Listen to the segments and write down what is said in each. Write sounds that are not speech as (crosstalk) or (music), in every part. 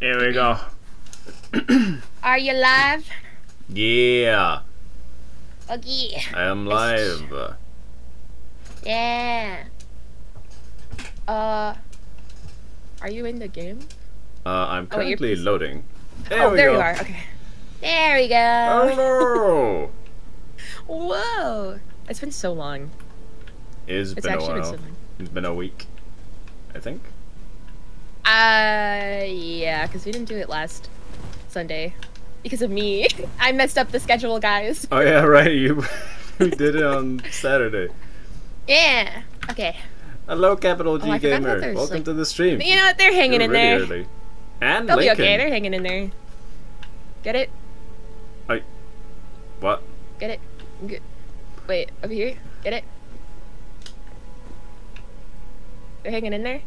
Here we go. (clears throat) Are you live? Yeah, Okay. I am live. Yeah. Uh. Are you in the game? Uh, I'm Oh, currently loading. There oh, we there go. you are. Okay. There we go. Hello. (laughs) Whoa. It's been so long. It's It's been a actually been so long. It's been a week, I think. Uh, yeah, because we didn't do it last Sunday because of me. (laughs) I messed up the schedule, guys. Oh yeah, (laughs) right. You (laughs) we did it on Saturday. Yeah. Okay. Hello, Capital G Oh, I forgot that Gamer. Welcome like- to the stream. You know what? They're hanging You're in really there. early. And they'll be okay. They're hanging in there. Get it? What? Get it? Good. Wait, over here. Get it? They're hanging in there.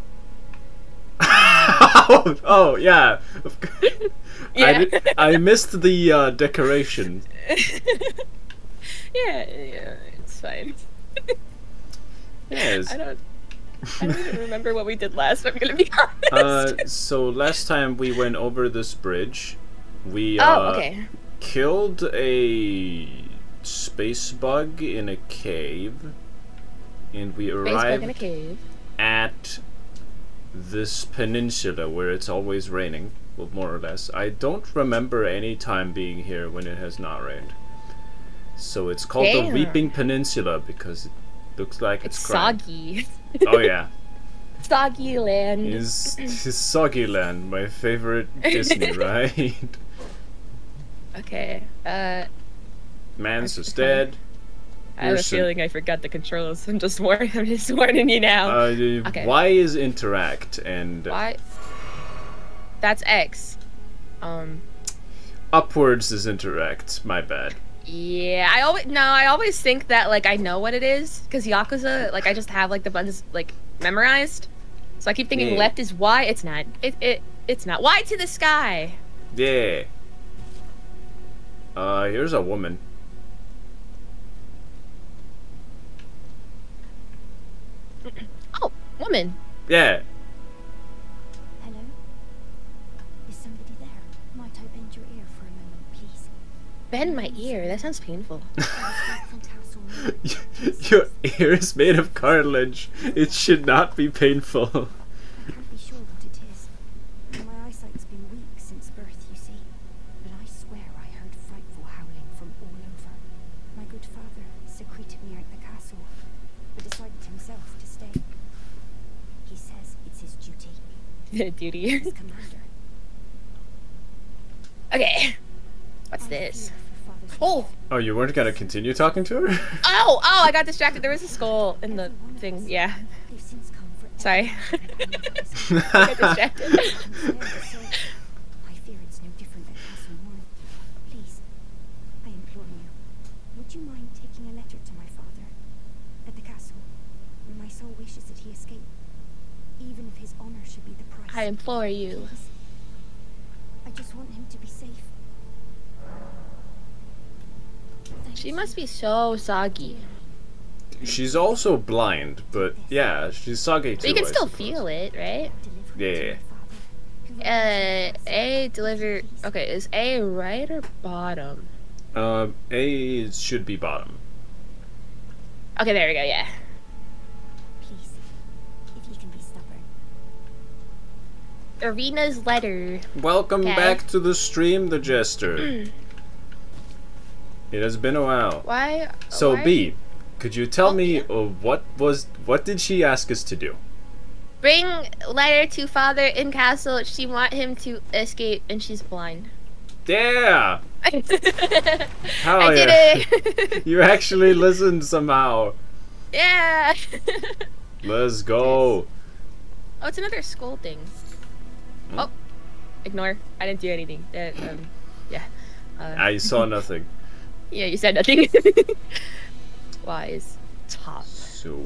(laughs) oh, oh, yeah. Cou- (laughs) I, Yeah. did, I missed the uh, decoration. (laughs) yeah, yeah, it's fine. Yes. I don't. I don't even remember what we did last. I'm gonna be honest. Uh, so last time we went over this bridge, we oh, uh, okay. killed a space bug in a cave, and we arrived in a cave. at this peninsula where it's always raining. Well, more or less. I don't remember any time being here when it has not rained. So it's called the Weeping Peninsula because it looks like it's, It's soggy. Oh yeah, (laughs) soggy land. is is Soggy Land my favorite Disney (laughs) ride? Okay. Uh, Man's is dead. I have a feeling I forgot the controls. I'm just (laughs) warning. I'm just warning you now. Uh, Okay. Y is interact and Why? That's X. Um. upwards is interact. My bad. Yeah, I always no. I always think that like I know what it is because Yakuza. Like I just have like the buttons like memorized. So I keep thinking Yeah. left is Y. It's not. It it it's not. Y to the sky. Yeah. Uh, here's a woman. Oh, woman. Yeah. Hello? Is somebody there? Might I bend your ear for a moment, please? Bend my ear. That sounds painful. I was back from Castle Rock. Your ear is made of cartilage. It should not be painful. (laughs) duty Duty. okay. What's this? fear for father's Oh. Oh, you weren't gonna continue talking to her? (laughs) Oh. Oh. I got distracted. There was a skull in the thing. Yeah. They've since come for Sorry. (laughs) I got distracted. I fear it's no different than Castle Morne. Please, I implore you, would you mind taking a letter to my father at the castle? My soul wishes that he escape, even if his honor should be the price. I implore you. I just want him to be safe. Thank She must be so soggy. she's also blind, but yeah, she's soggy too. But you can I still suppose. feel it, right? Deliver it to Yeah. my father, who Uh, A himself. deliver. Okay, is A right or bottom? Um, A should be bottom. Okay, there we go. Yeah. Irina's letter. Welcome Okay. back to the stream, the Jester. it has been a while. Why? So why- B, could you tell Oh, me yeah. uh, what was what did she ask us to do? Bring letter to father in castle. She want him to escape, and she's blind. Yeah, (laughs) I Hell did yeah. it. (laughs) you actually listened somehow. yeah. (laughs) Let's go. oh, it's another skull thing. Oh, ignore. I didn't do anything. Uh, um, yeah. Uh, I saw (laughs) nothing. yeah, you said nothing. (laughs) Why is top? So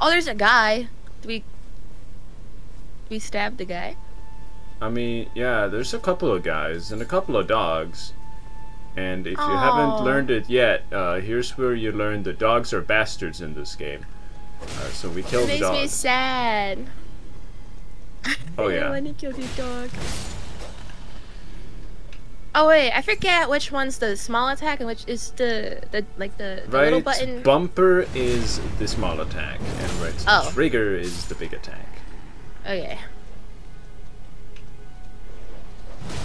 Oh, there's a guy. Do we? Do we stab the guy? I mean, yeah, there's a couple of guys and a couple of dogs. And if you haven't learned it yet, uh, here's where you learn the dogs are bastards in this game. Uh, so we kill It the makes me sad. Oh yeah. want to kill the dog. Oh wait, I forget which one's the small attack and which is the the like the, the little Right button. bumper is the small attack, and right Oh. trigger is the big attack. okay.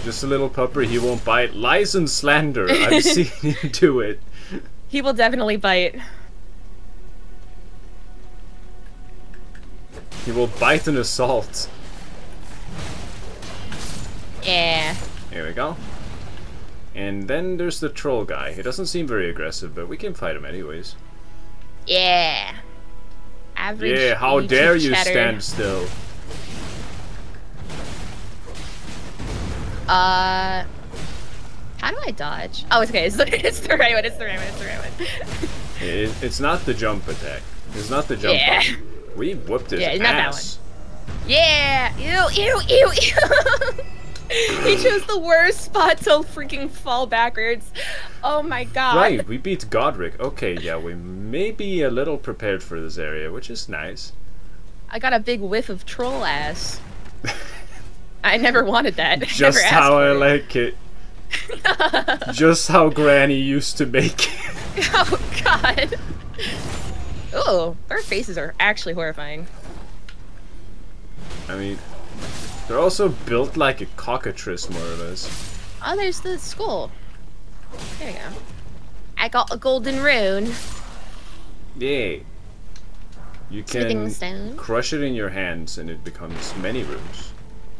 Just a little pupper, he won't bite. Lies and slander. I've (laughs) seen him do it. He will definitely bite. He will bite and assault. Yeah. Here we go. And then there's the troll guy. He doesn't seem very aggressive, but we can fight him anyways. Yeah. Average. yeah, how dare you chatter. stand still? Uh. How do I dodge? Oh, it's okay. (laughs) It's the, it's the right one. It's the right one. It's the right one. (laughs) It, it's not the jump attack. It's not the jump Yeah. We whooped his Yeah, it's not that ass. Yeah. Ew, ew, ew, ew. (laughs) (laughs) he chose the worst spot to freaking fall backwards. Oh my god. Right, we beat Godrick. Okay, yeah, we may be a little prepared for this area, which is nice. I got a big whiff of troll ass. I never wanted that. (laughs) Just Never how I like it. (laughs) Just how Granny used to make it. oh god. Oh, their faces are actually horrifying. I mean, they're also built like a cockatrice, more or less. Oh, there's the skull. There you go. I got a golden rune. Yay. You can crush it in your hands and it becomes many runes.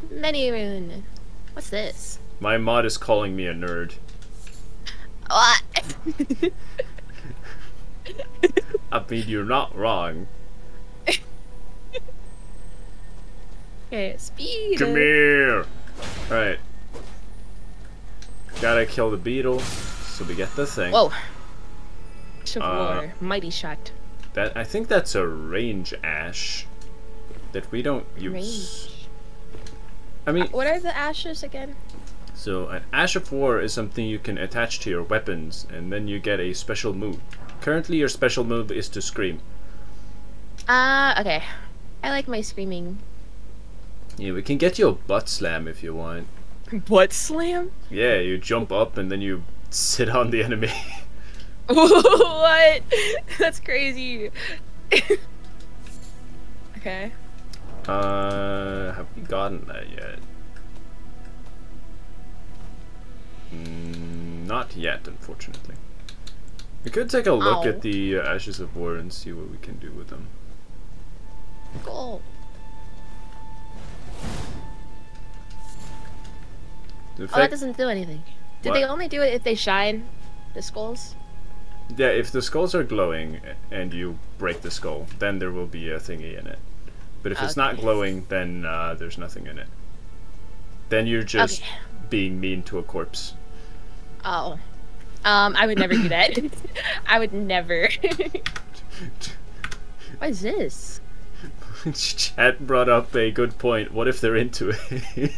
Many rune. What's this? My mod is calling me a nerd. What? (laughs) I mean, you're not wrong. Okay, speed. Come here! Alright. Gotta kill the beetle, so we get the thing. Whoa. Ash of Uh, War. Mighty shot. That I think that's a range ash that we don't use. Range. I mean, What are the ashes again? so an ash of war is something you can attach to your weapons, and then you get a special move. Currently, your special move is to scream. Ah, okay. I like my screaming. Yeah, we can get you a butt slam if you want. Butt slam? Yeah, you jump up and then you sit on the enemy. (laughs) what? That's crazy. okay. Uh, have we gotten that yet? Mm, not yet, unfortunately. We could take a look Ow. at the uh, Ashes of War and see what we can do with them. Cool. Oh, that doesn't do anything. Do What? they only do it if they shine? The skulls? yeah, if the skulls are glowing and you break the skull, then there will be a thingy in it. But if it's not glowing, then uh, there's nothing in it. Then you're just Okay. being mean to a corpse. Oh. Um, I would never do that. (laughs) (laughs) I would never. (laughs) what is this? (laughs) Chat brought up a good point. What if they're into it?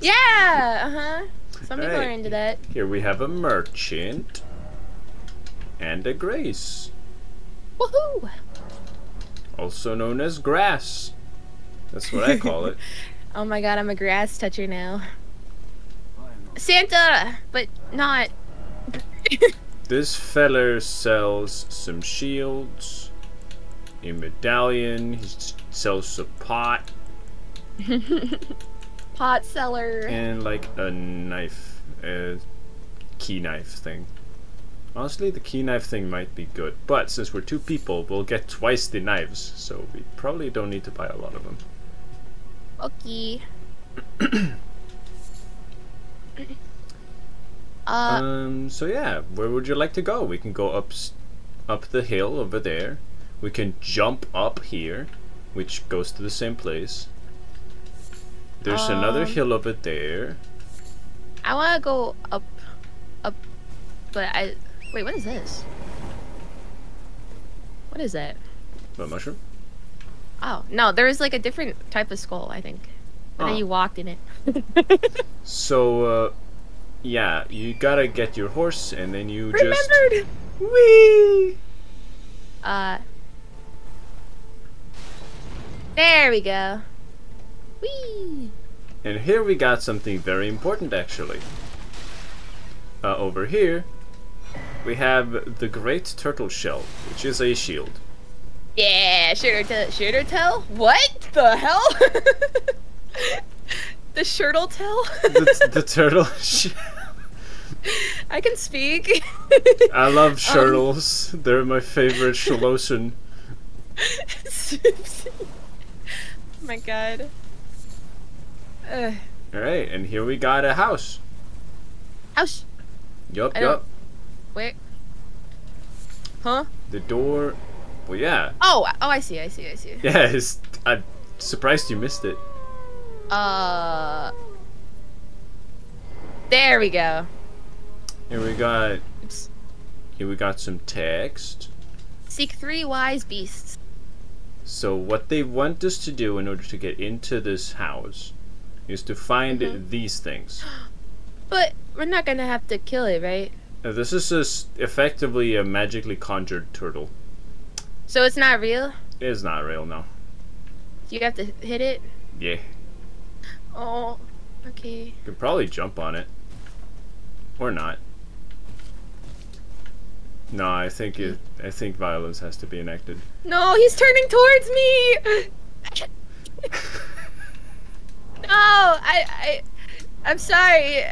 Yeah, uh huh. Some people are into that. Here we have a merchant and a grace, Woohoo! also known as grass. That's what I call it. (laughs) Oh my god, I'm a grass toucher now. Santa, but not. (laughs) This feller sells some shields, a medallion, he s- sells a pot, (laughs) Pot seller. and like a knife, a key knife thing. Honestly, the key knife thing might be good, but since we're two people, we'll get twice the knives, so we probably don't need to buy a lot of them. Okay. (clears throat) (coughs) uh, Um. So yeah, where would you like to go? We can go up, up the hill over there. We can jump up here, which goes to the same place. There's another Um, hill over there. I want to go up, up, but I. Wait, what is this? What is that? What mushroom? Oh no, there is like a different type of skull, I think. And Oh. then you walked in it. (laughs) So, uh, yeah, you gotta get your horse, and then you just Remembered. wee. Uh. There we go. Whee! And here we got something very important actually. Uh, over here, we have the Great Turtle Shell, which is a shield. Yeah, shooter. Shooter tell? What the hell? (laughs) the shirtle tell? The, the (laughs) turtle shell. I can speak. (laughs) I love turtles. They're my favorite Shalotion. Oh my god. Uh, Alright, and here we got a house. house. Yup, yup. Wait. Huh? The door. Well, yeah. Oh, oh, I see, I see, I see. (laughs) Yes. I'm surprised you missed it. Uh. There we go. Here we got. Oops. Here we got some text. Seek three wise beasts. So what they want us to do in order to get into this house is to find Mhm. these things. (gasps) But we're not gonna have to kill it, right? Now, this is just effectively a magically conjured turtle. So it's not real? It is not real now. You have to hit it? Yeah. Oh, okay. You can probably jump on it. Or not. No, I think it I think violence has to be enacted. No, he's turning towards me! (laughs) no, I, I, I'm sorry.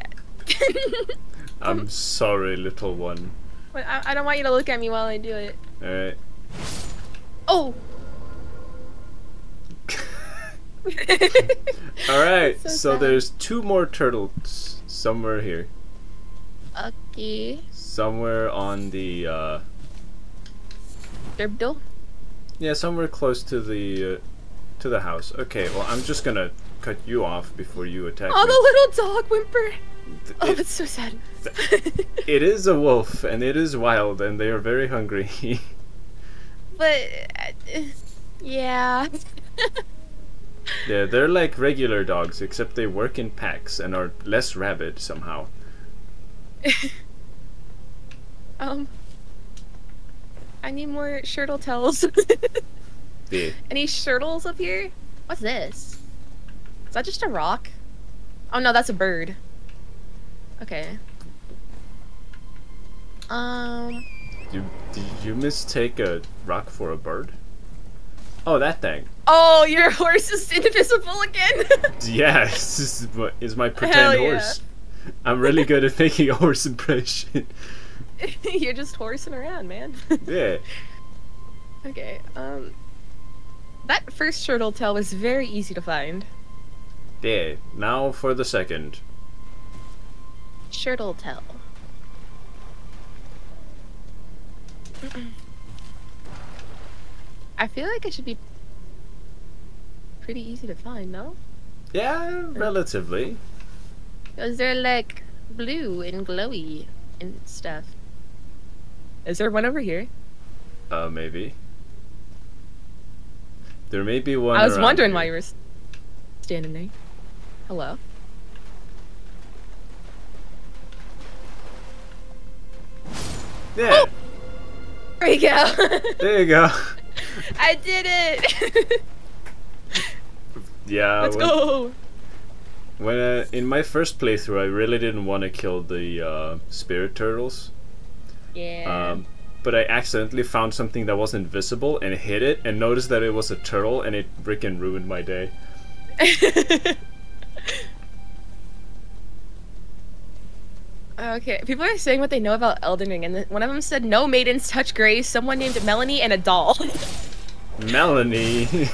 (laughs) I'm sorry, little one. But I, I don't want you to look at me while I do it. Alright. Oh! (laughs) Alright, So so, there's two more turtles somewhere here. okay. Somewhere on the uh Derbdo? yeah, somewhere close to the uh, to the house. Okay, well I'm just gonna cut you off before you attack Oh, me. the little dog whimper! Oh, It- that's so sad. (laughs) it is a wolf and it is wild and they are very hungry. (laughs) but, uh, yeah. (laughs) yeah, they're like regular dogs except they work in packs and are less rabid somehow. Um, I need more shirtle tells. (laughs) Yeah. Any shirtles up here? What's this? Is that just a rock? Oh no, that's a bird. Okay. Um, You, did you mistake a rock for a bird? Oh, that thing. oh, your horse is invisible again. (laughs) Yes, this is my, is my pretend yeah. horse. I'm really good at making a horse impression. (laughs) You're just horsing around, man. (laughs) yeah. okay. Um, that first turtle tail was very easy to find. Yeah. Now for the second. Shirtle tail. (clears throat) I feel like it should be pretty easy to find, no? Yeah, relatively. Because they're like blue and glowy and stuff. Is there one over here? Uh, maybe. There may be one. I was wondering here. why you were standing there. Hello? Yeah. There you go. (laughs) There you go. I did it. (laughs) Yeah. Let's when, go. When uh, in my first playthrough, I really didn't want to kill the uh, spirit turtles. Yeah. Um, but I accidentally found something that wasn't visible and hit it and noticed that it was a turtle and it freaking ruined my day. (laughs) okay, people are saying what they know about Elden Ring, and one of them said no maidens touch grace, someone named Melanie, and a doll. (laughs) Melanie. (laughs)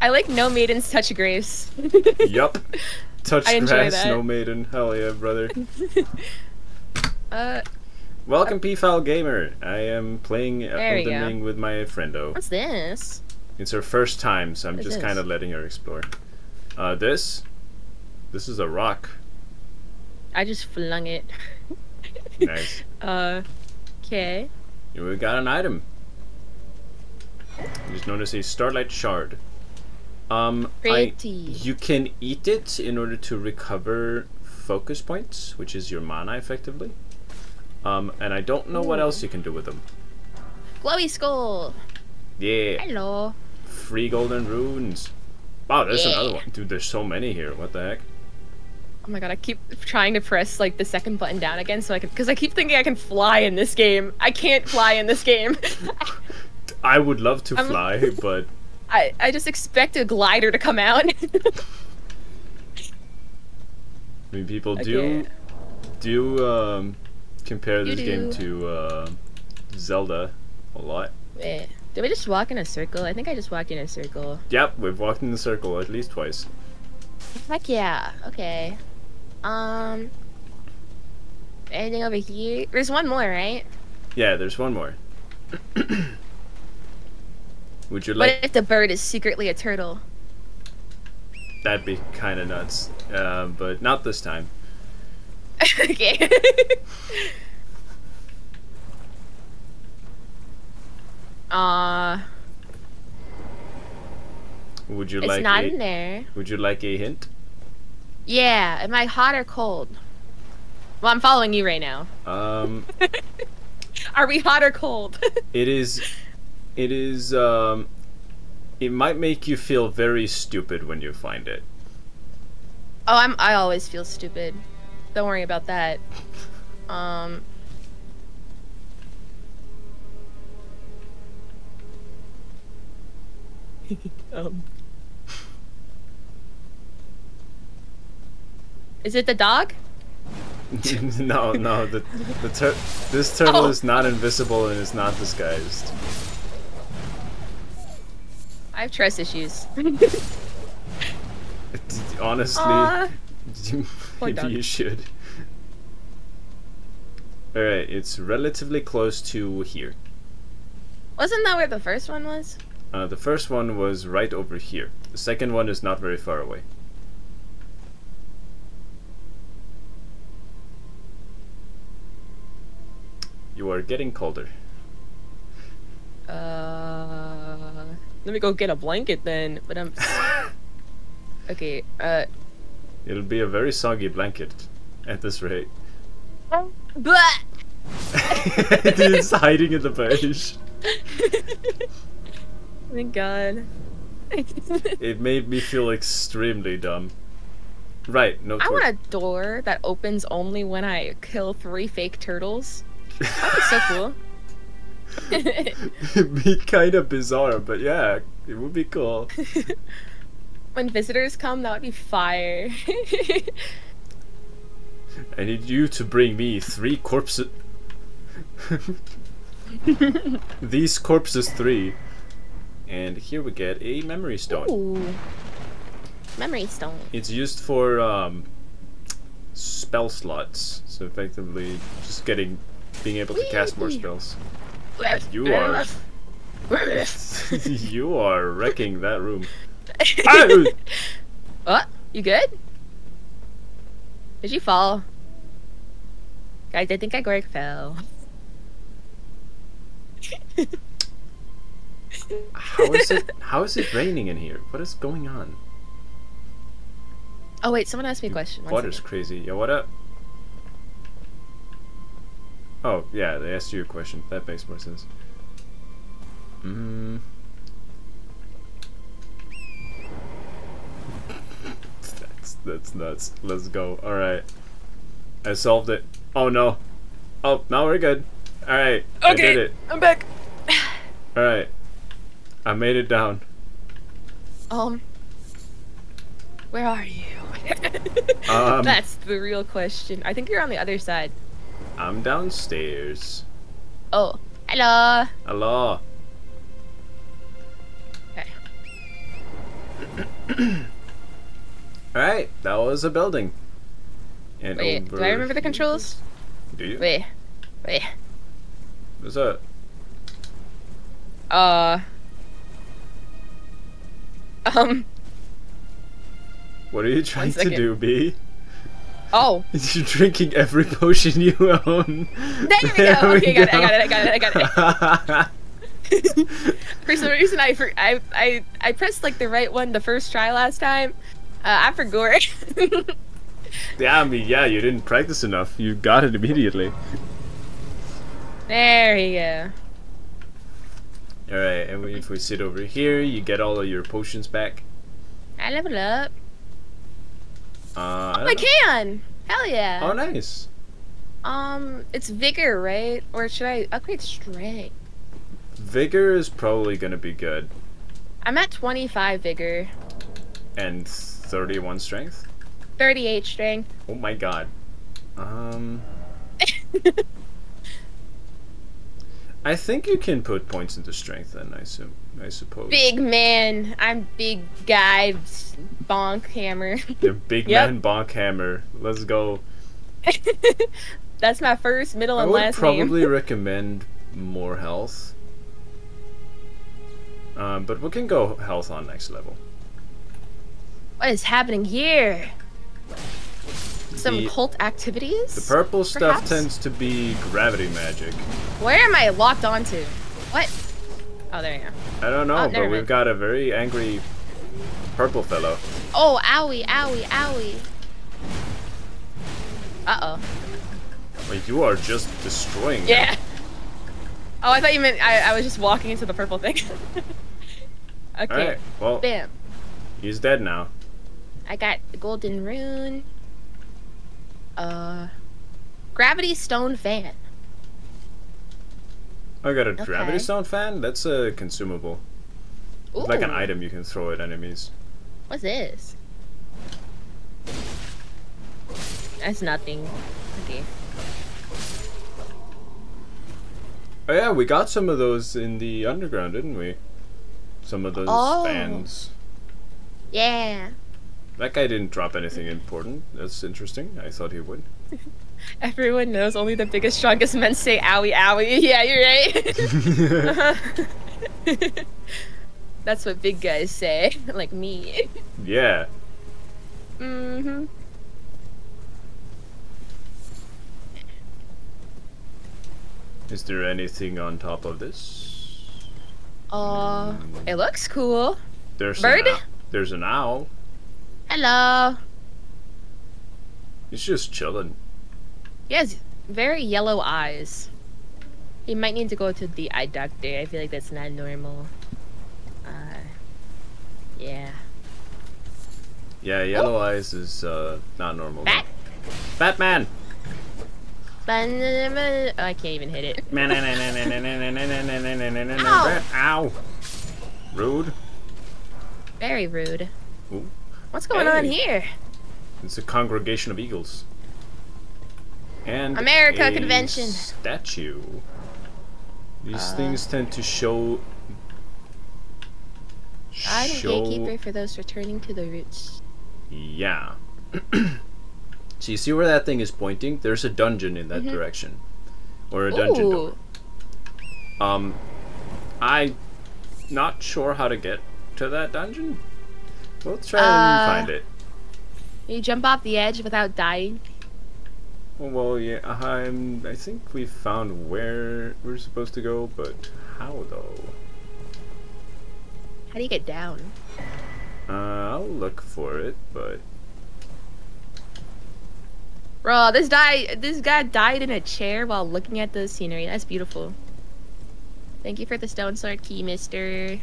I like no maidens touch grace. yup. Touch grass, no maiden. Hell yeah, brother. Uh, Welcome, P-File Gamer. I am playing Elden. Ring with my friendo. what's this? It's her first time, so I'm just kind of letting her explore. Uh, this? This is a rock. I just flung it. (laughs) Nice. Uh, okay. We got an item. Just notice a starlight shard. Um, I, you can eat it in order to recover focus points, which is your mana, effectively. Um, and I don't know what else you can do with them. Glowy skull. Yeah, Hello. free golden runes. Wow, there's Yeah. another one. Dude, there's so many here. What the heck? Oh my god, I keep trying to press like the second button down again so I can because I keep thinking I can fly in this game. I can't fly in this game. (laughs) I would love to I'm- fly, (laughs) but I, I just expect a glider to come out. (laughs) I mean, people I do do um, compare this game to uh, Zelda a lot. Wait, did we just walk in a circle? I think I just walked in a circle. Yep, we've walked in the circle at least twice. Heck yeah. Okay. Um. Anything over here? There's one more, right? Yeah, there's one more. (coughs) Would you What like? if the bird is secretly a turtle? That'd be kind of nuts, um, but not this time. (laughs) okay. (laughs) uh, Would you it's like? not a, in there. Would you like a hint? Yeah, am I hot or cold? Well, I'm following you right now. Um, (laughs) Are we hot or cold? it is. It is. Um, it might make you feel very stupid when you find it. oh, I'm. I always feel stupid. Don't worry about that. Um. (laughs) um. Is it the dog? (laughs) no, no. The the tur- this (laughs) turtle Oh. is not invisible and is not disguised. I have trust issues. Honestly, Aw. Maybe dog. you should. Alright, it's relatively close to here. Wasn't that where the first one was? Uh, the first one was right over here. The second one is not very far away. You are getting colder. Uh, let me go get a blanket then. But I'm (laughs) okay. Uh, It'll be a very soggy blanket at this rate. but (laughs) it's hiding in the bush. (laughs) thank God. (laughs) It made me feel extremely dumb. Right, no I want a door that opens only when I kill three fake turtles. That'd be so cool. It'd be kind of bizarre, but yeah, it would be cool. When visitors come, that would be fire. (laughs) I need you to bring me three corpses. (laughs) These corpses three. And here we get a memory stone. Ooh. Memory stone. It's used for um, spell slots. So effectively, just getting, being able to cast more spells. You are, (laughs) you are wrecking that room. (laughs) What? You good? Did you fall? Guys, I think I Gork fell. How is it? (laughs) How is it raining in here? What is going on? Oh wait, someone asked me a question. One Water's second. crazy. Yo, what up? Oh, yeah, they asked you a question. That makes more sense. Mm. That's, nuts. Let's go. Alright. I solved it. Oh, no. Oh, now we're good. Alright. Okay, I did it. I'm back. Alright. I made it down. Um, where are you? (laughs) (laughs) Um, That's the real question. I think you're on the other side. I'm downstairs. Oh, hello. Hello. Okay. (clears throat) Alright, that was a building. And Wait, do I remember the controls? Do you? Wait, wait. What's up? Uh. Um. What are you trying to do, B? Oh, (laughs) You're drinking every potion you own. there we go. (laughs) Okay, i got it. I got it. I got it. I got it. For some reason, I I I I pressed like the right one the first try last time. Uh, I forgot. (laughs) yeah, I mean, yeah, you didn't practice enough. You got it immediately. there we go. Alright, and if we sit over here, you get all of your potions back. I level up. Uh, I Oh, I can. Hell yeah. Oh, nice. Um, it's vigor, right? Or should I upgrade strength? Vigor is probably gonna be good, I'm at 25 vigor, and 31 strength. 38 strength. Oh my god. Um, (laughs) I think you can put points into strength then. I su- I suppose. big man. I'm big guy. Bonk hammer. (laughs) The big Yep. man bonk hammer. Let's go. (laughs) That's my first, middle, I and last name. I would probably recommend more health. Um, but we can go health on next level. What is happening here? Some The- cult activities? The purple stuff Perhaps? tends to be gravity magic. Where am I locked onto? What? Oh, there you go. I don't know, Oh, but we've got a very angry purple fellow. Oh, owie, owie, owie. Uh-oh. Like you are just destroying. them. Yeah. Oh, I thought you meant I, I was just walking into the purple thing. (laughs) okay. Alright, well, Bam. he's dead now. I got the golden rune. Uh, gravity stone fan. I got a gravity stone fan. That's a consumable. Ooh, It's like an item you can throw at enemies. What's this? That's nothing. Okay. Oh yeah, we got some of those in the underground, didn't we? Some of those Oh. fans. Yeah. That guy didn't drop anything important. That's interesting. I thought he would. (laughs) Everyone knows only the biggest, strongest men say owie, owie. (laughs) Yeah, you're right. (laughs) That's what big guys say. like me. yeah. Mm-hmm. Is there anything on top of this? Uh, it looks cool. There's Bird? An. There's an owl. Hello. He's just chilling. He has very yellow eyes. He might need to go to the eye doctor. I feel like that's not normal. Uh, yeah. Yeah, yellow eyes is uh, not normal. Bat. Batman. Oh, I can't even hit it. Ow. Ow. Rude. Very rude. Ooh. What's going on here? It's a congregation of eagles. And America a convention. statue. These Uh. things tend to show. I'm show gatekeeper for those returning to the roots. Yeah. (clears throat) so you see where that thing is pointing? There's a dungeon in that Mhm. direction, or a dungeon door. Um, I'm not sure how to get to that dungeon. We'll try Uh, and find it. You jump off the edge without dying. Well, yeah, I'm. I think we found where we're supposed to go, but how though? How do you get down? Uh, I'll look for it, but Bro, this guy, this guy died in a chair while looking at the scenery. That's beautiful. Thank you for the stone sword key, Mister.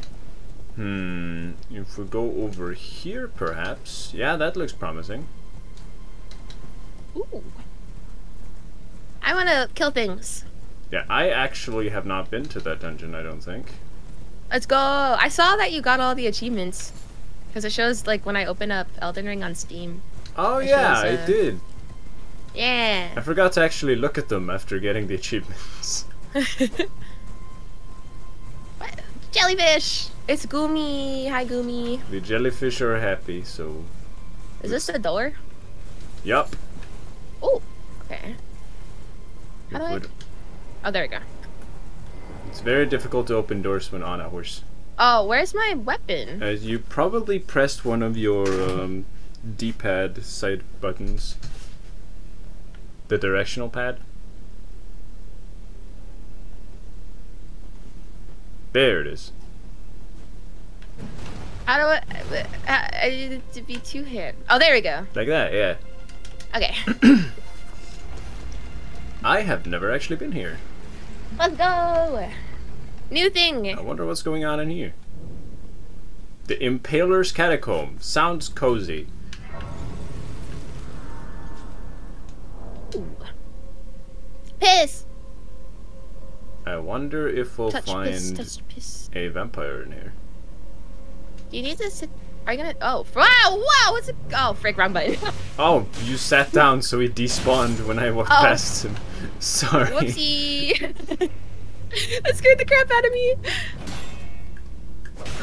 Hmm. If we go over here, perhaps. Yeah, that looks promising. Ooh. I want to kill things. Yeah, I actually have not been to that dungeon. I don't think. Let's go. I saw that you got all the achievements. Because it shows, like, when I open up Elden Ring on Steam. Oh It yeah, shows, I uh, did. I forgot to actually look at them after getting the achievements. (laughs) what? Jellyfish! It's Gumi. Hi, Gumi. the jellyfish are happy, so. Is this a door? Yup. Oh, okay. How it do I- Oh, there we go. It's very difficult to open doors when on a horse. Oh, where's my weapon? Uh, you probably pressed one of your um, D-pad side buttons. The directional pad. There it is. I do I? I, I need it to be two hand. Oh, there we go. Like that, yeah. Okay. (clears throat) I have never actually been here. Let's go. New thing! I wonder what's going on in here. The Impaler's Catacomb. Sounds cozy. Ooh. Piss. I wonder if we'll Touch find piss. Touch piss. a vampire in here. Do you need to sit? Are you gonna? Oh, wow, wow! What's it? Oh, frick, wrong button. (laughs) Oh, you sat down so he despawned when I walked Oh. past him. (laughs) Sorry. Whoopsie. (laughs) that scared the crap out of me.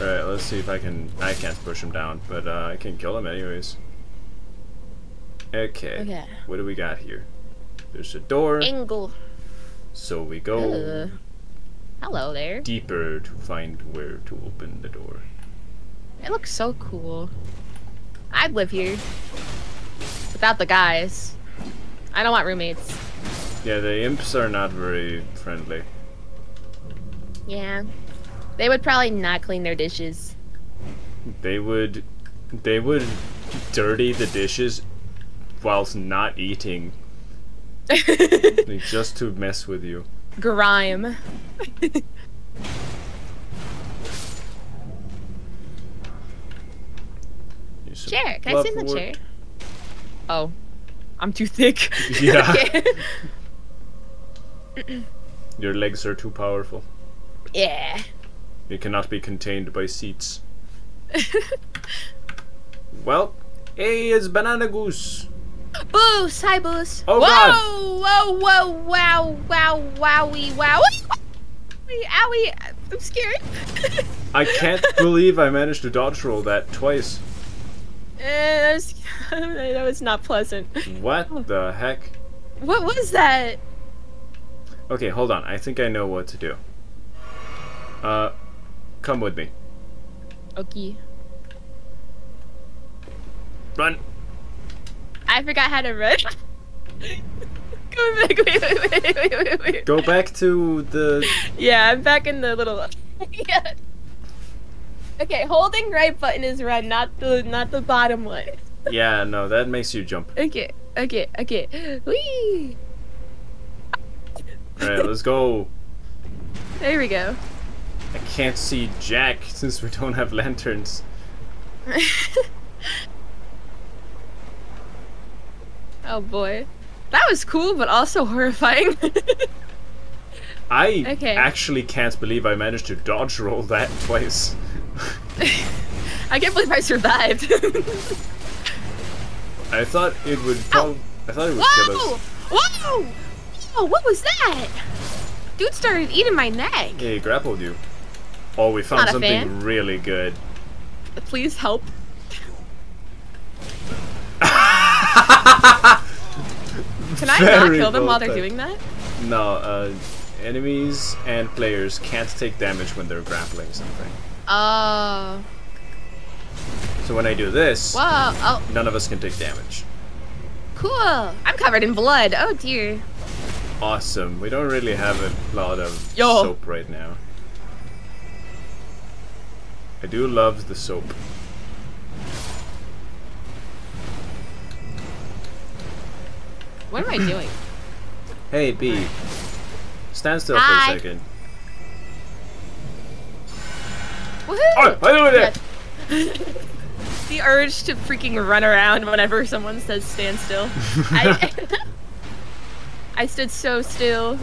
Alright, let's see if I can... I can't push him down, but uh, I can kill him anyways. Okay. Okay. What do we got here? There's a door, Angle. So we go. Hello there. deeper to find where to open the door. It looks so cool. I'd live here. Without the guys. I don't want roommates. Yeah, the imps are not very friendly. Yeah. They would probably not clean their dishes. They would... They would dirty the dishes whilst not eating, (laughs) just to mess with you. Grime. (laughs) Chair. Can I sit in the chair? Oh. I'm too thick. (laughs) Yeah. (clears throat) Your legs are too powerful. yeah. You cannot be contained by seats. Well, hey, it's Banana Goose. Boos! Hi, Boos. Oh, whoa, God. Whoa, whoa, wow, wow, wowie, wow. Owie, owie, I'm scared. I can't (laughs) believe I managed to dodge roll that twice. Eh, that, was, (laughs) that was not pleasant. What the heck? What was that? Okay, hold on. I think I know what to do. Uh, come with me. Okay. Run. I forgot how to run. (laughs) Go back, wait, wait, wait, wait, wait, wait. Go back to the. Yeah, I'm back in the little. (laughs) yeah. Okay, holding right button is run, not the not the bottom one. Yeah, no, that makes you jump. Okay, okay, okay. Whee! Alright, let's go. There we go. I can't see Jack since we don't have lanterns. (laughs) oh boy. That was cool, but also horrifying. (laughs) I Okay. actually can't believe I managed to dodge roll that (laughs) twice. (laughs) I can't believe I survived. I thought it would prob- I thought it would kill Whoa! us. Whoa! Whoa, what was that? Dude started eating my neck. Yeah, he grappled you. Oh, we found Not something really good. Please help. (laughs) Can I not kill them while they're doing that? No, uh, enemies and players can't take damage when they're grappling something. Oh. So when I do this, Whoa. Oh, none of us can take damage. cool. I'm covered in blood. Oh dear. Awesome. We don't really have a lot of Yo. soap right now. I do love the soap. What am I doing? (clears throat) Hey, B. Stand still Hi. for a second. Woohoo! Oh, I (laughs) the urge to freaking run around whenever someone says stand still. (laughs) I, (laughs) I stood so still.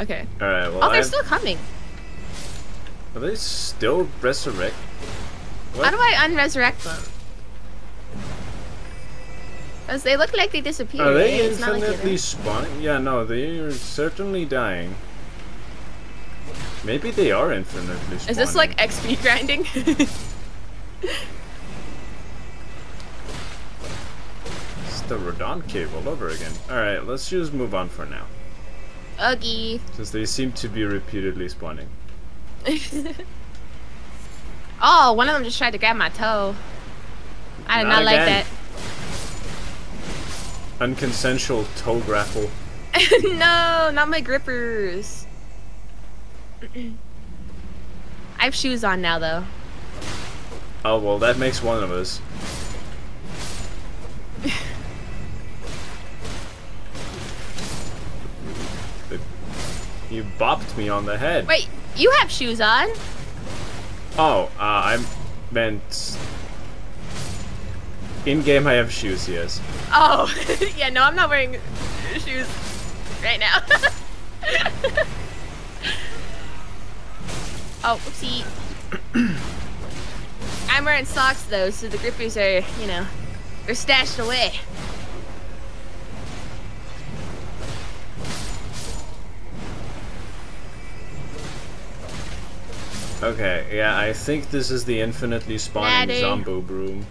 Okay. Alright, well, Oh, they're I've- still coming. are they still resurrect? What? How do I unresurrect them? Because they look like they disappeared. Are they right? It's not like the infinitely spawning? Yeah, no, they are certainly dying. Maybe they are infinitely spawning. Is this like XP grinding? (laughs) It's the Rodon cave all over again. Alright, let's just move on for now. Uggy. Since they seem to be repeatedly spawning. (laughs) oh, one of them just tried to grab my toe. I did Not not, like that. Unconsensual toe grapple. (laughs) no, not my grippers. (clears throat) I have shoes on now, though. Oh, well, that makes one of us. (laughs) You bopped me on the head. Wait, you have shoes on? Oh, uh, I'm meant in game I have shoes. Yes. Oh, (laughs) yeah, no, I'm not wearing shoes right now. (laughs) oh, see. (clears throat) I'm wearing socks though, so the grippers are, you know, they're stashed away. Okay, yeah, I think this is the infinitely spawning Daddy. Zombo broom.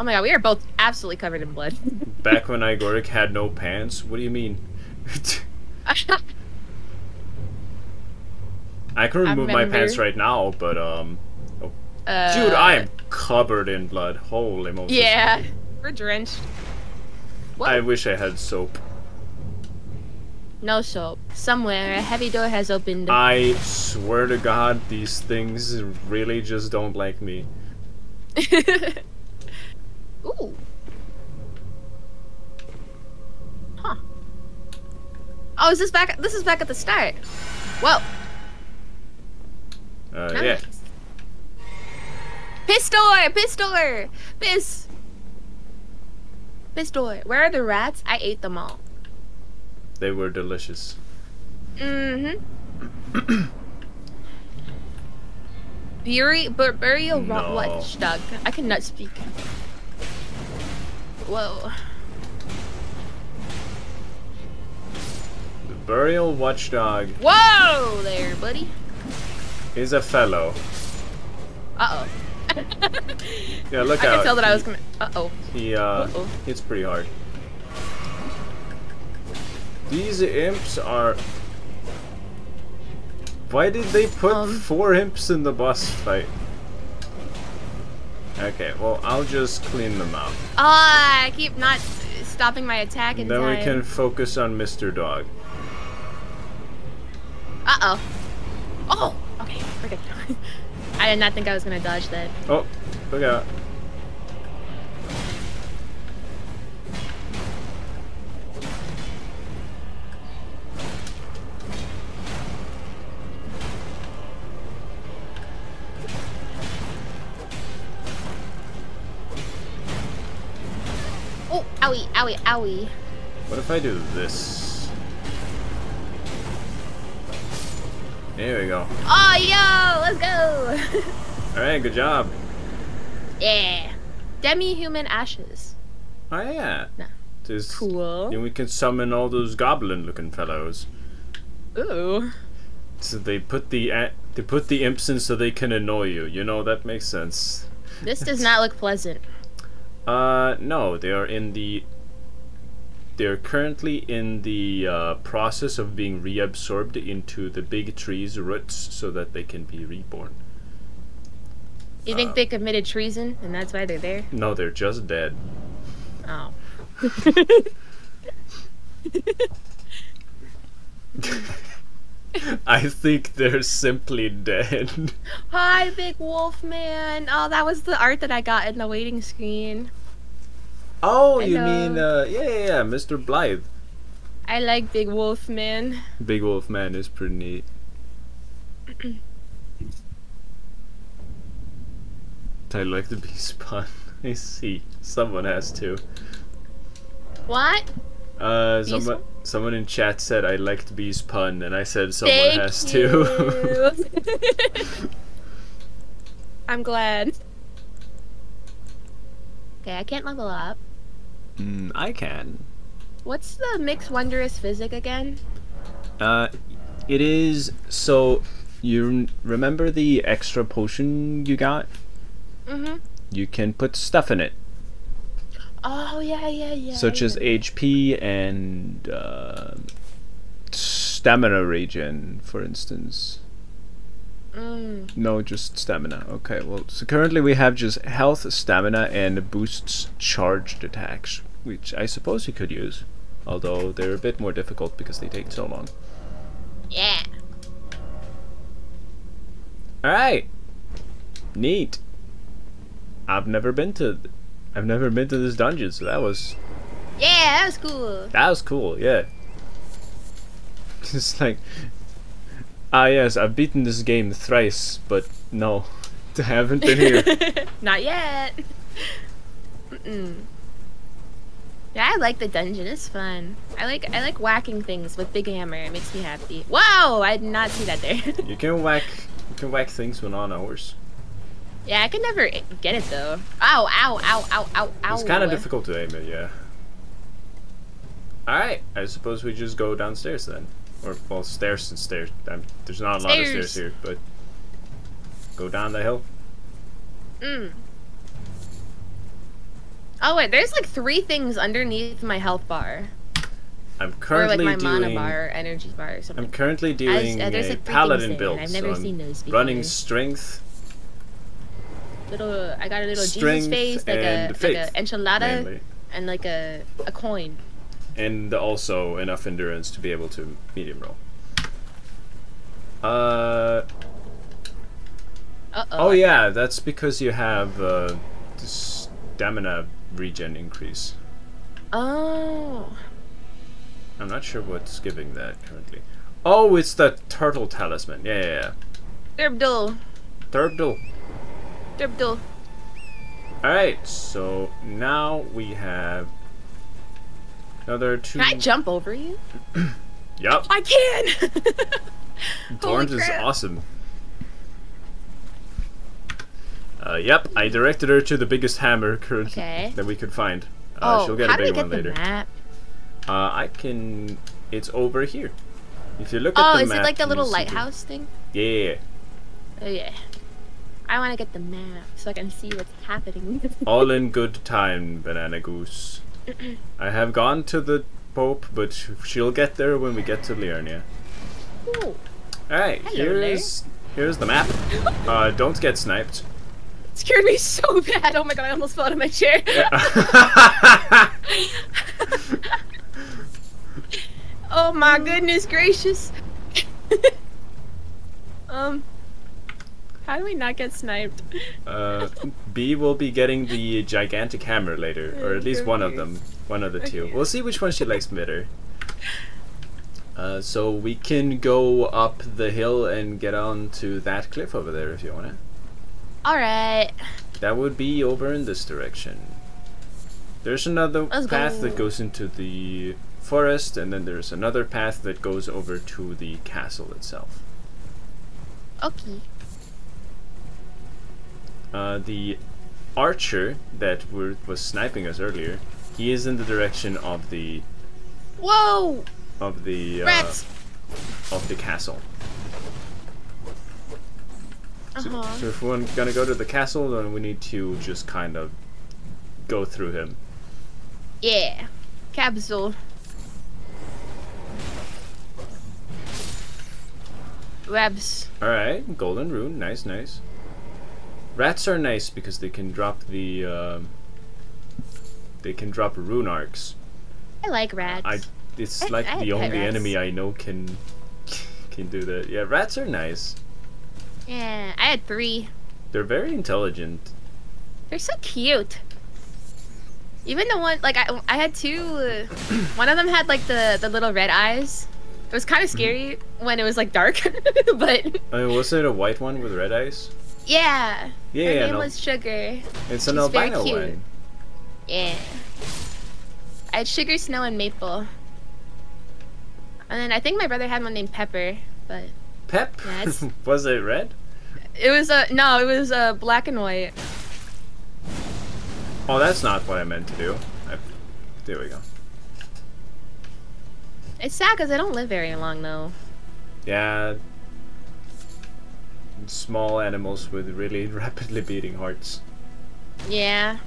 Oh my god, we are both absolutely covered in blood. (laughs) Back when Igoric had no pants? What do you mean? (laughs) I can remove my pants right now, but um uh, Dude, I am covered in blood. Holy moly. Yeah, we're drenched. What? I wish I had soap. No soap. Somewhere a heavy door has opened. I swear to god, these things really just don't like me. (laughs) Ooh. Huh. Oh, is this back? This is back at the start. Whoa. Uh, Nice. yeah. Pistol! Pistol! Piss! Pistol. Where are the rats? I ate them all. They were delicious. Mm-hmm. Buri, bur- burial No. watchdog. I cannot speak. Whoa. The burial watchdog Whoa there, buddy. is a fellow. Uh-oh. (laughs) Yeah, look I out. could tell that I was He- coming. Uh-oh. He uh, Uh-oh. hits pretty hard. These imps are. Why did they put Um. four imps in the boss fight? Okay, well I'll just clean them up. Ah, I keep not stopping my attack in then time. we can focus on Mr. Dog. Uh-oh. Oh! Okay, perfect. (laughs) I did not think I was gonna dodge that. Oh, look out. Oh, owie, owie, owie. What if I do this? There we go. Oh, yo, let's go. (laughs) Alright, good job. yeah. Demi-human ashes. Oh yeah. No. Just, Cool. Then we can summon all those goblin-looking fellows. Ooh. So they put the a- they put the imps in so they can annoy you. You know that makes sense. This does (laughs) not look pleasant. Uh, no, they are in the. They're currently in the uh, process of being reabsorbed into the big tree's roots so that they can be reborn. You think Uh. they committed treason and that's why they're there? No, they're just dead. Oh. (laughs) (laughs) (laughs) I think they're simply dead. (laughs) Hi, Big Wolf Man. Oh, that was the art that I got in the waiting screen. oh, you mean uh, yeah, yeah, yeah, Mr. Blaidd. I like Big Wolf Man. Big Wolf Man is pretty neat. (clears throat) I like the bee spawn. (laughs) I see. Someone has to. What? Uh, someone, one? Someone in chat said I liked Bee's pun, and I said someone Thank has you. to. (laughs) I'm glad. Okay, I can't level up. mm, I can. What's the mixed wondrous physick again? Uh, it is so. You remember the extra potion you got? Mm-hmm. You can put stuff in it, Oh yeah, yeah, yeah. such as. HP and uh, stamina regen, for instance. Mm. No, just stamina. Okay, well, so currently we have just health, stamina, and boosts charged attacks, which I suppose you could use. Although they're a bit more difficult because they take so long. Yeah. Alright! Neat. I've never been to. I've never been to this dungeon, so that was. Yeah, that was cool. That was cool, yeah. (laughs) Just like. Ah, yes, I've beaten this game thrice, but No, (laughs) I haven't been here. (laughs) Not yet. Mm-mm. Yeah, I like the dungeon. It's fun. I like I like whacking things with big hammer. It makes me happy. Wow, I did not see that there. you can whack, you can whack things with on hours. Yeah, I can never get it though. Ow, ow, ow, ow, ow, ow. It's kind of difficult to aim it, yeah. Alright, I suppose we just go downstairs then. Or, well, stairs and stairs. Um, there's not a lot of Stairs. stairs here, but go down the hill. Mm. Oh wait, there's like three things underneath my health bar, I'm currently or like my mana bar, energy bar, or something. I'm currently doing uh, there's, a like, paladin build. I've never so seen I'm those running strength Little, I got a little Strength Jesus face, like a and like a enchilada, mainly, and like a a coin. and also enough endurance to be able to medium roll. Uh Uh oh. oh yeah, that's because you have uh, stamina regen increase. Oh. I'm not sure what's giving that currently. Oh, it's the turtle talisman. Yeah, yeah, yeah. Derbdul. Turtle. Derbdul. Alright, so now we have another two. Can I jump over you? (clears throat) yep. I can. (laughs) Holy Torrent is awesome. Uh, yep, I directed her to the biggest hammer current Okay. that we could find. Uh, oh, she'll get how a do we big get one the later. map? Uh, I can. It's over here. If you look at the map. Oh, is it like the you little see the- lighthouse thing? Yeah. Oh yeah. I want to get the map so I can see what's happening. All in good time, Banana Goose. (clears throat) I have gone to the Pope, but she'll get there when we get to Liurnia. Ooh, Alright, here's here's the map. (laughs) Uh, don't get sniped. it scared me so (laughs) bad. Oh my god, I almost fell out of my chair. (laughs) oh my goodness gracious. um, how do we not get sniped? uh, B will be getting the gigantic hammer later, or at least one of them. One of the two. We'll see which one she likes better. Uh, so we can go up the hill and get on to that cliff over there if you wanna. All right. That would be over in this direction. There's another Let's path go. that goes into the forest, and then there's another path that goes over to the castle itself. Okay. Uh, the archer that were, was sniping us earlier, he is in the direction of the Whoa! of the uh, of the castle. Uh So, so if we're gonna go to the castle, then we need to just kind of go through him. Yeah. Capsule. Webs. Alright, golden rune, nice, nice. Rats are nice because they can drop the um, they can drop rune arcs. I like rats. I it's I- like I the only rats. enemy I know can (laughs) can do that. Yeah, rats are nice. Yeah, I had three. They're very intelligent. They're so cute. Even the one, like I, I had two. Uh, one of them had like the the little red eyes. It was kind of scary when it was like dark, (laughs) but I mean, was it a white one with red eyes? Yeah. Yeah, Her name no, was Sugar. it's an she's albino cute. one. Yeah. I had Sugar, Snow, and Maple. And then I think my brother had one named Pepper, but Pep. Yeah, (laughs) was it red? it was a no, it was a black and white. Oh, that's not what I meant to do. I, there we go. It's sad because I don't live very long though. Yeah. Small animals with really (laughs) rapidly beating hearts. Yeah.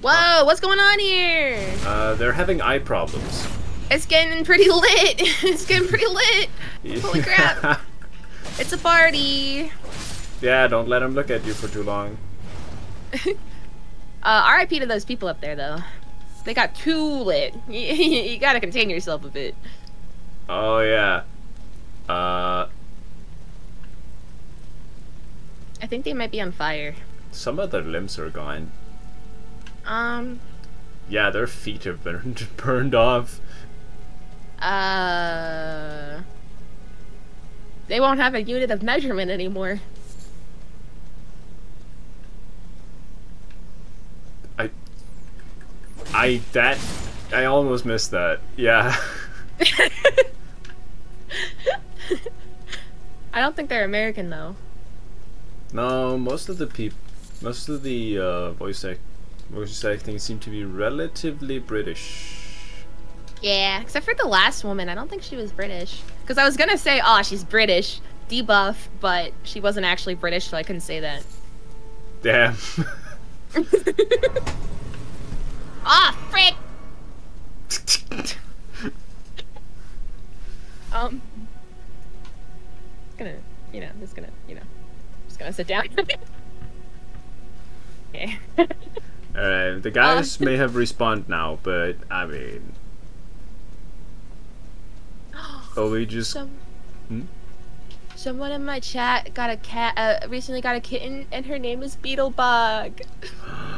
Whoa, what's going on here? Uh, they're having eye problems. It's getting pretty lit. (laughs) it's getting pretty lit. Holy crap. (laughs) It's a party. yeah, don't let them look at you for too long. Uh, RIP to those people up there though. They got too lit. you gotta contain yourself a bit. Oh yeah. Uh, I think they might be on fire. some of their limbs are gone. Um, Yeah, their feet have burned (laughs) burned off. uh. they won't have a unit of measurement anymore. I I that I almost missed that. Yeah. (laughs) I don't think they're American though. No, most of the peop most of the uh, voice act voice acting seem to be relatively British. Yeah, except for the last woman. I don't think she was British. Because I was gonna say, oh, she's British, debuff, but she wasn't actually British, so I couldn't say that. Damn. (laughs) Ah, frick! (laughs) Um, gonna, you know, just gonna, you know, just gonna sit down. (laughs) okay. Alright, (laughs) the guys may have respawned now, but I mean, (gasps) oh, we just Some, Hmm? someone in my chat got a cat. Uh, recently got a kitten, and her name is Beetlebug.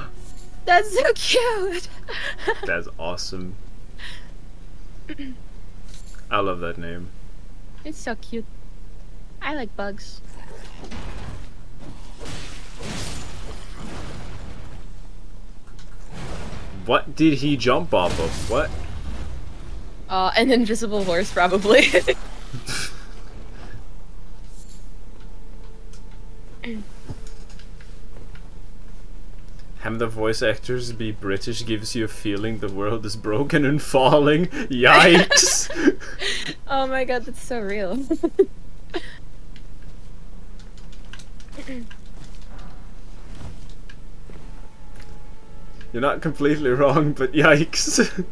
(gasps) That's so cute. (laughs) that's awesome. I love that name. it's so cute. I like bugs. What did he jump off of? What? Uh, an invisible horse, probably. (laughs) Having the voice actors be British gives you a feeling the world is broken and falling. (laughs) Yikes! oh my god, that's so real. (laughs) You're not completely wrong, but yikes.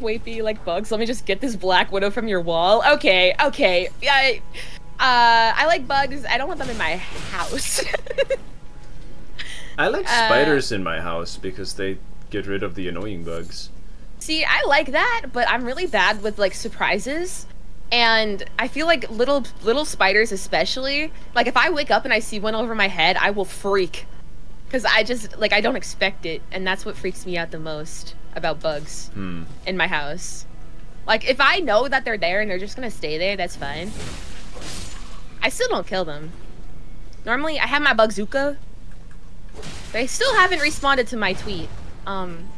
Wait, be like bugs. Let me just get this black widow from your wall. Okay, okay. I, uh, I like bugs. I don't want them in my house. I like (laughs) Uh, spiders in my house because they get rid of the annoying bugs. See, I like that, but I'm really bad with like surprises. And I feel like little little spiders especially, like if I wake up and I see one over my head, I will freak. Cuz I just like I don't expect it, and that's what freaks me out the most about bugs Hmm. in my house. Like if I know that they're there and they're just going to stay there, that's fine. I still don't kill them. Normally, I have my Bugzooka. But I still haven't responded to my tweet. Um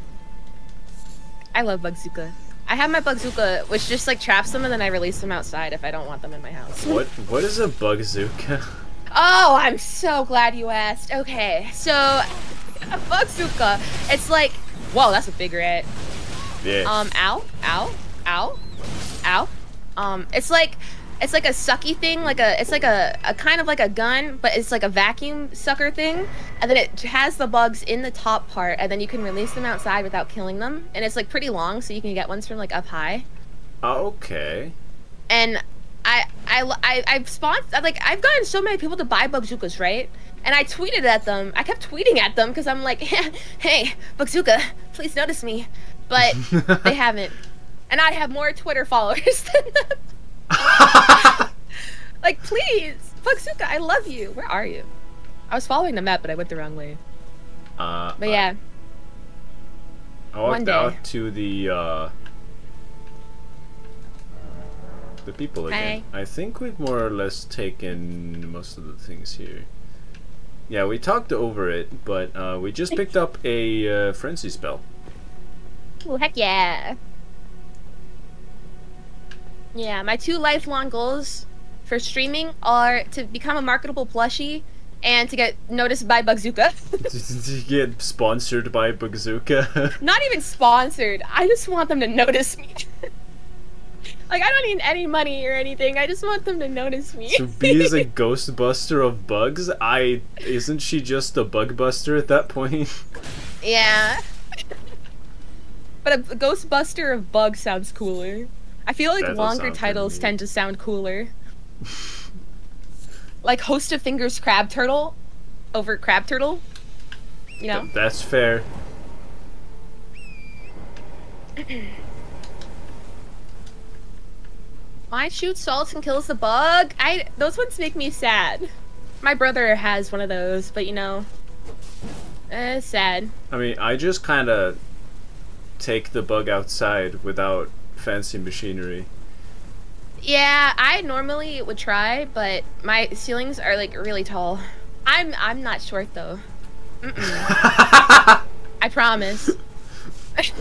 I love Bugzooka. I have my Bugzooka, which just like traps them and then I release them outside if I don't want them in my house. What what is a bugzooka? Oh, I'm so glad you asked. Okay, so a Bugzooka, it's like, whoa, that's a big rat. yeah. Um, ow, ow, ow, ow. Um, it's like, it's like a sucky thing, like a, it's like a, a kind of like a gun, but it's like a vacuum sucker thing, and then it has the bugs in the top part, and then you can release them outside without killing them, and it's like pretty long, so you can get ones from like up high. okay. and I I I I've sponsored like I've gotten so many people to buy Bugzookas, right? And I tweeted at them. I kept tweeting at them because I'm like, (laughs) "Hey, Bugzooka, please notice me," but (laughs) they haven't. And I have more Twitter followers (laughs) than them. (laughs) Like, please, Bugzooka, I love you. Where are you? I was following the map, but I went the wrong way. Uh, But yeah, I one walked day. out to the uh, the people again. I think we've more or less taken most of the things here. Yeah, we talked over it, but uh, we just picked up a uh, frenzy spell. Oh, heck yeah. Yeah, my two lifelong goals for streaming are to become a marketable plushie and to get noticed by Bugzooka. You (laughs) (laughs) get sponsored by Bugzooka? (laughs) Not even sponsored. I just want them to notice me. like, I don't need any money or anything. I just want them to notice me. so B is a ghostbuster of bugs. I isn't she just a bugbuster at that point? yeah. but a Ghostbuster of bugs sounds cooler. I feel like That longer titles tend to sound cooler. like Host of Fingers Crab Turtle over Crab Turtle. You know? Th- That's fair. (clears throat) Mine shoots salts and kills the bug. I those ones make me sad. My brother has one of those, but you know, eh, sad. I mean, I just kind of take the bug outside without fancy machinery. Yeah, I normally would try, but my ceilings are like really tall. I'm I'm not short though. Mm-mm. (laughs) I promise. (laughs)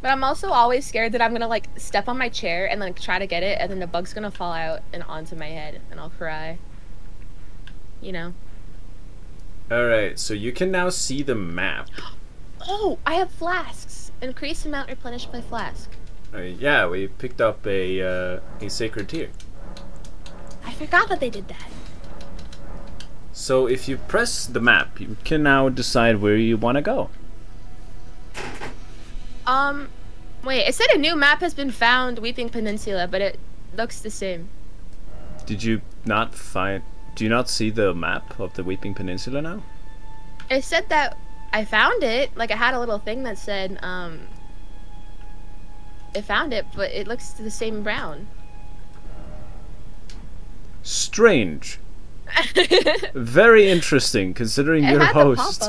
but I'm also always scared that I'm gonna like step on my chair and like try to get it, and then the bug's gonna fall out and onto my head, and I'll cry. You know. Alright, so you can now see the map. (gasps) (gasps) Oh, I have flasks. Increase amount replenished by flask. Uh, yeah, we picked up a uh, a sacred tear. I forgot that they did that. So if you press the map, you can now decide where you want to go. Um, wait, it said a new map has been found, Weeping Peninsula, but it looks the same. Did you not find? Do you not see the map of the Weeping Peninsula now? It said that I found it, like I had a little thing that said, um, it found it, but it looks the same brown. Strange. (laughs) Very interesting, considering it your host.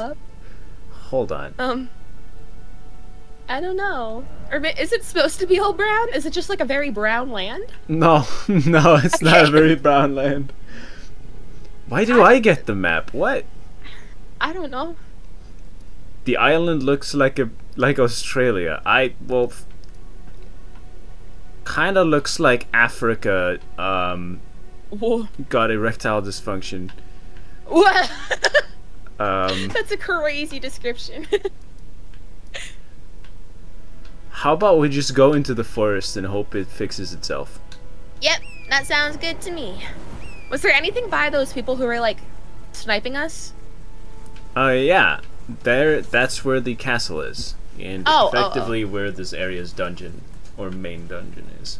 Hold on. Um, I don't know. Or is it supposed to be all brown? Is it just like a very brown land? No, (laughs) no, it's not a very brown land. Why do I get the map? What? I don't know. The island looks like a like Australia. I well, kind of looks like Africa. Um, Whoa. got erectile dysfunction. What? (laughs) Um, That's a crazy description. (laughs) how about we just go into the forest and hope it fixes itself? yep, that sounds good to me. Was there anything by those people who were like sniping us? Oh yeah, there. That's where the castle is, and Oh, oh, oh. effectively where this area's dungeon or main dungeon is.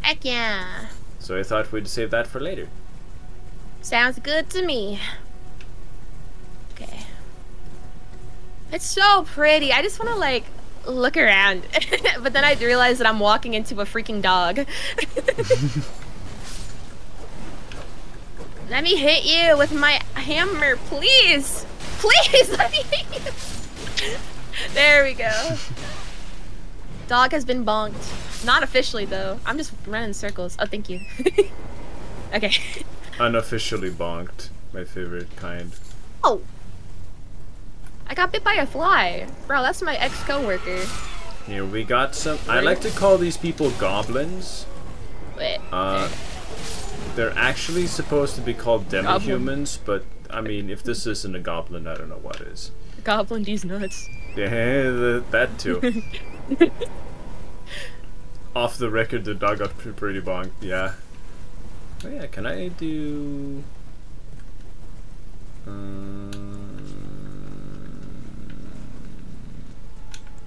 Heck yeah. So I thought we'd save that for later. Sounds good to me. Okay. It's so pretty. I just want to like look around. (laughs) but then I realize that I'm walking into a freaking dog. (laughs) (laughs) let me hit you with my hammer, please. Please let me hit you. there we go. Dog has been bonked. Not officially though. I'm just running circles. Oh, thank you. (laughs) okay. Unofficially bonked, my favorite kind. Oh! I got bit by a fly. Bro, that's my ex-coworker. Here we got some. I like to call these people goblins. Wait. Uh, they're actually supposed to be called Goblin. demi-humans, but I mean, if this isn't a goblin, I don't know what is. Goblin these nuts. Yeah, that too. (laughs) Off the record, the dog got pretty bonked. Yeah. Oh yeah, can I do? Um,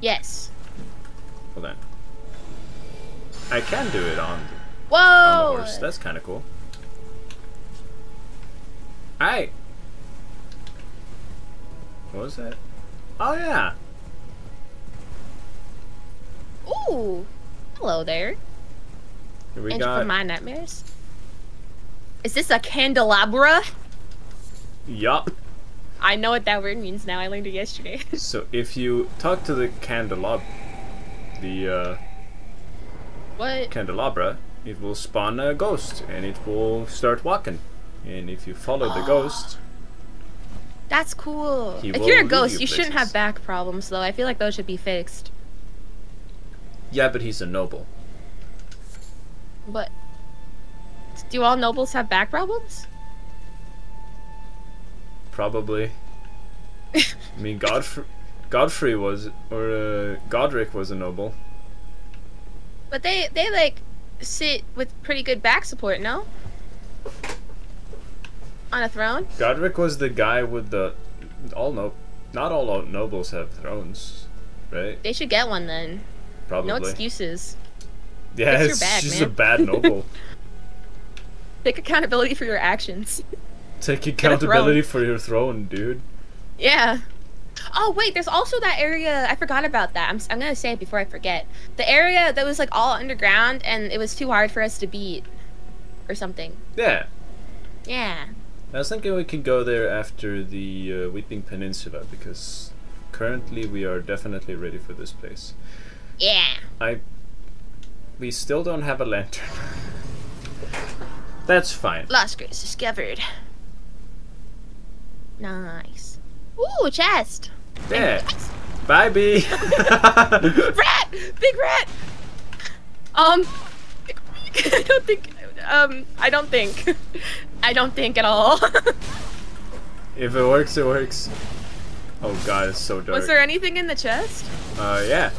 Yes. hold on. I can do it on Whoa! on the horse. That's kind of cool. Hi. What was that? Oh yeah. Ooh. Hello there. Here we Angel got. from my nightmares. Is this a candelabra? Yup. I know what that word means now. I learned it yesterday. (laughs) So if you talk to the candelabra, the uh, what? candelabra, it will spawn a ghost and it will start walking. And if you follow the ghost, That's cool. He if you're a ghost, you you shouldn't have back problems, though. I feel like those should be fixed. yeah, but he's a noble. But do all nobles have back problems? Probably. (laughs) I mean, Godfrey, Godfrey was, or uh, Godrick was a noble. But they they like sit with pretty good back support, no? On a throne? Godrick was the guy with the all no, not all nobles have thrones, right? They should get one then. Probably. No excuses. yeah, Fix your it's bag, just man. a bad noble. (laughs) Take accountability for your actions. Take (laughs) accountability for your throne, dude. yeah. Oh wait, there's also that area. I forgot about that. I'm, s- I'm gonna say it before I forget. The area that was like all underground and it was too hard for us to beat, or something. Yeah, Yeah. I was thinking we could go there after the uh, Weeping Peninsula because currently we are definitely ready for this place. Yeah. I. We still don't have a lantern. (laughs) That's fine. Lost Grace discovered. Nice. Ooh, chest. Yeah. Bye, B. (laughs) rat! Big rat! Um, (laughs) I don't think, um, I don't think. I don't think at all. (laughs) if it works, it works. Oh god, it's so dark. Was there anything in the chest? Uh, yeah.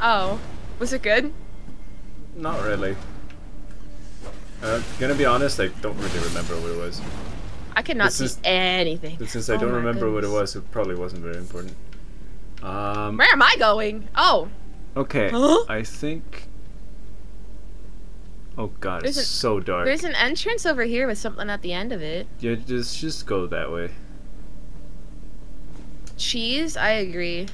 Oh. Was it good? Not really. Uh, gonna be honest, I don't really remember what it was. I cannot This see anything. But since I Oh don't my remember what it was, it probably wasn't very important. Um, Where am I going? Oh. okay. Huh? (gasps) I think... Oh god, There's it's an- so dark. There's an entrance over here with something at the end of it. Yeah, just, just go that way. Cheese? I agree.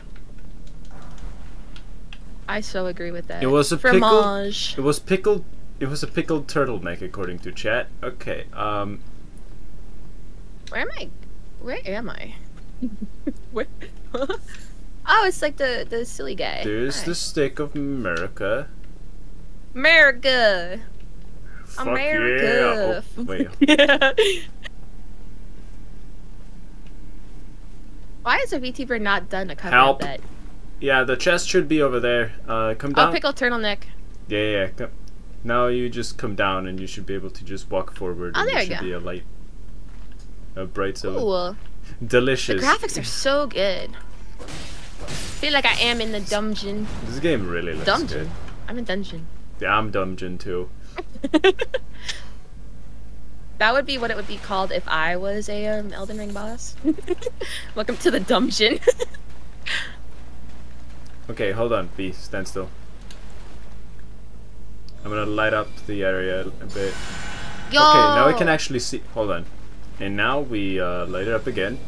I so agree with that. It was a pickle- Fromage. It was pickled... It was a pickled turtleneck, according to chat. Okay, um... Where am I? Where am I? (laughs) Where? (laughs) oh, it's like the the silly guy. There's Hi. the stick of America. America. Fuck America. yeah. Oh, (laughs) wait. yeah. Why is a VTuber not done a cover Help. of that? Yeah, the chest should be over there. Uh, come Oh, down. pickle turtleneck. Yeah, yeah. yeah. Come. Now you just come down and you should be able to just walk forward. Oh, and there there we should go. be a light. A bright zone. Ooh, the Delicious. graphics are so good. feel like I am in the dungeon. This game really looks Dungeon. good. I'm in dungeon. Yeah, I'm dungeon too. (laughs) that would be what it would be called if I was a um, Elden Ring boss. (laughs) Welcome to the dungeon. (laughs) Okay, hold on. B, stand still. I'm gonna light up the area a bit. Yo. Okay, now we can actually see. Hold on. And now we uh, light it up again.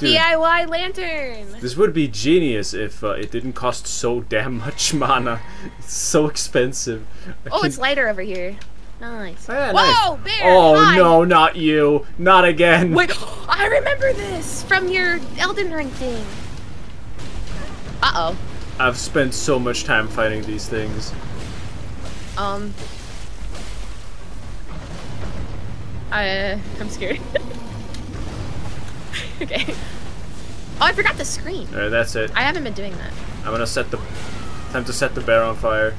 Dude, DIY lantern. this would be genius if uh, it didn't cost so damn much (laughs) mana. It's so expensive. I Oh, can- it's lighter over here. Nice. Oh, yeah, Whoa, nice. bear! Oh hi. no, not you! Not again! Wait, (gasps) I remember this from your Elden Ring thing. Uh oh. I've spent so much time fighting these things. Um. I, I'm scared. (laughs) (laughs) okay. Oh, I forgot the screen. Alright, that's it. I haven't been doing that. I'm gonna set the. Time to set the bear on fire.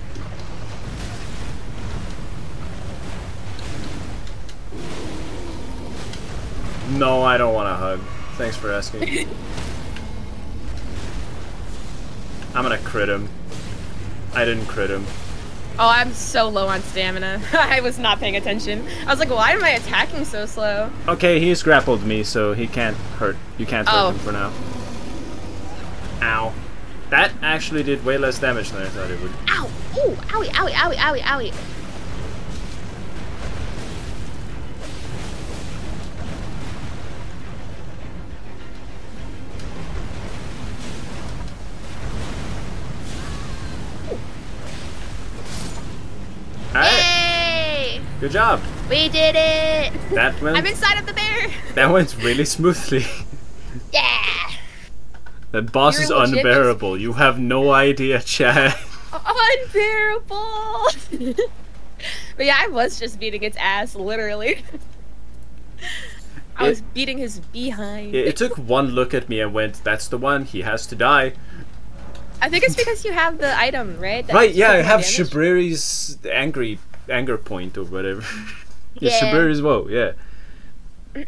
No, I don't want a hug. Thanks for asking. (laughs) I'm gonna crit him. I didn't crit him. Oh, I'm so low on stamina. (laughs) I was not paying attention. I was like, why am I attacking so slow? Okay, he's grappled me, so he can't hurt. You can't hurt Oh. him for now. Ow. That actually did way less damage than I thought it would. Ow! Ooh! Owie! Owie! Owie! Owie! Owie! Yay! good job. We did it! That went. I'm inside of the bear. that went really smoothly. (laughs) Yeah! That boss You're is just- unbearable. You have no idea, Chad. Unbearable. (laughs) but yeah, I was just beating its ass, literally. (laughs) I It- was beating his behind. It, it took one look at me and went, "That's the one. He has to die." I think it's because you have the item, right? That right? Yeah, I have damage? Shabriri's angry anger point or whatever. (laughs) yeah, Yeah. Shabriri's woe. Yeah. (clears throat)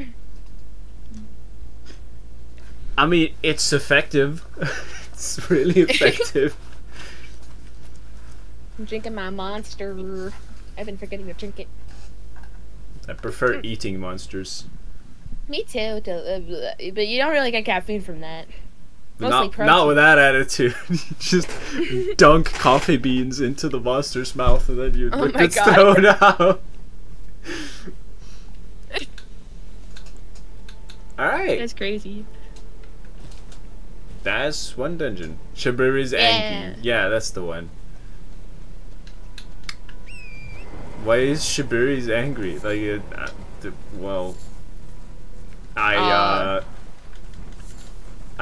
I mean, it's effective. (laughs) it's really (laughs) effective. I'm drinking my monster. I've been forgetting to drink it. I prefer eating monsters. Me too, to, uh, but you don't really get caffeine from that. Mostly Not, protein. not with that attitude. (laughs) You Just dunk coffee beans into the monster's mouth and then you Oh God. thrown out. (laughs) Alright. That's crazy. That's one dungeon. Shabriri's Yeah. Anki. Yeah, that's the one. Why is Shabiri's angry? Like, uh, uh, well, I uh, Uh.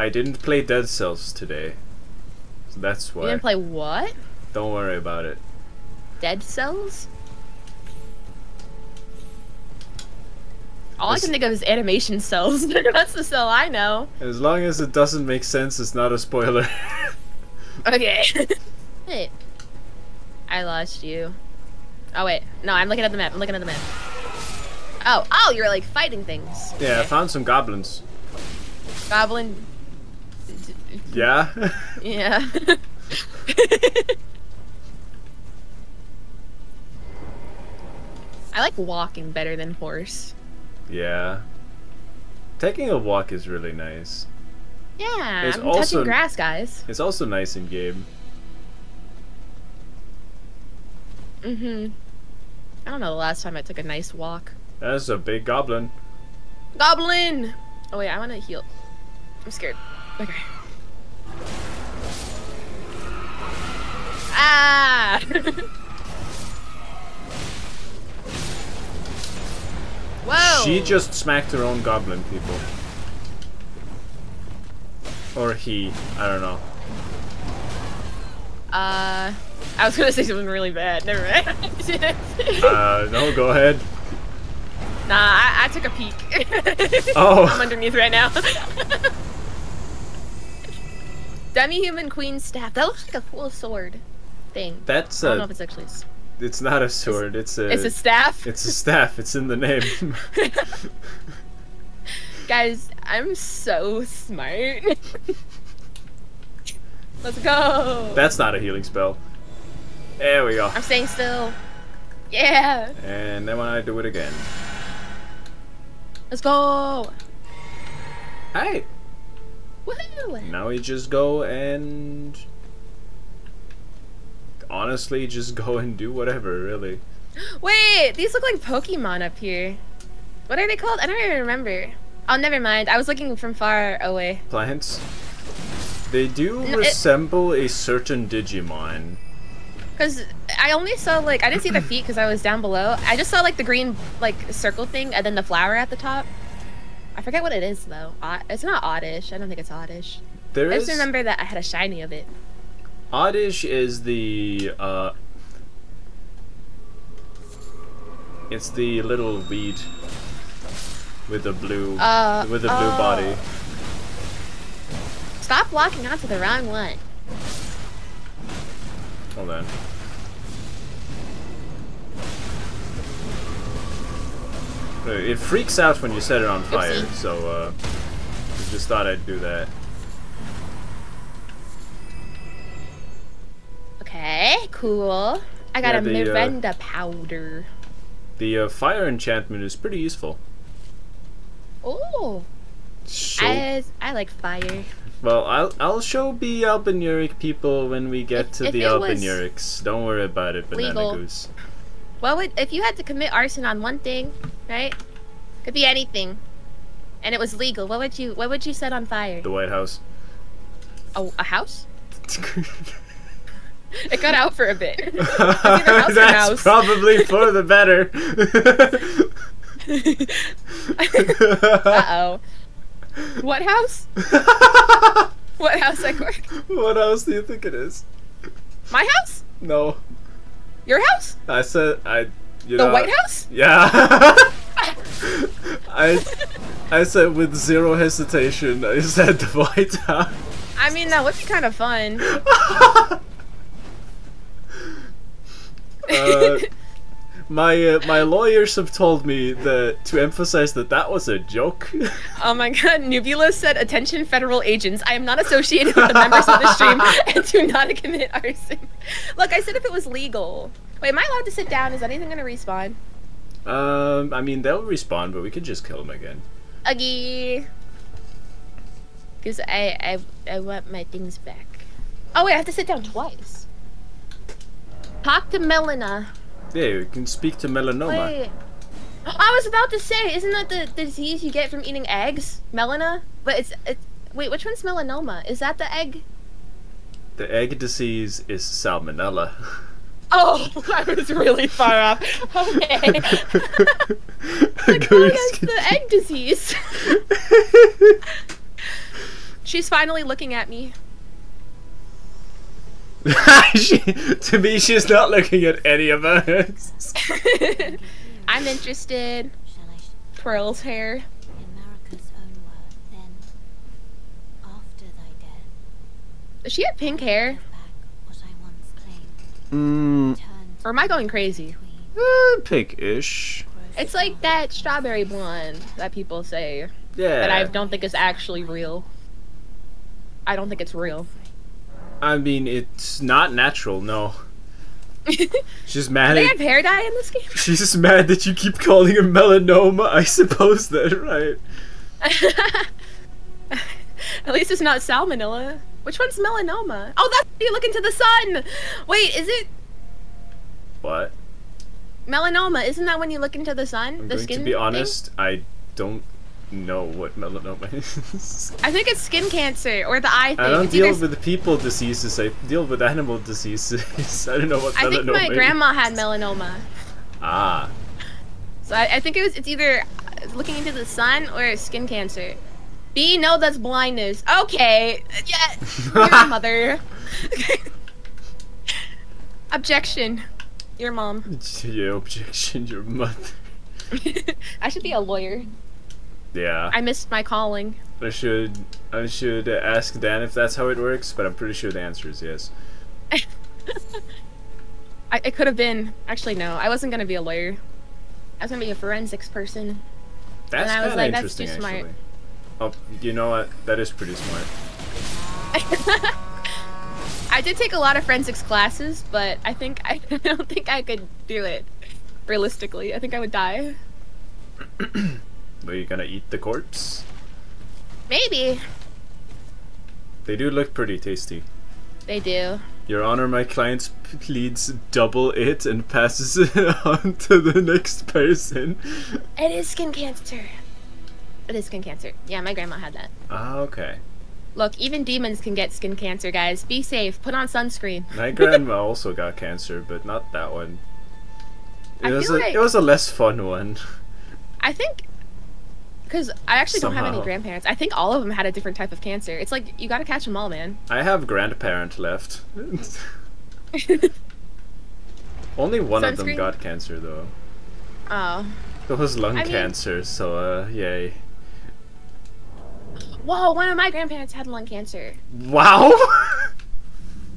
I didn't play Dead Cells today, So that's You why. didn't play what? Don't worry about it. Dead Cells? All I can think of is animation cells. (laughs) That's the cell I know. As long as it doesn't make sense, it's not a spoiler. (laughs) Okay. (laughs) wait. I lost you. Oh wait. No, I'm looking at the map. I'm looking at the map. Oh, oh, you're like fighting things. yeah, I found some goblins. Goblin. Yeah? Yeah. (laughs) I like walking better than horse. yeah. Taking a walk is really nice. Yeah, It's I'm also- touching grass, guys. It's also nice in game. Mm-hmm. I don't know the last time I took a nice walk. That's a big goblin. Goblin! Oh wait, I want to heal. I'm scared. Okay. Ah! (laughs) Whoa! She just smacked her own goblin, people. Or he. I don't know. Uh, I was gonna say something really bad. Never mind. (laughs) Uh, no, go ahead. nah, I, I took a peek. Oh. (laughs) I'm underneath right now. Demi-human queen staff. That looks like a cool sword thing. That's I don't know if it's actually. It's not a sword. It's a. It's a staff. (laughs) It's a staff. It's in the name. (laughs) Guys, I'm so smart. (laughs) Let's go. That's not a healing spell. There we go. I'm staying still. Yeah. And then when I do it again. Let's go. Hey. Woohoo. Now we just go and. Honestly, just go and do whatever, really. Wait, these look like Pokemon up here. What are they called? I don't even remember. Oh, never mind. I was looking from far away. Plants. They do No, it- resemble a certain Digimon. Cause I only saw like I didn't see the (clears throat) feet because I was down below. I just saw like the green like circle thing and then the flower at the top. I forget what it is though. It's not oddish. I don't think it's oddish. There I is just remember that I had a shiny of it. Oddish is the uh It's the little weed with the blue Uh, with the blue oh. body. Stop walking onto the wrong one. Hold on. It freaks out when you set it on fire, Oopsie. so uh I just thought I'd do that. Okay, cool. I got Yeah, a the, uh, powder. The uh, fire enchantment is pretty useful. Oh, So, I I like fire. well, I'll I'll show the Albinauric people when we get If- to if the Albinaurics. Don't worry about it, Banana legal. Goose. Would if you had to commit arson on one thing, right? Could be anything, and it was legal. What would you What would you set on fire? The White House. Oh, a house? (laughs) It got out for a bit. (laughs) house That's mouse. probably for the better. (laughs) uh oh. What house? What house, Egor? what house do you think it is? My house? No, Your house? I said I. You The know, White House? Yeah. I I said with zero hesitation. I said the White House. I mean, that would be kind of fun. Uh, my uh, my lawyers have told me that to emphasize that that was a joke. Oh my god, Nubula said, Attention federal agents, I am not associated with the members of the stream (laughs) and do not commit arson. Look, I said if it was legal. Wait, am I allowed to sit down? Is anything gonna respawn? Um, I mean they'll respawn, but we could just kill them again. Uggy. Because I, I, I want my things back. Oh wait, I have to sit down twice. Talk to Melina. Yeah, you can speak to melanoma. Wait. I was about to say, isn't that the, the disease you get from eating eggs? Melina? But it's, it's wait, which one's melanoma? Is that the egg? The egg disease is salmonella. (laughs) Oh, (laughs) I was really far off. Okay. (laughs) like, Go oh, that's the egg disease. (laughs) She's finally looking at me. she, to me, she's not looking at any of us. I'm interested. Shall I sh- Twirls hair. in Marika's own word, then after thy death, Does she have pink hair? give back what I once claimed. Mm, Or am I going crazy? uh, pink-ish. It's like that strawberry blonde that people say Yeah. that I don't think is actually real. I don't think it's real. I mean, it's not natural. No. (laughs) She's mad. they At, have hair dye in this game? (laughs) she's just mad that you keep calling her melanoma. I suppose that right. (laughs) At least it's not salmonella. Which one's melanoma? Oh, that's you look into the sun. Wait, is it What? melanoma? Isn't that when you look into the sun? I'm the going skin. to be thing? honest. I don't know what melanoma (laughs) is. I think it's skin cancer or the eye thing. I don't It's deal either- with people diseases. I deal with animal diseases. (laughs) I don't know what I melanoma I think my is. grandma had melanoma. Ah. So I, I think it was it's either looking into the sun or skin cancer. Bee, no, that's blindness. Okay, yeah, your (laughs) mother. (laughs) Objection, your mom. (laughs) Your objection, your mother. I should be a lawyer. Yeah. I missed my calling. I should I should ask Dan if that's how it works, but I'm pretty sure the answer is yes. I, it could have been. Actually, no, I wasn't gonna be a lawyer. I was gonna be a forensics person. That's kind of like, interesting, smart. actually. Oh, you know what? That is pretty smart. (laughs) I did take a lot of forensics classes, but I think (laughs) I don't think I could do it realistically. I think I would die. (clears throat) Are you gonna eat the corpse? Maybe They do look pretty tasty. they do. Your Honor, my client pleads double it and passes (laughs) it on to the next person. It is skin cancer. It is skin cancer. Yeah, my grandma had that. Ah, okay. Look, even demons can get skin cancer, guys. Be safe. Put on sunscreen. My (laughs) grandma also got cancer, but not that one. It I was feel a, like- it was a less fun one. I think because I actually don't have any grandparents. I think all of them had a different type of cancer. It's like you gotta catch them all, man. I have grandparent left. (laughs) Only one of them got cancer though. Oh. It was lung I mean- cancer, so uh, yay. Whoa, one of my grandparents had lung cancer. Wow! (laughs)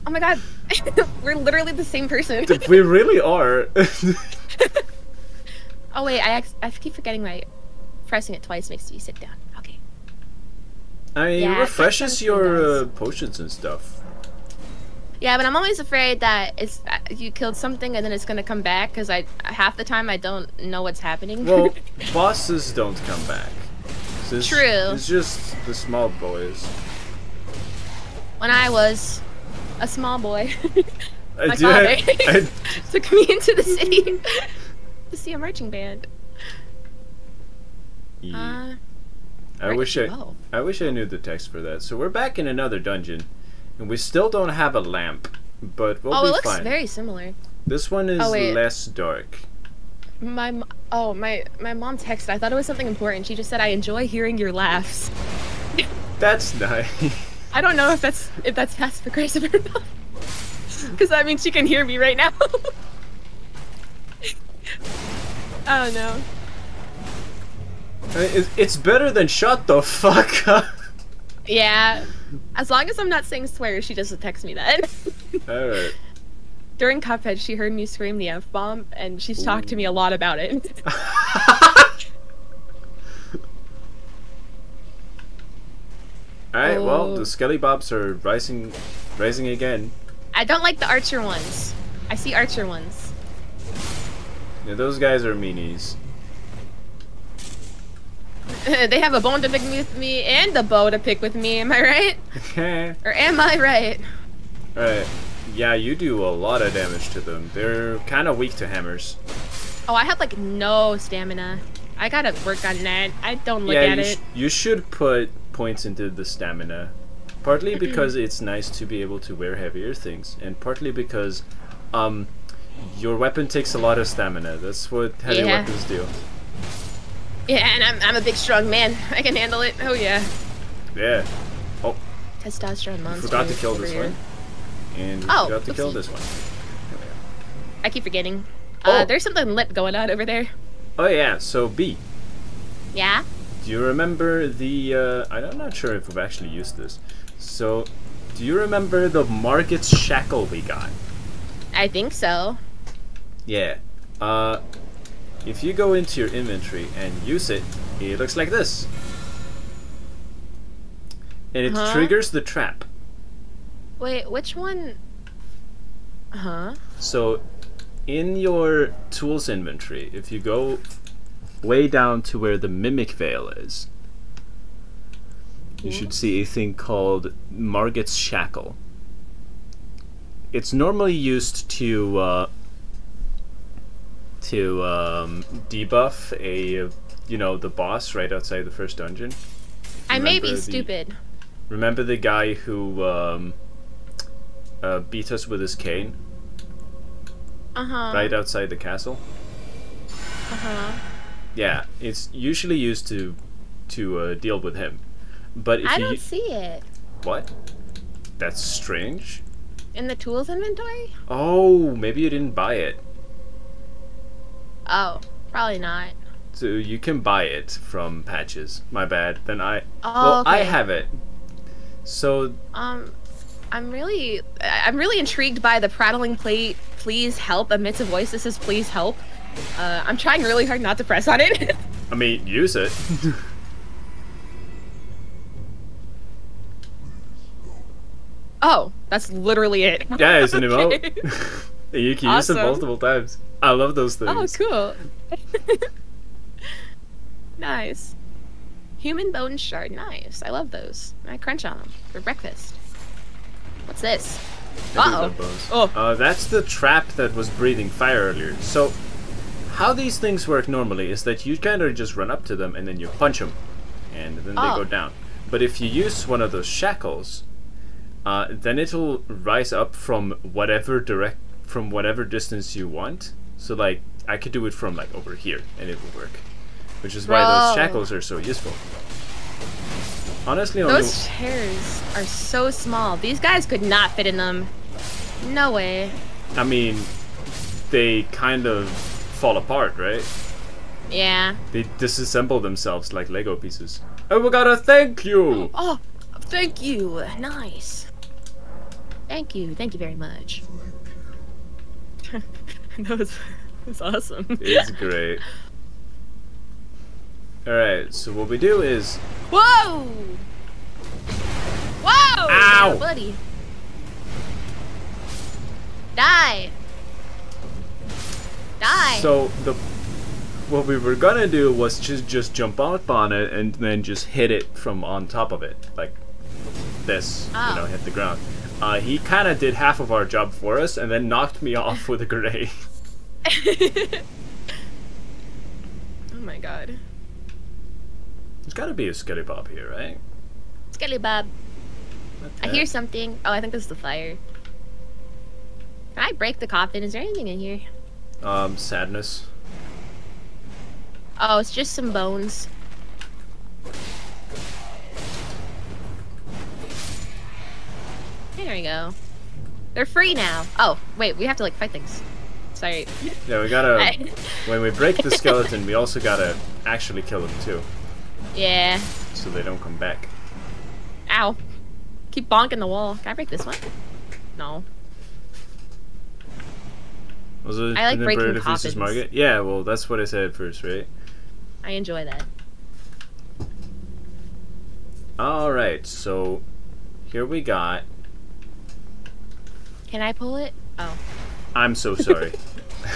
Oh my god. (laughs) We're literally the same person. we really are. (laughs) oh wait, I I keep forgetting my pressing it twice makes you sit down. Okay. I mean, Yeah, it refreshes your uh, potions and stuff. Yeah, but I'm always afraid that it's uh, you killed something and then it's gonna come back because I half the time I don't know what's happening. Well, bosses don't come back. It's, True. It's just the small boys. when I was a small boy, (laughs) I my do- father (laughs) I- (laughs) took me into the city to see a marching band. Yeah. Uh, I wish I? I wish I knew the text for that. So we're back in another dungeon, and we still don't have a lamp, but we'll oh, be it looks fine. very similar. This one is Oh, less dark. My oh my my mom texted. I thought it was something important. She just said, "I enjoy hearing your laughs." (laughs) That's nice. I don't know if that's if that's passive aggressive (laughs) or not. Because that means she can hear me right now. (laughs) oh no. I mean, it's better than shut the fuck up. Yeah. As long as I'm not saying swears, she doesn't text me that. Alright. During Cuphead, she heard me scream the F bomb, and she's talked to me a lot about it. (laughs) Alright, well, Oh. the Skelly Bobs are rising rising again. I don't like the Archer ones. I see Archer ones. Yeah, those guys are meanies. (laughs) they have a bone to pick with me and a bow to pick with me. Am I right? (laughs) Okay. Or am I right? Alright. Yeah, you do a lot of damage to them. They're kind of weak to hammers. Oh, I have like no stamina. I gotta work on that. I don't look yeah, at you, it. you should put points into the stamina. Partly because it's nice to be able to wear heavier things, and partly because um, your weapon takes a lot of stamina. That's what heavy Yeah. weapons do. Yeah, and I'm, I'm a big, strong man. I can handle it. Oh yeah. Yeah. Oh, Testosterone monster. forgot to kill this one. And Oh, forgot to kill this one. I keep forgetting. Oh. Uh, there's something lit going on over there. Oh yeah, so Bee. Yeah? Do you remember the? Uh, I'm not sure if we've actually used this. So, do you remember the Margit's shackle we got? I think so. Yeah. Uh, if you go into your inventory and use it, it looks like this. And it Uh-huh. triggers the trap. Wait, which one? Huh? So, in your tools inventory, if you go way down to where the mimic veil is, you should see a thing called Margit's shackle. It's normally used to uh, to um, debuff a you know the boss right outside the first dungeon. I may be the- stupid. Remember the guy who um, uh, beat us with his cane Uh huh. right outside the castle? Uh huh. Yeah, it's usually used to to uh, deal with him. But if I you don't see it what? That's strange. in the tools inventory. Oh, maybe you didn't buy it. Oh, probably not. So you can buy it from patches. My bad. Then I Oh, well, I have it. So Um, I'm really, I'm really intrigued by the prattling pate. Please help amidst a voice that says "Please help." Uh, I'm trying really hard not to press on it. (laughs) I mean, use it. (laughs) oh, that's literally it. (laughs) yeah, it's an Okay. emote. you can use it multiple times. I love those things. Oh, cool. nice. Human bone shard. Nice. I love those. I crunch on them for breakfast. What's this? Uh-oh. Oh. Uh, that's the trap that was breathing fire earlier. So, how these things work normally is that you kind of just run up to them and then you punch them, and then they Oh. go down. But if you use one of those shackles, uh, then it'll rise up from whatever direct from whatever distance you want. So like I could do it from like over here and it will work, which is why those shackles are so useful. Honestly, only Those chairs are so small. These guys could not fit in them. No way. I mean, they kind of fall apart, right? Yeah. They disassemble themselves like Lego pieces. Oh, we gotta thank you! Oh, thank you. Nice. Thank you. Thank you very much. (laughs) that was, (laughs) was awesome. It's great. (laughs) Alright, so what we do is. Whoa! Whoa! Ow! buddy. Die! Die! So, the. What we were gonna do was just, just jump up on it and then just hit it from on top of it. Like this, Oh. you know, hit the ground. Uh, he kind of did half of our job for us and then knocked me (laughs) off with a grenade. (laughs) oh my god. There's gotta be a Skelly Bob here, right? Skelly Bob. I hear something. Oh, I think this is the fire. Can I break the coffin? Is there anything in here? Um, sadness. Oh, it's just some bones. There we go. They're free now. Oh, wait, we have to like fight things. Sorry. Yeah, we gotta. (laughs) When we break the skeleton, we also gotta actually kill them too, yeah. so they don't come back. Ow. Keep bonking the wall. Can I break this one? No. Was it I like breaking coffins. Market? Yeah, well, that's what I said first, right? I enjoy that. Alright, so here we got. Can I pull it? Oh. I'm so (laughs) sorry.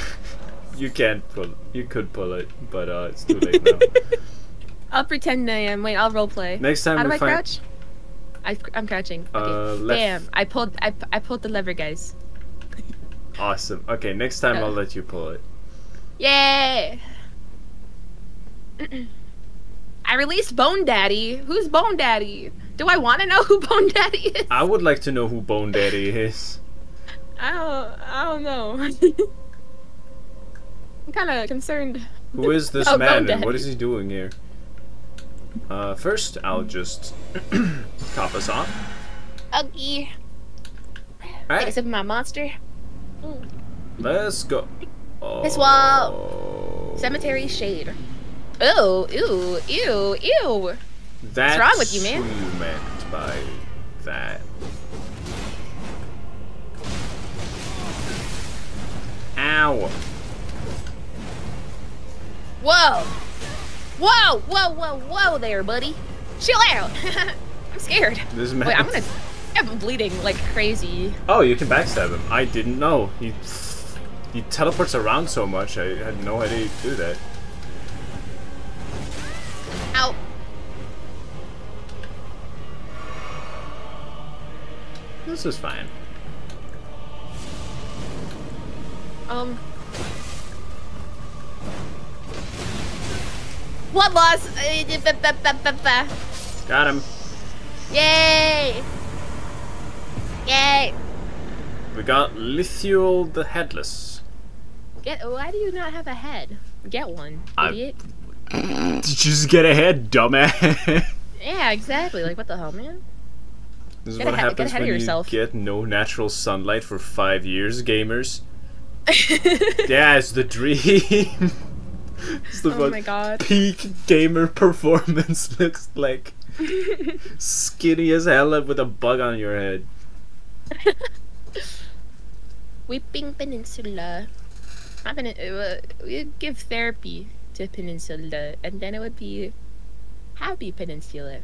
(laughs) you can't pull. You could pull it, but uh, it's too late now. (laughs) I'll pretend I am. Wait, I'll roleplay. Next time How do I find. crouch? I, I'm crouching. Okay. Uh, left. Bam! I pulled. I, I pulled the lever, guys. Awesome. Okay, next time Uh. I'll let you pull it. Yay! (clears throat) I released Bone Daddy. Who's Bone Daddy? Do I want to know (laughs) who Bone Daddy is? I would like to know who Bone Daddy is. (laughs) I don't. I don't know. (laughs) I'm kind of concerned. Who is this Oh, man and what is he doing here? Uh, first, I'll just (clears throat) top us off. A Alright, of my monster. Mm. let's go. Oh. This wall. Cemetery shade. Ew, ew, ew, ew. That's wrong with you, man? you meant by that. Ow. Whoa. Whoa, whoa, whoa, whoa there, buddy. Chill out. (laughs) I'm scared. This man. Wait, I'm gonna. I'm bleeding like crazy. Oh, you can backstab him. I didn't know. He he teleports around so much. I had no idea he'd do that. Ow. This is fine. Um. Blood loss. Uh. Got him. Yay! Yay! We got Lithuel the Headless. Get. Why do you not have a head? Get one, I- idiot. Just get ahead, dumbass. (laughs) Yeah, exactly. Like, what the hell, man? this is Get what happens when you get no natural sunlight for five years, gamers. (laughs) Yeah, it's the dream. (laughs) it's the Oh my God. peak gamer (laughs) performance (laughs) looks like. Skinny as hell with a bug on your head. (laughs) Weeping Peninsula. I'm gonna uh, we give therapy to Peninsula, and then it would be Happy Peninsula.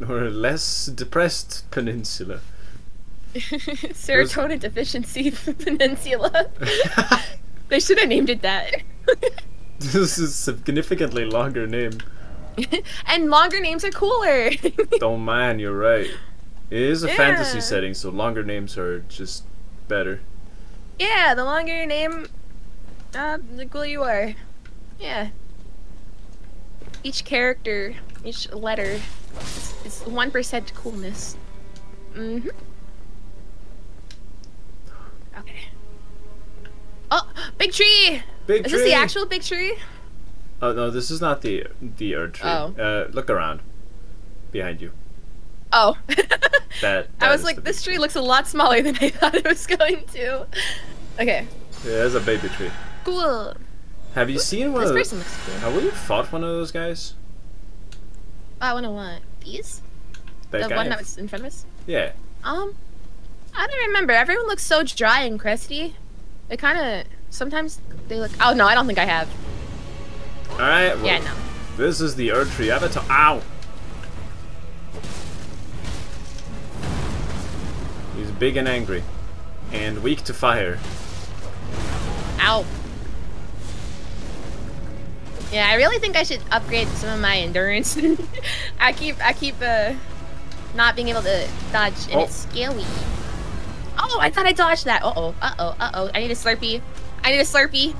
Or a less depressed peninsula. Serotonin deficiency Peninsula. they should have named it that. (laughs) this is a significantly longer name. (laughs) and longer names are cooler. (laughs) Don't mind, you're right. It is a fantasy setting, so longer names are just better. yeah, the longer your name, uh, the cooler you are. Yeah. Each character, each letter, is one percent coolness. Mm-hmm. Okay. Oh, big tree! Big Is tree. this the actual big tree? Oh no, this is not the the Erdtree. Oh. Uh, look around, behind you. Oh. (laughs) That. I was like, this big tree looks a lot smaller than I thought it was going to. Okay, Yeah, there's a baby tree. cool. Have you seen one This of person those? looks cool. Have we fought one of those guys? I wanna what? These? That the guy. one that was in front of us? Yeah. Um, I don't remember. Everyone looks so dry and crusty. It kind of sometimes they look. Oh no, I don't think I have. All right. Well, Yeah, no. This is the Erdtree avatar. Ow. He's big and angry, and weak to fire. Ow. Yeah, I really think I should upgrade some of my endurance. (laughs) I keep, I keep, uh, not being able to dodge, and Oh. it's scary. Oh, I thought I dodged that. Uh oh, uh oh, uh oh. I need a Slurpee. I need a Slurpee.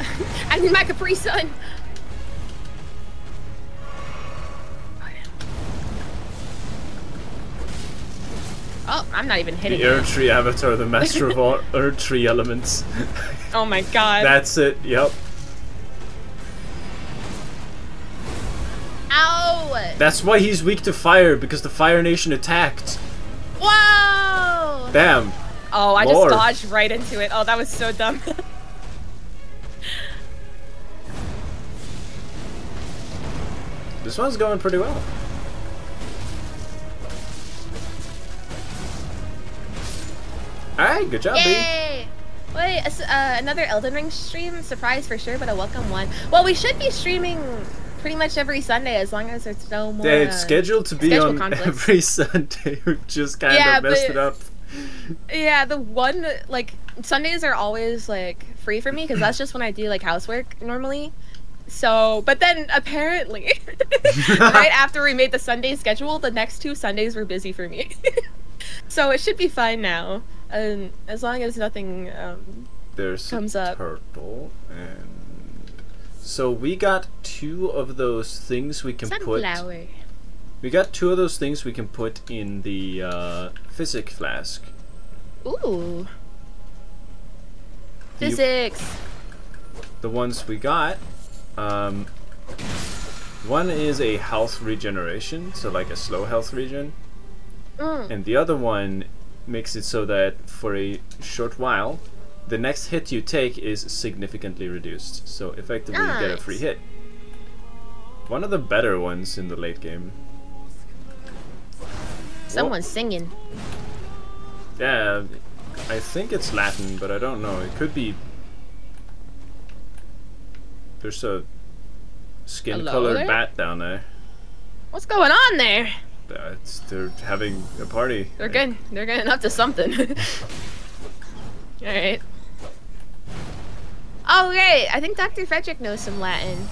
(laughs) I need my Capri Sun. Oh, I'm not even hitting The it. Erdtree avatar, the master of all (laughs) Earth tree elements. Oh my god. That's it. Yep. Ow! That's why he's weak to fire because the Fire Nation attacked. Whoa! Damn. Oh, I Lord. just dodged right into it. Oh, that was so dumb. (laughs) This one's going pretty well. Alright, good job, Bee. Yay! Wait, uh, another Elden Ring stream? Surprise for sure, but a welcome one. Well, we should be streaming pretty much every Sunday as long as there's no more. Yeah, it's uh, scheduled to be on conflicts. (laughs) every Sunday. (laughs) We just kind of messed it up. Yeah, the one like Sundays are always like free for me because that's just when I do like housework normally. So, but then apparently, (laughs) right after we made the Sunday schedule, the next two Sundays were busy for me. so it should be fine now, um, as long as nothing. Um, There's Comes up. turtle, and so we got two of those things we can put. sunflower. We got two of those things we can put in the uh, physick flask. Ooh. You- Physics. The ones we got, um, one is a health regeneration, so like a slow health regen, Mm. and the other one makes it so that for a short while, the next hit you take is significantly reduced. So effectively, you get a free hit. One of the better ones in the late game. Someone's singing. Yeah, I think it's Latin, but I don't know. It could be. There's a skin-colored bat down there. What's going on there? That's, they're having a party. They're getting they're getting up to something. (laughs) (laughs) Alright. Oh great, I think Dr. Frederick knows some Latin.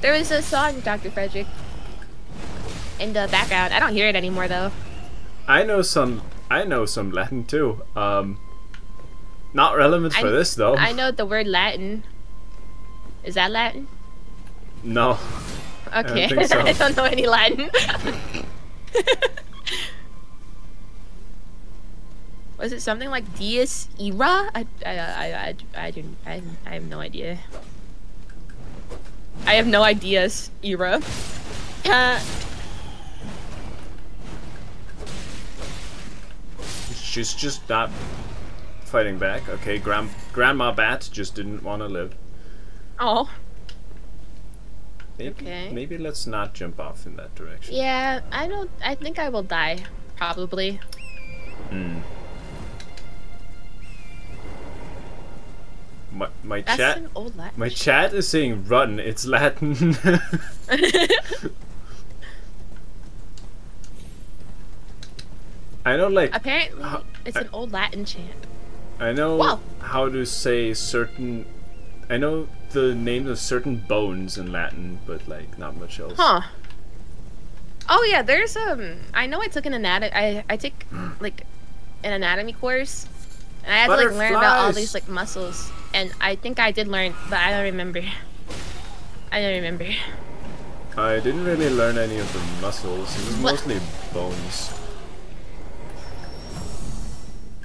There was a song Dr. Frederick in the background. I don't hear it anymore though. I know some. I know some Latin too. Um, not relevant for I- this though. I know the word Latin. Is that Latin? No. Okay. think so. (laughs) I don't know any Latin. (laughs) Was it something like Dies Irae? I I I I I, didn't, I, I have no idea. I have no ideas, Ira. Uh, She's just not fighting back. Okay, Grand Grandma Bat just didn't want to live. oh. Maybe, Okay. maybe let's not jump off in that direction. Yeah, I don't. I think I will die. Probably. Hmm. My, my That's chat an old Latin. my chat is saying run. It's Latin. (laughs) I know like Apparently, How- it's I- an old Latin chant. I know Wow. how to say certain. I know the names of certain bones in Latin, but like not much else. Huh. Oh yeah, there's um. I know I took an anatomy. I I take (gasps) like an anatomy course, and I had to like learn about all these like muscles. And I think I did learn, but I don't remember. I don't remember. I didn't really learn any of the muscles. It was What? mostly bones.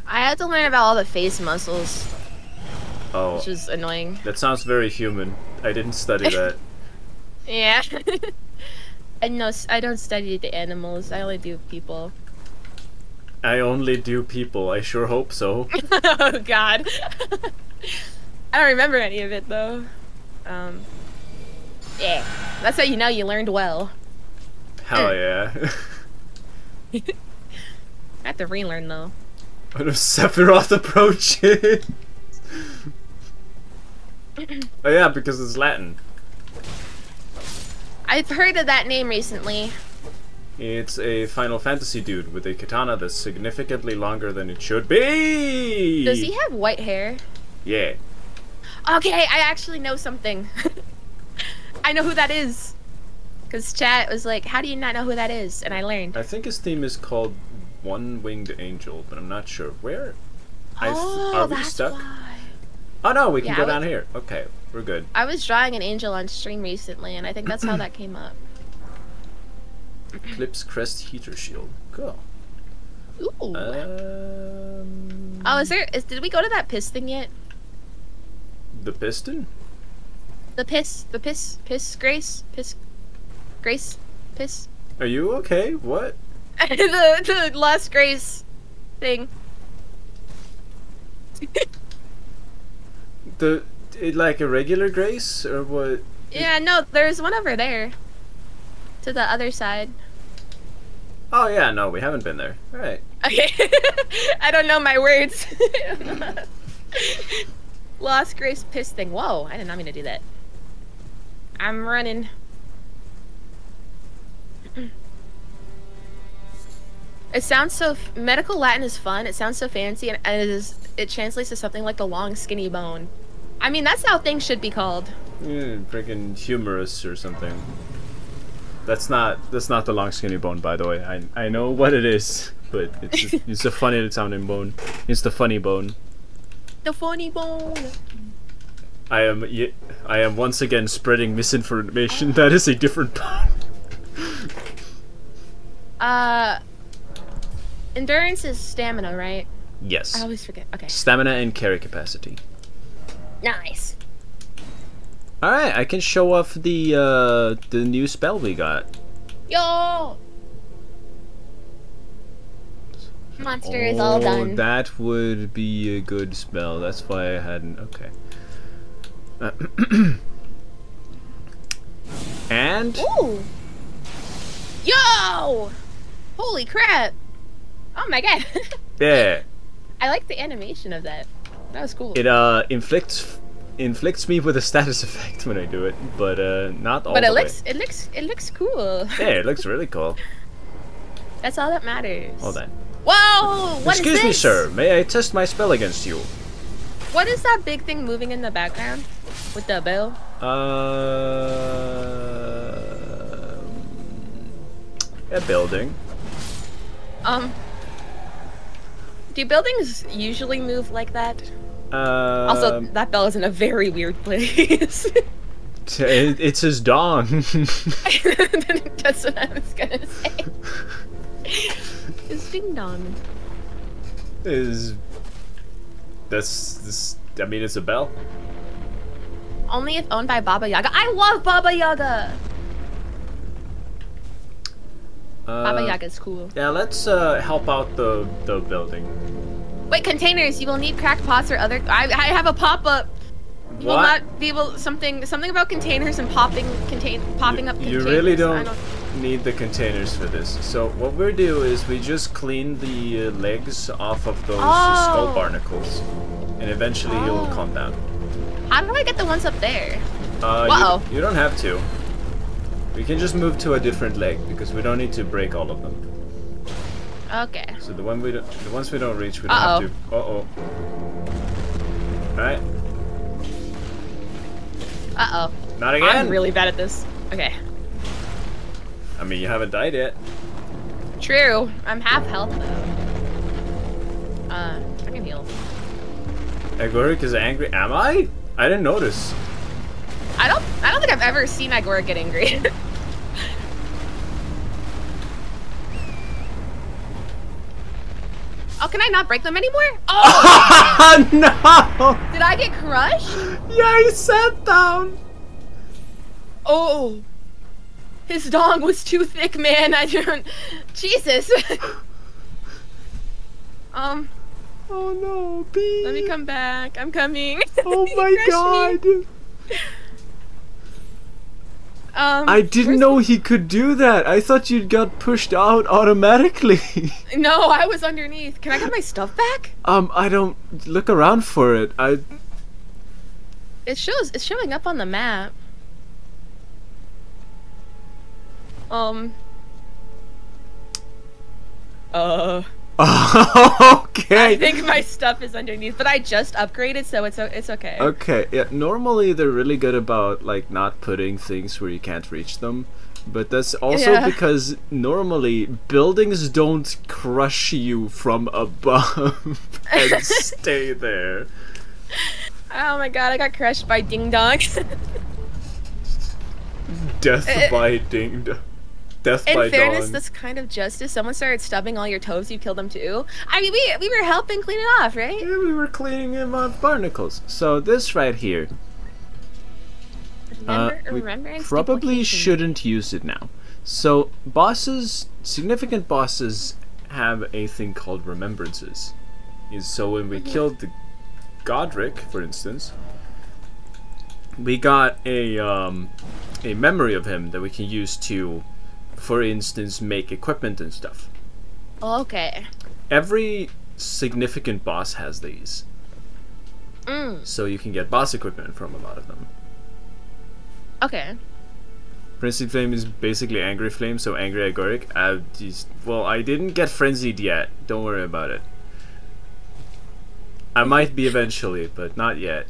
I had to learn about all the face muscles, Oh, which is annoying. that sounds very human. I didn't study that. (laughs) Yeah. (laughs) I know. I don't study the animals. I only do people. I only do people. I sure hope so. (laughs) oh God. I don't remember any of it though. Um. Yeah, that's how you know you learned well. Hell (laughs) yeah. (laughs) I have to relearn though. When a Sephiroth approaches. (laughs) oh yeah, because it's Latin. I've heard of that name recently. It's a Final Fantasy dude with a katana that's significantly longer than it should be. Does he have white hair? Yeah. Okay, I actually know something. (laughs) I know who that is. Cause chat was like, "How do you not know who that is?" And I learned. I think his theme is called One Winged Angel, but I'm not sure where. I th- oh, are we that's stuck? why. Oh no, we can Yeah, go I was- down here. Okay, we're good. I was drawing an angel on stream recently, and I think that's how that came up. (clears throat) Eclipse Crest Heater Shield. Cool. Ooh. Um, oh, is there? Is, did we go to that piss thing yet? The piston? The piss, the piss, piss, Grace, piss, Grace, piss. Are you okay? What? (laughs) the the Lost Grace thing. (laughs) The it, like a regular grace or what? Yeah, no, there's one over there. To the other side. Oh yeah, no, we haven't been there. All right. Okay. (laughs) I don't know my words. Lost Grace piss thing. Whoa, I did not mean to do that. I'm running. (clears throat) It sounds so f- medical Latin is fun. It sounds so fancy, and and it is. It translates to something like the long, skinny bone. I mean, that's how things should be called. Yeah, freaking humerus or something. That's not that's not the long skinny bone, by the way. I I know what it is, but it's (laughs) it's a funny sounding bone. It's the funny bone. The funny bone. I am I am once again spreading misinformation. (laughs) That is a different bone. Uh, endurance is stamina, right? Yes. I always forget. Okay. Stamina and carry capacity. Nice. All right, I can show off the uh the new spell we got. Yo. Monster is all Oh, done. that would be a good spell. That's why I hadn't. Okay. Uh, (clears throat) and Ooh! Yo! Holy crap! Oh my god. (laughs) yeah, I like the animation of that. That was cool. it uh inflicts inflicts me with a status (laughs) effect when I do it, but uh not all but it way. looks it looks it looks cool. Yeah, it looks (laughs) really cool. That's all that matters. Hold on. Whoa! What is Excuse me, sir. May I test my spell against you? What is that big thing moving in the background? With the bell? Uh, a building. Um Do buildings usually move like that? Um, Also, that bell is in a very weird place. (laughs) it- it's his dong. (laughs) That's what I was gonna say. (laughs) It's ding dong. is that's this? I mean, it's a bell. Only if owned by Baba Yaga. I love Baba Yaga! Uh, Baba Yaga's cool. Yeah, let's uh, help out the the building. Wait, containers. You will need cracked pots or other. I, I have a pop up. You will not be able something something about containers and popping contain popping up Containers. You really I don't, need the containers for this. So what we do is we just clean the uh, legs off of those skull Oh. barnacles, and eventually he'll Oh. calm down. How do I get the ones up there? Uh, Uh-oh. you, you don't have to. We can just move to a different leg because we don't need to break all of them. Okay. So the one we don't, the ones we don't reach, we don't Uh-oh. have to. Uh oh. All right. Uh oh. Not again. I'm really bad at this. Okay. I mean, you haven't died yet. True. I'm half health though. Uh, I can heal. Igoric is angry. Am I? I didn't notice. I don't. I don't think I've ever seen Agora get angry. (laughs) oh, can I not break them anymore? (laughs) Oh, no! did I get crushed? Yeah, he sat down. Oh, his dong was too thick, man. I don't. Jesus. (laughs) um, Oh no, Bee. let me come back. I'm coming. Oh (laughs) my god. Um, I didn't know he could do that. I thought you'd got pushed out automatically. (laughs) No, I was underneath. Can I get my stuff back? um, I don't look around for it. I It shows. It's showing up on the map. Um. Uh. (laughs) okay. I think my stuff is underneath, but I just upgraded, so it's it's okay. Okay, yeah, normally they're really good about like not putting things where you can't reach them. But that's also Yeah. because normally buildings don't crush you from above (laughs) and stay (laughs) there. Oh my god, I got crushed by Ding Dong. Death Eh, by ding d- Death In by fairness, dawn. that's kind of justice. Someone started stubbing all your toes, you killed them too. I mean, we we were helping clean it off, right? Yeah, we were cleaning him of barnacles. So this right here, uh, Remember, we probably shouldn't use it now. So bosses, significant bosses, have a thing called remembrances. Is so when we killed the Godrick, for instance, we got a um, a memory of him that we can use to, for instance, make equipment and stuff. Okay. Every significant boss has these, Mm. so you can get boss equipment from a lot of them. Okay. Frenzied Flame is basically Angry Flame, so Angry Igoric. Uh, geez, well, I didn't get Frenzied yet. Don't worry about it. I might be eventually, but not yet.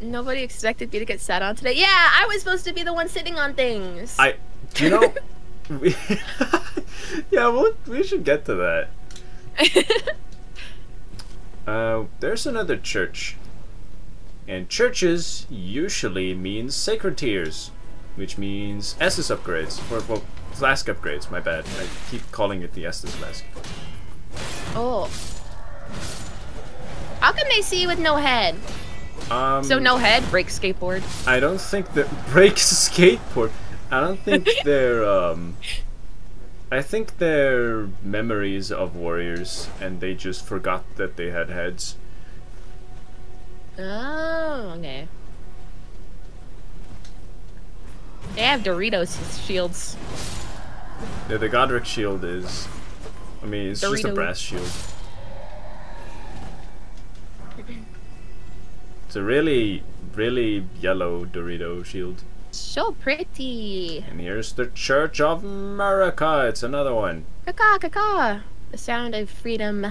Nobody expected me to get sat on today. Yeah, I was supposed to be the one sitting on things. I, you know, we, (laughs) yeah, well, we should get to that. (laughs) Uh, there's another church. And churches usually means sacred tears, which means Estus upgrades, or, well, flask upgrades, my bad. I keep calling it the Estus flask. oh. How can they see you with no head? Um, So no head, break skateboard. I don't think that (laughs) breaks skateboard. I don't think (laughs) they're um I think they're memories of warriors, and they just forgot that they had heads. Oh, okay. They have Doritos shields. Yeah, the Godrick shield is. I mean, it's just a brass shield. It's a really, really yellow Dorito shield. So pretty. And here's the Church of America. It's another one. Caca, caca. The sound of freedom.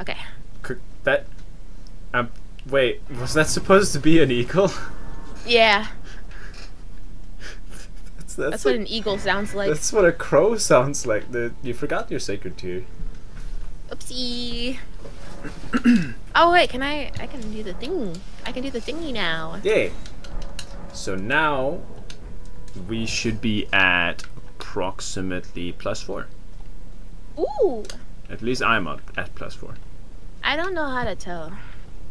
Okay. C- that. Um. Wait, was that supposed to be an eagle? (laughs) Yeah, that's, that's, that's a- what an eagle sounds like. That's what a crow sounds like. The you forgot your sacred tear. Oopsie. (clears throat) oh wait, can I? I can do the thing. I can do the thingy now. Yay. So now we should be at approximately plus four. Ooh, At least I'm up at plus four. I don't know how to tell.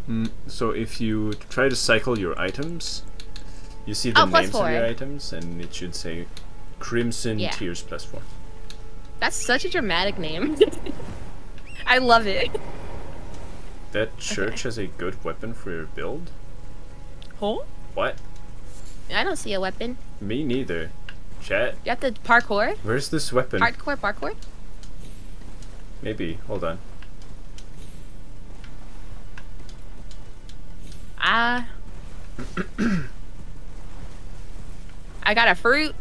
Mm, so if you try to cycle your items, you see the Oh, names of your items, and it should say Crimson Yeah. Tears plus four. That's such a dramatic name. (laughs) I love it. That church has a good weapon for your build. Huh? What? I don't see a weapon. Me neither. Chat. You have to parkour. Where's this weapon? Hardcore parkour. Maybe. Hold on. Ah. (clears throat) I got a fruit.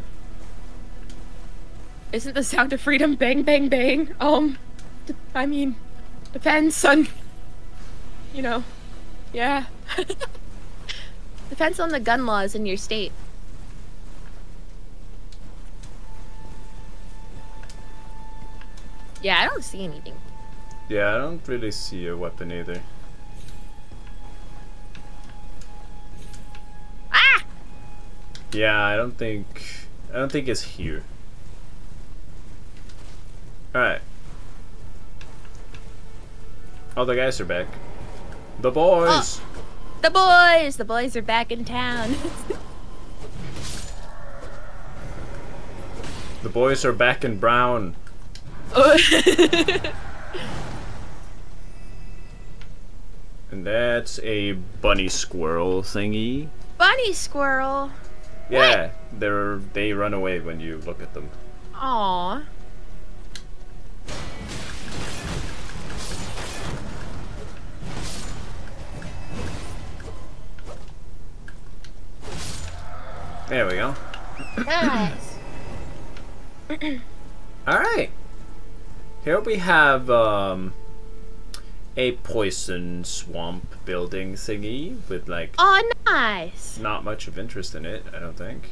Isn't the sound of freedom bang bang bang? Um, d- I mean, depends on, you know, yeah. (laughs) depends on the gun laws in your state. Yeah, I don't see anything. Yeah, I don't really see a weapon either. Ah! Yeah, I don't think I don't think it's here. Alright. Oh the guys are back. The boys! The boys! The boys are back in town. (laughs) The boys are back in brown. (laughs) And that's a bunny squirrel thingy. Bunny squirrel. Yeah, they're they run away when you look at them. Aw. There we go. Nice. Alright. Here we have um a poison swamp building thingy with like oh, nice. not much of interest in it, I don't think.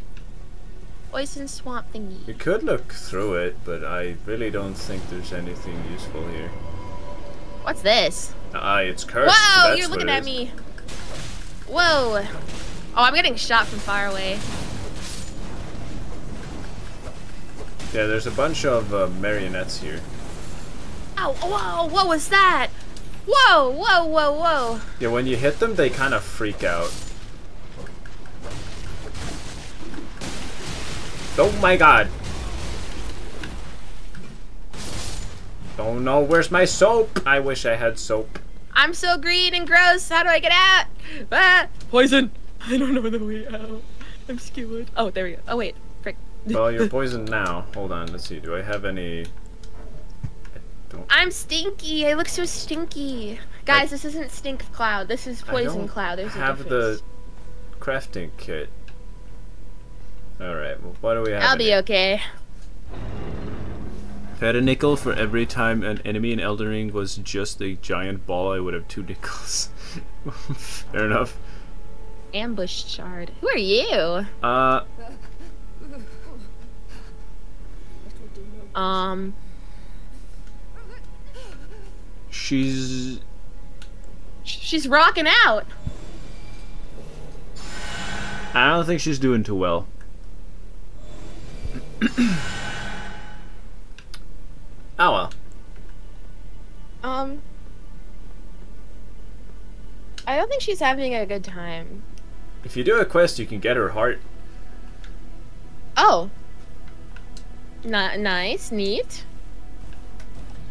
Poison swamp thingy. We could look through it, but I really don't think there's anything useful here. What's this? Ah, it's cursed. Whoa, that's you're looking at is. me. Whoa. Oh, I'm getting shot from far away. Yeah, there's a bunch of uh, marionettes here. Ow, whoa, what was that? Whoa, whoa, whoa, whoa. Yeah, when you hit them, they kind of freak out. Oh my god. Oh no, where's my soap? I wish I had soap. I'm so green and gross. How do I get out? Ah, poison. (laughs) I don't know the way out. I'm skewered. Oh, there we go. Oh, wait. Frick. (laughs) Well, you're poisoned now. Hold on, let's see. Do I have any... I don't... I'm stinky. I look so stinky. Guys, this isn't stink cloud. This is poison cloud. There's a have difference. the crafting kit. Alright, well, what do we have? I'll be it? okay. If I had a nickel for every time an enemy in Elden Ring was just a giant ball, I would have two nickels. (laughs) Fair enough. Ambush shard. Who are you? Uh, Um. she's... She's rocking out. I don't think she's doing too well. (clears throat) oh well. Um. I don't think she's having a good time. If you do a quest, you can get her heart. Oh. Ni- nice, neat.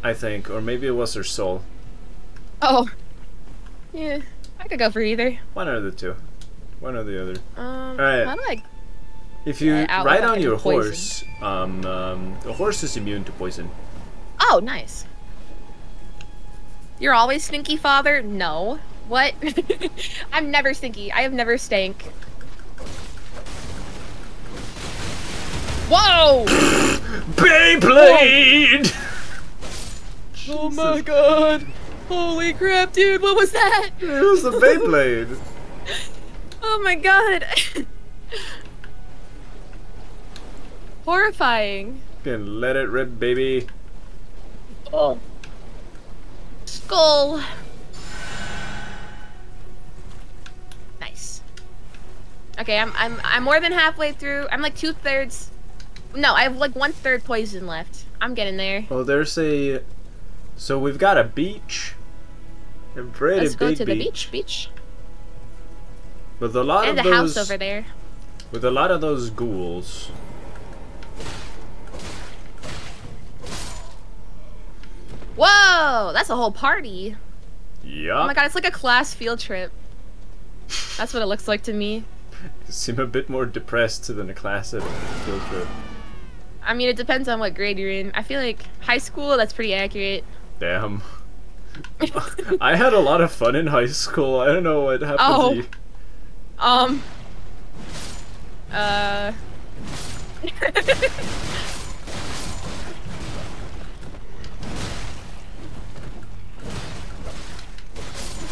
I think, or maybe it was her soul. Oh. Yeah, I could go for either. One or the two. One or the other. Um, Alright. how do I... If you Yeah, ride on your horse, um, um, the horse is immune to poison. Oh, nice. You're always stinky, father? No. What? (laughs) I'm never stinky. I have never stank. Whoa! (laughs) Beyblade! oh my god! Holy crap, dude! What was that? it was the Beyblade. (laughs) Oh my god! Horrifying. Can let it rip, baby. Oh. Skull. Okay, I'm I'm I'm more than halfway through. I'm like two thirds. No, I have like one third poison left. I'm getting there. Oh, there's a. So we've got a beach. A pretty Let's go to the beach, beach, With a lot and of the those. house over there. With a lot of those ghouls. Whoa, that's a whole party. Yeah. Oh my god, it's like a class field trip. That's what it looks like to me. Seem a bit more depressed than a class at a field trip. I mean, it depends on what grade you're in. I feel like high school, that's pretty accurate. Damn. (laughs) I had a lot of fun in high school. I don't know what happened Oh. to you. Um. Uh. (laughs)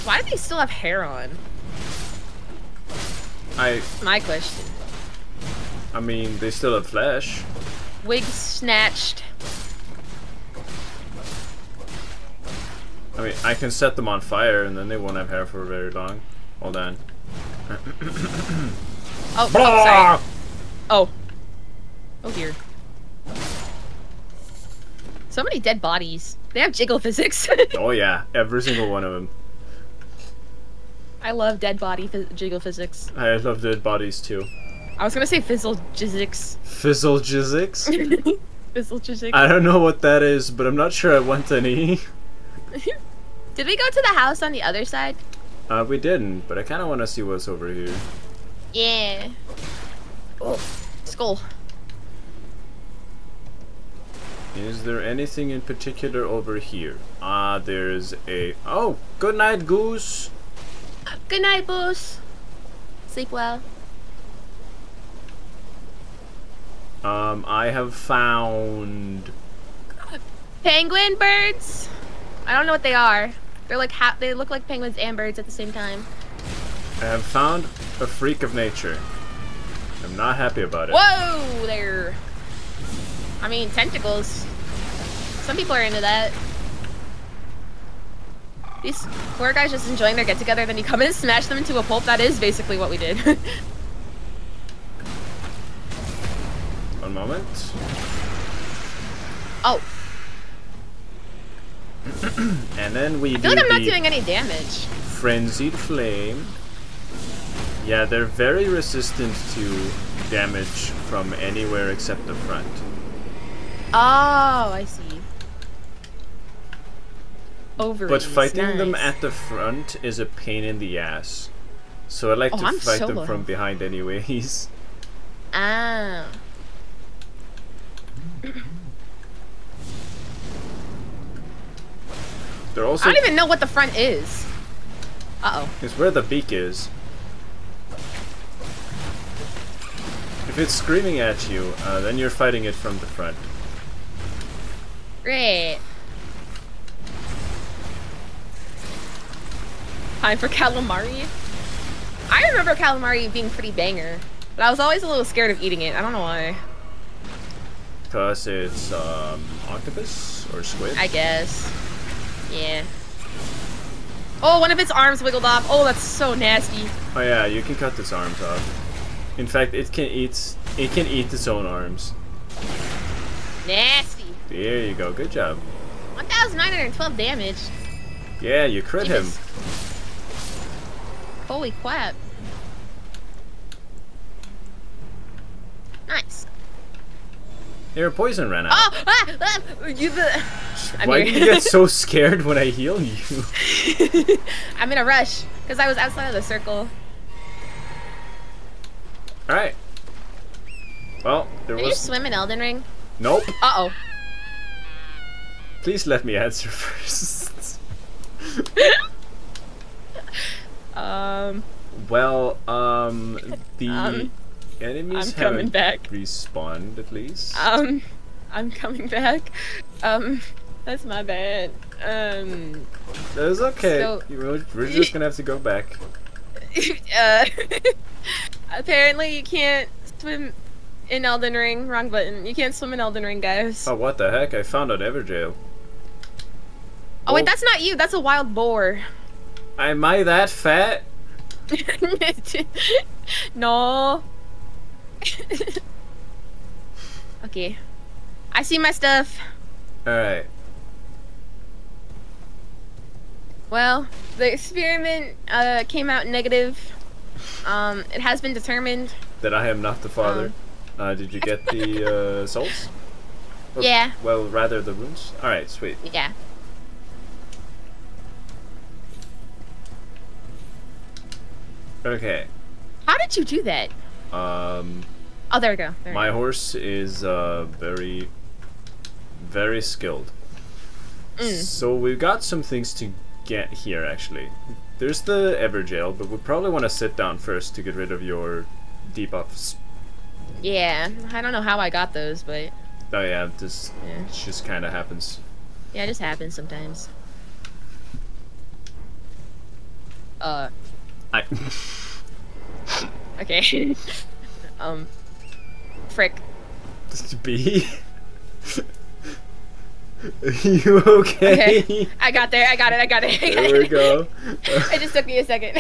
Why do they still have hair on? I My question. I mean, they still have flesh. Wig snatched. I mean, I can set them on fire and then they won't have hair for very long. Hold on. (coughs) Oh, oh, sorry. Oh. Oh dear. So many dead bodies. They have jiggle physics. (laughs) Oh yeah, every single one of them. I love dead body jiggle physics. I love dead bodies too. I was gonna say fizzle physics. Fizzle jizzix? (laughs) fizzle physics. I don't know what that is, but I'm not sure I want any. (laughs) Did we go to the house on the other side? Uh, we didn't, but I kind of want to see what's over here. Yeah. Oh, skull. Is there anything in particular over here? Ah, there's a. Oh, good night, goose. Good night, boss. Sleep well. Um, I have found. Penguin birds. I don't know what they are. They're like ha- they look like penguins and birds at the same time. I have found a freak of nature. I'm not happy about it. Whoa there. I mean tentacles. Some people are into that. These poor guys just enjoying their get together, then you come in and smash them into a pulp. That is basically what we did. (laughs) One moment. oh, (clears throat) And then we I do feel like I'm not doing any damage. frenzied flame. Yeah, they're very resistant to damage from anywhere except the front. Oh, I see. Over. But fighting them at the front is a pain in the ass. So I like Oh, to I'm fight them from behind anyways. (laughs) Ah. They're also I don't even know what the front is. Uh oh. it's where the beak is. If it's screaming at you, uh, then you're fighting it from the front. Great. Time for calamari. I remember calamari being pretty banger, but I was always a little scared of eating it. I don't know why. Cause it's um, octopus or squid. I guess. Yeah. Oh, one of its arms wiggled off. Oh, that's so nasty. Oh yeah, you can cut its arms off. In fact, it can eat it can eat its own arms. Nasty. There you go. Good job. 1,912 damage. Yeah, you crit him. Holy crap. Nice. Your poison ran out. Oh, ah, ah, you the. Why do you get so scared when I heal you? (laughs) I'm in a rush because I was outside of the circle. Alright. Well, there Can you swim in Elden Ring? Nope. Uh oh. Please let me answer (laughs) first. (laughs) Um, well, um, the (laughs) Um, enemies I'm coming back. respawned at least. um, I'm coming back. Um, that's my bad. Um, That's okay. so- know, We're just gonna have to go back. (laughs) uh, (laughs) apparently you can't swim in Elden Ring. Wrong button. You can't swim in Elden Ring, guys. Oh, what the heck? I found an Evergaol. Oh wait, Oh. that's not you. That's a wild boar. Am I that fat? (laughs) no. (laughs) okay. I see my stuff. Alright. Well, the experiment uh, came out negative. Um, it has been determined. That I am not the father. Uh, did you get the uh, (laughs) souls? Or- Yeah. Well, rather the runes. Alright, sweet. Yeah. Okay. How did you do that? Um, Oh, there we go. There we my go. horse is uh, very, very skilled. Mm. So we've got some things to get here, actually. There's the Evergaol, but we probably want to sit down first to get rid of your debuffs. Yeah. I don't know how I got those, but Oh yeah, this Yeah. just kind of happens. yeah, it just happens sometimes. Uh, I. okay. (laughs) um, frick. (laughs) B. Are you okay? Okay. I got there. I got it. I got it. I got There we it. go. (laughs) it just took me a second.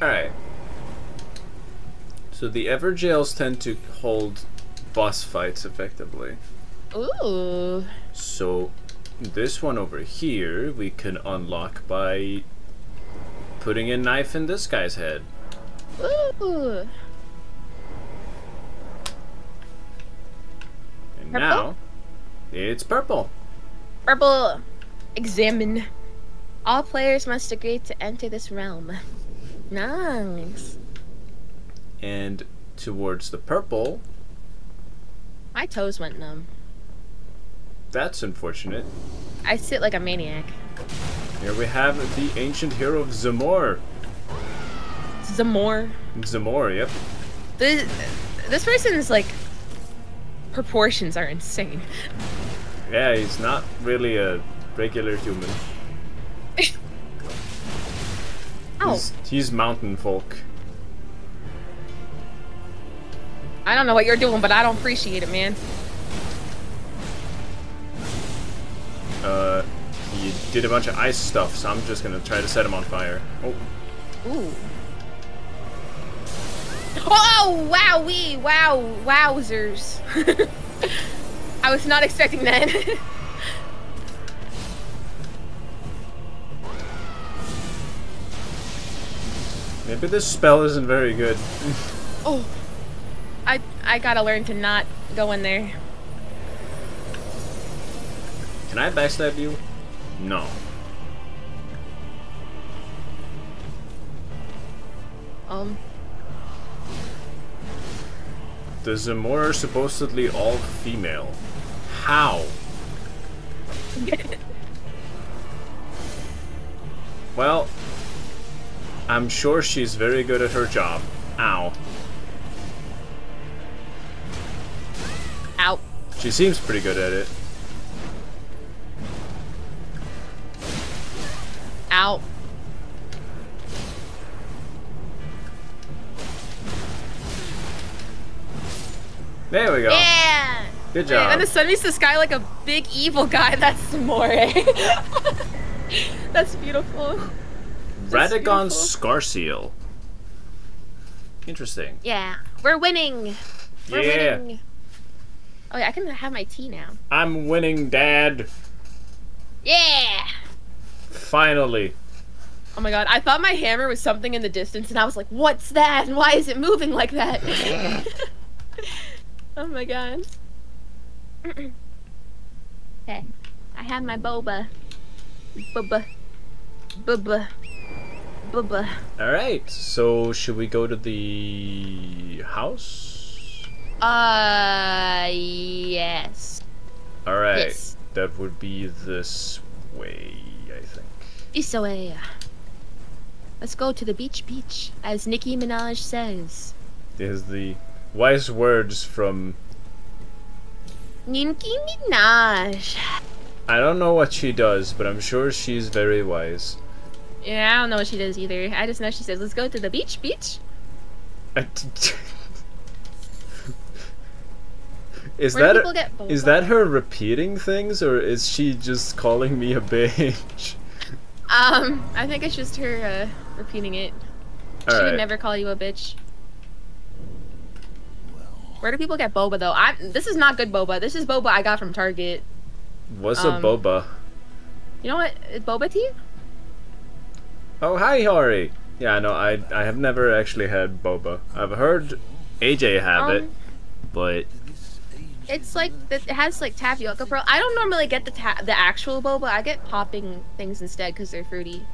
Alright. So the Evergaols tend to hold boss fights effectively. Ooh. So this one over here we can unlock by putting a knife in this guy's head. Ooh. And Purple? now it's purple. Purple. Examine. All players must agree to enter this realm. Nice. And towards the purple, My toes went numb. That's unfortunate. I sit like a maniac. Here we have the ancient hero of Zamor. Zamor. Zamor, yep. This, this person's like proportions are insane. Yeah, he's not really a regular human. (laughs) Oh, He's, he's mountain folk. I don't know what you're doing, but I don't appreciate it, man. Uh, he did a bunch of ice stuff, so I'm just gonna try to set him on fire. Oh, Ooh. Oh, wow, wee, wow, wowzers. (laughs) I was not expecting that. (laughs) maybe this spell isn't very good. (laughs) oh, I I gotta learn to not go in there. Can I backstab you? No. Um, The Zamor are supposedly all female. How? (laughs) well, I'm sure she's very good at her job. Ow. out. She seems pretty good at it. Out. There we go. Yeah. Good Wait, and the sun meets the sky like a big evil guy. (laughs) That's Samore. That's beautiful. Radagon beautiful. Scar Seal. Interesting. Yeah, we're winning. We're Yeah. winning. Oh yeah, I can have my tea now. I'm winning, Dad. Yeah. Finally. Oh my god, I thought my hammer was something in the distance and I was like, what's that? And why is it moving like that? (laughs) oh my god. (clears throat) okay. I have my boba. Boba. Boba. Boba. Alright, so should we go to the house? Uh, yes. Alright, Yes. that would be this way, I think. Way. Let's go to the beach beach, as Nicki Minaj says. There's the wise words from. Nicki Minaj. I don't know what she does, but I'm sure she's very wise. Yeah, I don't know what she does either. I just know she says, let's go to the beach beach. (laughs) is Where that people get boba? is that her repeating things, or is she just calling me a bitch? Um, I think it's just her uh, repeating it. she Alright. would never call you a bitch. Where do people get boba though? I this is not good boba. This is boba I got from Target. What's um, a boba? You know what? Boba tea? Oh, hi, Hori. Yeah, no, I I have never actually had boba. I've heard AJ have it, Um, but It's like it has like tapioca pearl. I don't normally get the ta- the actual boba. But I get popping things instead because they're fruity.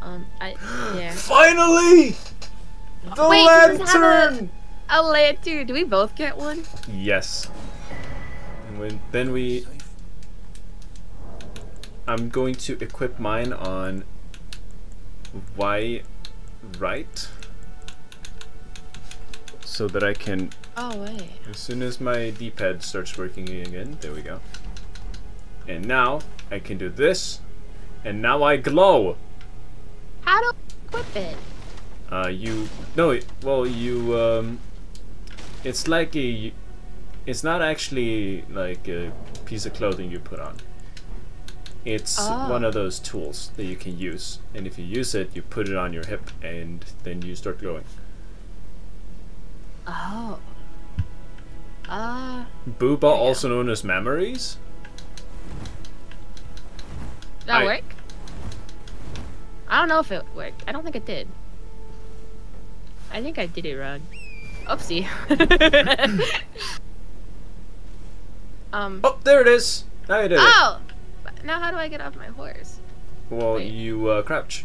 Um, I (gasps) yeah. finally, the Wait, does this have a- lantern. A lantern. Do we both get one? Yes. And when, then we. I'm going to equip mine on Y right so that I can Oh wait. as soon as my D-pad starts working again there we go and now I can do this and now I glow How do I equip it? uh you no it- well you um it's like a it's not actually like a piece of clothing you put on it's Oh. one of those tools that you can use and if you use it you put it on your hip and then you start glowing Oh. Ah. booba also known as memories that I- work? I don't know if it worked. I don't think it did. I think I did it wrong. Oopsie. (laughs) um. oh there it is now you did it Oh. Now how do I get off my horse? well wait. you uh, crouch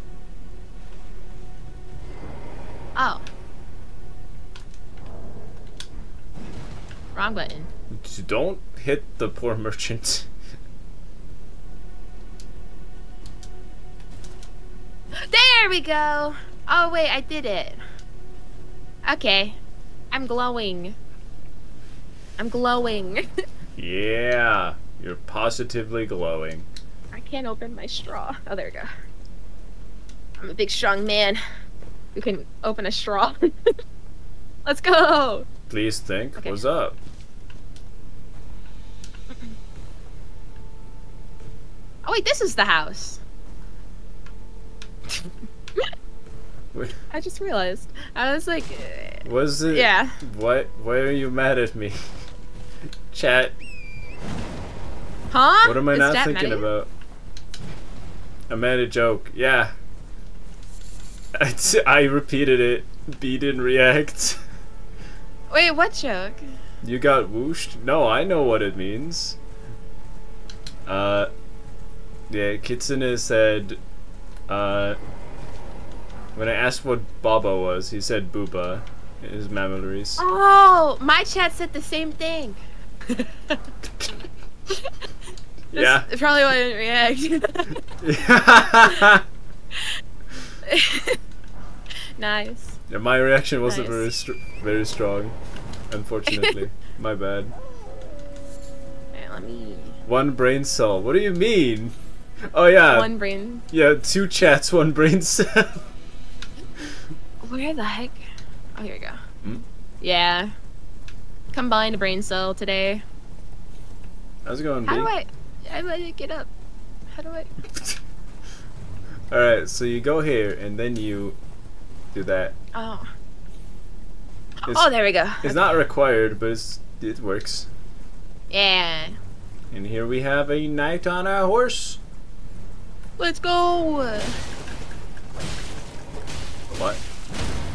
Oh. Wrong button. don't hit the poor merchant (laughs) There we go. Oh wait, I did it. Okay. I'm glowing. I'm glowing. (laughs) yeah you're positively glowing I can't open my straw. Oh, there we go. I'm a big, strong man who can open a straw. (laughs) Let's go. Please think Okay. what's up Oh wait, this is the house. I just realized. I was like, uh, Was it? yeah. What? Why are you mad at me? Chat. Huh? What am I Is not thinking about? I made a joke. Yeah. (laughs) I, I repeated it. B didn't react. (laughs) Wait, what joke? You got whooshed? No, I know what it means. Uh, yeah, Kitsune said, uh, when I asked what Baba was, he said Booba. His memories. Oh, my chat said the same thing. (laughs) yeah. Probably why I didn't react. (laughs) (laughs) nice. Yeah, my reaction wasn't Nice. very str- very strong, unfortunately. (laughs) my bad. Alright, let me. One brain cell. What do you mean? Oh yeah, One brain. yeah. Two chats, one brain (laughs) cell. Where the heck? Oh, here we go. Hmm? Yeah. Combined a brain cell today. How's it going, How B? do I? How do I get up? How do I? (laughs) All right, so you go here and then you do that. Oh. It's, oh, there we go. it's not required, but it's, it works. Yeah. And here we have a knight on a horse. Let's go. What?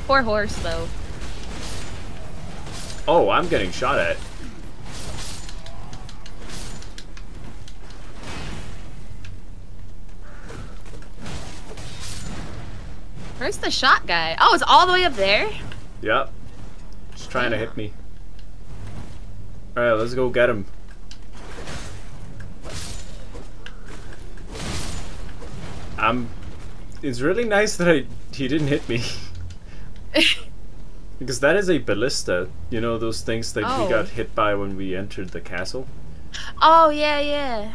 Poor horse, though. Oh, I'm getting shot at. Where's the shot guy? Oh, it's all the way up there? Yep. Just trying to hit me. Alright, let's go get him. I'm. It's really nice that I he didn't hit me. (laughs) because that is a ballista. You know those things that we Oh. got hit by when we entered the castle? Oh, yeah, yeah.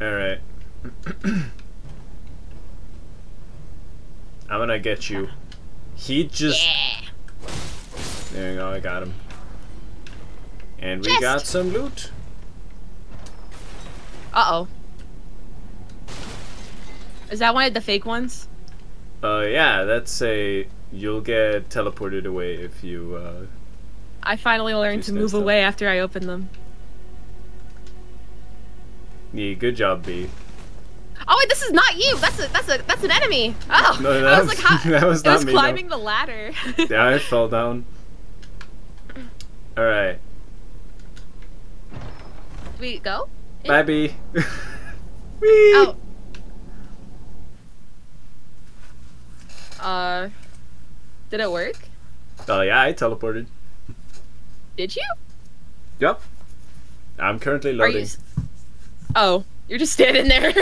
Alright. (clears throat) I'm gonna get you. He just. Yeah. There you go, I got him. And we Chest. got some loot. Uh-oh. Is that one of the fake ones? Uh, yeah, that's a. You'll get teleported away if you, uh. I finally learned to move away after I opened them. Yeah, good job, B. Oh wait, this is not you. That's a that's a that's an enemy. Oh, No, I that was was- like, (laughs) how, that was it was not me, no. climbing the ladder. (laughs) Yeah, I fell down. Alright. we go. Bye, B. (laughs) Whee! Oh. Uh, did it work? Oh, yeah, I teleported. Did you? Yep. I'm currently Are you? loading. s- Oh, you're just standing there.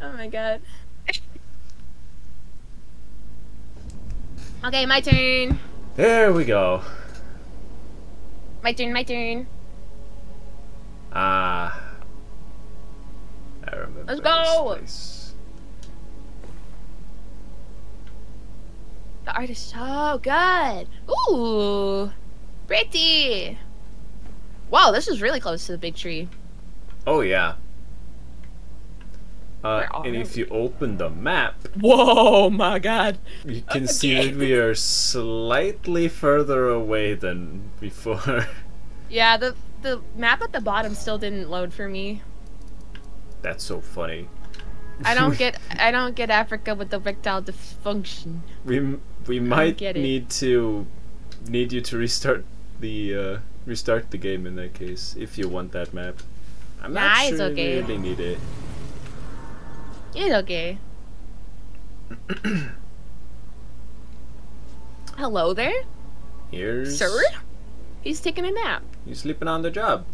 Oh my god. Okay, my turn. There we go. My turn. My turn. Ah. I remember Let's this go! place. The art is so good. Ooh, pretty. Wow, this is really close to the big tree. Oh, yeah. Uh, and if you open the map, Whoa, my god. you can see that we are slightly further away than before. Yeah, the the map at the bottom still didn't load for me. That's so funny. I don't (laughs) get I don't get Africa with the erectile dysfunction. we we might get it. need to need you to restart the uh, restart the game in that case if you want that map. I'm not Nah, it's sure okay. you really need it. It's okay. (clears throat) Hello there, Here's sir. He's taking a nap. You sleeping on the job?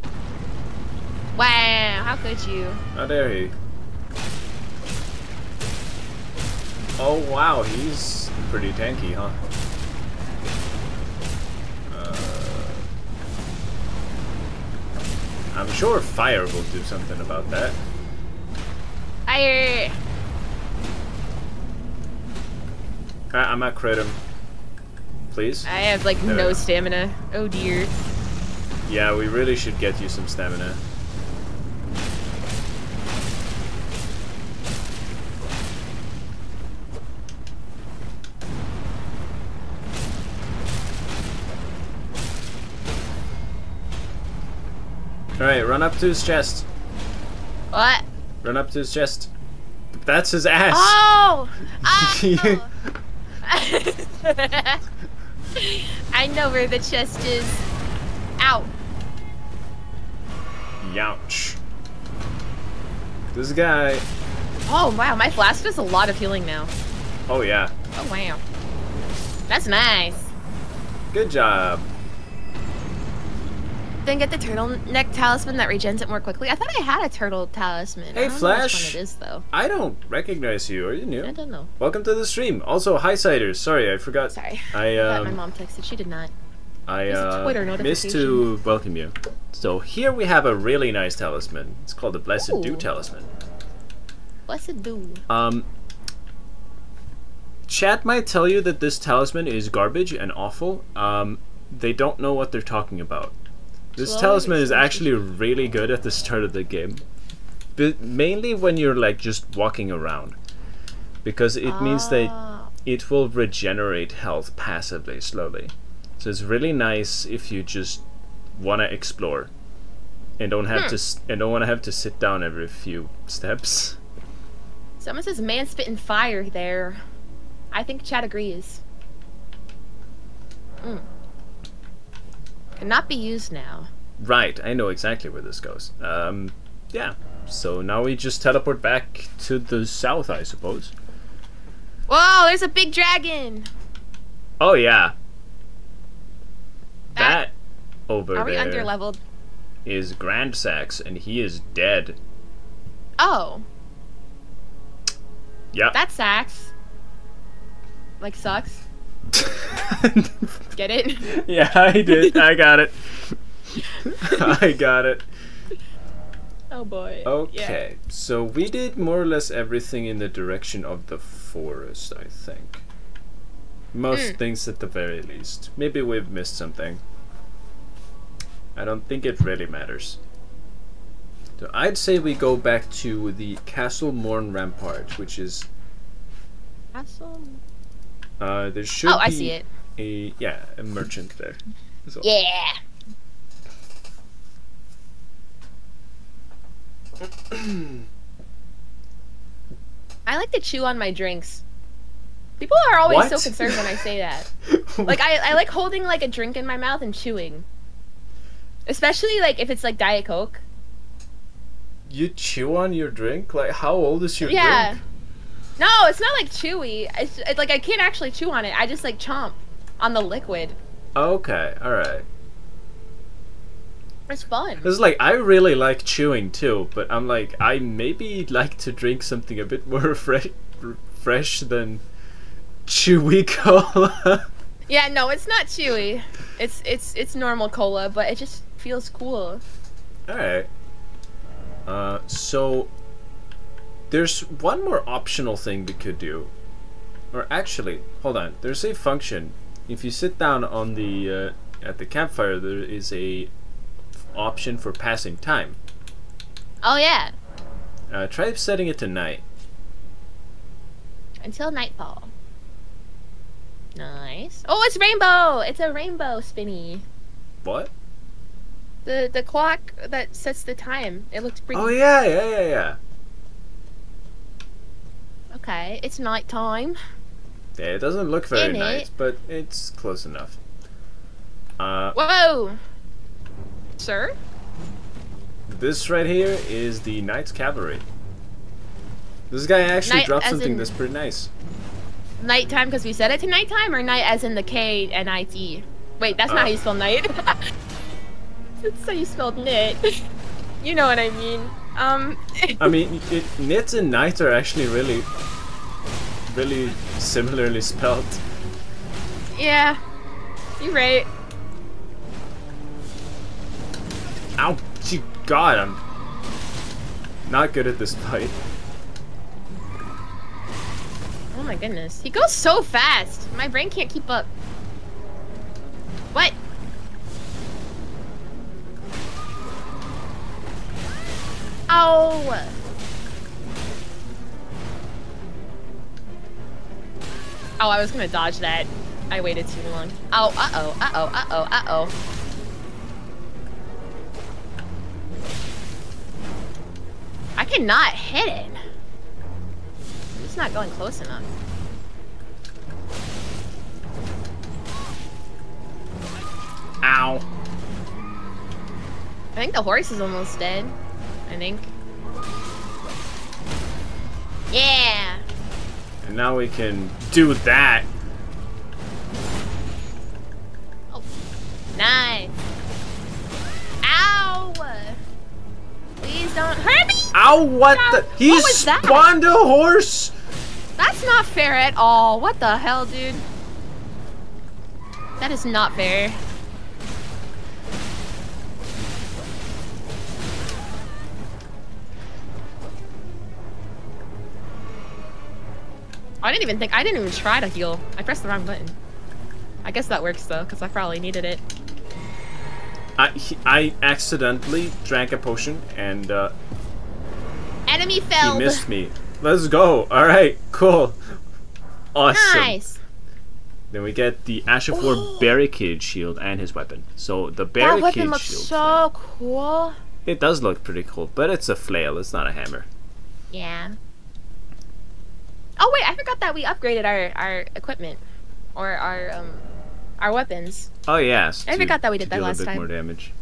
Wow, how could you? How dare he? Oh wow, he's pretty tanky, huh? Uh, I'm sure fire will do something about that. I I'm at him. Please? I have like There no stamina. Oh dear. Yeah, we really should get you some stamina. Alright, run up to his chest. What? Run up to his chest. That's his ass! Oh! (laughs) Oh! (laughs) I know where the chest is. Ow. Youch. This guy. Oh wow, my flask does a lot of healing now. Oh yeah. Oh wow. That's nice. Good job. Then get the turtleneck talisman that regens it more quickly. I thought I had a turtle talisman. Hey, I don't know which one Flash. it is though. I don't recognize you. Are you new? I don't know. Welcome to the stream. Also, hi, Siders. Sorry, I forgot. Sorry. I thought my um, mom texted. She did not. I uh, missed to welcome you. So here we have a really nice talisman. It's called the Blessed Dew Ooh. Talisman. Blessed Dew. Um, chat might tell you that this talisman is garbage and awful. Um, they don't know what they're talking about. This talisman is actually really good at the start of the game, but mainly when you're like just walking around, because it means that Ah. it will regenerate health passively, slowly. So it's really nice if you just want to explore, and don't have Hmm. to s- and don't want to have to sit down every few steps. Someone says man spitting fire there. I think Chad agrees. Mm. Cannot be used now. Right, I know exactly where this goes. Um, yeah. So now we just teleport back to the south, I suppose. Whoa, there's a big dragon. Oh yeah. That- That over Are we there under leveled? is Gransax, and he is dead. Oh, Yep. that sucks. Like sucks. (laughs) Get it? (laughs) yeah, I did. I got it. (laughs) I got it. Oh boy. Okay, so we did more or less everything in the direction of the forest, I think. Most Mm. things at the very least. Maybe we've missed something. I don't think it really matters. So I'd say we go back to the Castle Morne Rampart, which is Yeah. Uh there should Oh, I be see it. a yeah, a merchant there. So- Yeah. I like to chew on my drinks. People are always so concerned when I say that. (laughs) Like I, I like holding like a drink in my mouth and chewing. Especially like if it's like Diet Coke. you chew on your drink? Like how old is your yeah. drink? No, it's not like chewy. It's, it's like I can't actually chew on it. I just like chomp on the liquid. Okay, alright. It's fun. It's like I really like chewing too, but I'm like I maybe like to drink something a bit more (laughs) fresh, fresh than chewy cola. (laughs) Yeah, no, it's not chewy. It's it's it's normal cola, but it just feels cool. All right. Uh, so there's one more optional thing we could do, or actually, hold on. There's a function. If you sit down on the uh, at the campfire, there is a option for passing time. Oh yeah, Uh, try setting it to night. until nightfall. Nice. Oh, it's rainbow. It's a rainbow spinny. What? The the clock that sets the time. It looks pretty. Oh yeah, yeah, yeah, yeah. Okay, it's nighttime. Yeah, it doesn't look very In it. nice, but it's close enough. Uh, Whoa, sir. this right here is the Night's Cavalry. This guy actually Knight dropped something in- that's pretty nice. Nighttime because we said it to nighttime, or night as in the K N I T. Wait, that's Uh. not how you spell night. (laughs) that's how you spelled knit. (laughs) you know what I mean. Um. (laughs) I mean, it, knits and knight are actually really, really similarly spelled. yeah, you're right. Ow, gee, God, I'm not good at this fight. Oh my goodness, he goes so fast. My brain can't keep up. What? Ow! Oh, I was gonna dodge that. I waited too long. Oh, uh-oh, uh-oh, uh-oh, uh-oh. I cannot hit it. It's not going close enough. Ow. I think the horse is almost dead. I think. Yeah! And now we can do that. Oh, nice. Ow! Please don't hurt me! Ow, what Ow, the? He what was that? spawned a horse! That's not fair at all. What the hell, dude? That is not fair. I didn't even think, I didn't even try to heal. I pressed the wrong button. I guess that works though, because I probably needed it. I, I accidentally drank a potion and uh, Enemy fell. he missed me. Let's go. Alright, cool. Awesome. Nice! Then we get the Ash of War barricade shield and his weapon. So the barricade That weapon looks shield. so cool. It does look pretty cool, but it's a flail, it's not a hammer. Yeah. Oh wait, I forgot that we upgraded our our equipment, or our um, our weapons. Oh yes. I forgot that we did to that deal last a bit time. more damage.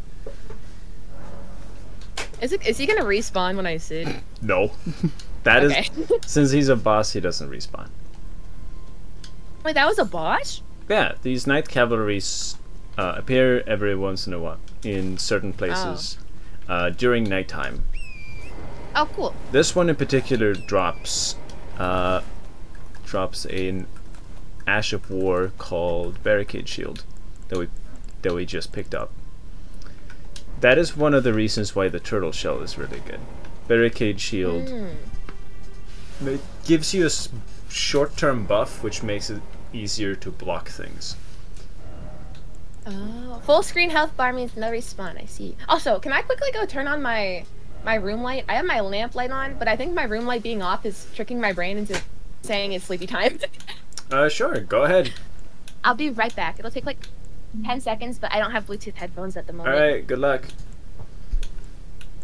Is it? Is he gonna respawn when I sit? (laughs) No. (laughs) That is Okay. (laughs) since he's a boss, he doesn't respawn. Wait, that was a boss? Yeah, these knight cavalries uh, appear every once in a while in certain places uh, during nighttime. Oh, cool. This one in particular drops uh, drops an Ash of War called Barricade Shield that we that we just picked up. That is one of the reasons why the turtle shell is really good. Barricade Shield Hmm. it gives you a short-term buff, which makes it easier to block things. Oh, full screen health bar means no respawn. I see. Also, can I quickly go turn on my my room light? I have my lamp light on, but I think my room light being off is tricking my brain into saying it's sleepy time. (laughs) Uh, sure, go ahead. I'll be right back. It'll take like 10 seconds, but I don't have Bluetooth headphones at the moment. Alright, good luck.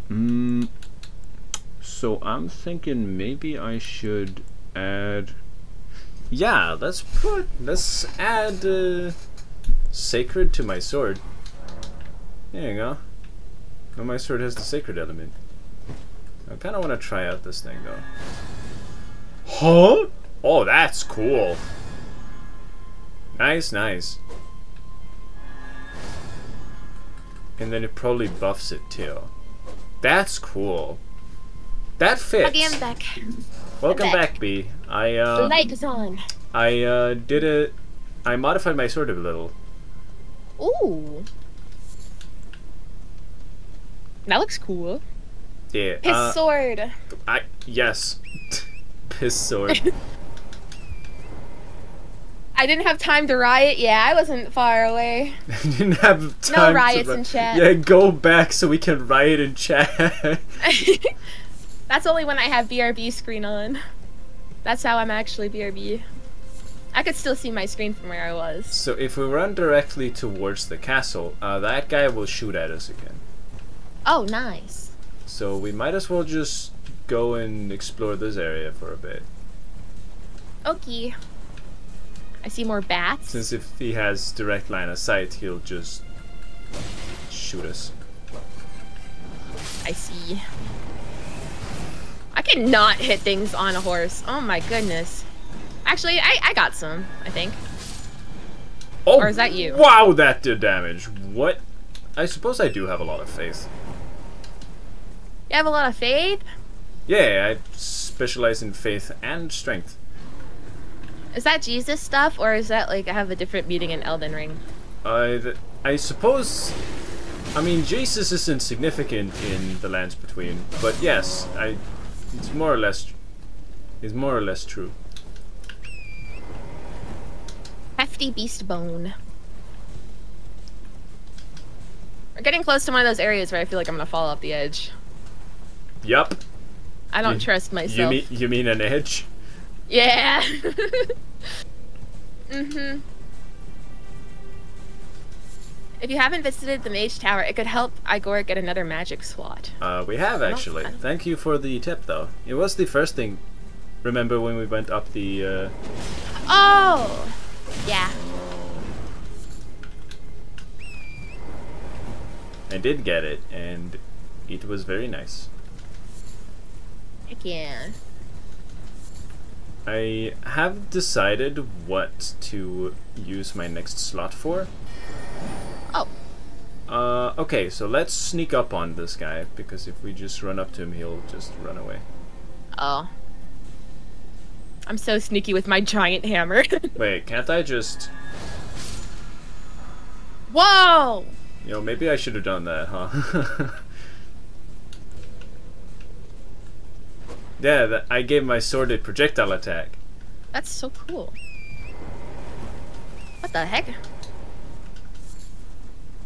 Mm, so I'm thinking maybe I should add. Yeah, let's put. Let's add uh, sacred to my sword. There you go. Now my sword has the sacred element. I kind of want to try out this thing though. Huh? Oh, that's cool. Nice, nice. And then it probably buffs it too. That's cool. That fits. Okay, I'm back. Welcome back. back, B. I The uh, light is on. I uh, did it. I modified my sword a little. Ooh. That looks cool. Yeah. His uh, sword. I yes. (laughs) Piss sword. (laughs) I didn't have time to riot. Yeah, I wasn't far away. (laughs) didn't have time. to riots ri- in chat. Yeah, go back so we can riot in chat. That's only when I have BRB screen on. That's how I'm actually BRB. I could still see my screen from where I was. so if we run directly towards the castle, uh, that guy will shoot at us again. Oh, nice. So we might as well just go and explore this area for a bit. Okay. I see more bats. Since if he has direct line of sight, he'll just shoot us. I see. I cannot hit things on a horse. Oh my goodness. Actually, I, I got some, I think. Oh, Or is that you? Wow, that did damage. What? I suppose I do have a lot of faith. You have a lot of faith? Yeah, I specialize in faith and strength. Is that Jesus stuff, or is that like I have a different meaning in Elden Ring? I, I suppose. I mean, Jesus isn't significant in the lands between, but yes, I. It's more or less. It's more or less true. Hefty beast bone. We're getting close to one of those areas where I feel like I'm gonna fall off the edge. Yup. I don't You- trust You myself. mean you mean an edge? Yeah. (laughs) mhm. If you haven't visited the Mage Tower, it could help Igor get another magic slot. Uh, we have actually. Thank you for the tip, though. It was the first thing. Remember when we went up the? Uh, Oh! Yeah. I did get it, and it was very nice. Heck yeah. I have decided what to use my next slot for. Oh. Uh, okay, so let's sneak up on this guy because if we just run up to him, he'll just run away. Oh. I'm so sneaky with my giant hammer. (laughs) Wait, can't I just? Whoa! You know, maybe I should have done that, huh? (laughs) yeah, that, I gave my sword a projectile attack. That's so cool. What the heck?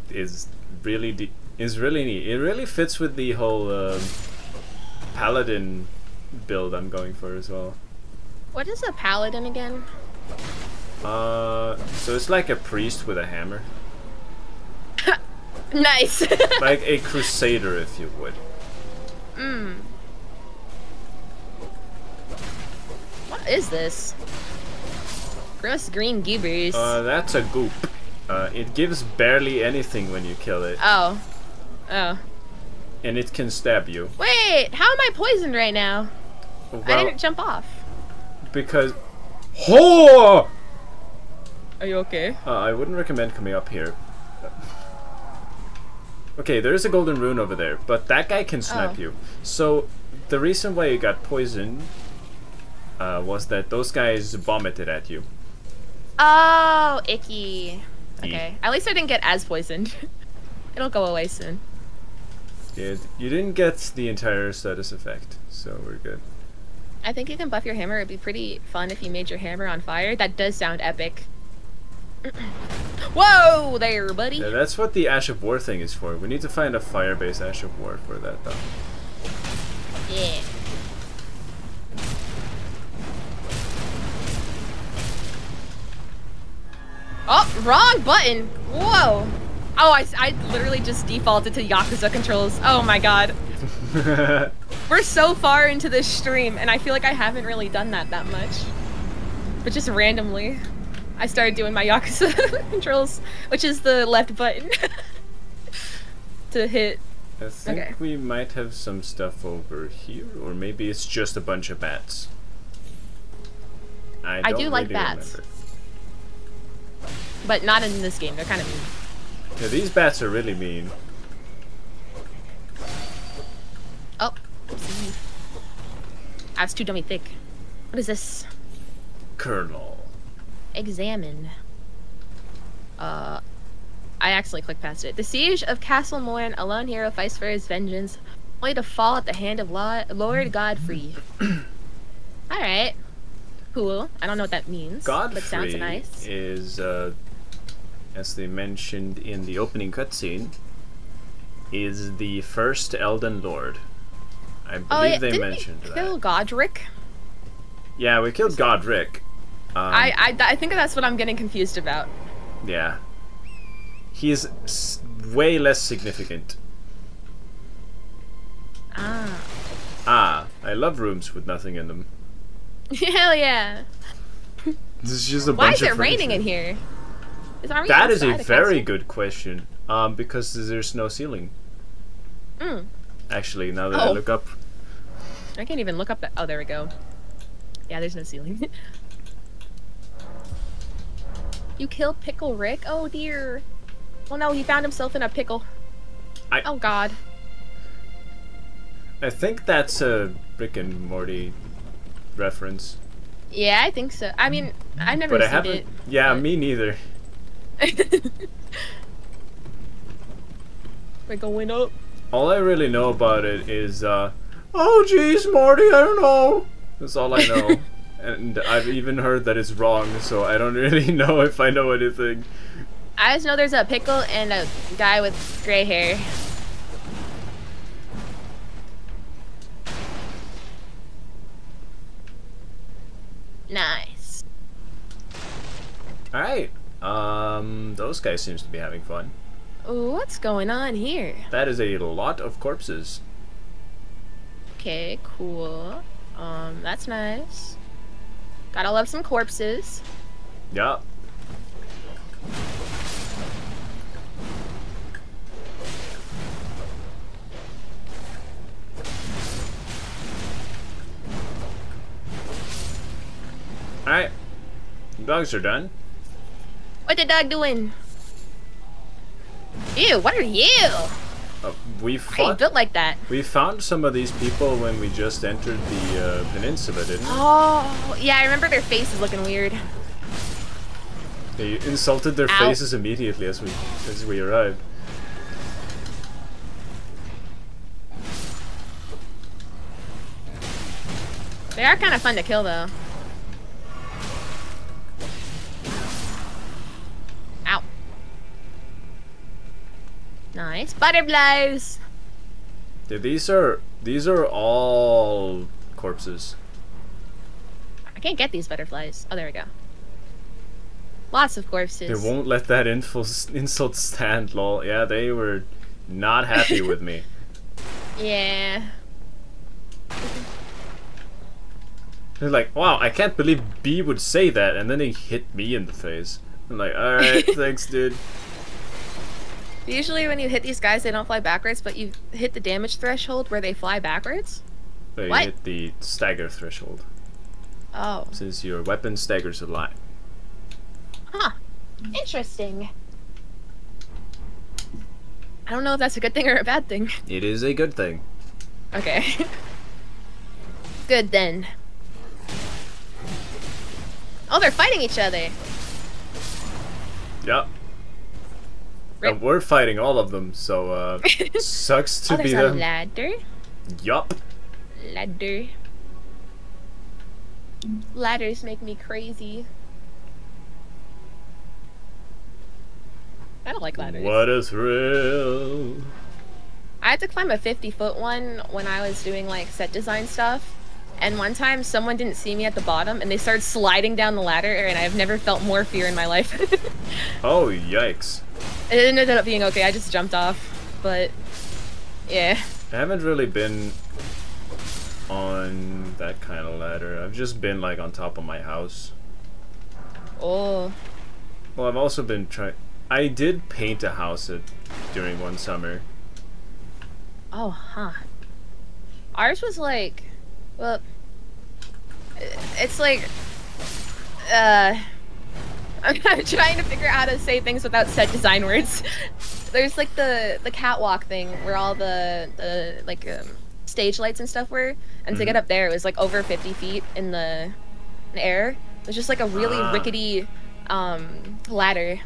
Is really is really neat. It really fits with the whole um, paladin build I'm going for as well. What is a paladin again? Uh, so it's like a priest with a hammer, (laughs) Nice. (laughs) like a crusader, if you would. mm. What is this? Gross green goobers. Uh, that's a goop. Uh, it gives barely anything when you kill it, oh. Oh. and it can stab you. Wait, how am I poisoned right now? I didn't jump off. because. Oh! Are you okay? Uh, I wouldn't recommend coming up here. Okay, there is a golden rune over there, but that guy can snipe Oh. you. So, the reason why you got poisoned uh, was that those guys vomited at you. Oh, icky. Okay. At least I didn't get as poisoned. (laughs) It'll go away soon. Yeah, you didn't get the entire status effect, so we're good. I think you can buff your hammer. It'd be pretty fun if you made your hammer on fire. That does sound epic. (clears throat) Whoa there, buddy. Yeah, that's what the Ash of War thing is for. We need to find a fire-based Ash of War for that, though. Yeah. Oh, wrong button. Whoa. Oh, I, I literally just defaulted to Yakuza controls. Oh my god. (laughs) We're so far into this stream, and I feel like I haven't really done that that much. But just randomly, I started doing my (laughs) Yakuza controls, which is the left button (laughs) to hit. I think Okay. we might have some stuff over here, or maybe it's just a bunch of bats. I, I do like really bats. remember. But not in this game. They're kind of mean. Yeah, these bats are really mean. Oh. I was too dummy thick. What is this? Colonel. Examine. Uh, I accidentally clicked past it. The siege of Castle Morne, a lone hero fights for his vengeance, only to fall at the hand of Lord Godfrey. (clears throat) All right, cool. I don't know what that means, Godfrey but sounds nice. is, uh, as they mentioned in the opening cutscene, is the first Elden Lord. I believe Oh, yeah, they didn't mentioned we that. kill Godrick? Yeah, we killed Godrick. Um, I, I I think that's what I'm getting confused about. Yeah. He is s- way less significant. Ah, Ah, I love rooms with nothing in them. (laughs) hell yeah! This is just a Why bunch is it raining in here? Is, That is a very castle? good question. Um, because there's no ceiling. Mm. Actually, now that I Oh. look up, I can't even look up that. Oh, there we go. Yeah, there's no ceiling. (laughs) you killed Pickle Rick? Oh dear. Well, no, he found himself in a pickle. I- Oh God. I think that's a Rick and Morty reference. Yeah, I think so. I mean, I've never But I seen haven't. it. yeah, but- me neither. (laughs) We're going up. All I really know about it is, uh, oh geez, Morty, I don't know. That's all I know. (laughs) and I've even heard that it's wrong, so I don't (laughs) really know if I know anything. I just know there's a pickle and a guy with gray hair. Nice. Alright. Um, those guys seems to be having fun. What's going on here? That is a lot of corpses. Okay, cool. Um, that's nice. Gotta love some corpses. Yeah. Alright. Dogs are done. What the dog doing? Ew, what are you? Uh, we Why are you fought. built like that? We found some of these people when we just entered the uh, peninsula, didn't we? Oh, yeah, I remember their faces looking weird. They insulted their Ow. faces immediately as we as we arrived. They are kind of fun to kill, though. Nice. Butterflies! Dude, these are these are all corpses. I can't get these butterflies. Oh, there we go. Lots of corpses. They won't let that info- insult stand, lol. Yeah, they were not happy (laughs) with me. Yeah. They're like, wow, I can't believe Bee would say that, and then he hit me in the face. I'm like, alright, (laughs) thanks, dude. Usually when you hit these guys, they don't fly backwards, but you hit the damage threshold where they fly backwards. They What? hit the stagger threshold. Oh. Since your weapon staggers a lot. Huh. Interesting. I don't know if that's a good thing or a bad thing. (laughs) It is a good thing. Okay. good then. Oh, they're fighting each other. Yep. Rip. And we're fighting all of them, so uh (laughs) sucks to oh, be there's a ladder. Yup. Ladder. Ladders make me crazy. I don't like ladders. What is real? I had to climb a 50 foot one when I was doing like set design stuff. And one time someone didn't see me at the bottom and they started sliding down the ladder and I've never felt more fear in my life. (laughs) Oh, yikes. it ended up being okay, I just jumped off. But yeah. I haven't really been on that kind of ladder. I've just been like on top of my house. Oh. Well, I've also been trying. I did paint a house at, during one summer. Oh, huh. Ours was like, well, it's like, uh, (laughs) I'm trying to figure out how to say things without set design words. (laughs) There's like the the catwalk thing where all the the like um, stage lights and stuff were, and to Mhm. get up there it was like over 50 feet in the, in the air. It was just like a really Ah. rickety um, ladder.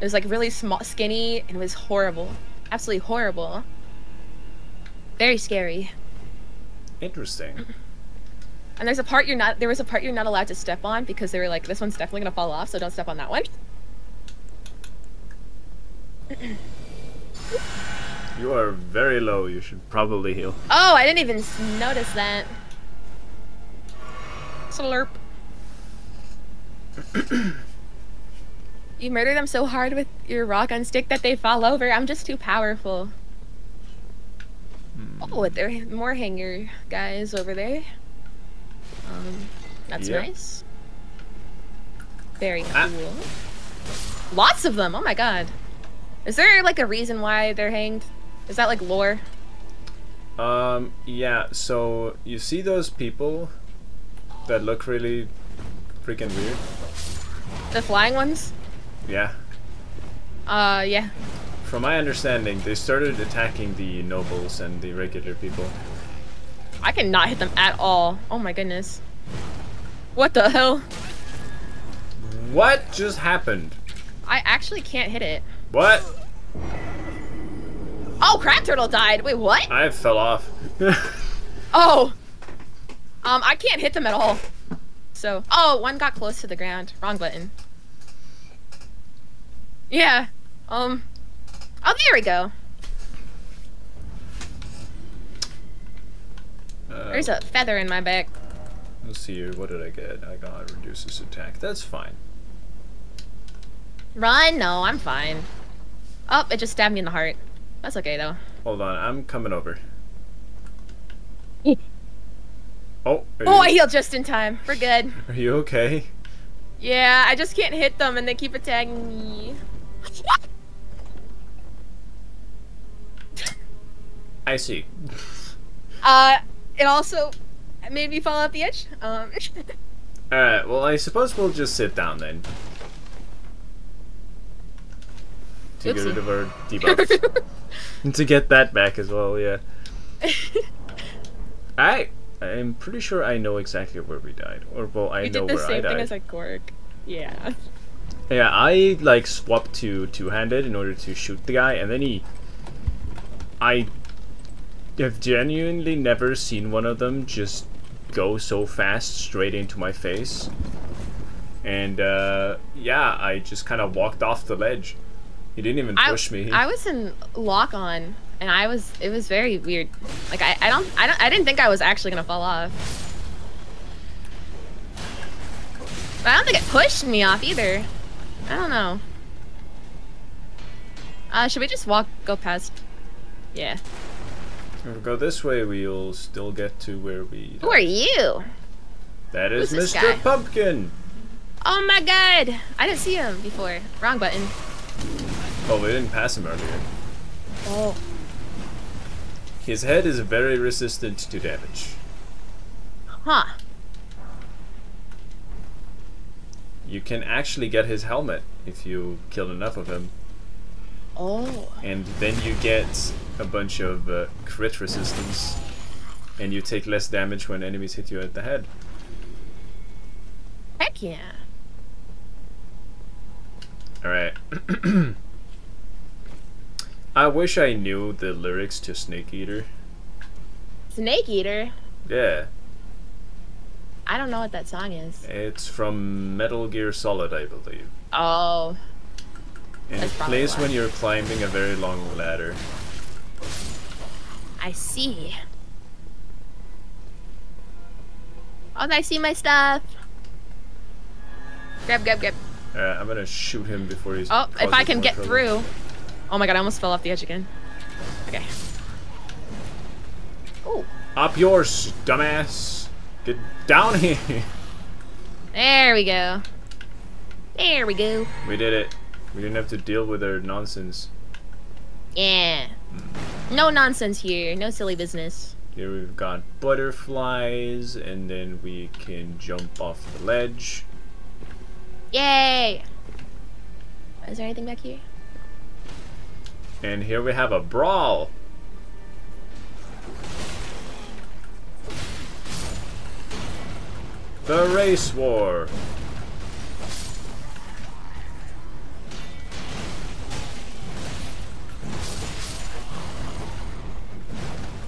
It was like really small, skinny, and it was horrible, absolutely horrible. Very scary. Interesting. (laughs) And there's a part you're not there was a part you're not allowed to step on because they were like, this one's definitely gonna fall off, so don't step on that one. You are very low. You should probably heal. Oh, I didn't even notice that. Slurp. (clears throat) you murder them so hard with your rock on stick that they fall over. I'm just too powerful. Hmm. Oh, there are more hanger guys over there. Um, that's Yep. nice. Very cool. Ah. Lots of them. Oh my god. Is there like a reason why they're hanged? Is that like lore? Um, yeah, so you see those people that look really freaking weird? The flying ones? Yeah. Uh, yeah. From my understanding, they started attacking the nobles and the regular people. I cannot hit them at all. Oh my goodness. What the hell? What just happened? I actually can't hit it. What? Oh, crab turtle died. Wait, what? I fell off. (laughs) Oh. Um, I can't hit them at all. So, oh, one got close to the ground. Wrong button. Yeah. Um. Oh, there we go. There's a feather in my back. Let's see here. What did I get? I got reduces attack. That's fine. Run? No, I'm fine. Oh, it just stabbed me in the heart. That's okay though. Hold on. I'm coming over. (laughs) Oh, Oh, I you, healed just in time. We're good. (laughs) are you okay? Yeah, I just can't hit them and they keep attacking me. I see. Uh, it also made me fall off the edge. Um, (laughs) Alright, well, I suppose we'll just sit down then. To get rid of our debuffs. (laughs) and to get that back as well, yeah. (laughs) I I'm pretty sure I know exactly where we died. Or well I you know did the where I same died. thing as a Gork. Yeah. Yeah, I like swapped to two-handed in order to shoot the guy, and then he. I have genuinely never seen one of them just go so fast straight into my face. And uh, yeah, I just kind of walked off the ledge. He didn't even I, push me. I was in lock on, and I was. It was very weird. Like I, I don't, I don't, I didn't think I was actually gonna fall off. But I don't think it pushed me off either. I don't know. Uh, should we just walk, go past? Yeah. If we go this way, we'll still get to where we. Who are you? That is Who's Mr. Pumpkin. Oh my god! I didn't see him before. Wrong button. Oh, we didn't pass him earlier. Oh. His head is very resistant to damage. Huh. You can actually get his helmet if you kill enough of him, Oh. and then you get a bunch of uh, crit resistance, and you take less damage when enemies hit you at the head. Heck yeah. Alright. (clears throat) I wish I knew the lyrics to Snake Eater. Snake Eater. Yeah, I don't know what that song is. it's from Metal Gear Solid, I believe. Oh. And That's plays when you're climbing a very long ladder. I see. Oh, I see my stuff. Grab, grab, grab. Alright, I'm gonna shoot him before he's. Oh, if I can get trouble. through. Oh my god, I almost fell off the edge again. Okay. Oh, Up yours, dumbass! Get down (laughs) here! there we go. There we go. we did it. We didn't have to deal with their nonsense. Yeah. No nonsense here. No silly business. Here we've got butterflies, and then we can jump off the ledge. Yay! Is there anything back here? And here we have a brawl. The race war.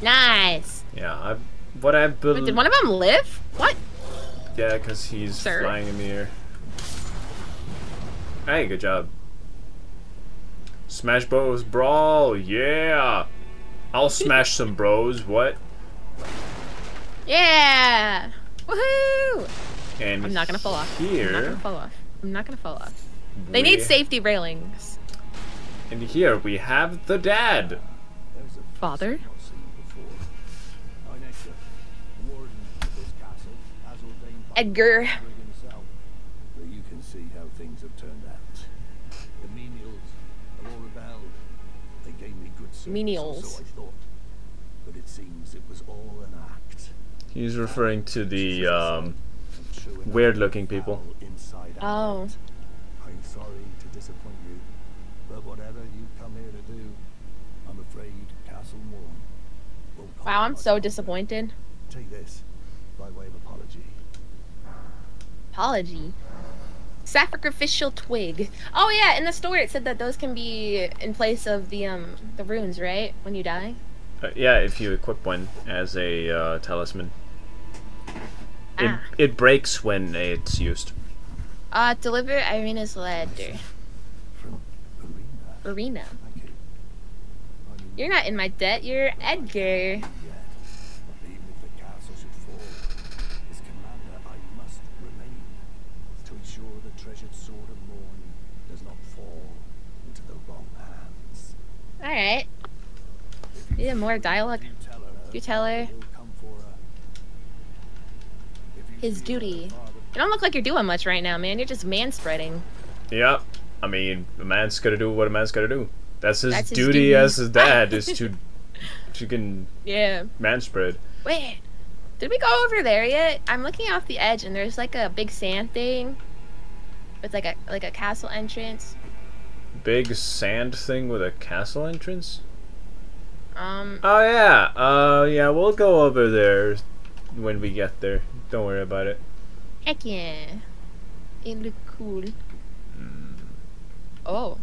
Nice. Yeah, I, what I Wait, believe. did one of them live? What? Yeah, because he's Sir? flying in the air. Hey, good job. Smash Bros. Brawl, yeah! I'll (laughs) smash some bros, what? Yeah! Woohoo! And I'm not gonna fall off. Here, I'm not gonna fall off. I'm not gonna fall off. They need safety railings. And here we have the dad. Father? Edgar. But you can see how things have turned out. The menials have all rebelled. They gave me good service, Menials. so I thought. But it seems it was all an act. He's referring to the um, And true enough, weird-looking people. Inside Oh. I'm sorry to disappoint you, but whatever you come here to do, I'm afraid Castle Morne Wow, I'm so disappointed. Take this by way of apology. Apology. Sacrificial twig. Oh yeah, in the story it said that those can be in place of the um the runes, right? When you die. uh, yeah, if you equip one as a uh, talisman. It, Ah. it breaks when it's used. Uh, deliver Irina's letter. From Arena. Arena. Thank you. I mean, You're not in my debt. You're Edgar. yet. Even if the castle should fall, as commander, I must remain to ensure the treasured sword of Morne does not fall into the wrong hands. All right. If you Yeah, more dialogue. You tell her. You tell her. Come for her. You His duty. You don't look like you're doing much right now, man. You're just man spreading. Yeah, I mean, a man's gotta do what a man's gotta do. That's his, That's his duty, duty. as his (laughs) dad is to, to can Yeah. man spread. Wait. Did we go over there yet? I'm looking off the edge and there's like a big sand thing. With like a like a castle entrance. Big sand thing with a castle entrance. Um Oh yeah, uh, yeah, we'll go over there when we get there. Don't worry about it. heck yeah. It look cool. Oh.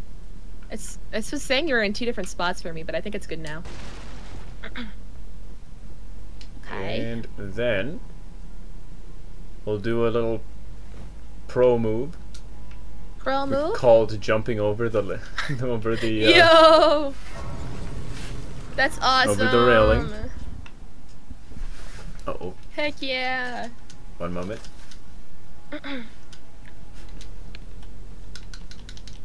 It's it's just saying you're in two different spots for me, but I think it's good now. (clears throat) okay. And then we'll do a little pro move Move. called jumping over the (laughs) over the uh, Yo! That's awesome. Over the railing. oh Heck yeah. one moment. (clears throat)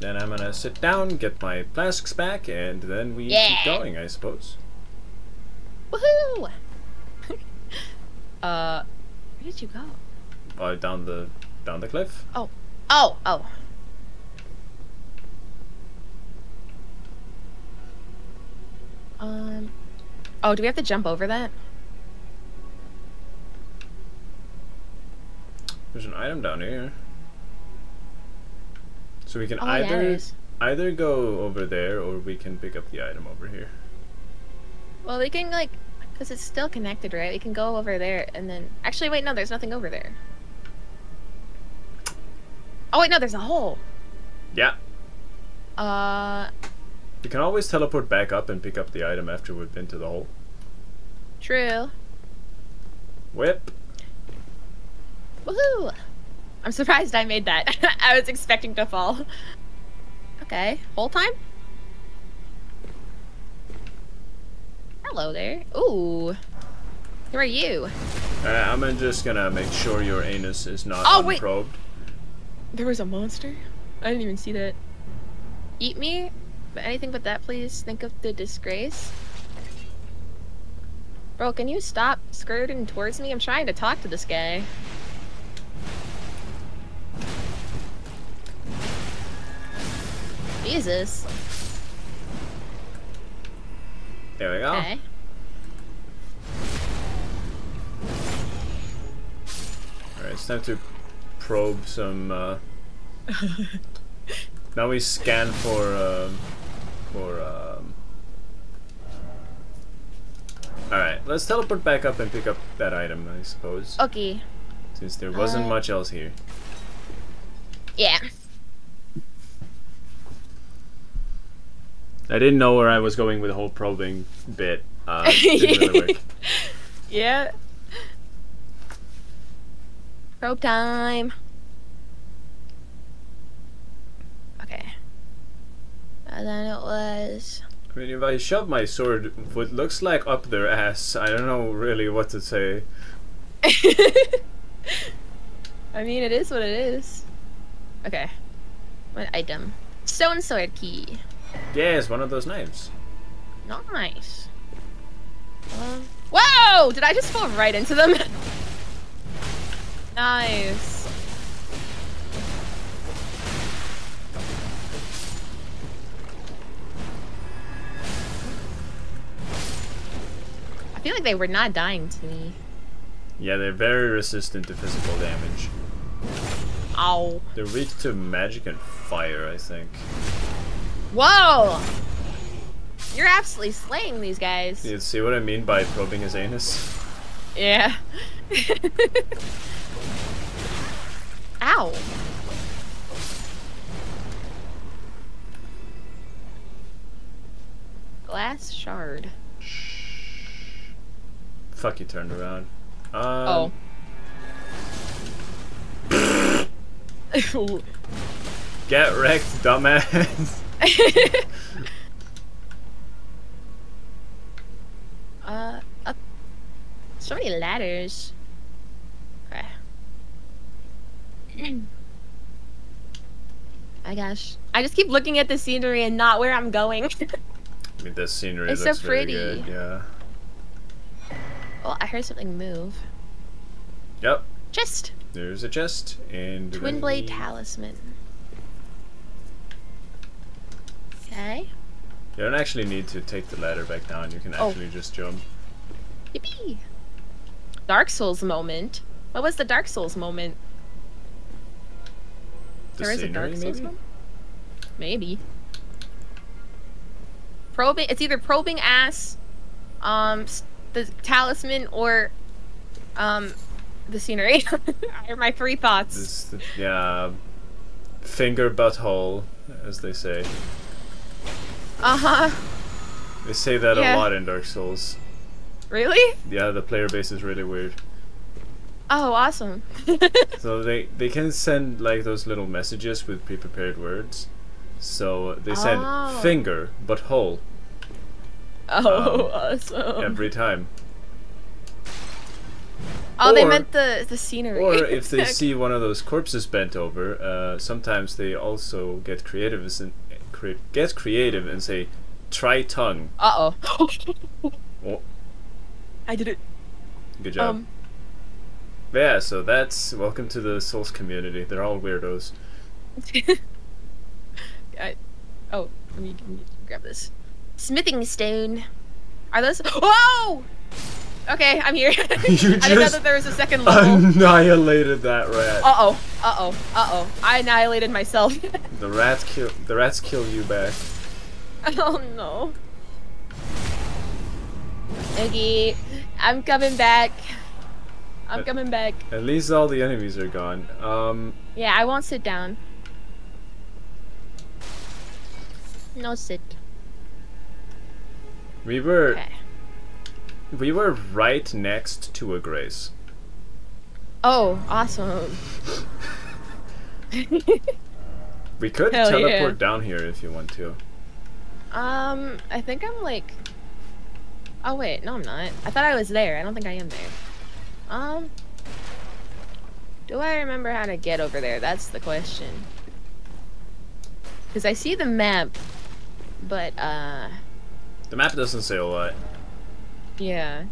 then I'm gonna sit down, get my flasks back, and then we Yeah. keep going, I suppose. Woohoo! (laughs) uh, where did you go? uh, down the down the cliff. Oh, oh, oh. Um. Oh, do we have to jump over that? There's an item down here. So we can Oh, either is. either go over there or we can pick up the item over here. Well, we can like, cause it's still connected, right? We can go over there and then. Actually, wait, no, there's nothing over there. Oh wait, no, there's a hole. Yeah. Uh, We can always teleport back up and pick up the item after we've been to the hole. true. Whip. Woohoo! I'm surprised I made that. (laughs) I was expecting to fall. Okay, whole time? Hello there. Ooh. Who are you? Alright, I'm just gonna make sure your anus is not Oh, wait. There was a monster? I didn't even see that. Eat me? But anything but that, please. Think of the disgrace. Bro, can you stop skirting towards me? I'm trying to talk to this guy. Jesus. There we go. Okay. Alright, it's time to probe some. Uh... (laughs) now we scan for. Um, for. Um... Alright, let's teleport back up and pick up that item, I suppose. Okay. Since there wasn't Uh, much else here. Yeah. I didn't know where I was going with the whole probing bit. Uh, really. (laughs) Yeah. Probe time. Okay. And then it was. I mean, if I shove my sword, what looks like up their ass, I don't know really what to say. (laughs) I mean, it is what it is. Okay. What item? Stone sword key. Yeah, it's one of those knives. Nice. Um, whoa! Did I just fall right into them? (laughs) nice. Feel like they were not dying to me. Yeah, they're very resistant to physical damage. Ow. They're weak to magic and fire, I think. Whoa! You're absolutely slaying these guys. You see what I mean by probing his anus? Yeah. (laughs) Ow. Glass shard. Fuck, you turned around. Oh. Um, (laughs) Get wrecked, dumbass. (laughs) uh, up. So many ladders. Okay. My gosh. I just keep looking at the scenery and not where I'm going. (laughs) I mean, this scenery It's so looks very pretty. good. Yeah. Oh, I heard something move. Yep. Chest. There's a chest and Twin blade talisman. Okay. You don't actually need to take the ladder back down. You can Oh. actually just jump. Yippee. Dark Souls moment. What was the Dark Souls moment? The There is a Dark Souls maybe? moment? Maybe. Probing. It's either probing ass, um, the talisman, or um, the scenery. (laughs) are my three thoughts. This, yeah, finger butthole, as they say. Uh huh. They say that Yeah. a lot in Dark Souls. Really? Yeah, the player base is really weird. Oh, awesome. (laughs) So they they can send like those little messages with pre-prepared words. So they send Oh. finger butthole oh, Um, awesome. every time. oh, they meant the the scenery. Or if (laughs) they see one of those corpses bent over, uh, sometimes they also get creative and cre- get creative and say, "Try tongue." Uh oh. Oh, I did it. good job. Um. Yeah, so that's welcome to the Souls community. They're all weirdos. (laughs) I, oh, let me, let me grab this. Smithing stone. Are those? Whoa! Okay, I'm here. (laughs) I didn't know that there was a second level. Annihilated that rat. Uh oh. Uh oh. Uh oh. I annihilated myself. (laughs) The rats kill. The rats kill you back. oh no. Okay, I'm coming back. I'm Uh, coming back. At least all the enemies are gone. Um, Yeah, I won't sit down. No sit. We were Okay. we were right next to a grace. Oh, awesome. (laughs) We could Hell yeah. teleport down here if you want to. Um, I think I'm like. Oh wait, no, I'm not. I thought I was there. I don't think I am there. Um. Do I remember how to get over there? That's the question. Because I see the map, but uh, The map doesn't say a lot. yeah.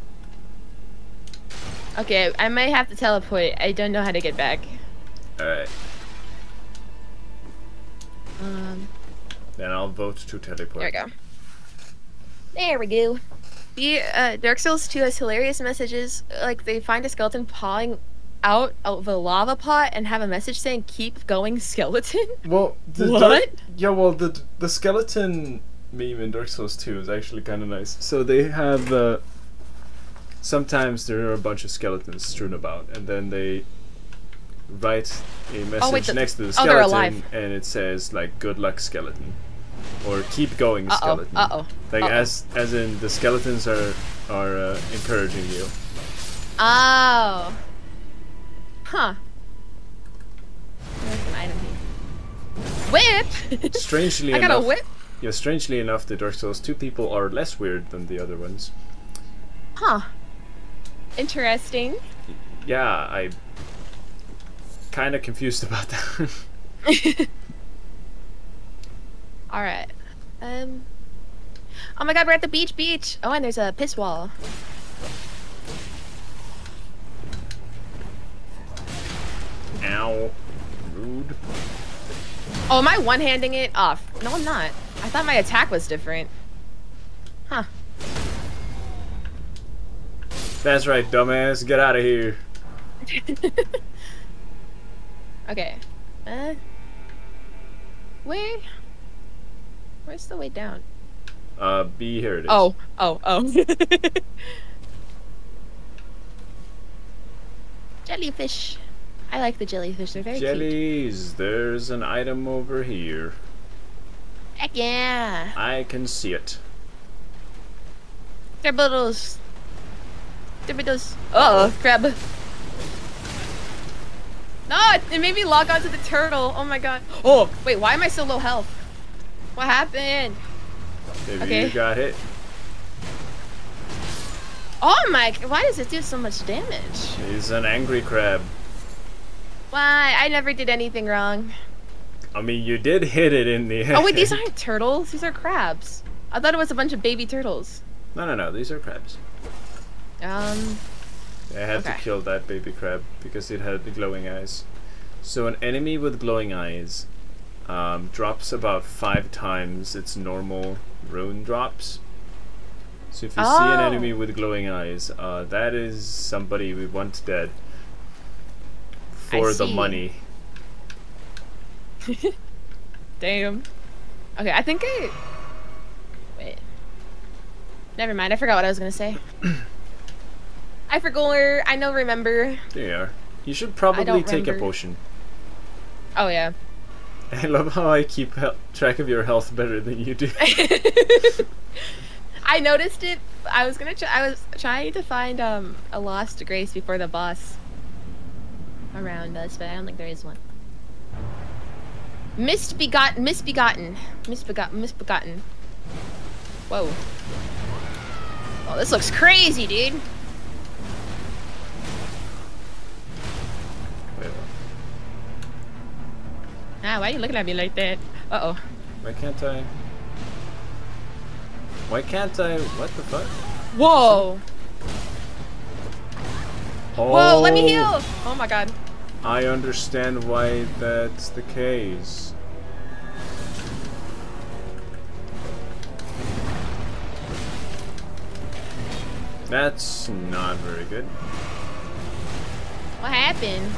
Okay, I might have to teleport. I don't know how to get back. All right, Um, then I'll vote to teleport. there we go. There we go. The uh, Dark Souls 2 has hilarious messages. Like they find a skeleton pawing out of a lava pot and have a message saying "Keep going, skeleton." Well, the (laughs) What? Dark- yeah, well, the the skeleton meme in Dark Souls 2 is actually kind of nice. So they have uh, sometimes there are a bunch of skeletons strewn about, and then they write a message Oh, wait, the- next to the oh, skeleton, alive. and it says like "Good luck, skeleton," or "Keep going, Uh oh. skeleton." Uh oh. Like Uh-oh. as as in the skeletons are are uh, encouraging you. Oh. Huh. There's an item here. Whip. Strangely (laughs) I got enough, a whip. Yeah. Strangely enough, the Dark Souls 2 people are less weird than the other ones. Huh. Interesting. Yeah, I kind of confused (laughs) about that. (laughs) All right. Um. Oh my God, we're at the beach. Beach. Oh, and there's a piss wall. Ow. Rude. Oh, am I one-handing it off? No, I'm not. I thought my attack was different. Huh. That's right, dumbass. Get out of here. (laughs) okay. Uh. Where? Where's the way down? Uh, Bee, here it is. Oh, oh, oh. (laughs) jellyfish. I like the jellyfish. They're very cute. Jellies, there's an item over here. Heck yeah. I can see it. Crabbles. Crabbles. Uh oh, crab. No, it, it made me log onto the turtle. Oh my god. Oh, wait, why am I so low health? What happened? Maybe Okay. you got hit. Oh my, why does it do so much damage? He's an angry crab. Why? I never did anything wrong. I mean, you did hit it in the head. Oh wait, these aren't (laughs) turtles. These are crabs. I thought it was a bunch of baby turtles. No, no, no. These are crabs. Um, I had to kill that baby crab because it had the glowing eyes. So an enemy with glowing eyes um, drops about five times its normal rune drops. So if you see an Oh. enemy with glowing eyes, uh, that is somebody we want dead for the money. (laughs) damn. Okay, I think I. Wait. Never mind. I forgot what I was gonna say. (clears throat) I forgot. I know. Remember. There you are. You should probably don't take a potion. Oh yeah. (laughs) I love how I keep track of your health better than you do. (laughs) I noticed it. I was gonna. Try, I was trying to find um a lost grace before the boss around us, but I don't think there is one. Misbegotten, misbegotten, misbegotten, misbegotten. Whoa. Oh, this looks crazy, dude. Wait, Ah, why are you looking at me like that? Uh oh. why can't I? Why can't I? What the fuck? Whoa. Whoa, let me Oh, heal! Oh my god. I understand why that's the case. That's not very good. What happened?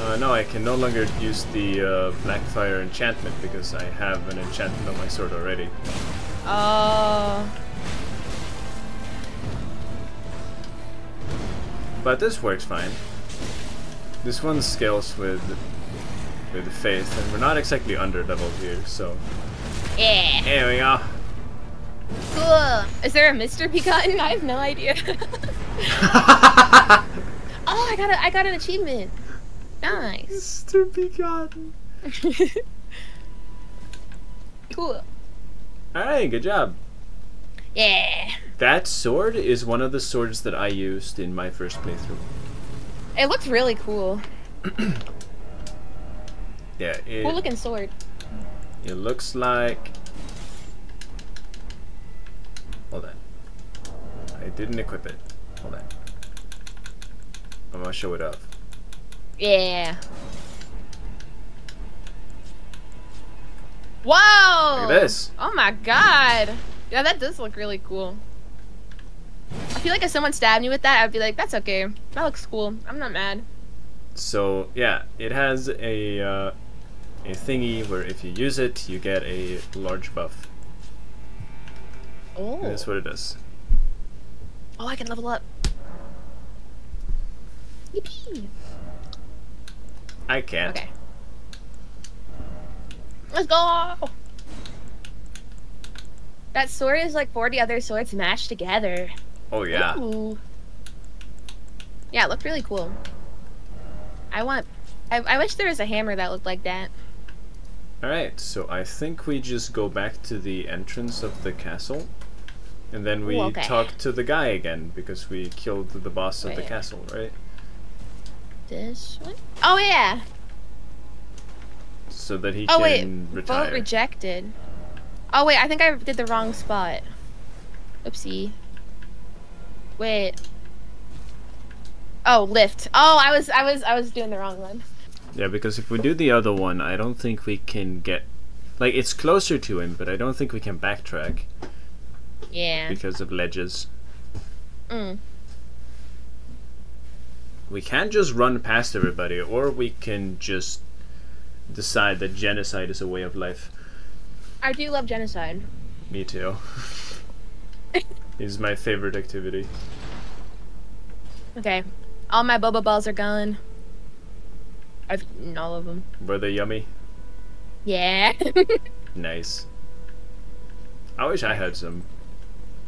Uh, no, I can no longer use the uh, Blackfire enchantment because I have an enchantment on my sword already. Oh. But this works fine. This one scales with with faith, and we're not exactly under leveled here, so Yeah. here we go. Cool. Is there a Mr. Begotten? (laughs) I have no idea. (laughs) oh, I got a, I got an achievement. Nice. Mr. Begotten. (laughs) cool. Alright, good job. Yeah. That sword is one of the swords that I used in my first playthrough. It looks really cool. (clears throat) Yeah, it, Cool looking sword. it looks like. Hold on. I didn't equip it. Hold on. I'm gonna show it off. Yeah. Whoa! Look at this. Oh my god. Yeah, that does look really cool. I feel like if someone stabbed me with that, I'd be like, that's okay. That looks cool. I'm not mad. So yeah, it has a uh, a thingy where if you use it, you get a large buff. Oh. That's what it does. Oh, I can level up. Yippee. I can't. Okay. Let's go! That sword is like 40 other swords mashed together. Oh yeah. Ooh. Yeah, it looked really cool. I want. I, I wish there was a hammer that looked like that. Alright, so I think we just go back to the entrance of the castle. And then we Ooh, okay. talk to the guy again because we killed the boss of the castle, right? This one? Oh, yeah! So that he Oh, can wait. retire. Vote rejected. Oh, wait, I think I did the wrong spot. Oopsie. Wait. Oh, lift. Oh, I was, I was, I was doing the wrong one. yeah, because if we do the other one, I don't think we can get. Like, it's closer to him, but I don't think we can backtrack Yeah. because of ledges. Mm. We can't just run past everybody, or we can just decide that genocide is a way of life. I do love genocide. Me too. (laughs) is my favorite activity. Okay. All my boba balls are gone. I've eaten all of them. Were they yummy? Yeah. (laughs) Nice. I wish I had some.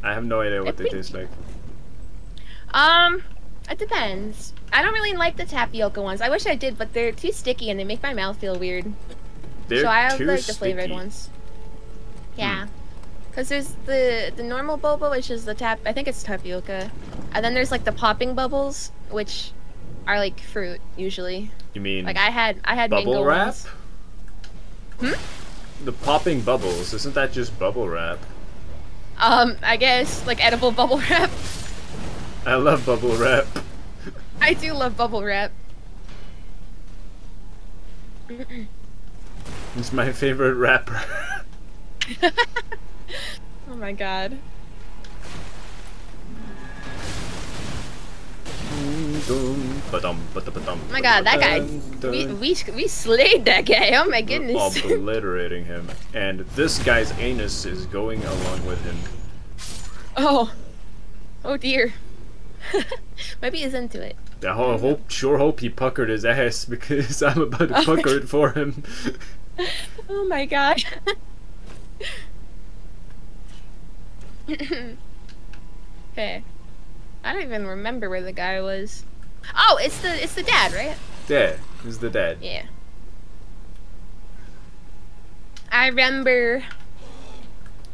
I have no idea what they taste like. um, it depends. I don't really like the tapioca ones. I wish I did, but they're too sticky and they make my mouth feel weird. They're so I have too like the flavored sticky. Hmm. ones. Yeah. Cause there's the the normal boba, which is the tap. I think it's tapioca, and then there's like the popping bubbles, which are like fruit usually. You mean Like I had I had bubble mango wrap? ones. Hmm? The popping bubbles, isn't that just bubble wrap? Um, I guess like edible bubble (laughs) wrap. I love bubble wrap. I do love bubble wrap. It's my favorite wrapper. (laughs) oh my god. oh my god, that guy. We, we, we slayed that guy. Oh my goodness. Obliterating him. And this guy's anus is going along with him. oh. Oh dear. (laughs) Maybe he's into it. I hope, sure hope he puckered his ass (laughs) because I'm about to Oh my pucker it for him. (laughs) Oh my god. (laughs) okay. I don't even remember where the guy was. Oh, it's the it's the dad, right? yeah, who's the dad? Yeah. I remember.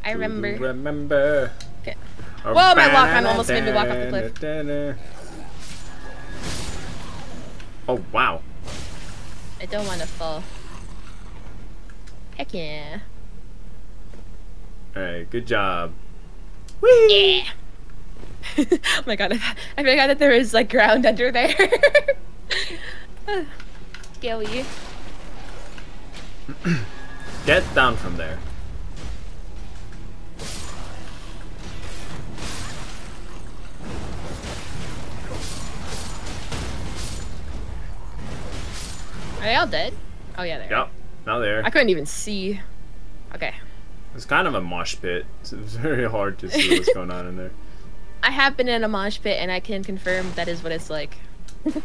I Do you remember. Remember. Okay. Whoa, my walk on almost made me walk off the cliff. cliff. (laughs) Oh wow. I don't want to fall. Heck yeah. Alright, good job. Yeah. (laughs) oh my god, I, I forgot that there was like ground under there. (laughs) Scary. (clears throat) Get down from there. Are they all dead? Oh yeah, they are. Yep. Now there. I couldn't even see. Okay. It's kind of a mosh pit. It's very hard to see what's going on in there. (laughs) I have been in a mosh pit and I can confirm that is what it's like. (laughs)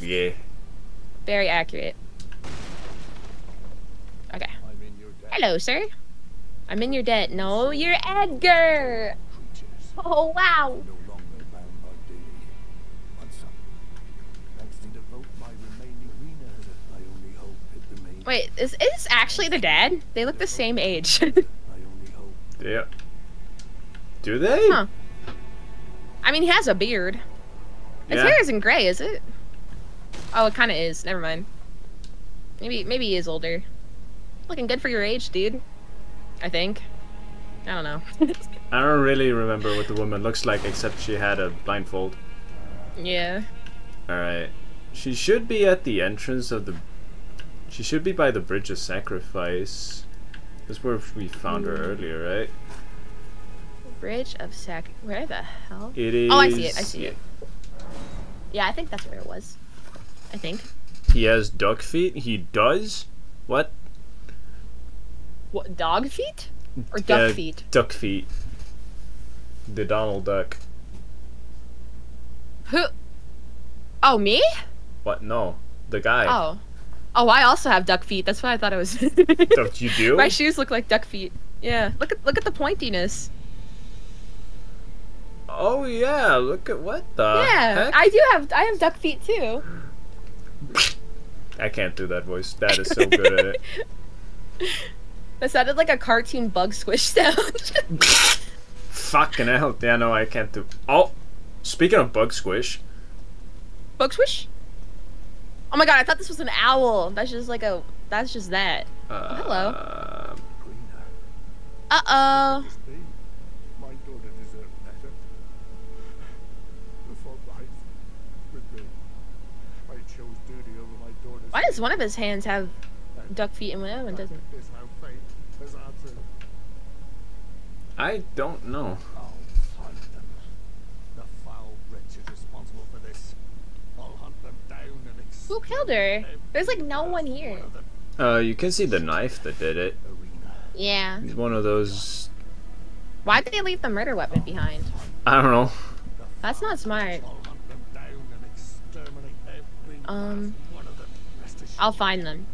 Yeah. Very accurate. Okay. I'm in your debt, Hello, sir. I'm in your debt. No, you're Edgar. Oh wow. Wait, is is this actually the dad? They look the same age. I only hope. Yeah. Do they? Huh. I mean, he has a beard. His Yeah. hair isn't gray, is it? Oh, it kind of is. Never mind. Maybe maybe he is older. Looking good for your age, dude. I think. I don't know. (laughs) I don't really remember what the woman looks like except she had a blindfold. yeah. Alright. She should be at the entrance of the. She should be by the Bridge of Sacrifice. That's where we found her earlier, right? Bridge of Sac. Where the hell? It is. Oh, I see it. I see it. Yeah, I think that's where it was. I think. He has duck feet. He does. What? What? Dog feet? Or duck Uh, feet? Duck feet. The Donald Duck. Who? Oh, me? What? No. The guy. Oh. Oh, I also have duck feet. That's why I thought it was. (laughs) Don't you do? My shoes look like duck feet. Yeah. Look at look at the pointiness. Oh yeah. Look at what the. yeah, heck? I do have I have duck feet too. I can't do that voice. That is so good at it. (laughs) That sounded like a cartoon bug squish sound. (laughs) Fucking hell. Yeah, no, I can't do. Oh, speaking of bug squish, bug squish? Oh my god, I thought this was an owl. That's just like a that's just that. uh, hello. Greener. Uh oh. This be? My daughter deserved better. The fault lies with me. I chose duty over my daughter's. Why does one of his hands have duck feet and one other one doesn't? Is how fate has answered. I don't know. I'll hunt them. The foul wretch is responsible for this. I'll hunt them down and Who killed her? There's like no one here. Uh, you can see the knife that did it. Yeah. He's one of those. Why'd they leave the murder weapon behind? I don't know. That's not smart. I'll hunt them down and exterminate every Um, last one of them. Rest assured. I'll find them.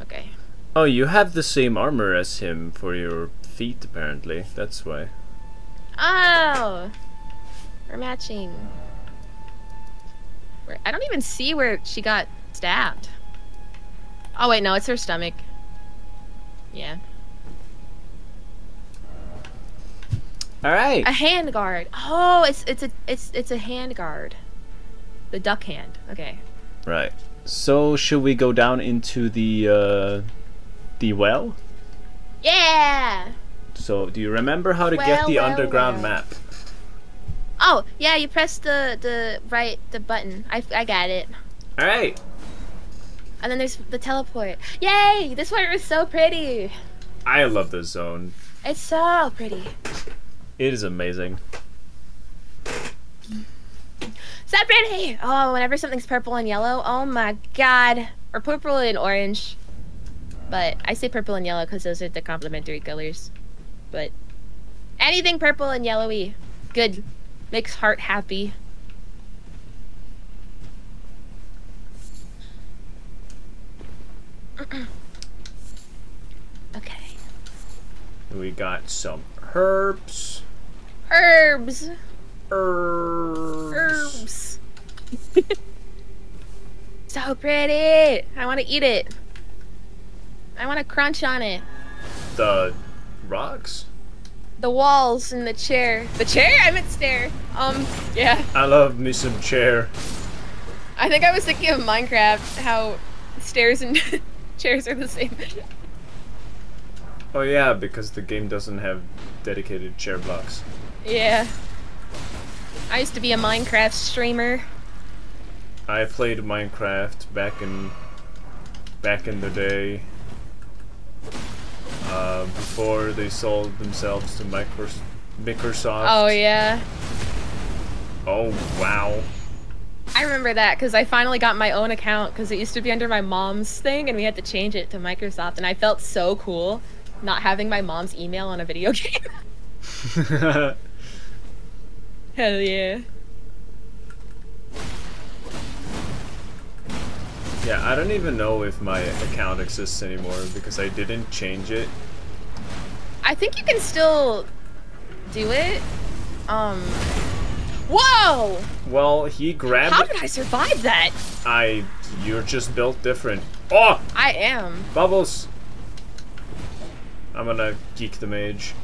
Okay. Oh, you have the same armor as him for your feet, apparently. That's why. Oh! We're matching. Where, I don't even see where she got stabbed. Oh wait, no, it's her stomach. Yeah. All right. A hand guard. Oh, it's it's a it's it's a hand guard. The duck hand. Okay. Right. So, should we go down into the uh, the well? Yeah. So, do you remember how to get the well, underground well. map? Oh, yeah, you press the the right the button. I I got it. All right. And then there's the teleport. Yay! This one was so pretty. I love this zone. It's so pretty. It is amazing. So pretty! Oh, whenever something's purple and yellow, oh my god. Or purple and orange. But I say purple and yellow because those are the complementary colors. But anything purple and yellowy, good. Makes heart happy. (clears throat) okay. We got some herbs. Herbs! Herbs. Herbs! (laughs) so pretty! I want to eat it. I want to crunch on it. The rocks. The walls and the chair. The chair? I meant stair. Um, yeah. I love me some chair. I think I was thinking of Minecraft, how stairs and (laughs) chairs are the same. Oh yeah, because the game doesn't have dedicated chair blocks. yeah. I used to be a Minecraft streamer. I played Minecraft back in back in the day. Uh, before they sold themselves to Micros- Microsoft. Oh yeah. Oh wow. I remember that because I finally got my own account because it used to be under my mom's thing and we had to change it to Microsoft and I felt so cool not having my mom's email on a video (laughs) game. (laughs) Hell yeah. Yeah, I don't even know if my account exists anymore because I didn't change it. I think you can still do it. Um. Whoa! Well, he grabbed How did I survive that? I. You're just built different. Oh! I am. Bubbles! I'm gonna geek the mage.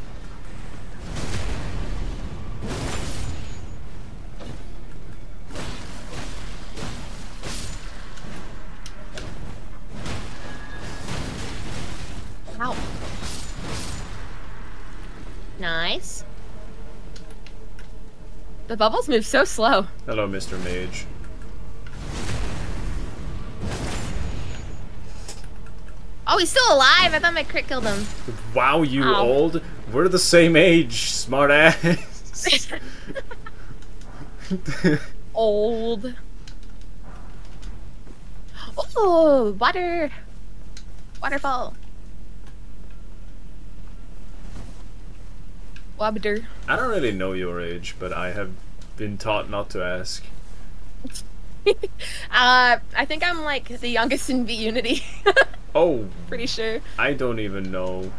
Ow. Nice. The bubbles move so slow. Hello, Mr. Mage. Oh, he's still alive. I thought my crit killed him. Wow, you Ow. old. We're the same age, smart ass. (laughs) Old. Oh, water. Waterfall. Wabder. I don't really know your age, but I have been taught not to ask. (laughs) uh, I think I'm like the youngest in V Unity. (laughs) Oh, Pretty sure. I don't even know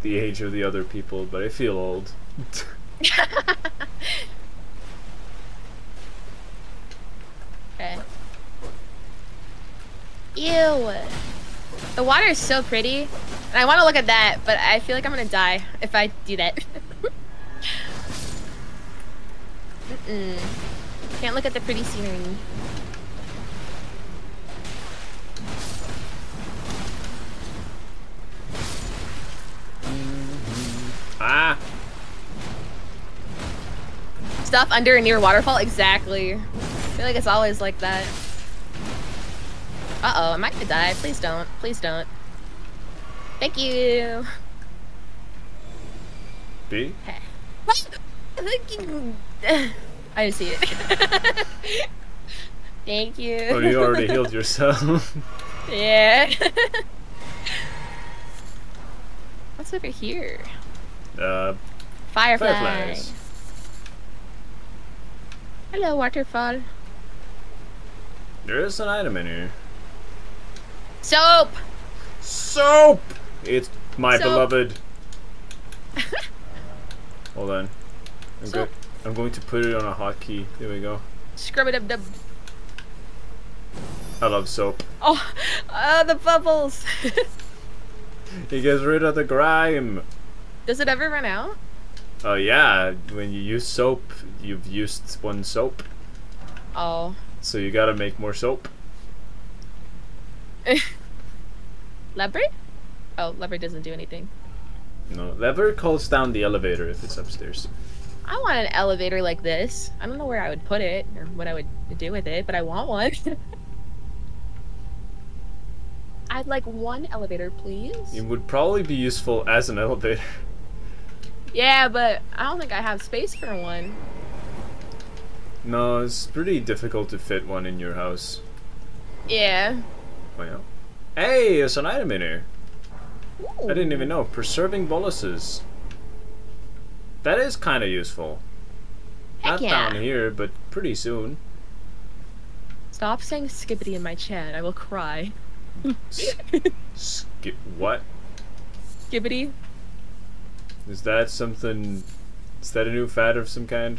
the age of the other people, but I feel old. (laughs) Okay. Ew. The water is so pretty. And I want to look at that, but I feel like I'm going to die if I do that. (laughs) Mm-mm. Can't look at the pretty scenery. Ah! Stuff under and near waterfall? Exactly. I feel like it's always like that. Uh-oh, am I gonna die? Please don't. Please don't. Thank you. B? What? (laughs) I didn't see it. (laughs) Thank you. Oh, you already healed yourself. (laughs) Yeah. What's over here? uh, Fireflies. fireflies. Hello, waterfall. There is an item in here. Soap. Soap! It's my Soap. beloved. (laughs) Hold on. I'm, go- I'm going to put it on a hotkey. There we go. Scrub it up. Dub. I love soap. Oh, uh, the bubbles. (laughs) It gets rid of the grime. Does it ever run out? Oh yeah, when you use soap, you've used one soap, Oh. so you gotta make more soap. (laughs) Leopard? Oh, leopard doesn't do anything. No, lever calls down the elevator if it's upstairs. I want an elevator like this. I don't know where I would put it or what I would do with it, but I want one. (laughs) I'd like one elevator, please. It would probably be useful as an elevator. (laughs) Yeah, but I don't think I have space for one. No, it's pretty difficult to fit one in your house. Yeah. Well, hey, there's an item in here. I didn't even know. Preserving boluses. That is kind of useful. Heck Not yeah. down here, but pretty soon. Stop saying skibidi in my chat. I will cry. Skip. What? Skibidi? Is that something? Is that a new fad of some kind?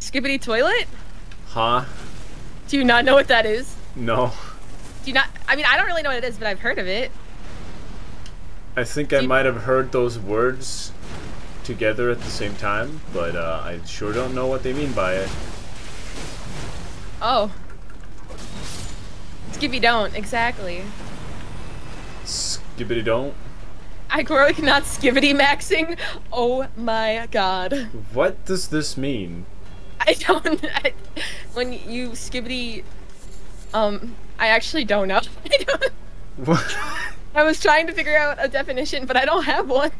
Skibidi toilet? Huh? Do you not know what that is? No. Do you not? I mean, I don't really know what it is, but I've heard of it. I think I might have heard those words together at the same time, but uh, I sure don't know what they mean by it. Oh. Skibby don't, exactly. Skibidi don't. I really (laughs) not skibidi maxing. Oh my god. What does this mean? I don't. I, when you skibidi, um, I actually don't know. (laughs) I, don't, What? I was trying to figure out a definition, but I don't have one.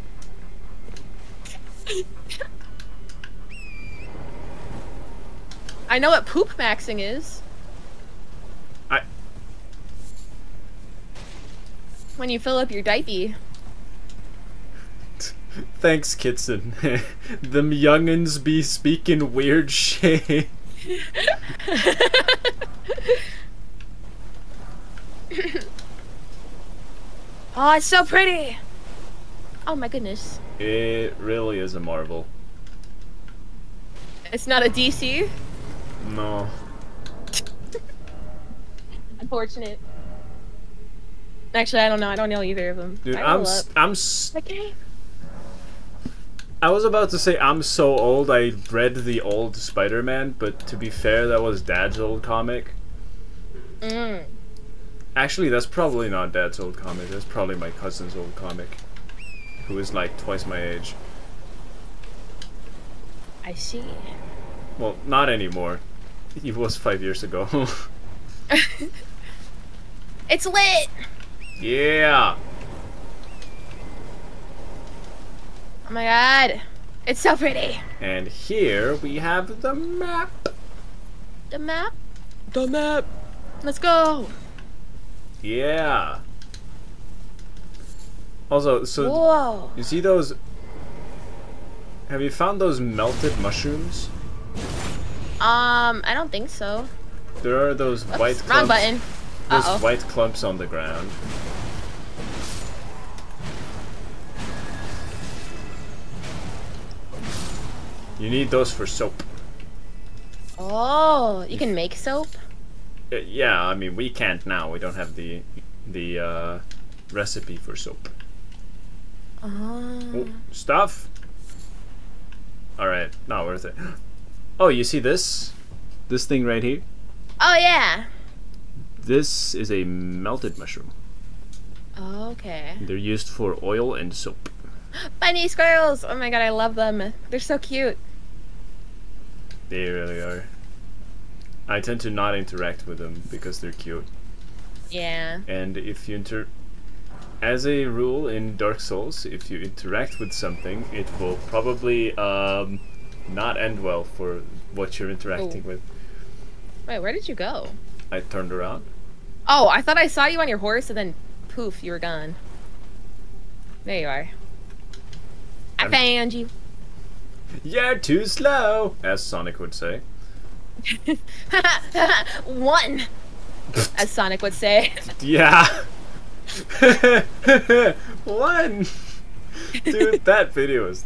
I know what poop maxing is. I When you fill up your diaper. (laughs) thanks, Kitson. (laughs) Them youngins be speaking weird shit. (laughs) Oh, it's so pretty. Oh my goodness. It really is a marvel. It's not a DC. No. (laughs) Unfortunate. Actually, I don't know. I don't know either of them. Dude, I I'm roll s- up. I'm s- Okay. I was about to say I'm so old I read the old Spider-Man, but to be fair, that was Dad's old comic. Mm. Actually, that's probably not Dad's old comic. That's probably my cousin's old comic, who is like twice my age. I see. Well, not anymore. He was five years ago. (laughs) It's lit. yeah. Oh my god. It's so pretty. And here we have the map. The map. The map. Let's go. Yeah. Also, so Whoa. you see those? Have you found those melted mushrooms? Um, I don't think so. There are those Oops, white wrong button. Those Uh-oh. white clumps on the ground. You need those for soap. Oh, you can make soap? Uh, yeah, I mean we can't now. We don't have the the uh, recipe for soap. Oh. Oh, stuff. All right, not worth it. (gasps) Oh, you see this? This thing right here. Oh, yeah. This is a melted mushroom. Okay. They're used for oil and soap. (gasps) Bunny squirrels. Oh my god, I love them. They're so cute. They really are. I tend to not interact with them because they're cute. Yeah. And if you inter as a rule in Dark Souls, if you interact with something, it will probably um, not end well for what you're interacting Oh. with. Wait, where did you go? I turned around. Oh, I thought I saw you on your horse and then poof, you were gone. There you are. I I'm- found you. You're too slow, as Sonic would say. (laughs) One, as Sonic would say. Yeah. (laughs) One. Dude, that video is.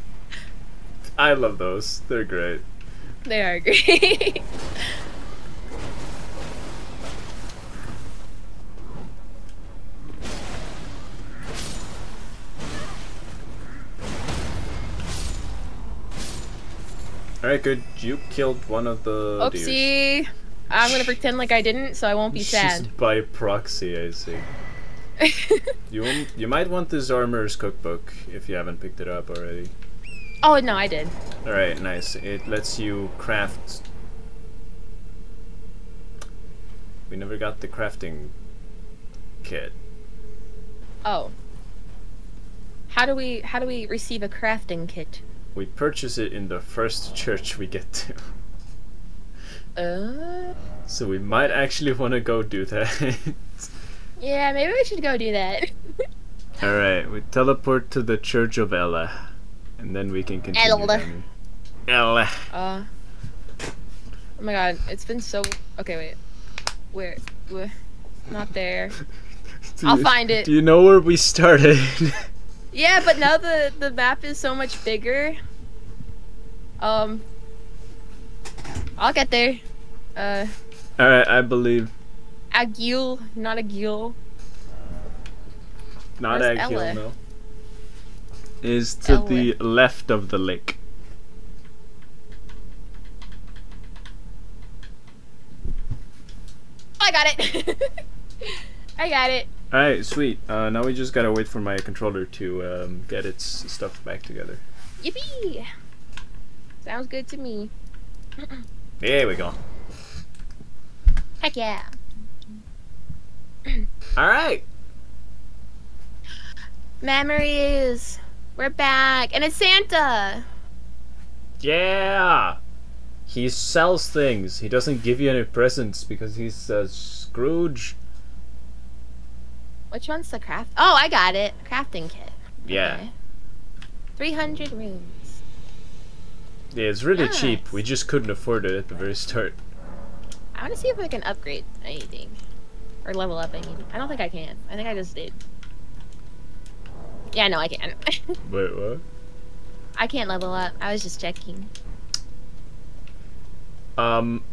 I love those. They're great. they are great. (laughs) Alright, good. You killed one of the deers. Oopsie. I'm gonna pretend like I didn't, so I won't be sad. Just by proxy, I see. (laughs) You you might want this armor's cookbook if you haven't picked it up already. oh no, I did. All right, nice. It lets you craft. We never got the crafting kit. Oh. How do we how do we receive a crafting kit? We purchase it in the first church we get to. Uh. So we might actually want to go do that. Yeah, maybe we should go do that. (laughs) All right, we teleport to the Church of Elleh, and then we can continue. Elleh. down. Elleh. Uh. Oh my god, it's been so. Okay, wait. Where? Where? Not there. (laughs) I'll you- find it. Do you know where we started? (laughs) Yeah, but now the the map is so much bigger. Um. I'll get there. Uh, All right, I believe. Agil, not Agil. Not Where's Agil, Elleh? no. Is to Elleh. the left of the lake. I got it. (laughs) I got it. Alright, sweet. Uh, now we just gotta wait for my controller to um, get its stuff back together. Yippee! Sounds good to me. There we go. Heck yeah. All right. Memories. We're back. And it's Santa. Yeah. He sells things. He doesn't give you any presents because he's a Scrooge. Which one's the craft? Oh, I got it. Crafting kit. Yeah. Okay. 300 runes. Yeah, it's really cheap. We just couldn't afford it at the very start. I want to see if I can upgrade anything. Or level up, I mean. I don't think I can. I think I just did. Yeah, no, I can. (laughs) Wait, what? I can't level up. I was just checking. Um,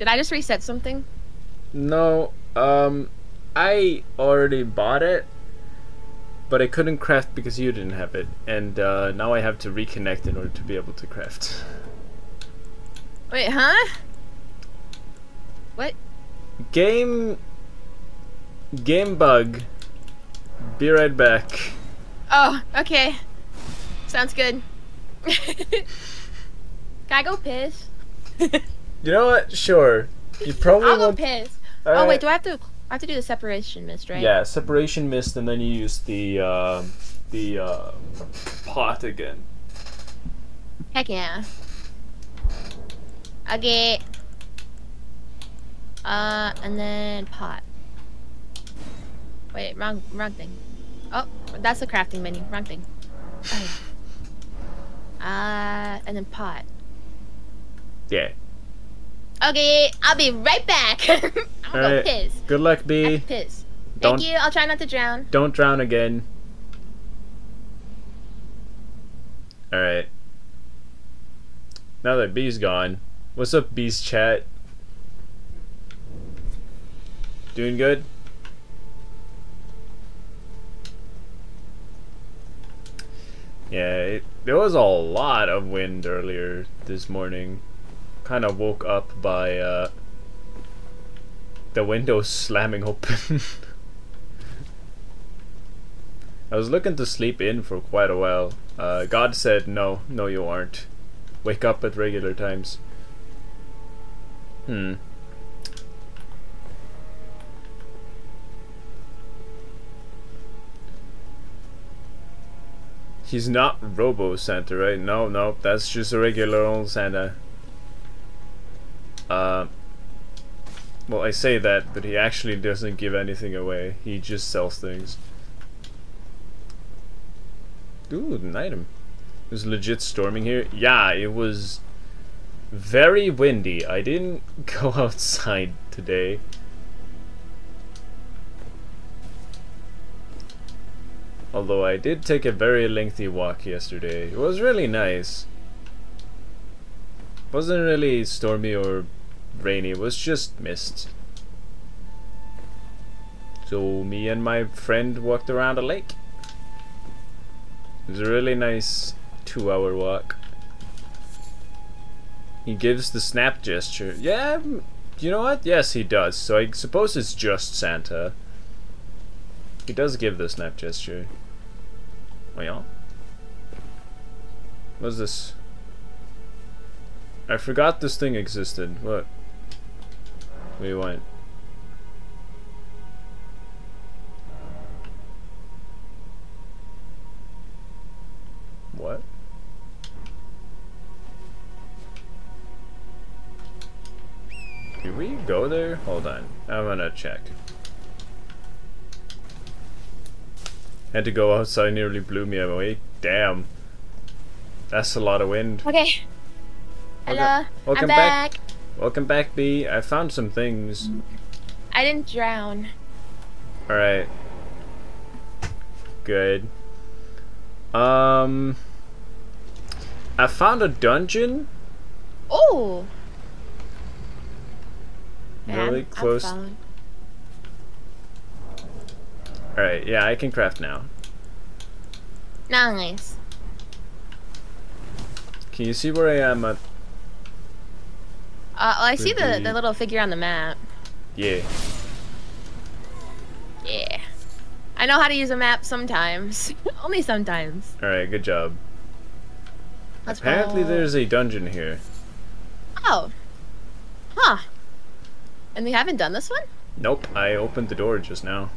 Did I just reset something? no. Um, I already bought it, but I couldn't craft because you didn't have it, and uh, now I have to reconnect in order to be able to craft. Wait, huh? What? Game. Game bug. Be right back. Oh, okay. Sounds good. (laughs) Can I go piss? You know what? Sure. You probably I'll go piss. oh Alright. wait, do I have to? I have to do the separation mist, right? Yeah, separation mist, and then you use the uh, the uh, pot again. Heck yeah. Okay. Uh, and then pot. Wait, wrong, wrong thing. Oh, that's the crafting menu. Wrong thing. (laughs) Uh, and then pot. Yeah. Okay, I'll be right back. (laughs) I'm gonna Alright. go piss. Good luck, B. piss. Don't- Thank you. I'll try not to drown. Don't drown again. Alright. Now that B's gone. What's up, B's chat? Doing good? Yeah, it, there was a lot of wind earlier this morning. Kind of woke up by uh, the window slamming open. (laughs) I was looking to sleep in for quite a while. Uh, God said, no, no you aren't. Wake up at regular times. Hmm. He's not Robo Santa, right? No, no, that's just a regular old Santa. Uh, well, I say that, but he actually doesn't give anything away. He just sells things. Ooh, an item. It was legit storming here. Yeah, it was very windy. I didn't (laughs) go outside today. Although I did take a very lengthy walk yesterday. It was really nice. Wasn't really stormy or rainy, was just mist. So me and my friend walked around a lake. It was a really nice two hour walk. He gives the snap gesture. Yeah, you know what? Yes, he does. So I suppose it's just Santa. He does give the snap gesture. Yeah? What's this? I forgot this thing existed. What? What do you want? What? Did we go there? Hold on. I'm gonna check. Had to go outside, nearly blew me away. Damn. That's a lot of wind. Okay. Hello. Welcome I'm back. back. Welcome back, B. I found some things. I didn't drown. Alright. Good. Um. I found a dungeon. Oh. Really close. Alright, yeah, I can craft now. Nice. Can you see where I am at? Uh, well, I see the, the little figure on the map. Yeah. Yeah. I know how to use a map sometimes. (laughs) Only sometimes. Alright, good job. Let's Apparently roll. there's a dungeon here. Oh. Huh. And we haven't done this one? Nope, I opened the door just now.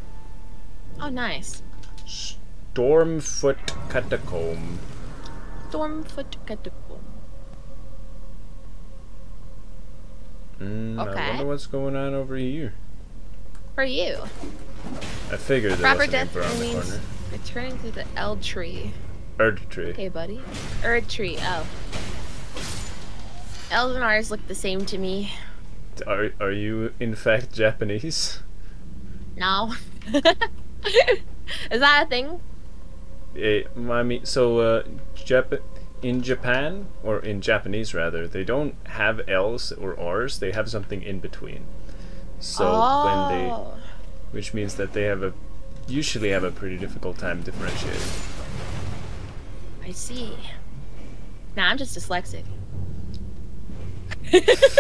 Oh, nice. Stormfoot Catacomb. Stormfoot Catacomb. Mm, I wonder what's going on over here. For you. I figured there Proper was an death imp around the corner. returning to the L tree. Erdtree. Okay, buddy. Erdtree. Oh. Elvenars look the same to me. Are are you in fact Japanese? No. (laughs) Is that a thing? Eh, I mean, so uh, Jap- in Japan or in Japanese rather, they don't have L's or R's. They have something in between. So when they, oh. which means that they have a, usually have a pretty difficult time differentiating. I see. Nah, I'm just dyslexic.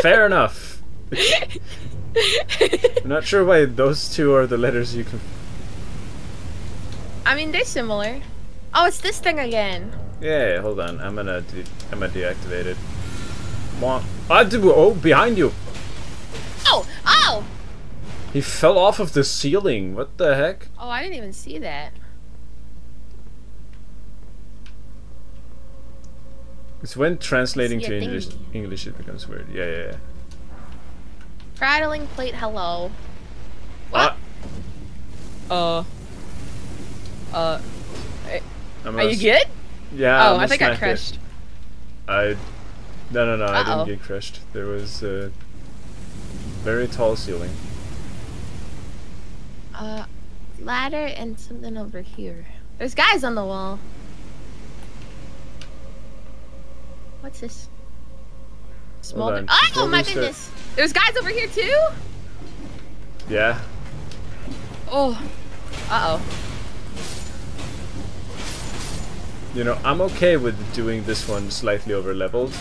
Fair (laughs) enough. I'm not sure why those two are the letters you can. I mean, they're similar. Oh, it's this thing again. Yeah, hold on. I'm gonna de- I'm gonna deactivate it. Mwah. Ah, do- oh, behind you! Oh! Oh! He fell off of the ceiling. What the heck? Oh, I didn't even see that. It's when translating to English, thingy. English it becomes weird. Yeah, yeah, yeah. Prattling pate, hello. What? Ah, Uh. Uh. Are you good? Yeah. oh, I think I crushed. I. No, no, no. I Uh-oh. didn't get crushed. There was a very tall ceiling. Uh, ladder and something over here. There's guys on the wall. What's this? Small. Oh my goodness! There's guys over here too. Yeah. Oh. Uh oh. You know, I'm okay with doing this one slightly over leveled.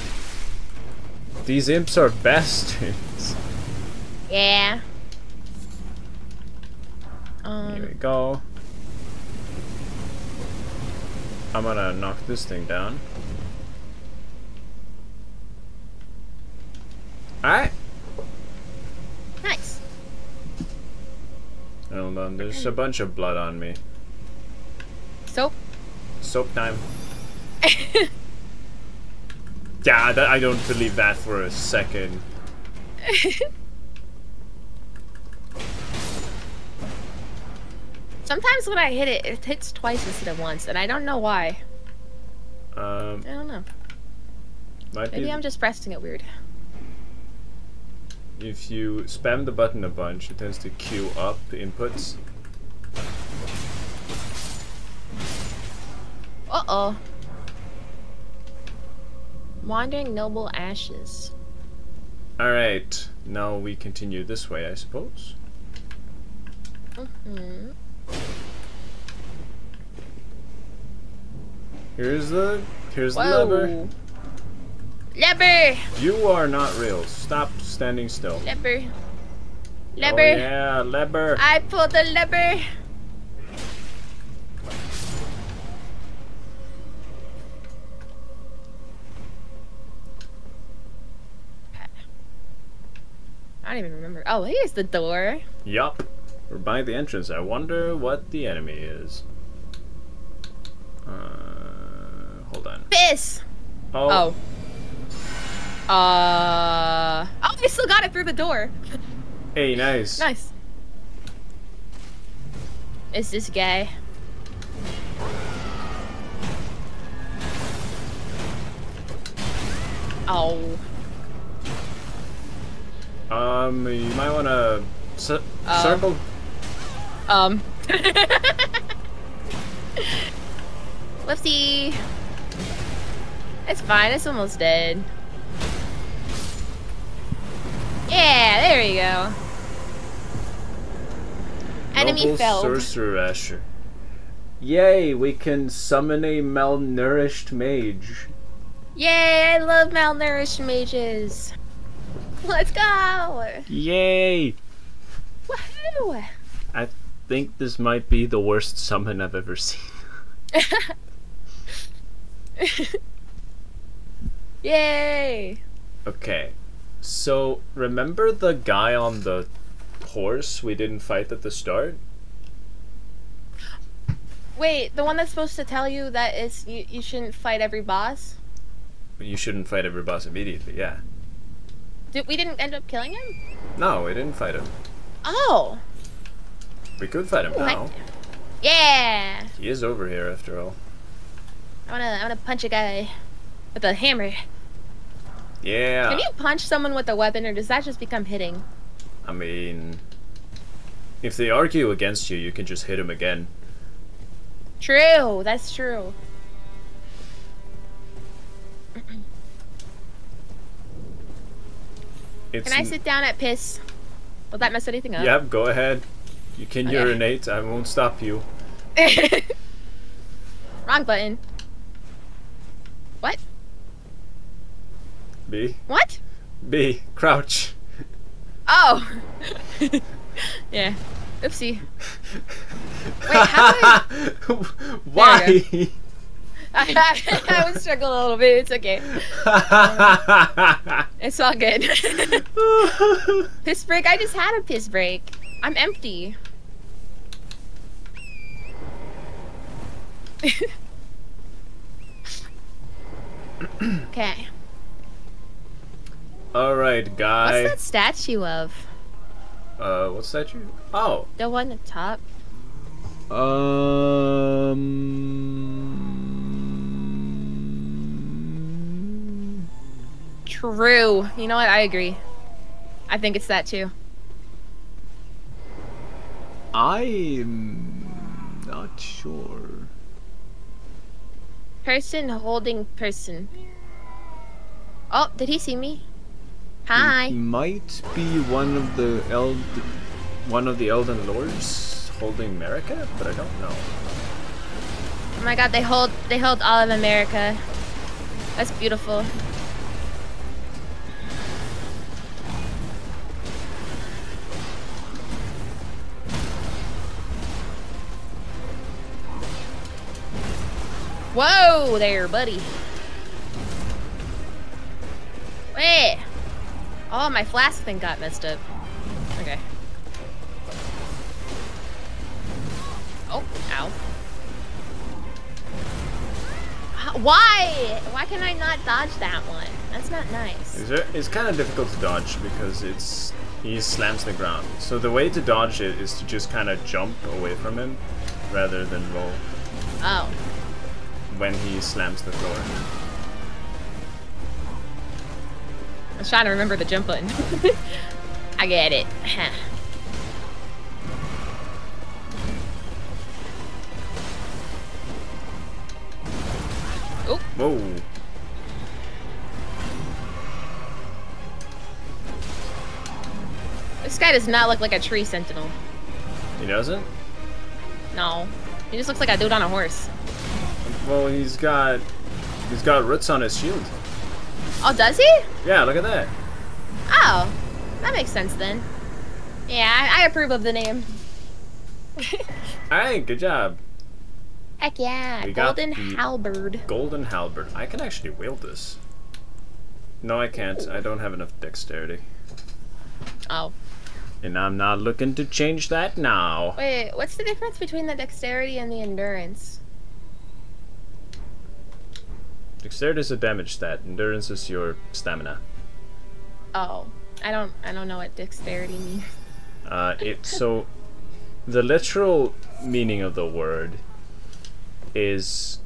These imps are bastards. Yeah. Here Um. we go. I'm gonna knock this thing down. Alright. Nice. Hold on, there's a bunch of blood on me. So. Soap time. (laughs) Yeah, that, I don't believe that for a second. (laughs) Sometimes when I hit it, it hits twice instead of once, and I don't know why. Um, I don't know. Maybe be I'm just pressing it weird. if you spam the button a bunch, it tends to queue up inputs. Uh oh. Wandering noble ashes. Alright, now we continue this way, I suppose. Hmm. Here's the here's the lever. Lever! You are not real. Stop standing still. Lever. Oh, Lever. yeah, lever. I pulled the lever. I don't even remember. Oh, here's the door. Yup. We're by the entrance. I wonder what the enemy is. Uh, hold on. This. Oh, Oh. Uh. Oh, I still got it through the door. hey, nice. Nice. Is this guy. Oh. Um, you might want to Um. circle. Um. (laughs) Whoopsie. It's fine. It's almost dead. Yeah, there we go. Enemy Noble felled. Sorcerer Ashes. Yay, we can summon a malnourished mage. Yay, I love malnourished mages. (laughs) Let's go. Yay! Woohoo. I think this might be the worst summon I've ever seen. (laughs) Yay. Okay. So remember the guy on the horse we didn't fight at the start? Wait, the one that's supposed to tell you that is you, you shouldn't fight every boss? You shouldn't fight every boss immediately. Yeah. Did we didn't end up killing him? No, we didn't fight him. Oh. We could fight him What? now. Yeah. He is over here after all. I wanna I wanna punch a guy with a hammer. Yeah. Can you punch someone with a weapon or does that just become hitting? I mean, if they argue against you, you can just hit him again. True, that's true. It's Can I sit down at piss? Will that mess anything up? Yep, go ahead. You can Okay. urinate. I won't stop you. (laughs) Wrong button. What? B. What? B. Crouch. Oh. (laughs) yeah. Oopsie. (laughs) Wait, how do I... Why? (laughs) I, I was struggling a little bit. It's okay. (laughs) It's all good. (laughs) piss break? I just had a piss break. I'm empty. okay. All right, guys. What's that statue of? Uh, what statue? Oh. The one at the top? Um. True. You know what? I agree. I think it's that too. I'm not sure. Person holding person. Oh, did he see me? Hi. He might be one of the eld, one of the Elden Lords holding America, but I don't know. Oh my god, they hold they hold all of America. That's beautiful. Whoa there, buddy. Wait. Oh, my flask thing got messed up. Okay. Oh, ow. Why? Why can I not dodge that one? That's not nice. It's, kind of difficult to dodge because it's he slams the ground. So the way to dodge it is to just kind of jump away from him rather than roll Oh. When he slams the floor. I was trying to remember the jump button. (laughs) I get it. (sighs) oh, Whoa. this guy does not look like a tree sentinel. He doesn't? No. He just looks like a dude on a horse. Well, he's got he's got roots on his shield. Oh, does he? Yeah, look at that. Oh, that makes sense then. Yeah, I, I approve of the name. (laughs) Alright, good job. Heck yeah, We golden halberd. Golden halberd. I can actually wield this. No, I can't. I don't have enough dexterity. Oh, And I'm not looking to change that now. wait, what's the difference between the dexterity and the endurance? Dexterity is a damage stat. Endurance is your stamina. Oh, I don't, I don't know what dexterity means. Uh, it so the literal meaning of the word is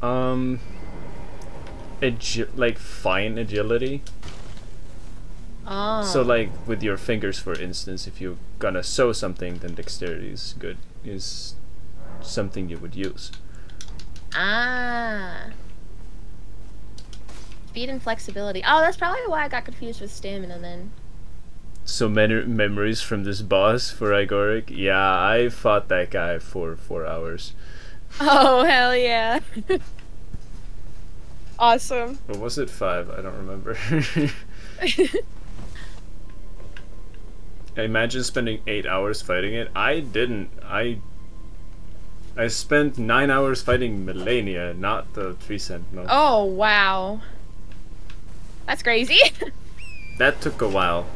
um agi- like fine agility. Oh. So like with your fingers, for instance, if you're gonna sew something, then dexterity is good. Is something you would use. Ah. Speed and flexibility. Oh, that's probably why I got confused with stamina then. So many memories from this boss for Igoric. Yeah, I fought that guy for four hours. Oh, hell yeah. (laughs) awesome. Or was it five? I don't remember. (laughs) (laughs) Imagine spending eight hours fighting it. I didn't. I I spent nine hours fighting Malenia, not the tree sentinel. oh, wow. That's crazy. (laughs) that took a while.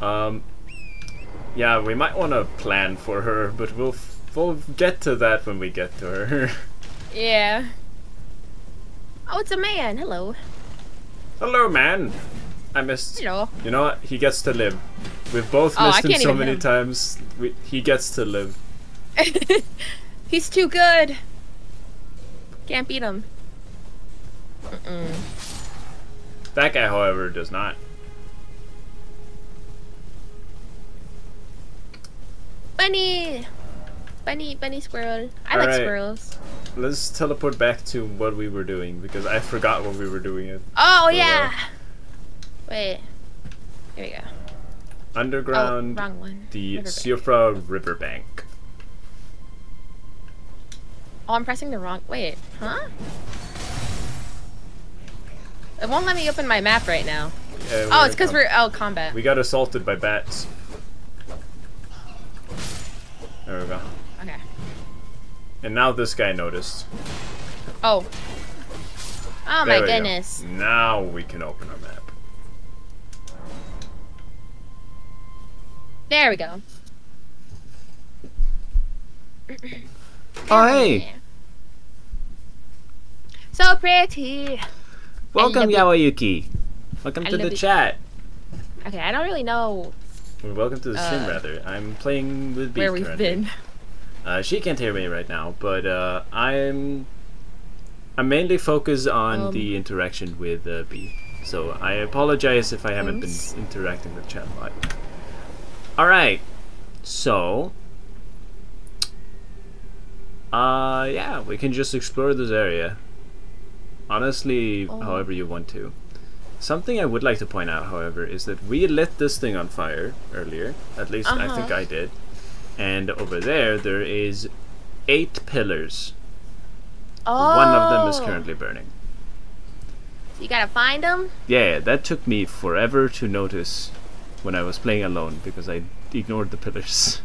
Um, yeah, we might want to plan for her, but we'll f- we'll get to that when we get to her. (laughs) Yeah. Oh, it's a man. Hello. Hello, man. I missed. Hello. You know what? He gets to live. We've both Oh, missed him so many him. times. We, he gets to live. (laughs) He's too good. Can't beat him. Mm-mm. That guy, however, does not. Bunny! Bunny, bunny squirrel. I like Alright. squirrels. Let's teleport back to what we were doing because I forgot what we were doing. It Oh, yeah! Uh, wait. Here we go. Underground, Oh, wrong one. the. Siofra riverbank. Oh, I'm pressing the wrong. Wait, huh? It won't let me open my map right now. Yeah, Oh, it's because we're oh combat. we got assaulted by bats. There we go. Okay. And now this guy noticed. Oh. Oh There my we go. goodness. Now we can open our map. There we go. Oh hey! So pretty. Welcome. Yawayuki. Welcome to the chat. Okay, I don't really know welcome to the stream, Uh, rather. I'm playing with Beat where we've currently. been. Uh, she can't hear me right now, but uh, I'm I'm mainly focused on Um. the interaction with uh, Bee. So I apologize if I haven't been interacting with chat a lot. All right, so uh, yeah, we can just explore this area. Honestly, Oh. however you want to. Something I would like to point out, however, is that we lit this thing on fire earlier. At least I think Uh-huh. I did. And over there, there is eight pillars. Oh. One of them is currently burning. You gotta find them. Yeah, that took me forever to notice when I was playing alone because I ignored the pillars.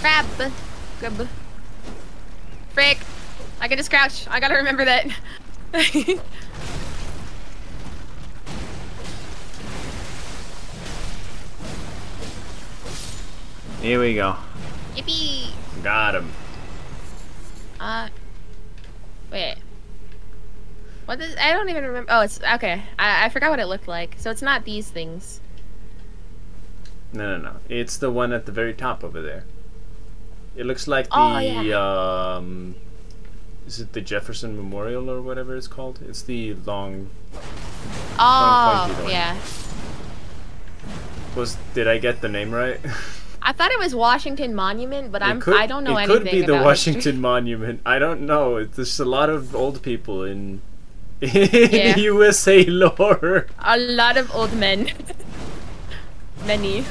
Grab. Grab. Frick. I just crouch. I gotta remember that. (laughs) Here we go. Yippee. Got him. Uh. Wait. What is? I don't even remember. Oh, it's okay. I I forgot what it looked like. So it's not these things. No, no, no. It's the one at the very top over there. It looks like the Oh, yeah. um. Is it the Jefferson Memorial or whatever it's called? It's the long. Oh one. yeah. Was did I get the name right? I thought it was Washington Monument, but I'm could, I don't know it anything could be the Washington history. Monument. I don't know. It- There's a lot of old people in in Yeah. (laughs) USA lore. A lot of old men. (laughs) Many.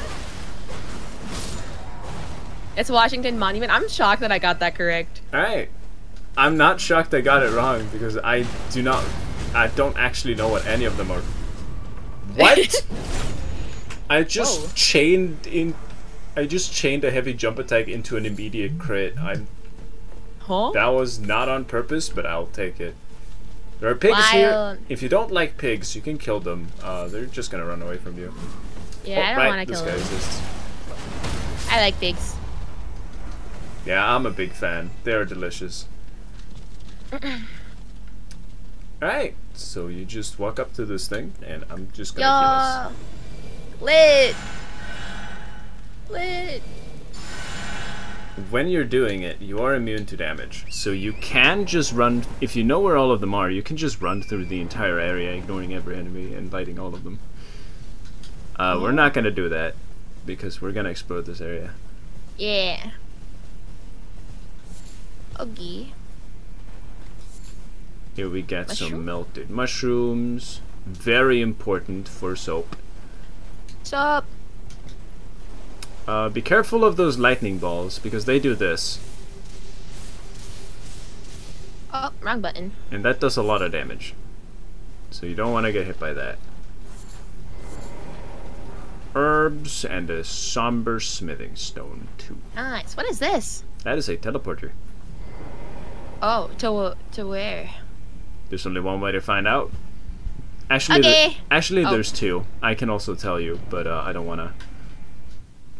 It's Washington Monument. I'm shocked that I got that correct. All right. I'm not shocked I got it wrong because I do not. I don't actually know what any of them are. What? (laughs) I just Whoa. chained in. I just chained a heavy jump attack into an immediate crit. I'm. Huh? That was not on purpose, but I'll take it. There are pigs here. If you don't like pigs, you can kill them. Uh, they're just gonna run away from you. Yeah, Oh, I don't right, want to kill them. exists. I like pigs. Yeah, I'm a big fan. They are delicious. Alright, so you just walk up to this thing, and I'm just gonna. Yo, lit, lit. When you're doing it, you are immune to damage. So you can just run, if you know where all of them are, you can just run through the entire area, ignoring every enemy and lighting all of them. Uh, we're not gonna do that, because we're gonna explore this area. Yeah. Okay. Here we get some melted mushrooms. Very important for soap. Sup? Uh, be careful of those lightning balls because they do this, Oh, wrong button. and that does a lot of damage. So you don't want to get hit by that. Herbs and a somber smithing stone too. Nice. What is this? That is a teleporter. Oh, to to where? There's only one way to find out. Actually, there- actually, Oh. there's two. I can also tell you, but uh, I don't wanna.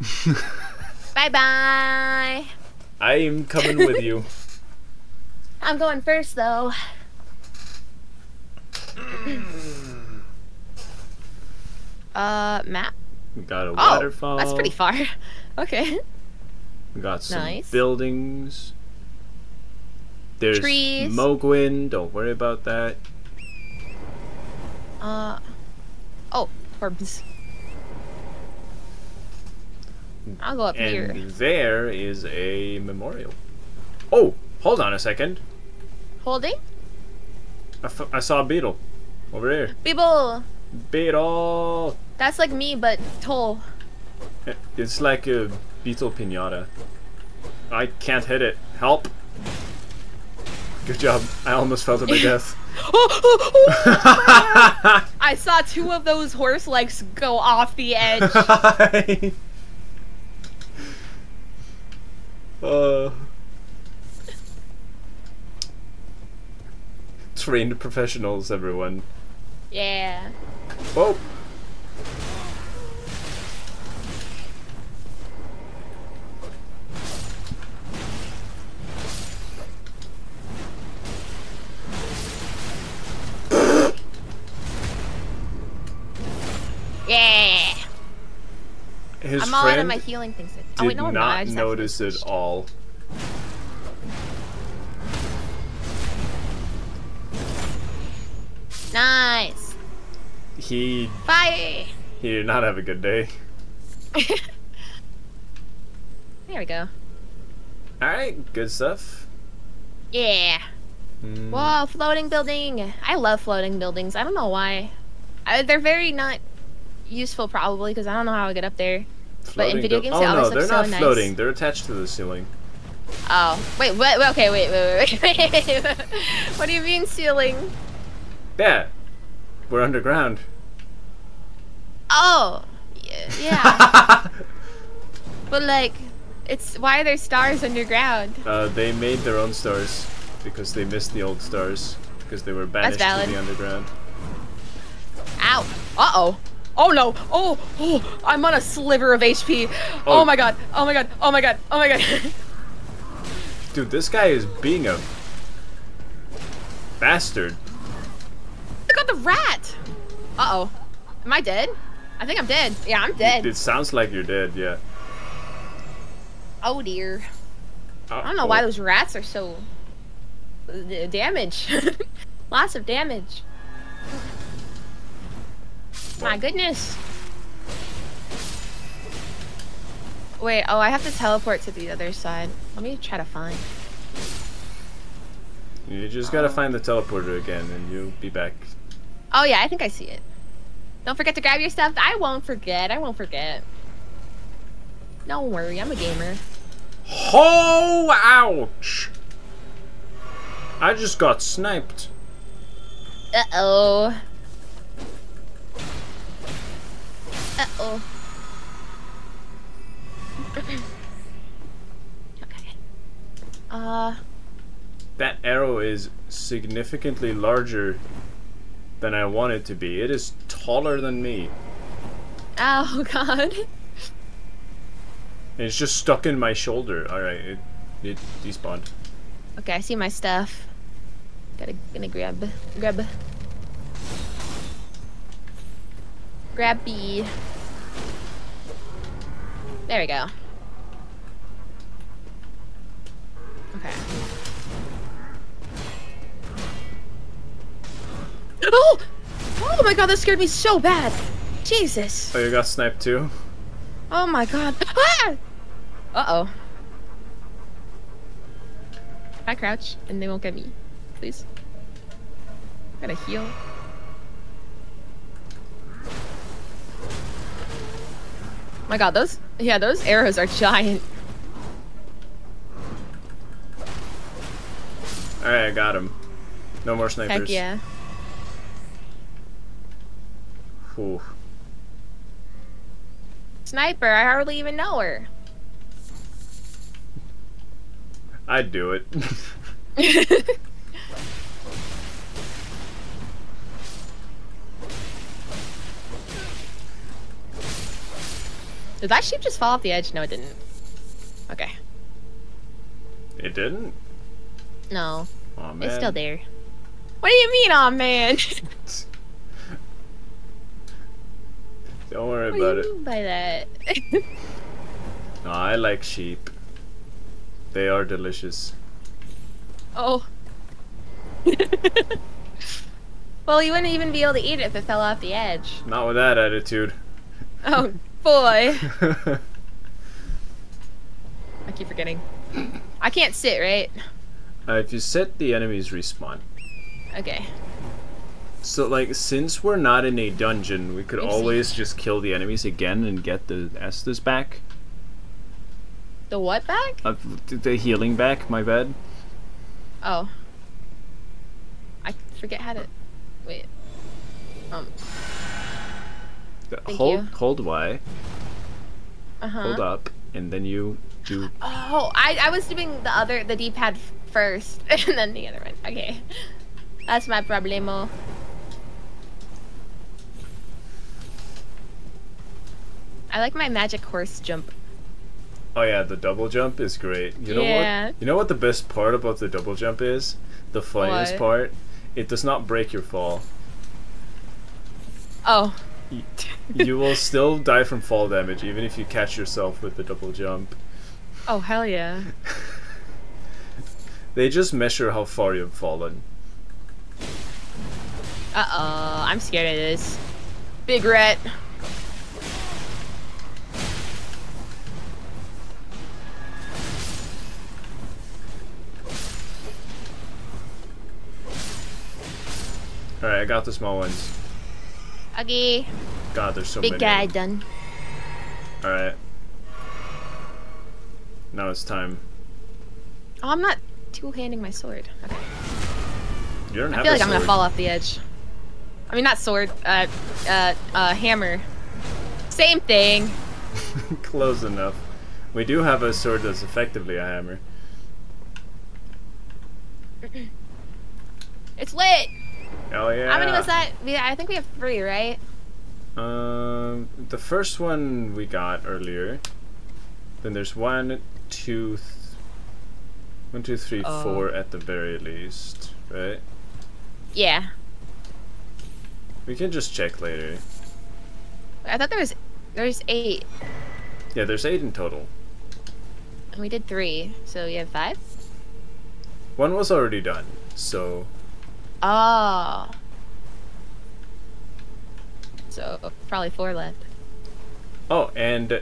(laughs) (laughs) Bye bye. I'm coming with you. (laughs) I'm going first though. (clears throat) uh, map. We got a Oh, waterfall. that's pretty far. okay. We got some Nice. buildings. There's Trees. Mohgwyn. Don't worry about that. Uh. Oh, orbs. I'll go up And here. there is a memorial. Oh, hold on a second. Holding? I, f- I saw a beetle over here. People! Beetle. That's like me, but tall. It's like a beetle pinata. I can't hit it. Help. Good job. I almost fell to my death. I saw two of those horse legs go off the edge. (laughs) uh, trained professionals, everyone. yeah. Whoa. Yeah. His I'm all out of my healing things. did Oh wait, no, not. Not notice it all. Nice. He Bye. he did not have a good day. (laughs) There we go. All right, good stuff. Yeah. Mm, Whoa, floating building. I love floating buildings. I don't know why. I, they're very not useful, probably, because I don't know how I get up there. but in video games, oh they always no, look they're so not nice. floating. They're attached to the ceiling. Oh, wait, wait, wait, okay, (laughs) wait, wait, wait, wait, what do you mean ceiling? Yeah, we're underground. Oh, yeah, yeah. (laughs) but like, it's why are there stars underground? Uh, they made their own stars because they missed the old stars because they were banished to the underground. Ow. Uh oh. Oh no. Oh, oh, I'm on a sliver of HP. Oh. Oh, my god. Oh my god. Oh my god. Oh my god. (laughs) Dude, this guy is being a bastard. Look at the rat. Uh oh. Am I dead? I think I'm dead. Yeah, I'm dead. It sounds like you're dead. Yeah. Oh dear. I don't know why those rats are so uh, damage. (laughs) Lots of damage. My goodness. Wait, oh, I have to teleport to the other side. Let me try to find. You just gotta find the teleporter again, and you'll be back. Oh yeah, I think I see it. Don't forget to grab your stuff. I won't forget. I won't forget. Don't worry, I'm a gamer. Oh, ouch! I just got sniped. Uh oh. Uh oh. okay. Uh, That arrow is significantly larger than I want it to be. It is taller than me. oh (laughs) god. It's just stuck in my shoulder. Alright, it, it despawned. Okay, I see my stuff. Gotta gonna grab grab grab B. There we go. Okay. (gasps) Oh! Oh my god, that scared me so bad. Jesus. Oh, you got sniped too? Oh my god. (gasps) Ah! Uh oh. I crouch and they won't get me. Please. Gotta heal. My god, those yeah, those arrows are giant. Alright, I got him. No more snipers. Heck yeah. Whew. Sniper, I hardly even know her. I'd do it. (laughs) (laughs) Did that sheep just fall off the edge? No, it didn't. Okay. It didn't? No, Oh man. it's still there. What do you mean, oh man? (laughs) Don't worry what about do it. you mean by that? (laughs) No, I like sheep. They are delicious. oh. (laughs) well, you wouldn't even be able to eat it if it fell off the edge. Not with that attitude. Oh boy. (laughs) I keep forgetting. I can't sit, right? Uh, if you set the enemies respawn. Okay. So like since we're not in a dungeon, we could Oopsie. always just kill the enemies again and get the Estus back. The what back? Uh, the healing back, my bad. Oh. I forget how to. Wait. Um. Thank hold you. hold Y, Uh huh. hold up, and then you do Oh, I I was doing the other the D-pad first (laughs) and then the other one. Okay. That's my problemo. I like my magic horse jump. Oh yeah, the double jump is great. You know Yeah. what? You know what the best part about the double jump is? The funniest What? part? It does not break your fall. Oh. (laughs) You will still die from fall damage even if you catch yourself with the double jump. Oh hell yeah. (laughs) They just measure how far you've fallen. Uh oh, I'm scared of this. Big rat. Alright, I got the small ones. Okay. God, there's so Big many. guy done. Alright. Now it's time. Oh, I'm not two-handing my sword. Okay. You don't I have feel a like I'm gonna fall off the edge. I mean, not sword. Uh, uh, uh, hammer. Same thing. (laughs) Close enough. We do have a sword that's effectively a hammer. It's lit. Oh yeah. How many was that? We, I think we have three, right? Um, the first one we got earlier. Then there's one, two, one, two, three, Oh. four at the very least, right? Yeah. We can just check later. I thought there was there's eight, Yeah, there's eight in total. and we did three, so we have five. One was already done, so Oh. So probably four left. oh, and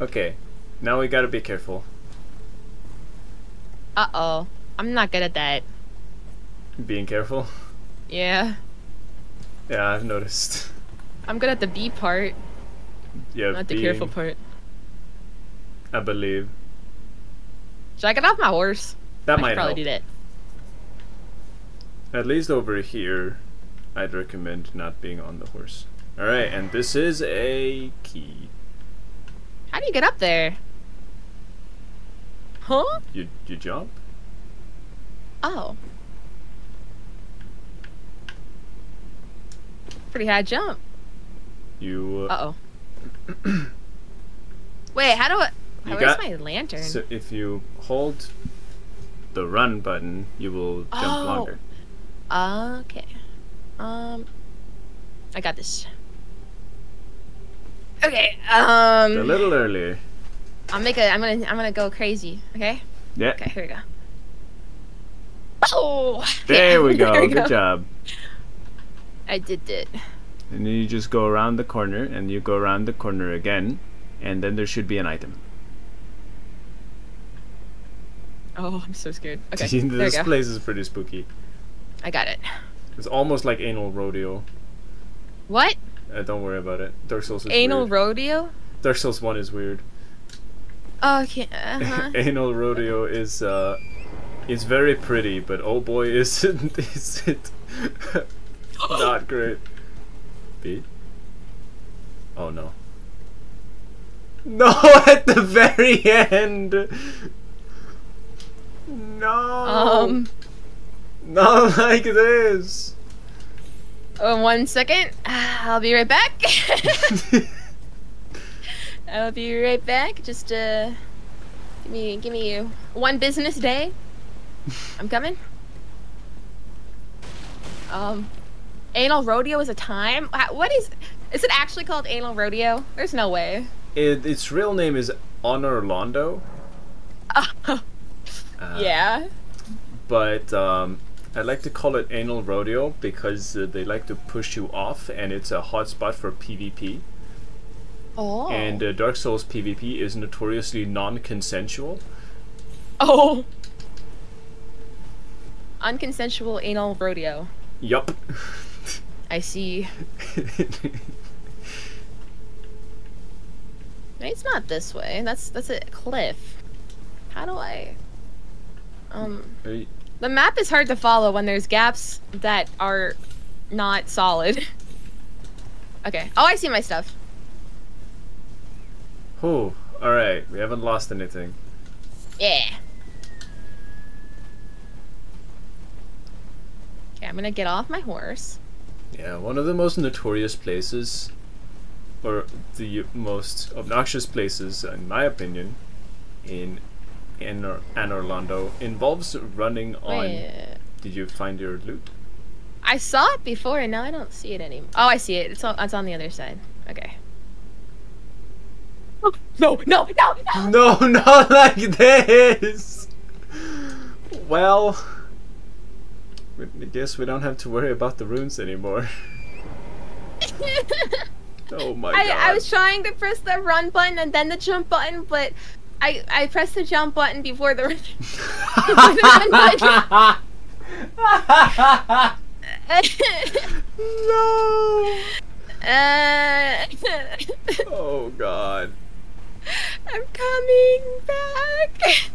okay, now we gotta be careful. Uh oh. I'm not good at that. Being careful. Yeah. Yeah, I've noticed. I'm good at the B part, Yeah, not the careful part. I believe Should I get off my horse? that I might probably help. do that. At least over here, I'd recommend not being on the horse. Alright, and this is a key. How do you get up there? Huh? You you jump? Oh. Pretty high jump. You uh, Uh oh. (clears throat) Wait, how do I? You Where's got- my lantern? so if you hold the run button, you will jump Oh. longer. Okay. Um, I got this. Okay. Um, A little earlier. I'll make a. I'm gonna. I'm gonna go crazy. Okay. Yeah. Okay. Here we go. Oh. There yeah, we (laughs) go. there we Good job. I did it. And then you just go around the corner, and you go around the corner again, and then there should be an item. Oh, I'm so scared. (laughs) Okay. this go. place is pretty spooky. I got it. It's almost like anal rodeo. What? Uh, don't worry about it. Dark Souls is Anal weird. rodeo? Dark Souls One is weird. Oh, okay. Uh-huh. (laughs) anal rodeo is uh is very pretty, but oh boy (laughs) is it is it (laughs) not great. Bee? Oh no. No at the very end No um. (laughs) Not like this Oh, one second. (sighs) I'll be right back. (laughs) I'll be right back. Just uh, give me give me one business day. I'm coming. Um, anal rodeo is a time. What is? Is it actually called anal rodeo? There's no way. It, its real name is Anor Londo. (laughs) Uh, yeah. But um, I like to call it anal rodeo because uh, they like to push you off, and it's a hot spot for PvP. Oh. And uh, Dark Souls PvP is notoriously non-consensual. oh. Unconsensual anal rodeo. Yup. I see. (laughs) It's not this way. That's that's a cliff. How do I? Um, the map is hard to follow when there's gaps that are not solid. (laughs) okay. Oh, I see my stuff. Oh, alright. We haven't lost anything. Yeah. Okay, I'm gonna get off my horse. Yeah, one of the most notorious places, or the most obnoxious places, in my opinion, in Anor, Anorlando involves running on. Wait. Did you find your loot? I saw it before and now I don't see it anymore. Oh, I see it. It's on, it's on the other side. Okay. Oh, no, no, no, no! No, (laughs) not like this! Well, I guess we don't have to worry about the runes anymore. (laughs) Oh my I, god. I was trying to press the run button and then the jump button, but I I pressed the jump button before the no! (laughs) uh, Oh god. I'm coming back.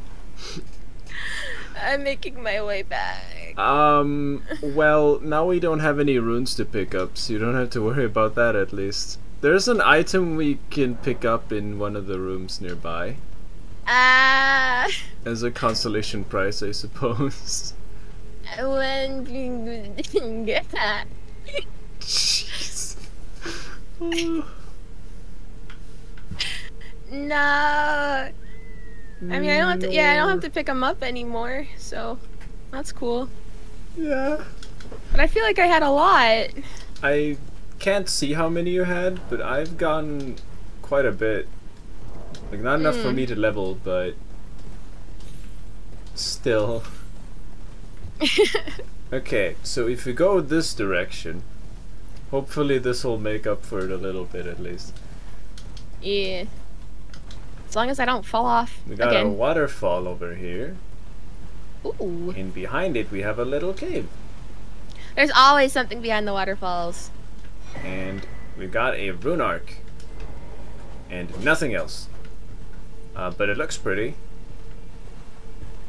I'm making my way back. Um, well, now we don't have any runes to pick up, so you don't have to worry about that at least. There's an item we can pick up in one of the rooms nearby. Ah. As a consolation prize, I suppose. when Jeez. Oh, (sighs) no. I mean, I don't have to. Yeah, I don't have to pick them up anymore. So that's cool. Yeah. But I feel like I had a lot. I can't see how many you had, but I've gotten quite a bit. Like, not enough for Mm. me to level, but still. (laughs) Okay, so if we go this direction, hopefully this will make up for it a little bit at least. yeah. As long as I don't fall off We got a waterfall over here, Ooh. and behind it we have a little cave. There's always something behind the waterfalls. And we got a rune arc. And nothing else. Uh, but it looks pretty.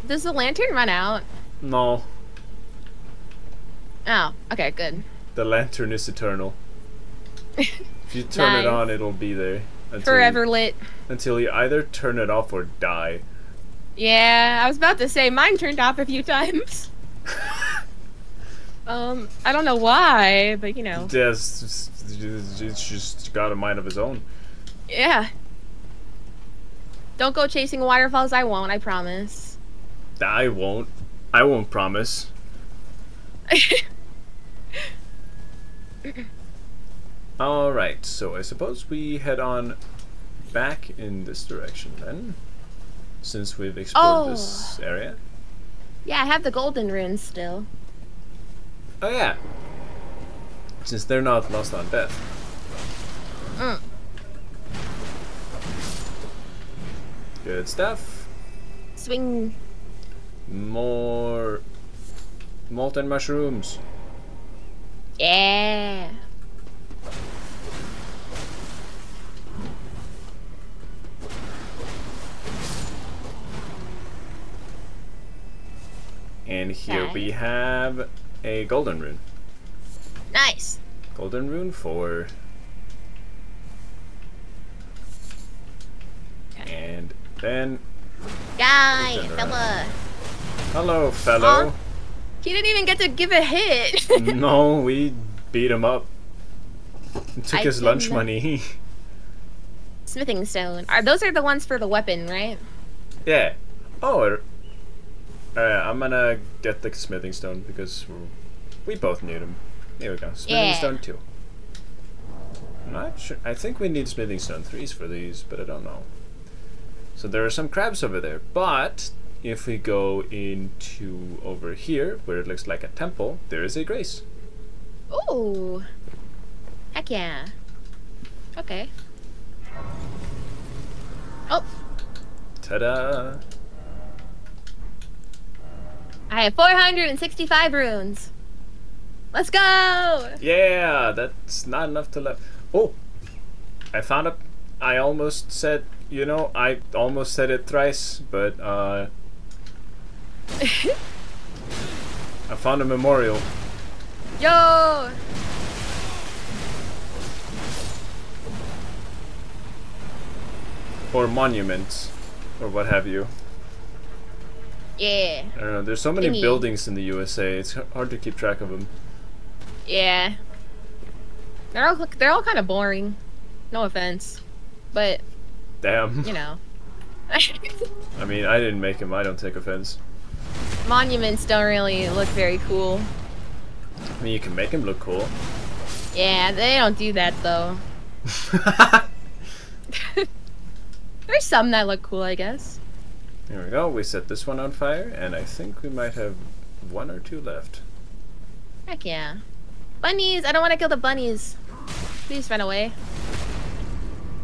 Does the lantern run out? No, Oh, okay, good. the lantern is eternal. If you turn it on, it'll be there. Until Forever You, lit. until you either turn it off or die. Yeah, I was about to say mine turned off a few times. (laughs) Um, I don't know why, but you know, Yes, it's, it's just got a mind of its own. yeah. Don't go chasing waterfalls. I won't. I promise. I won't. I won't promise. (laughs) Alright, so I suppose we head on back in this direction then. Since we've explored Oh. this area. Yeah, I have the golden runes still. Oh yeah. Since they're not lost on death. Mm. Good stuff. Swing. More molten mushrooms. Yeah. And here we have a golden rune. Nice. Golden rune for then Guy, fella. hello fellow. He didn't even get to give a hit. (laughs) no, we beat him up. Took I his lunch money. (laughs) smithing stone. Are those are the ones for the weapon, right? Yeah. Oh. Alright, I'm gonna get the smithing stone because we're, we both need them. Here we go. Smithing Yeah. stone two. Not sure. I think we need smithing stone threes for these, but I don't know. So there are some crabs over there, but if we go into over here, where it looks like a temple, there is a grace. Ooh. Heck yeah. Okay. Oh, Ta-da! I have 465 runes. Let's go! Yeah, that's not enough to left. Oh, I found a. I almost said, you know, I almost said it thrice, but uh, (laughs) I found a memorial. Yo! or monuments, or what have you. Yeah. I don't know. There's so many Gimme. buildings in the USA. It's hard to keep track of them. Yeah. They're all they're all kind of boring. No offense, but Damn. you know, (laughs) I mean, I didn't make them. I don't take offense. monuments don't really look very cool. I mean, you can make them look cool. Yeah, they don't do that though. (laughs) (laughs) There's some that look cool, I guess. Here we go. We set this one on fire, and I think we might have one or two left. Heck yeah. Bunnies! I don't want to kill the bunnies. Please run away.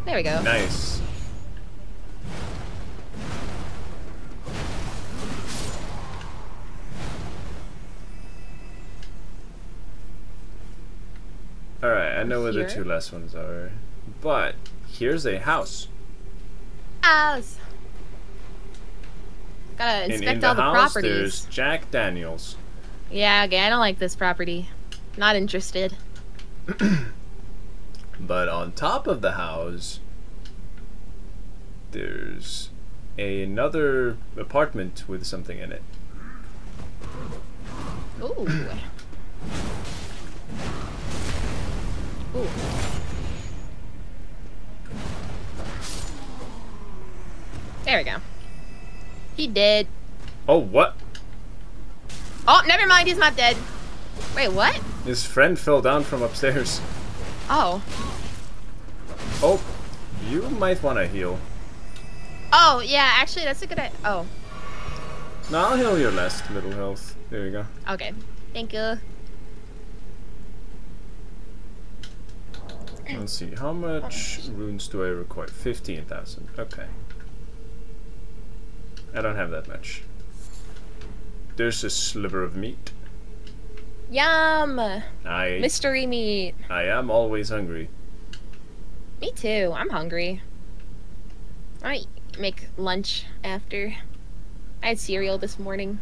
There we go. Nice. Alright, I know where the two last ones are. But here's a house. House. Gotta inspect in the all the house, properties. there's Jack Daniels. Yeah, okay, I don't like this property. Not interested. (clears throat) But on top of the house, there's another apartment with something in it. Ooh. Ooh. There we go. He did. Oh, what? Oh, never mind. He's not dead. Wait, what? His friend fell down from upstairs. Oh. Oh, you might want to heal. Oh, yeah. Actually, that's a good idea. Oh, No, I'll heal your last little health. There you go. okay. Thank you. Let's see. How much runes do I require? 15,000. Okay. I don't have that much. There's a sliver of meat. Yum. I Mystery meat. I am always hungry. Me too. I'm hungry. I make lunch after. I had cereal this morning.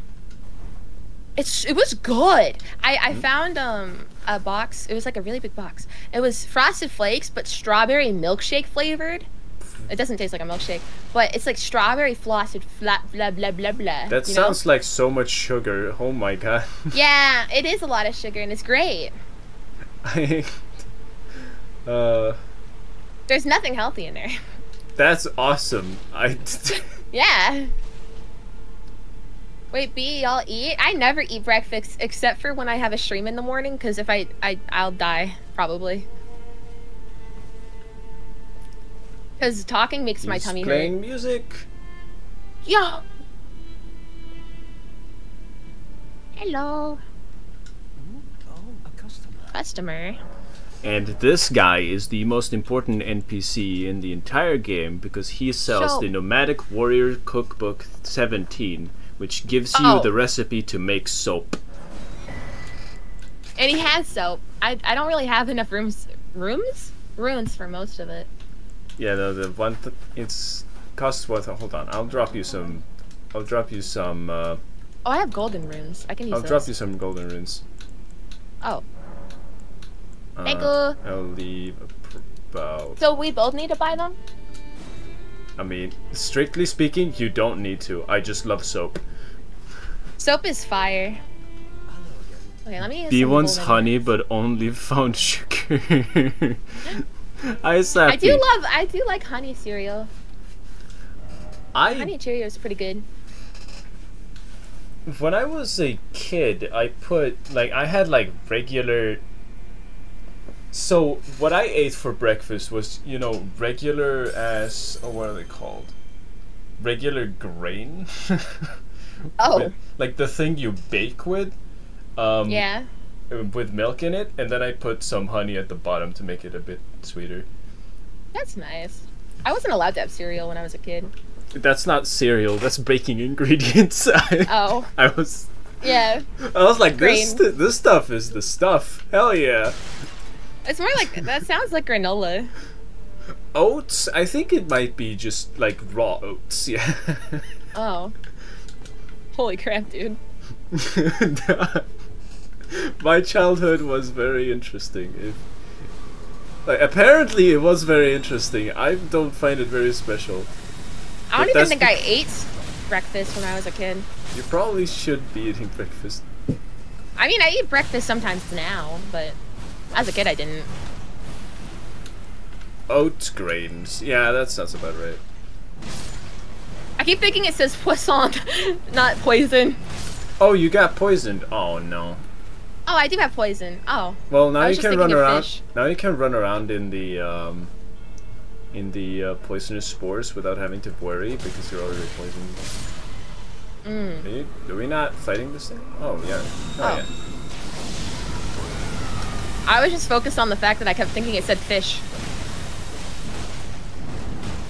It's it was good. I I found um a box. It was like a really big box. It was frosted flakes, but strawberry milkshake flavored. It doesn't taste like a milkshake, but it's like strawberry frosted flat blah blah blah blah. That you know? sounds like so much sugar. Oh my god. (laughs) Yeah, it is a lot of sugar and it's great. (laughs) I uh There's nothing healthy in there. (laughs) that's awesome. I Yeah. Wait, Bee, y'all eat? I never eat breakfast except for when I have a stream in the morning, because if I, I, I'll die, probably. Because talking makes my He's tummy playing hurt. music. Yo! Hello, Oh, a customer. customer. And this guy is the most important NPC in the entire game because he sells So- the Nomadic Warrior Cookbook 17, which gives you Oh. the recipe to make soap. And he has soap. I, I don't really have enough rooms. Rooms? Runes for most of it. Yeah, no, the one th- it's costs what? Hold on, I'll drop you some. I'll drop you some. Uh, Oh, I have golden runes. I can use I'll those. drop you some golden runes. Oh. Uh, Thank you. I'll leave about. So we both need to buy them? I mean, strictly speaking, you don't need to. I just love soap. Soap is fire. Okay, let me. use Bee wants honey, but only (laughs) found sugar. (laughs) Ice I do love. I do like honey cereal. I Honey Cheerio is pretty good. when I was a kid, I put like I had like regular. So what I ate for breakfast was you know regular as oh, what are they called? Regular grain. (laughs) Oh. With- like the thing you bake with. Um, Yeah. With milk in it, and then I put some honey at the bottom to make it a bit sweeter. That's nice. I wasn't allowed to have cereal when I was a kid. That's not cereal. That's baking ingredients. (laughs) I, Oh. I was Yeah. I was like, this this stuff is the stuff. Hell yeah. It's more like that sounds like granola. Oats. I think it might be just like raw oats. Yeah. (laughs) Oh. Holy crap, dude. (laughs) My childhood was very interesting. If, like, apparently, it was very interesting. I don't find it very special. I don't even think I ate breakfast when I was a kid. You probably should be eating breakfast. I mean, I eat breakfast sometimes now, but as a kid, I didn't. Oat grains. Yeah, that sounds about right. I keep thinking it says poisson, (laughs) not poison. Oh, you got poisoned. Oh no. Oh, I do have poison. Oh. Well, now you can run around. fish. Now you can run around in the um, in the uh, poisonous spores without having to worry because you're already poisoned. Mm. Are, you, are we not fighting this thing? Oh yeah. Oh, Oh. yeah. I was just focused on the fact that I kept thinking it said fish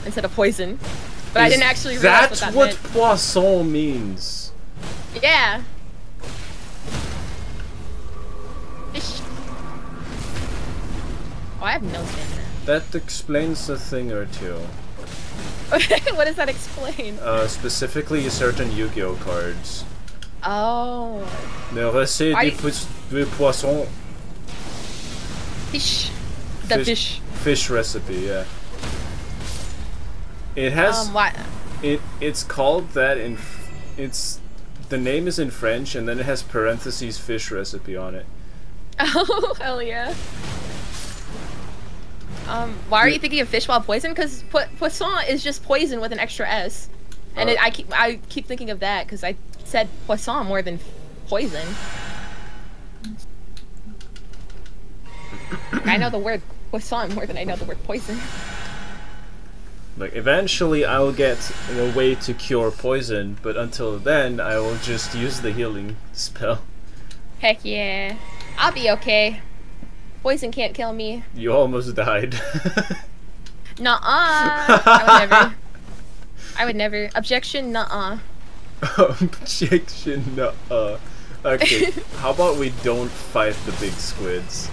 instead of poison, but I didn't actually realize That's what that what meant. poisson means. Yeah. Fish. Oh, I have no stamina. That explains a thing or two. (laughs) what does that explain? Uh, specifically, certain Yu-Gi-Oh cards. Oh, Le recette Why- du, pois- du poisson. Fish. The fish. Fish recipe, yeah. It has. Um, what? It it's called that in it's the name is in French and then it has parentheses fish recipe on it. (laughs) Oh, hell yeah. Um, why are you thinking of fish while poison? Because po- poisson is just poison with an extra s, and Uh. it, I keep I keep thinking of that because I said poisson more than poison. I know the word poisson more than I know the word poison. Like eventually I will get a way to cure poison, but until then I will just use the healing spell. Heck yeah, I'll be okay. Poison can't kill me. You almost died. (laughs) Nuh-uh. I would never. I would never. Objection. Nuh-uh. (laughs) Objection. No. Uh, okay. (laughs) How about we don't fight the big squids?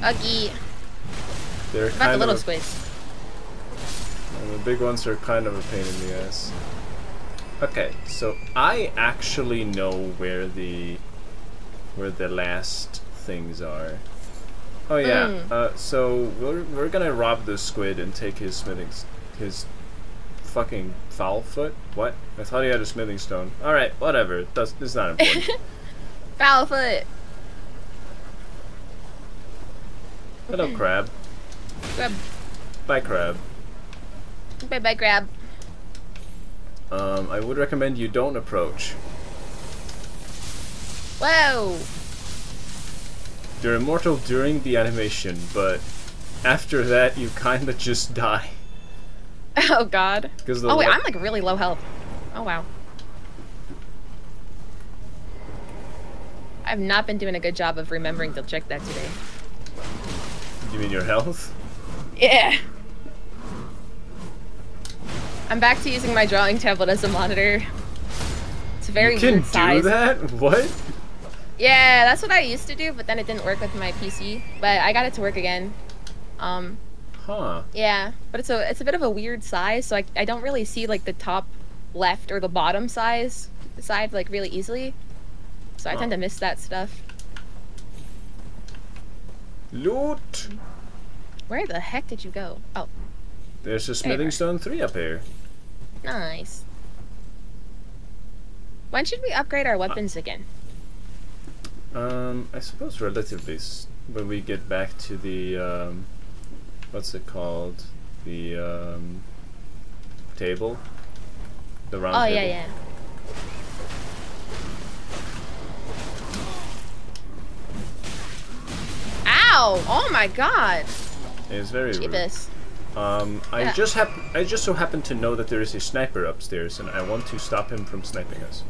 Uggy. They're about the little of squids? And the big ones are kind of a pain in the ass. Okay, so I actually know where the where the last things are. Oh yeah. Mm. Uh, so we're we're gonna rob the squid and take his smithing his fucking foul foot. What? I thought he had a smithing stone. All right, whatever. It does it's not important. (laughs) Foulfoot. Hello, crab. Crab. Bye, crab. Bye bye, crab. Um, I would recommend you don't approach. Whoa. You're immortal during the animation, but after that, you kind of just die. Oh god. Because Oh wait, I'm like really low health. Oh wow. I've not been doing a good job of remembering to check that today. You mean your health? Yeah. I'm back to using my drawing tablet as a monitor. It's a very you can weird do that? What? Yeah, that's what I used to do, but then it didn't work with my PC. But I got it to work again. Um, Huh. yeah, but it's a it's a bit of a weird size, so I I don't really see like the top left or the bottom size side like really easily. So I tend to miss that stuff. Loot! Where the heck did you go? Oh, There's a smithing are. stone 3 up here. nice. When should we upgrade our weapons again? Um, I suppose relatively s- when we get back to the, um, what's it called? The um, table. The round Oh table. yeah, yeah. Ow! Oh my god! It's very rude. Um, I Yeah. just hap- I just so happen to know that there is a sniper upstairs, and I want to stop him from sniping us.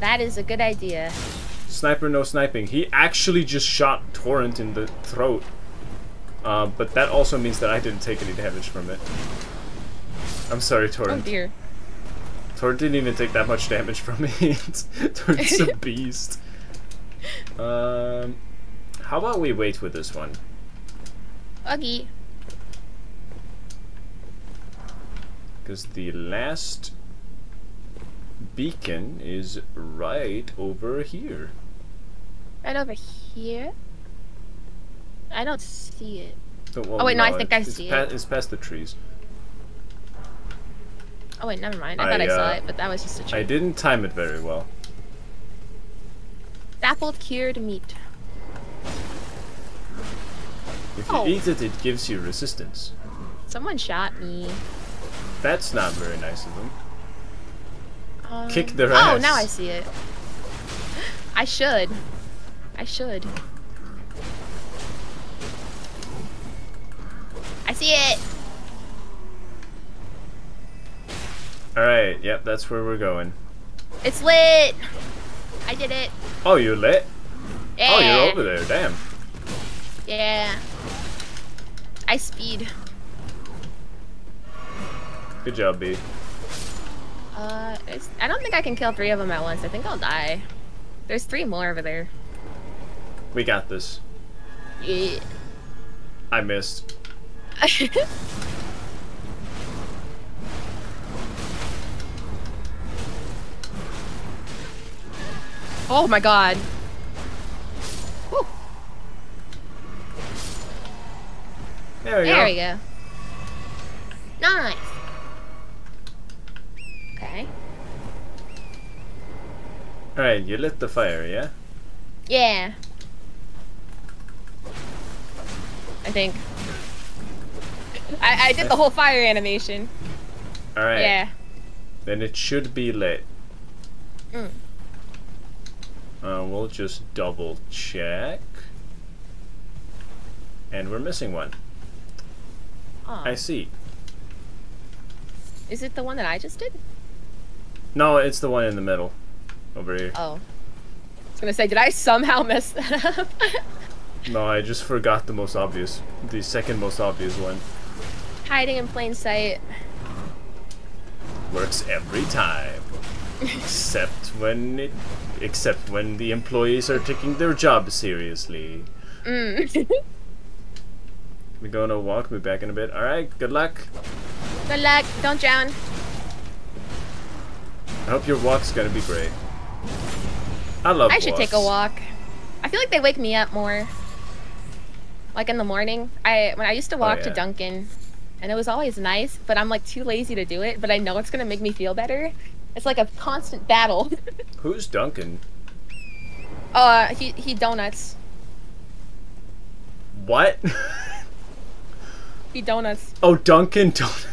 That is a good idea. Sniper, no sniping. He actually just shot Torrent in the throat. Uh, but that also means that I didn't take any damage from it. I'm sorry, Torrent. Oh Torrent. dear. Torrent didn't even take that much damage from (laughs) me. Torrent's a (laughs) beast. Um, how about we wait with this one? Uggy. Because the last beacon is right over here. Right over here. I don't see it. well, Oh, wait, no, I think I see it. It's past the trees. Oh wait, never mind. I, I, thought I saw uh, it, but that was just a trick. I didn't time it very well. Dappled cured meat. If you Oh. eat it, it gives you resistance. Someone shot me. That's not very nice of them. Um, Kick their Oh, ass. now I see it. (gasps) I should. I should. I see it. Alright, yep, that's where we're going. It's lit. I did it. Oh, you're lit? Yeah. Oh, you're over there, damn. Yeah. I speed. Good job, B. Uh, it's, I don't think I can kill three of them at once. I think I'll die. There's three more over there. We got this. Yeah. I missed. (laughs) oh my god. There we There go. we go. Nice. Okay. Alright, you lit the fire, yeah? Yeah. I think. I, I did the whole fire animation. Alright. Yeah. Then it should be lit. Mm. Uh, we'll just double check. And we're missing one. Aw. I see. Is it the one that I just did? No, it's the one in the middle. Over here. Oh. I was gonna say, did I somehow (laughs) mess that up? No, I just forgot the most obvious. The second most obvious one. Hiding in plain sight. Works every time. except when it except when the employees are taking their job seriously. Mm. (laughs) We're gonna walk me back in a bit. Alright, good luck. Good luck. Don't drown. I hope your walk's gonna be great. I love I should take a walk. I feel like they wake me up more. Like in the morning. I when I used to walk to Oh, yeah. Dunkin', and it was always nice, but I'm like too lazy to do it. But I know it's gonna make me feel better. It's like a constant battle. (laughs) Who's Duncan? uh, he he donuts. What? (laughs) Donuts. oh, Duncan Donuts.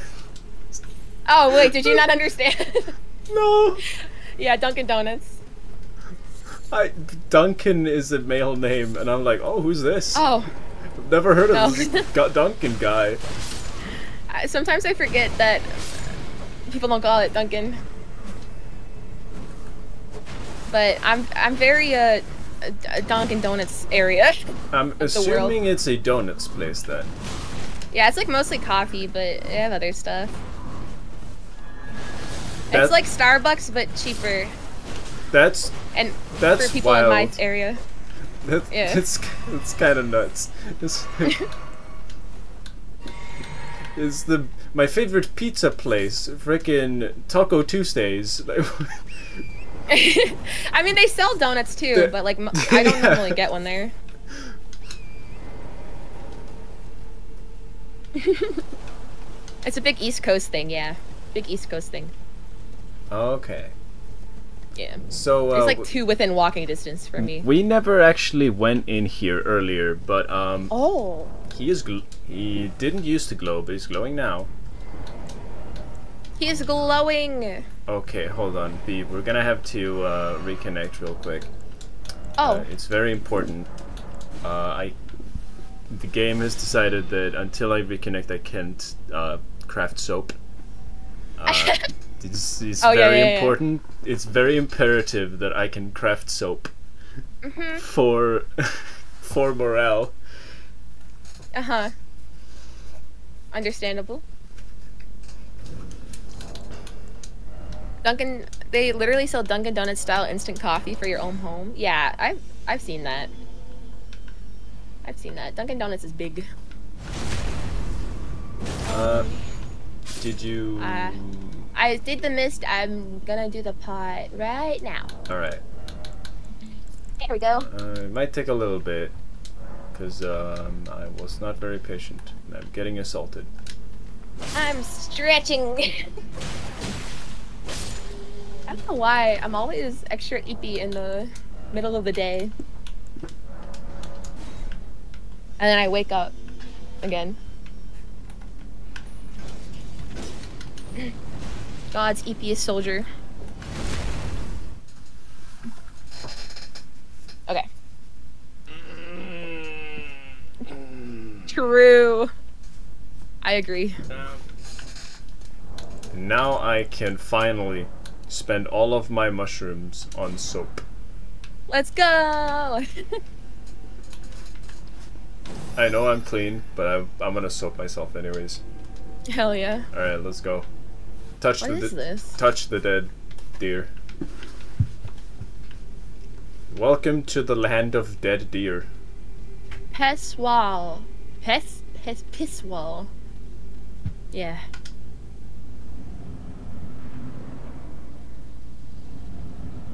Oh wait, did you not understand? (laughs) No. yeah, Dunkin' Donuts. I, Duncan is a male name, and I'm like, oh, who's this? Oh, Never heard of No. this (laughs) Duncan guy. I- sometimes I forget that people don't call it Duncan, But I'm I'm very uh a Dunkin' Donuts area. I'm (laughs) assuming it's a donuts place then. Yeah, it's like mostly coffee, but they have other stuff. That- It's like Starbucks but cheaper, That's and That's for people in my wild. area. (laughs) that's Yeah. it's, it's kind of nuts. It's, (laughs) it's the my favorite pizza place, frickin' Taco Tuesdays. (laughs) I mean, they sell donuts too, but like I don't Yeah. normally get one there. (laughs) it's a big East Coast thing, yeah. Big East Coast thing. okay. Yeah. So uh, It's like two within walking distance for me. we never actually went in here earlier, but um, Oh. he is gl- he didn't used to glow, but he's glowing now. He is glowing. Okay, hold on, B. We're gonna have to uh, reconnect real quick. Oh. Uh, it's very important. Uh, I the game has decided that until I reconnect, I can't uh, craft soap. Uh, (laughs) it's it's Oh, very yeah, yeah. important. It's very imperative that I can craft soap Mm-hmm. for (laughs) for morale. Uh huh. Understandable. Dunkin', they literally sell Dunkin' Donuts style instant coffee for your own home. Yeah, I've I've seen that. I've seen that. Dunkin' Donuts is big. Uh, did you? Uh, I did the mist. I'm gonna do the pot right now. All right. There we go. Uh, it might take a little bit, because um, I was not very patient. and I'm getting assaulted. I'm stretching. (laughs) I don't know why. I'm always extra eepy in the middle of the day. And then I wake up again. God's eepiest soldier. Okay. True. I agree. Now I can finally spend all of my mushrooms on soap. Let's go. (laughs) I know I'm clean, but I'm, I'm gonna soap myself anyways. Hell yeah. All right, let's go. Touch What the is this? touch the dead deer. Welcome to the land of dead deer. Peswall. Pes Pes Pisswall. Yeah.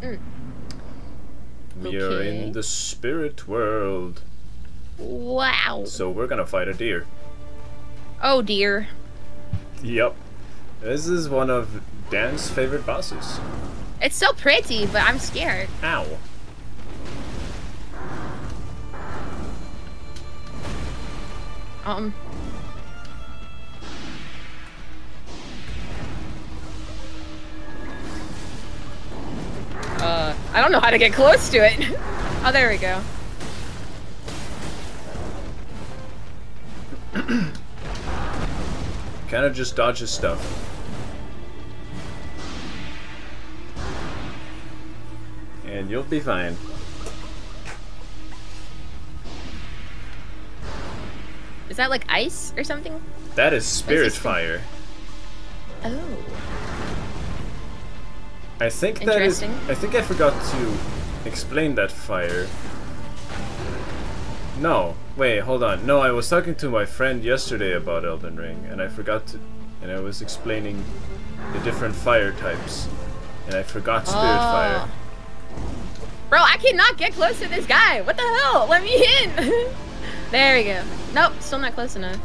Mm. We are in the spirit world, Wow. so we're gonna fight a deer. Oh dear. Yep. This is one of Dan's favorite bosses. It's so pretty, but I'm scared. Ow. Um. Uh, I don't know how to get close to it. (laughs) oh, there we go. (clears throat) Kind of just dodges stuff. And you'll be fine. Is that like ice or something? That is spirit fire. Oh. I think that is. I think I forgot to explain that fire. No, wait, hold on. No, I was talking to my friend yesterday about Elden Ring, and I forgot to, and I was explaining the different fire types, and I forgot spirit ah. fire. Oh. Bro, I cannot get close to this guy. What the hell? Let me in. (laughs) there we go. Nope, still not close enough.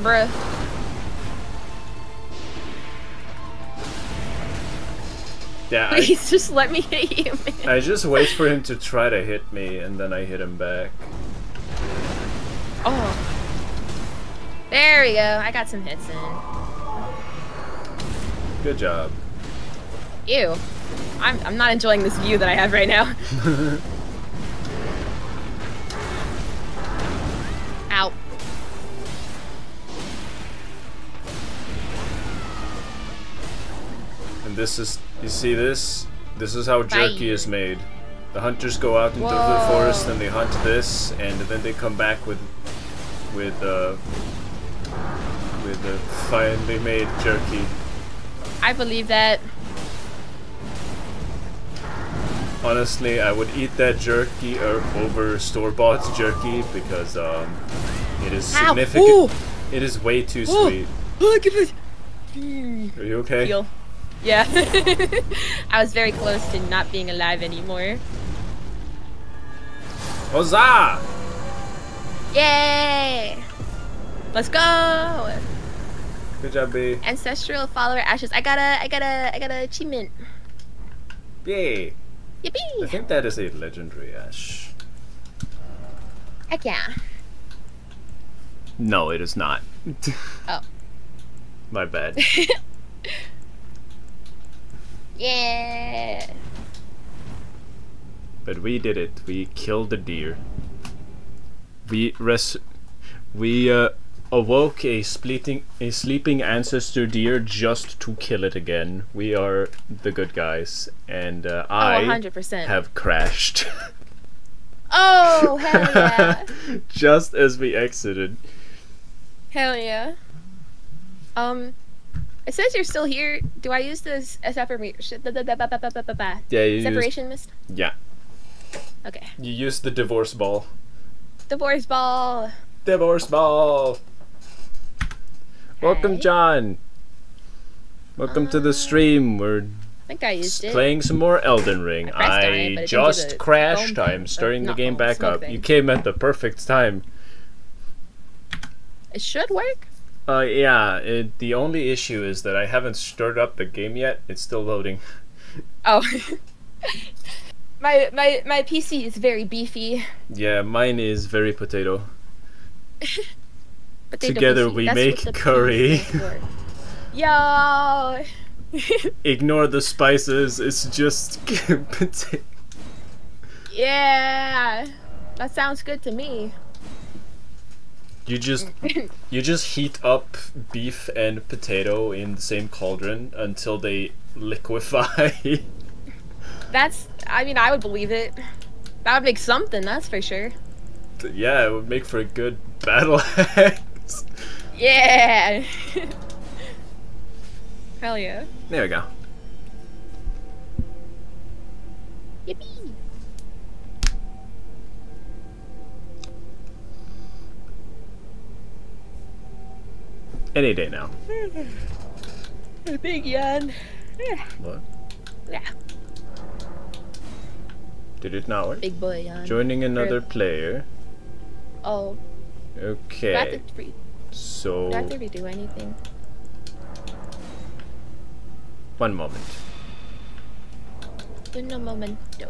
Bruh. Yeah, I, Please (laughs) just let me hit you, man. I just wait for him to try to hit me, and then I hit him back. Oh. There we go. I got some hits in. Good job. Ew. I'm, I'm not enjoying this view that I have right now. (laughs) Ow. And this is, you see this? This is how jerky Bye. is made. The hunters go out into the forest and they hunt this, and then they come back with, with, uh, with the finely made jerky. I believe that. Honestly, I would eat that jerky over store-bought jerky because um, it is significant. It is way too Ooh. sweet. Look at this. Are you okay? Heal. Yeah. (laughs) I was very close to not being alive anymore. Huzzah! Yay! Let's go! Good job, B. Ancestral follower ashes. I got a, I got a, I got a achievement. Yay! Yippee! I think that is a legendary ash. Heck yeah. No, it is not. Oh. (laughs) My bad. (laughs) Yeah. But we did it. We killed the deer. We res we uh, awoke a splitting a sleeping ancestor deer just to kill it again. We are the good guys, and uh, Oh, I 100%. have crashed Oh, hell (laughs) yeah. just as we exited. hell yeah. Um, it says you're still here. Do I use this as separation? Yeah, you used, mist? yeah, Okay. you used the divorce ball. Divorce ball. Divorce ball. Welcome. John. Welcome to the Uh, stream. We're I think I used it. playing some more Elden Ring. I pressed on it, I it just crashed. I'm starting the game back up. thing. You came at the perfect time. It should work. Uh, yeah. It, the only issue is that I haven't started up the game yet. It's still loading. Oh. (laughs) my my my PC is very beefy. Yeah, mine is very potato. (laughs) Potato Together PC. we That's make what the P curry. (laughs) Yo. Ignore the spices. It's just potato. yeah. That sounds good to me. You just (laughs) you just heat up beef and potato in the same cauldron until they liquefy. (laughs) That's. I mean, I would believe it. That would make something. That's for sure. yeah, it would make for a good battle (laughs) axe. Yeah. Hell yeah. There we go. Yippee. Any day now. (laughs) Big yawn. What? Yeah. Did it not work? Big boy yawn. Joining another player. Oh. Do I have Okay. to, re- do So I have to redo anything? one moment. Uno momento.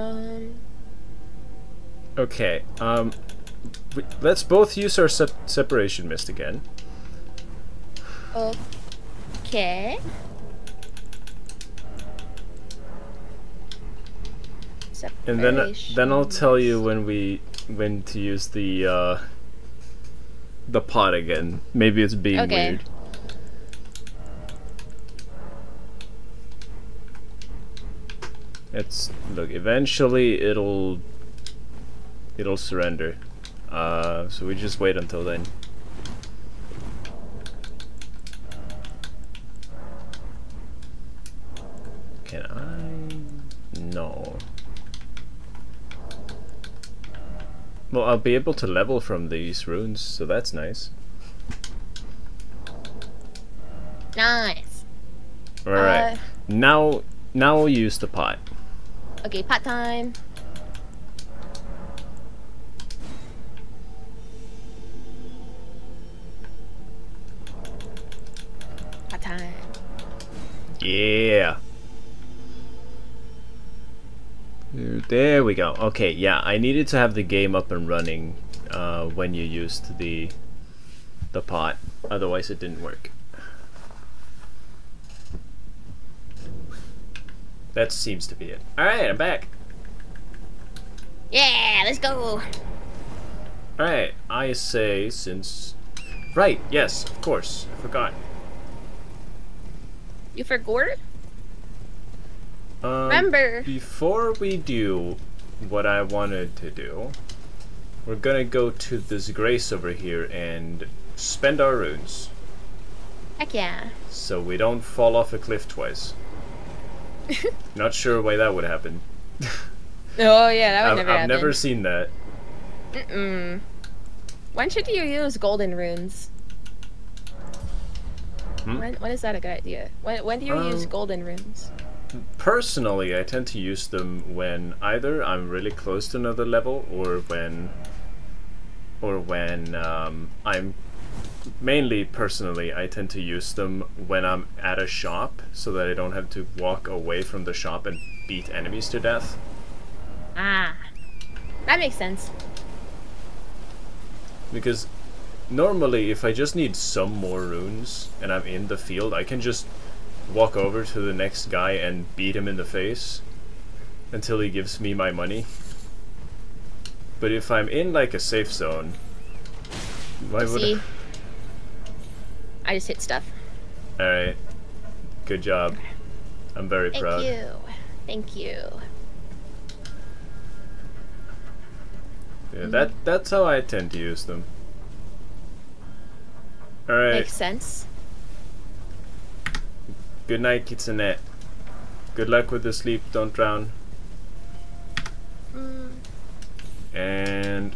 Um. Okay. Um, let's both use our sep- separation mist again. Okay. And then uh, then I'll tell you when we when to use the uh the pot again. Maybe it's being Okay. weird. It's look. Eventually, it'll it'll surrender. Uh, so we just wait until then. Can I? No. Well, I'll be able to level from these runes, so that's nice. Nice. Alright. Uh, now, now we'll use the pot. Okay, pot time. Pot time. Yeah. There we go. Okay, yeah, I needed to have the game up and running uh, when you used the the pot. Otherwise, it didn't work. That seems to be it. All right, I'm back. Yeah, let's go. All right, I say since. Right. Yes, of course. I forgot. You forgot? Um, Remember. Before we do what I wanted to do, we're gonna go to this grace over here and spend our runes Heck yeah. so we don't fall off a cliff twice. (laughs) Not sure why that would happen. Oh yeah, that would I've, never I've happen. never seen that. Mm-mm. When should you use golden runes? Hmm? When, when is that a good idea? When, when do you use Um, golden runes? personally, I tend to use them when either I'm really close to another level or when or when um, I'm mainly personally I tend to use them when I'm at a shop so that I don't have to walk away from the shop and beat enemies to death. Ah. That makes sense. Because normally if I just need some more runes and I'm in the field, I can just walk over to the next guy and beat him in the face until he gives me my money. But if I'm in like a safe zone, why would See? I just hit stuff. Alright. Good job. I'm very Thank proud. Thank you. Thank you. Yeah, that that's how I tend to use them. Alright. Makes sense. Good night, Kitsune. Good luck with the sleep, don't drown. Mm. And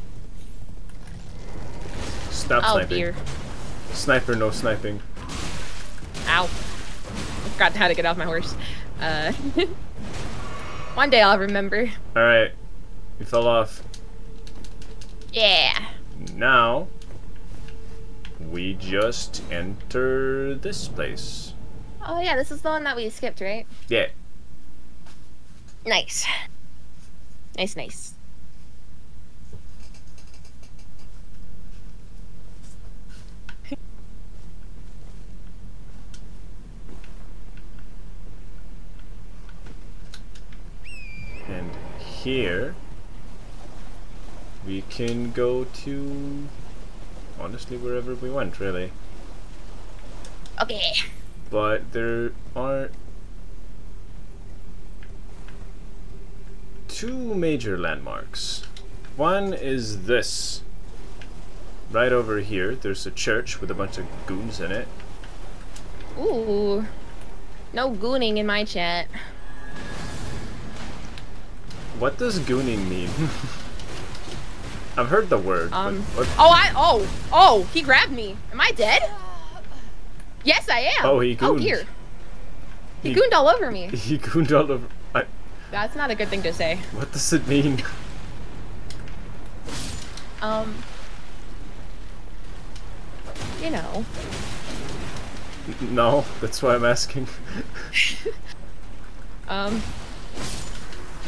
stop Oh sniping. dear. Sniper, no sniping. Ow. I forgot how to get off my horse. Uh, (laughs) one day I'll remember. Alright. You fell off. Yeah. Now we just enter this place. Oh yeah, this is the one that we skipped, right? Yeah. Nice. Nice, nice. And here we can go to honestly wherever we want really. Okay. But there are two major landmarks. One is this. Right over here, there's a church with a bunch of goons in it. Ooh. No gooning in my chat. What does gooning mean? (laughs) I've heard the word. but Um. what- Oh, I. Oh. Oh, he grabbed me. Am I dead? Yes, I am. Oh, he Oh, gooned. here. He, He- gooned all over me. (laughs) he gooned all over. I, That's not a good thing to say. what does it mean? (laughs) Um. You know. no, that's why I'm asking. Um.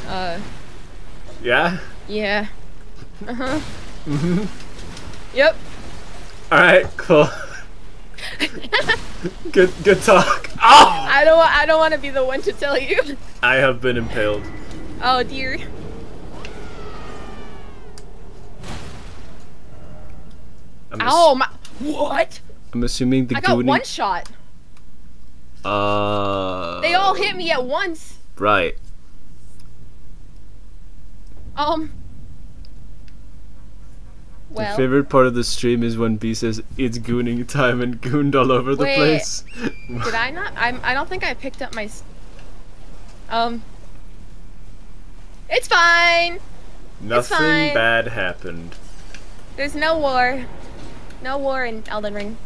Uh. yeah? Yeah. Uh huh. Mm hmm. Yep. Alright, cool. (laughs) good good talk. Oh! I don't. I don't want to be the one to tell you. I have been impaled. Oh dear. I'm, Oh my. What? I'm assuming the I got one shot. Uh. They all hit me at once. Right. Um. My favorite part of the stream is when B says it's gooning time and gooned all over the Wait, place. Did I (laughs) not? I'm. I don't think I picked up my. Um. It's fine. Nothing fine. bad happened. There's no war. No war in Elden Ring.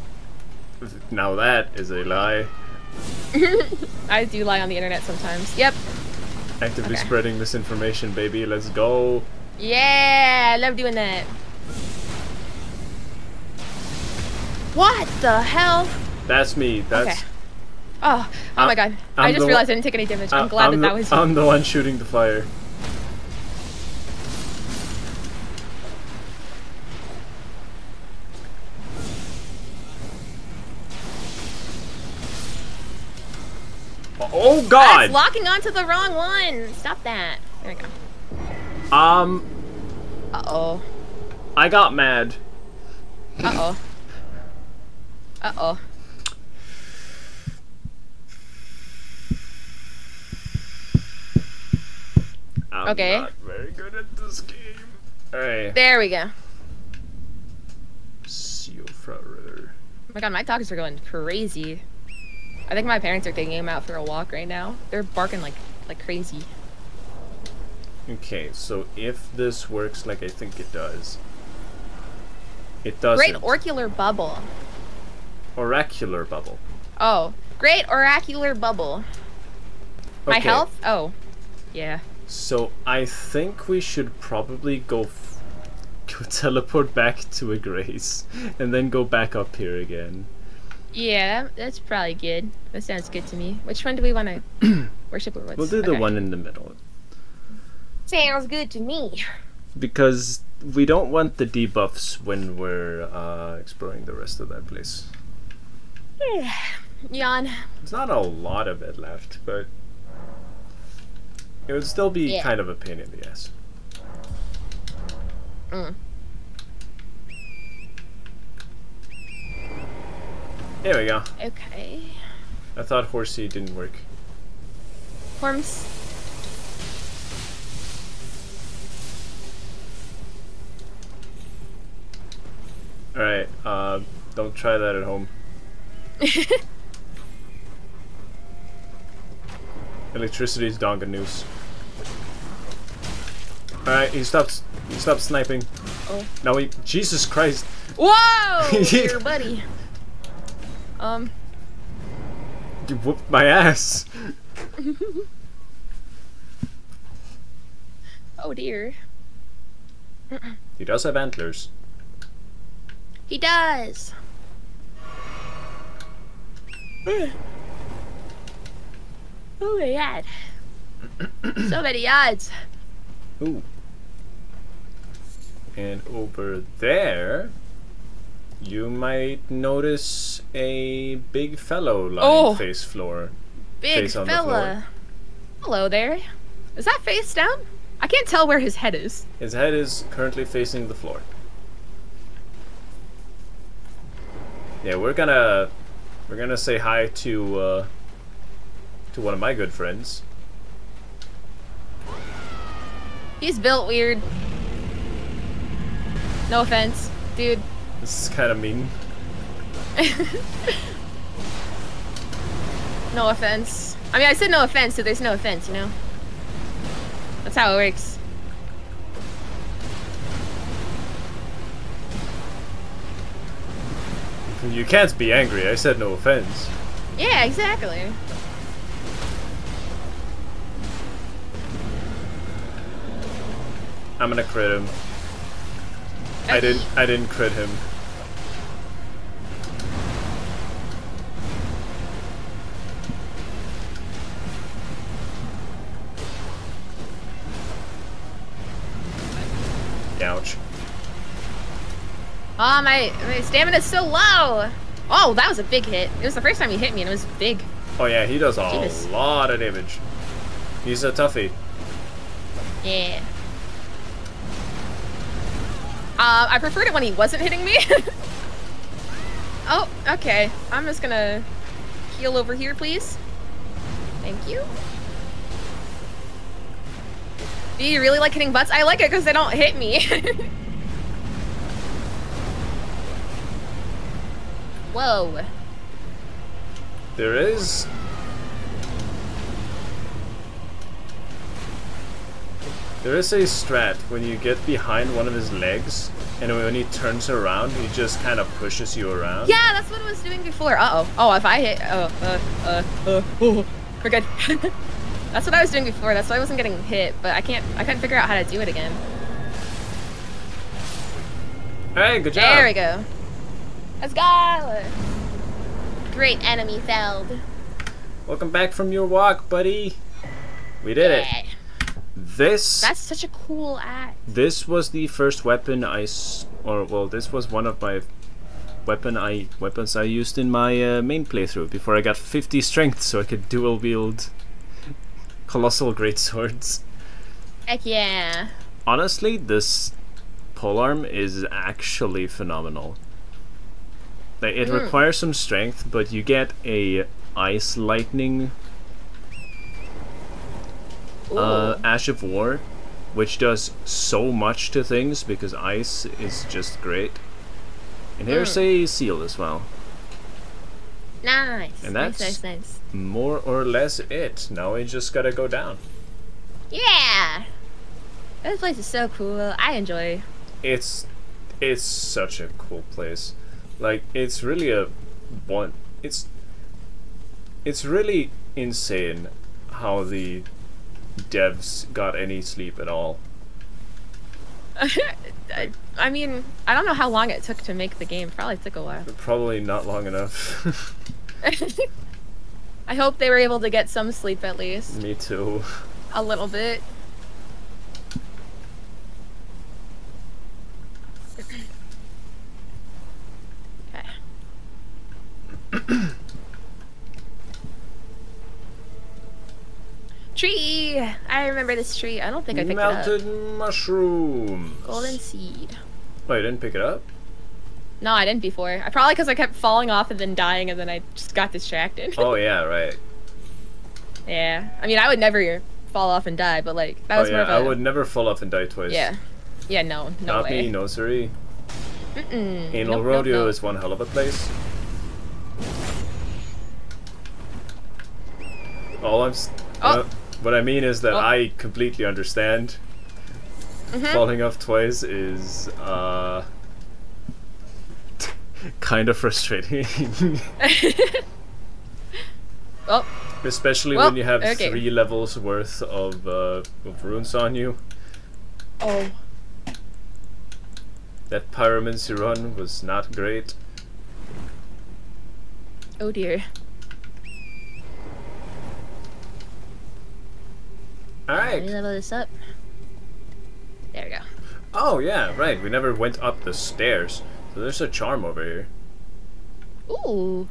Now that is a lie. (laughs) I do lie on the internet sometimes. Yep. Actively Okay. spreading misinformation, baby. Let's go. Yeah, I love doing that. What the hell? That's me. That's. Okay. Oh, oh I'm- my god. i I'm just realized I didn't take any damage. I'm I- glad that the, that was you. I'm the one shooting the fire. Oh God! locking onto the wrong one. Stop that. There we go. Um, Uh oh. I got mad. Uh oh. Uh oh. I'm Okay. not very good at this game. Alright. There we go. Seal Frauder. Oh my god, my dogs are going crazy. I think my parents are taking him out for a walk right now. They're barking like like crazy. Okay, so if this works like I think it does, it doesn't. Great oracular bubble. Oracular bubble. Oh, great oracular bubble. My health? Oh. Yeah. So I think we should probably go, f- (laughs) go teleport back to a grace, and then go back up here again. Yeah, that's probably good. That sounds good to me. Which one do we want (clears throat) to worship or what's We'll do the okay. one in the middle Sounds good to me. because we don't want the debuffs when we're uh, exploring the rest of that place. (sighs) Yawn. There's not a lot of it left, but it would still be Yeah. kind of a pain in the ass. Mm. There we go. Okay. I thought horsey didn't work. Horms. Alright, uh, don't try that at home. (laughs) Electricity is donga news. Alright, he stopped he stopped sniping. Oh. Now he Jesus Christ. Whoa! (laughs) Dear buddy. Um. You whooped my ass. (laughs) Oh dear. He does have antlers. He does. (clears throat) oh my god. so (clears throat) many odds. Ooh. And over there, you might notice a big fellow lying Oh. face floor. Big Face on the fella. Hello there. Is that face down? I can't tell where his head is. His head is currently facing the floor. Yeah, we're gonna we're gonna say hi to uh, to one of my good friends. He's built weird. No offense, dude. This is kind of mean. (laughs) No offense. I mean, I said no offense, so there's no offense, you know? That's how it works. You can't be angry. I said no offense. Yeah, exactly. I'm gonna crit him. I didn't. I didn't crit him. Ouch. Oh, my, my stamina's so low. Oh, that was a big hit. It was the first time he hit me, and it was big. Oh yeah, he does a Jeebus. lot of damage. He's a toughie. Yeah. Uh, I preferred it when he wasn't hitting me. (laughs) oh, okay. I'm just gonna heal over here, please. Thank you. Do you really like hitting butts? I like it because they don't hit me. Whoa. There is. There is a strat when you get behind one of his legs, and when he turns around, he just kind of pushes you around. Yeah, that's what I was doing before. Uh oh. Oh, if I hit. Oh, uh, uh, uh, oh, we're good. That's what I was doing before. That's why I wasn't getting hit, but I can't. I couldn't figure out how to do it again. Hey, good job. There we go. Let's go. Great enemy felled. Welcome back from your walk, buddy. We did it. This That's such a cool act. this was the first weapon I s- or well, this was one of my weapon I weapons I used in my uh, main playthrough before I got 50 strength, so I could dual wield colossal great swords. Heck yeah. Honestly, this polearm is actually phenomenal. Like, it Mm. requires some strength, but you get a ice lightning uh, Ash of War, which does so much to things because ice is just great. And here's Mm. a seal as well. Nice. and nice, that's- nice, nice. More or less it. Now we just gotta go down. Yeah. This place is so cool. I enjoy. It's it's such a cool place. Like it's really a one. It's it's really insane how the devs got any sleep at all. (laughs) I, I mean, I don't know how long it took to make the game. Probably took a while. Probably not long enough. (laughs) I hope they were able to get some sleep at least. Me too. A little bit. Okay. (coughs) tree! I remember this tree. I don't think I picked Melted it up. mushrooms. Golden seed. Oh, you didn't pick it up? No, I didn't before. I probably because I kept falling off and then dying, and then I just got distracted. Oh (laughs) yeah, right. yeah. I mean, I would never fall off and die, but like that Oh was yeah, more of a I would never fall off and die twice. yeah, yeah. No, no Not way. me, no siree. Mm-mm. Anal Nope, nope, rodeo nope. is one hell of a place. All I'm. Oh. uh, what I mean is that Oh. I completely understand. Mhm. Falling off twice is uh (laughs) kind of frustrating, (laughs) oh, especially Well, when you have okay. three levels worth of uh, of runes on you. oh. That pyromancy run was not great. Oh dear. All Let right. me level this up. There we go. Oh yeah, right. We never went up the stairs, so there's a charm over here. Ooh.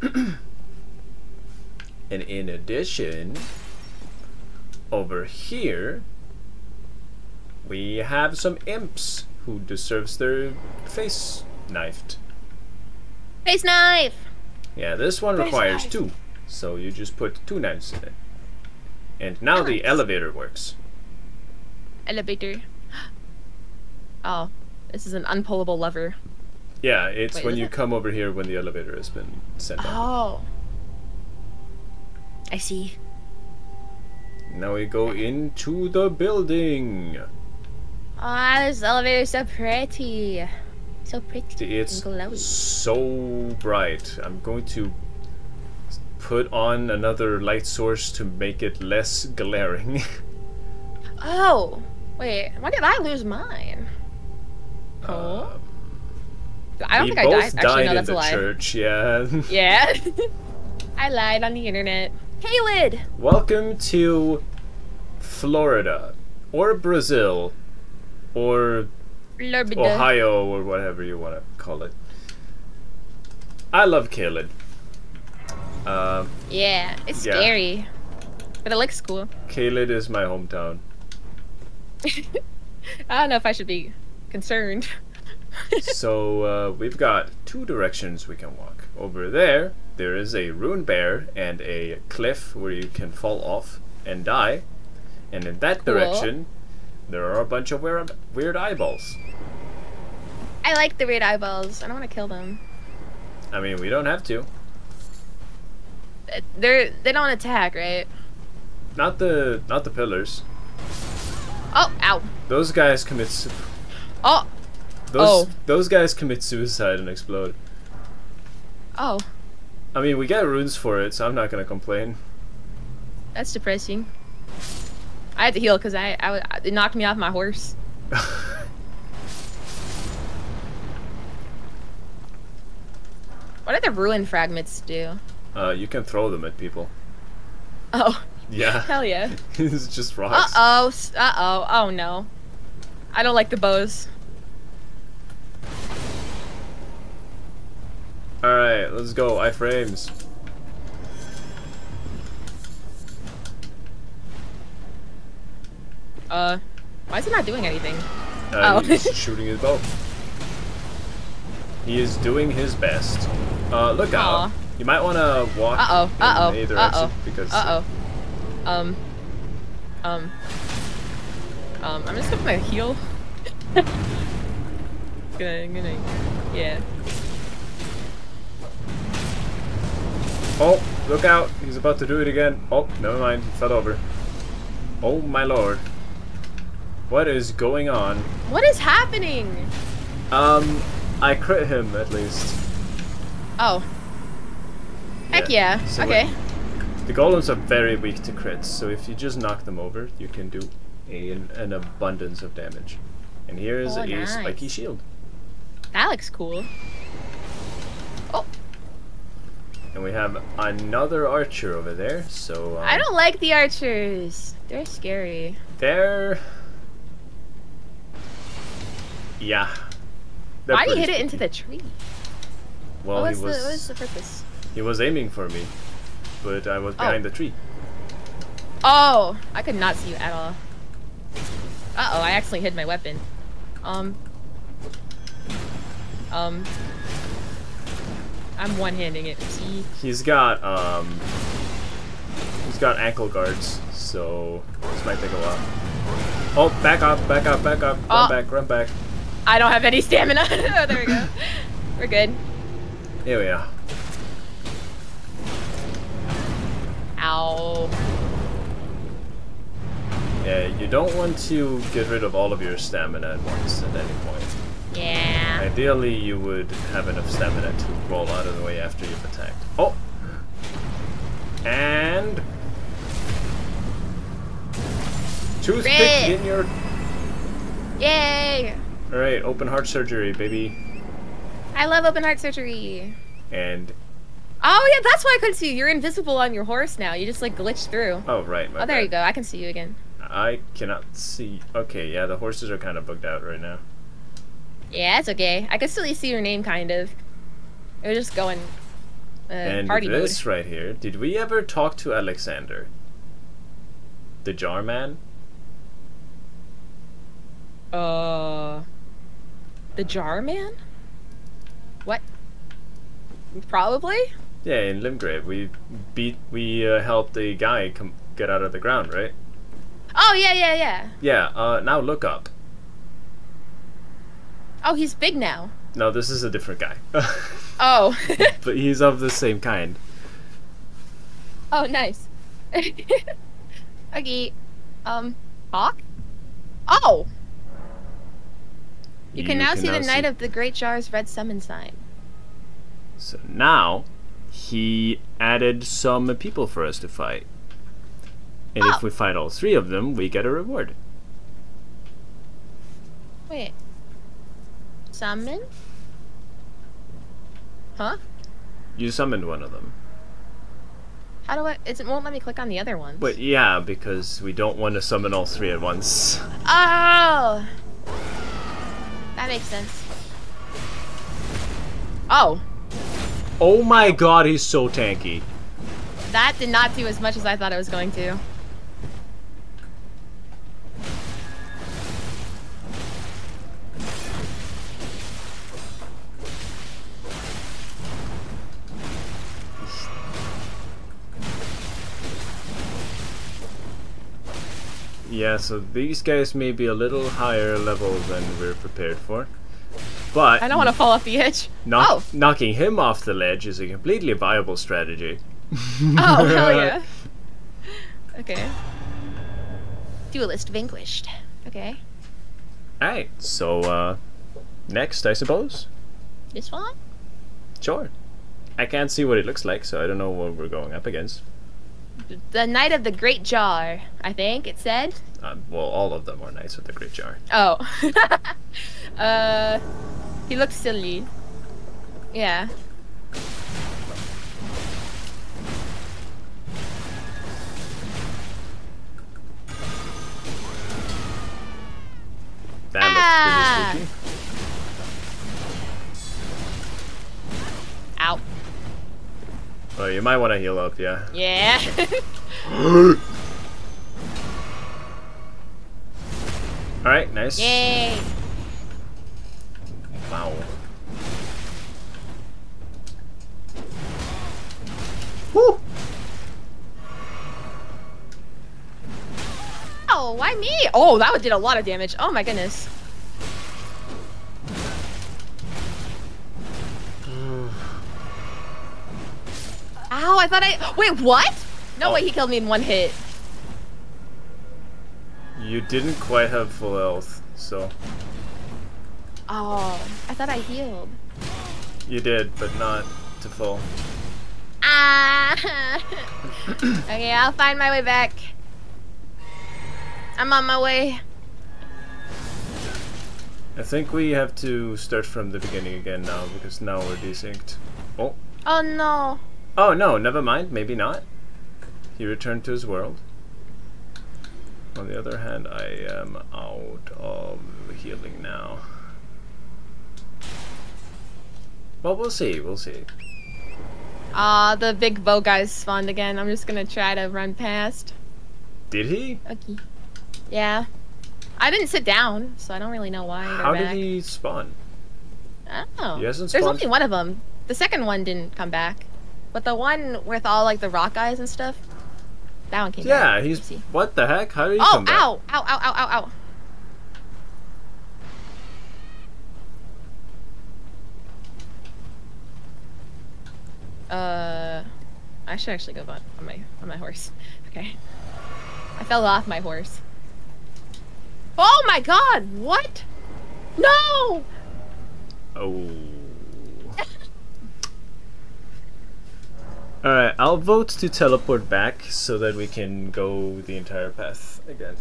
(clears throat) And in addition, over here, we have some imps who deserves their face knifed. Face knife. Yeah, this one Face requires knife. two, so you just put two knives in it. And now the elevator works. Elevator. Oh, this is an unpullable lever. Yeah, it's Wait, when you it? come over here when the elevator has been sent up. Oh. I see. Now we go into the building. Ah, this elevator is so pretty. So pretty. It's so bright. I'm going to put on another light source to make it less glaring. (laughs) Oh, wait. Why did I lose mine? Oh. Um, I don't we think I both died. Actually, no, in that's the a lie. church, yeah. (laughs) Yeah. (laughs) I lied on the internet. Caelid! Welcome to Florida, or Brazil, or Florida. Ohio, or whatever you want to call it. I love Caelid. Um, Yeah, it's Yeah. scary. But it looks cool. Caelid is my hometown. (laughs) I don't know if I should be concerned. (laughs) so uh, we've got two directions we can walk. Over there, there is a rune bear and a cliff where you can fall off and die. And in that Cool. direction, there are a bunch of weird, weird eyeballs. I like the weird eyeballs. I don't want to kill them. I mean, we don't have to. Uh, They're they don't attack, right? Not the not the pillars. Oh, ow. Those guys commit. Su- Oh, those Oh. those guys commit suicide and explode. oh, I mean, we get runes for it, so I'm not gonna complain. that's depressing. I had to heal because I, I, it knocked me off my horse. (laughs) What do the ruin fragments do? uh, you can throw them at people. Oh, Yeah, (laughs) hell yeah. (laughs) it's just Uh-oh. uh oh, oh no. I don't like the bows. All right, let's go. iframes. Uh, why is it not doing anything? Uh, Oh. he's (laughs) shooting his bow. He is doing his best. Uh, look out. You might want to walk Uh-oh, in uh-oh, a direction uh-oh, because Uh oh. Um. Um. Um. I'm just gonna heal. (laughs) gonna, gonna. Yeah. Oh, look out. He's about to do it again. Oh, never mind. He fell over. Oh my lord. What is going on? What is happening? Um, I crit him at least. Oh. Heck yeah. so okay. The golems are very weak to crits, so if you just knock them over, you can do a, an abundance of damage. And here is Oh, a nice. spiky shield. That looks cool. Oh, And we have another archer over there, so um, I don't like the archers. They're scary. they're yeah. They're Why you pretty hit it into the tree? Well, what he was, was the what was the purpose? he was aiming for me, but I was behind the tree. Oh, I could not see you at all. Uh oh, I accidentally hid my weapon. Um. Um. I'm one-handing it. See? He's got um he's got ankle guards, so this might take a while. Oh, back up, back up, back up, run Oh. back, run back. I don't have any stamina. oh, (laughs) there we go. We're good. Here we are. Ow. Yeah, you don't want to get rid of all of your stamina at once at any point. Yeah. Ideally, you would have enough stamina to roll out of the way after you've attacked. Oh! And... Toothpick Crit. in your... Yay! Alright, open heart surgery, baby. I love open heart surgery. And... Oh yeah, that's why I couldn't see you. You're invisible on your horse now. You just like glitched through. Oh, right, Oh, there bad. you go. I can see you again. I cannot see... Okay, yeah, the horses are kind of bugged out right now. Yeah, it's okay. I can still see your name, kind of. It was just going uh, and party this right here, did we ever talk to Alexander? The jar man? Uh, the Jar Man. What? Probably. Yeah, in Limgrave, we beat, we uh, helped a guy come get out of the ground, right? Oh yeah, yeah, yeah. Yeah. Uh, now look up. Oh, he's big now. No, this is a different guy, (laughs) Oh. (laughs) but he's of the same kind. oh, nice. (laughs) okay. Um, Hawk? Oh! You, can now see the Knight of the Great Jar's red summon sign. So now, he added some people for us to fight, and Oh. if ah. we fight all three of them, we get a reward. Wait. Summon? Huh? You summoned one of them. How do I? It won't let me click on the other ones. But yeah, because we don't want to summon all three at once. Oh! That makes sense. Oh, Oh my god, he's so tanky. that did not do as much as I thought it was going to. Yeah, so these guys may be a little higher level than we're prepared for. But I don't want to fall off the edge. knock- Oh, knocking him off the ledge is a completely viable strategy. oh hell (laughs) yeah. Okay. Duelist vanquished. Okay. Alright, so uh next I suppose. This one? Sure. I can't see what it looks like, so I don't know what we're going up against. The Knight of the Great Jar, I think it said. Uh, well, all of them are knights with the great jar. Oh. (laughs) uh, he looks silly. Yeah. That Ah! looks pretty spooky. Ow. Oh, you might want to heal up, yeah. Yeah. (laughs) (gasps) Alright, nice. Yay. Wow. Woo! Oh, why me? Oh, that did a lot of damage. Oh my goodness. (sighs) Ow, I thought I. Wait, what? No Oh. way he killed me in one hit. You didn't quite have full health, so Oh, I thought I healed. you did, but not to full. Ah. (laughs) okay, I'll find my way back. I'm on my way. I think we have to start from the beginning again now because now we're desynced. Oh. Oh no. Oh no, never mind. Maybe not. He returned to his world. On the other hand, I am out of healing now. Well, we'll see. We'll see. Ah, the big bow guys spawned again. I'm just gonna try to run past. Did he? Okay. Yeah. I didn't sit down, so I don't really know why. they're How did back. he spawn? Oh. He hasn't There's only one of them. The second one didn't come back. But the one with all like the rock guys and stuff, that one came Yeah, back. Yeah, he's. What the heck? How did he Oh, come back? ow! Ow, ow, ow, ow, ow. Uh, I should actually go on, on my on my horse. (laughs) Okay. I fell off my horse. Oh my god! What? No! Oh. (laughs) Alright, I'll vote to teleport back so that we can go the entire path again.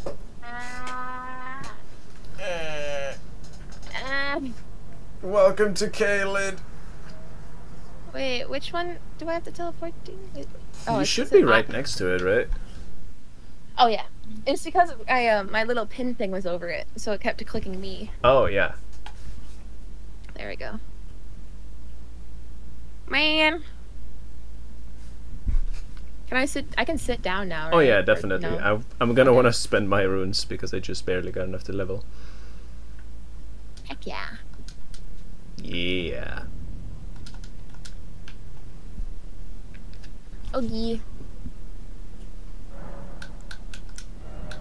Um, Welcome to Caelid. Wait, which one do I have to teleport to? Oh, you should be right next to it, right? Oh yeah, it's because I uh, my little pin thing was over it, so it kept clicking me. Oh, yeah. There we go. Man, can I sit? I can sit down now. Oh, right? yeah, Or definitely. no? I, I'm gonna want to spend my runes because I just barely got enough to level. Heck yeah. Yeah. Oh yeah.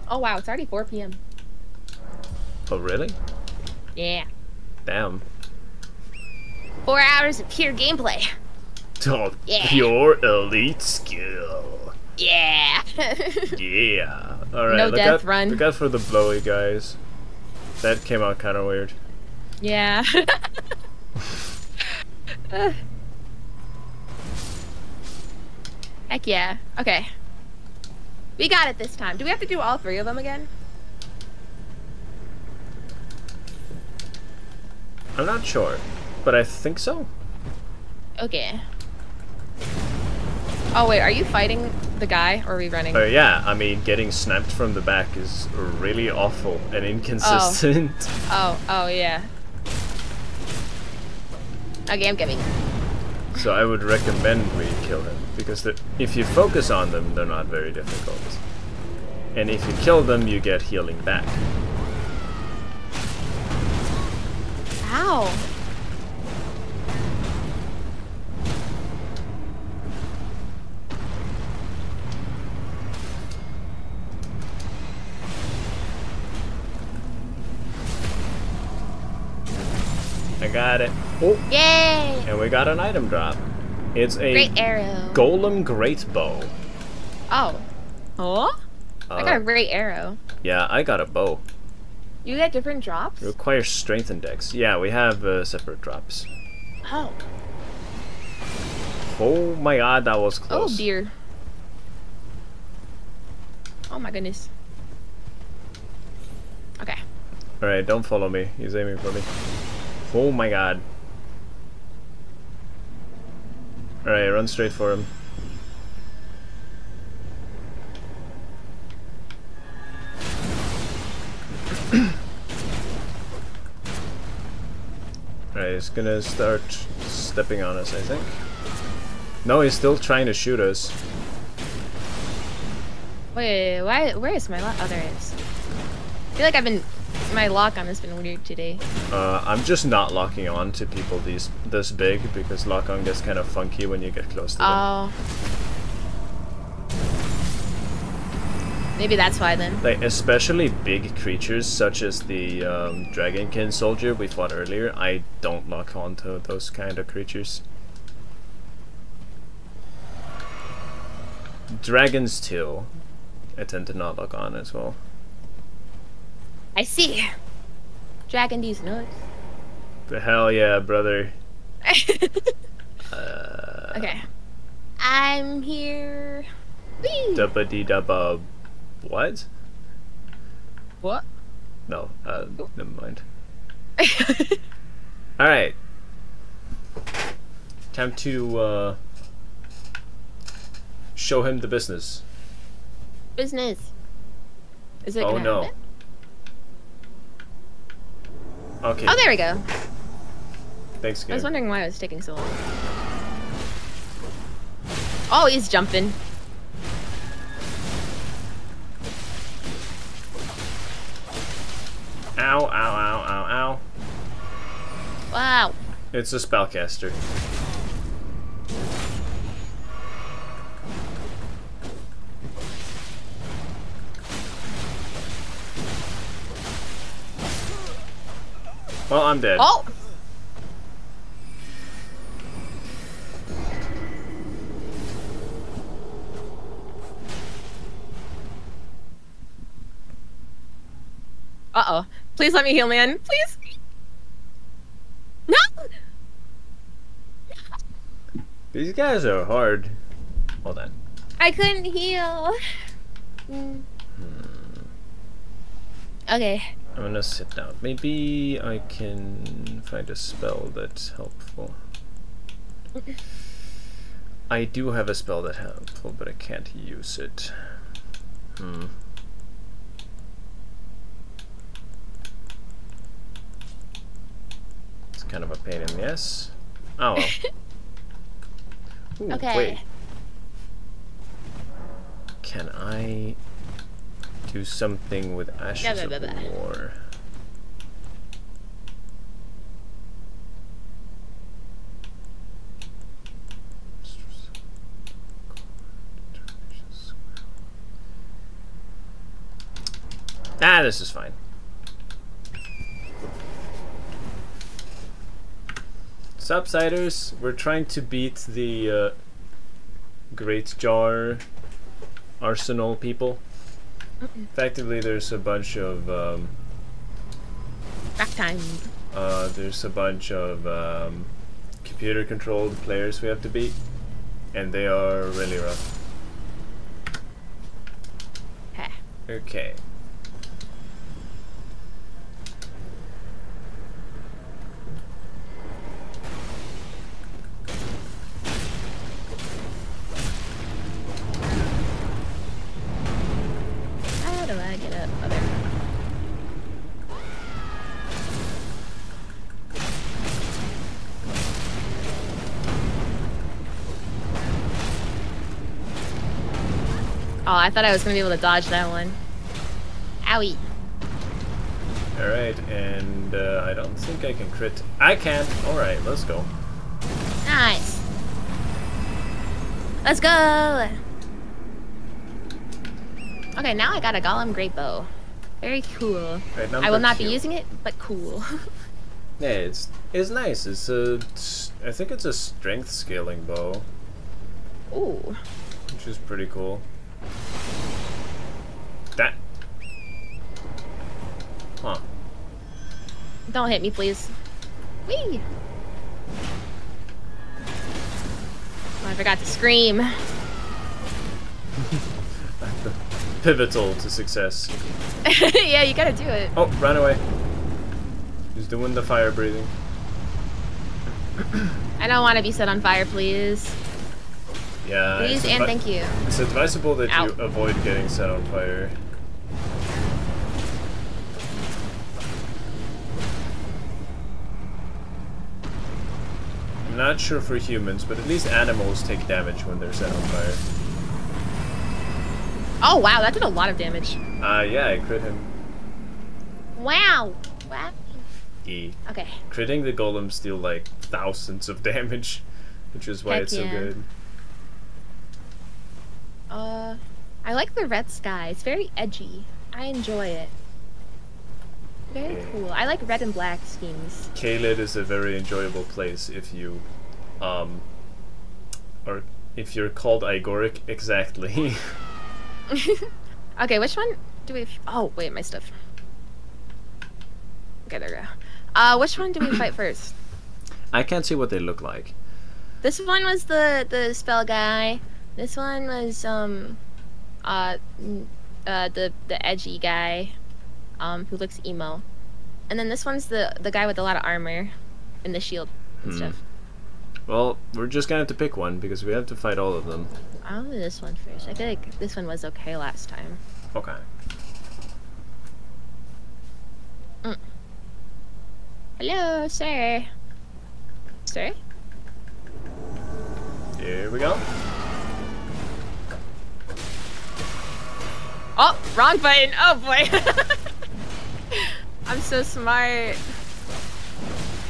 Oh wow, it's already 4 p.m. Oh, really? Yeah. Damn. Four hours of pure gameplay. Oh, Yeah. pure elite skill. Yeah. (laughs) Yeah. Alright, No look death out, run. Look out for the blowy guys. That came out kind of weird. yeah. Uh. (laughs) (laughs) Heck yeah. Okay. We got it this time. Do we have to do all three of them again? I'm not sure, but I think so. Okay. Oh wait, are you fighting the guy or are we running? Oh yeah, I mean, getting snapped from the back is really awful and oh. inconsistent. (laughs) Oh, oh yeah. Okay, I'm giving. So I would recommend we kill him because if you focus on them, they're not very difficult. And if you kill them, you get healing back. Ow. I got it. Oh, Yay! and we got an item drop. It's a Great arrow. golem great bow. Oh. Oh? I got a Uh, great arrow. yeah, I got a bow. You get different drops? It requires strength index. Yeah, we have uh, separate drops. Oh. Oh my god, that was close. Oh dear. Oh my goodness. Okay. Alright, don't follow me. He's aiming for me. Oh my god. Alright, run straight for him. (clears throat) Alright, he's gonna start stepping on us, I think. No, he's still trying to shoot us. Wait, why? Where is my? Oh, there it is. I feel like I've been. My lock on has been weird today. Uh, I'm just not locking on to people these this big because lock on gets kind of funky when you get close to them. Oh. Maybe that's why then. Like especially big creatures such as the um, dragonkin soldier we fought earlier. I don't lock on to those kind of creatures. Dragons too. I tend to not lock on as well. I see. Dragon these nuts. The hell yeah, brother. (laughs) Uh, okay. I'm here. Whee! Dubba dee dubba. What? What? No, uh, never mind. (laughs) Alright. Time to, uh, show him the business. Business. Is it Oh gonna no. happen? Okay, Oh, there we go. thanks, I was wondering why it was taking so long. Oh, he's jumping. Ow, ow, ow, ow, ow. Wow. It's a spellcaster. Well, I'm dead. Oh! Uh-oh. Please let me heal, man. Please. No! These guys are hard. Hold on. I couldn't heal. Mm. Okay. I'm gonna sit down. Maybe I can find a spell that's helpful. I do have a spell that's helpful, but I can't use it. Hmm. It's kind of a pain in the ass. Oh well. (laughs) Ooh, Okay. Wait. Can I do something with Ashes blah, blah, of blah. War? Ah, this is fine. Subsiders, we're trying to beat the uh, Great Jar Arsenal people. Effectively, there's a bunch of um, Back time. uh, there's a bunch of um, computer-controlled players we have to beat, and they are really rough. Okay. I get up? Oh, there. Oh, I thought I was gonna be able to dodge that one. Owie. All right, and uh, I don't think I can crit. I can. All right, let's go. Nice. Let's go. Okay, now I got a Golem Great Bow. Very cool. Right, I will not be using it, but cool. (laughs) Yeah, it's it's nice. It's a I think it's a strength scaling bow, Ooh. which is pretty cool. That. Huh. Don't hit me, please. Whee! Oh, I forgot to scream. (laughs) (laughs) Pivotal to success. (laughs) yeah, you gotta do it. Oh, ran away. He's doing the fire breathing. I don't want to be set on fire, please. Yeah. Please and thank you. It's advisable that Ow. you avoid getting set on fire. I'm not sure for humans, but at least animals take damage when they're set on fire. Oh, wow, that did a lot of damage. Uh, yeah, I crit him. Wow. Wow. E. Okay. Critting the golems deal like thousands of (laughs) damage, which is why Heck it's so good. Uh, I like the red sky. It's very edgy. I enjoy it. Very Yeah. cool. I like red and black schemes. Caelid is a very enjoyable place if you, um, or if you're called Igoric (laughs) exactly. (laughs) okay, which one do we? F- oh, wait, my stuff. Okay, there we go. Uh, which one do we fight (coughs) first? I can't see what they look like. This one was the the spell guy. This one was um, uh, uh the the edgy guy, um, who looks emo, and then this one's the the guy with a lot of armor, and the shield and Hmm. stuff. Well, we're just gonna have to pick one because we have to fight all of them. I'll do this one first. I feel like this one was okay last time. Okay. Mm. Hello, sir. Sir? Here we go. Oh, wrong button. Oh boy. (laughs) I'm so smart.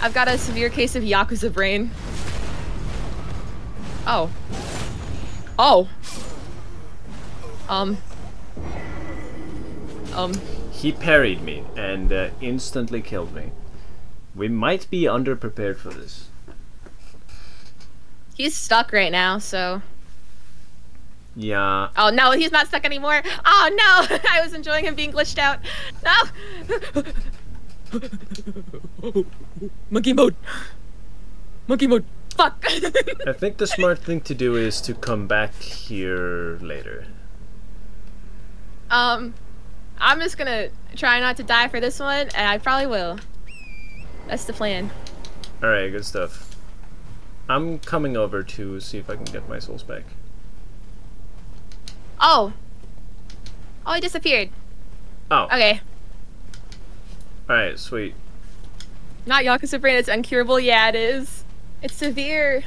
I've got a severe case of Yakuza brain. Oh. Oh. Um. Um. He parried me and uh, instantly killed me. We might be underprepared for this. He's stuck right now, so. Yeah. Oh no, he's not stuck anymore. Oh no, (laughs) I was enjoying him being glitched out. No. Monkey mode. Monkey mode. Fuck. I think the smart thing to do is to come back here later. um, I'm just gonna try not to die for this one, and I probably will. That's the plan. Alright, good stuff. I'm coming over to see if I can get my souls back. Oh. Oh, he disappeared. Oh, Okay. alright, sweet. Not Yakuza brain. It's uncurable. Yeah, it is. It's severe.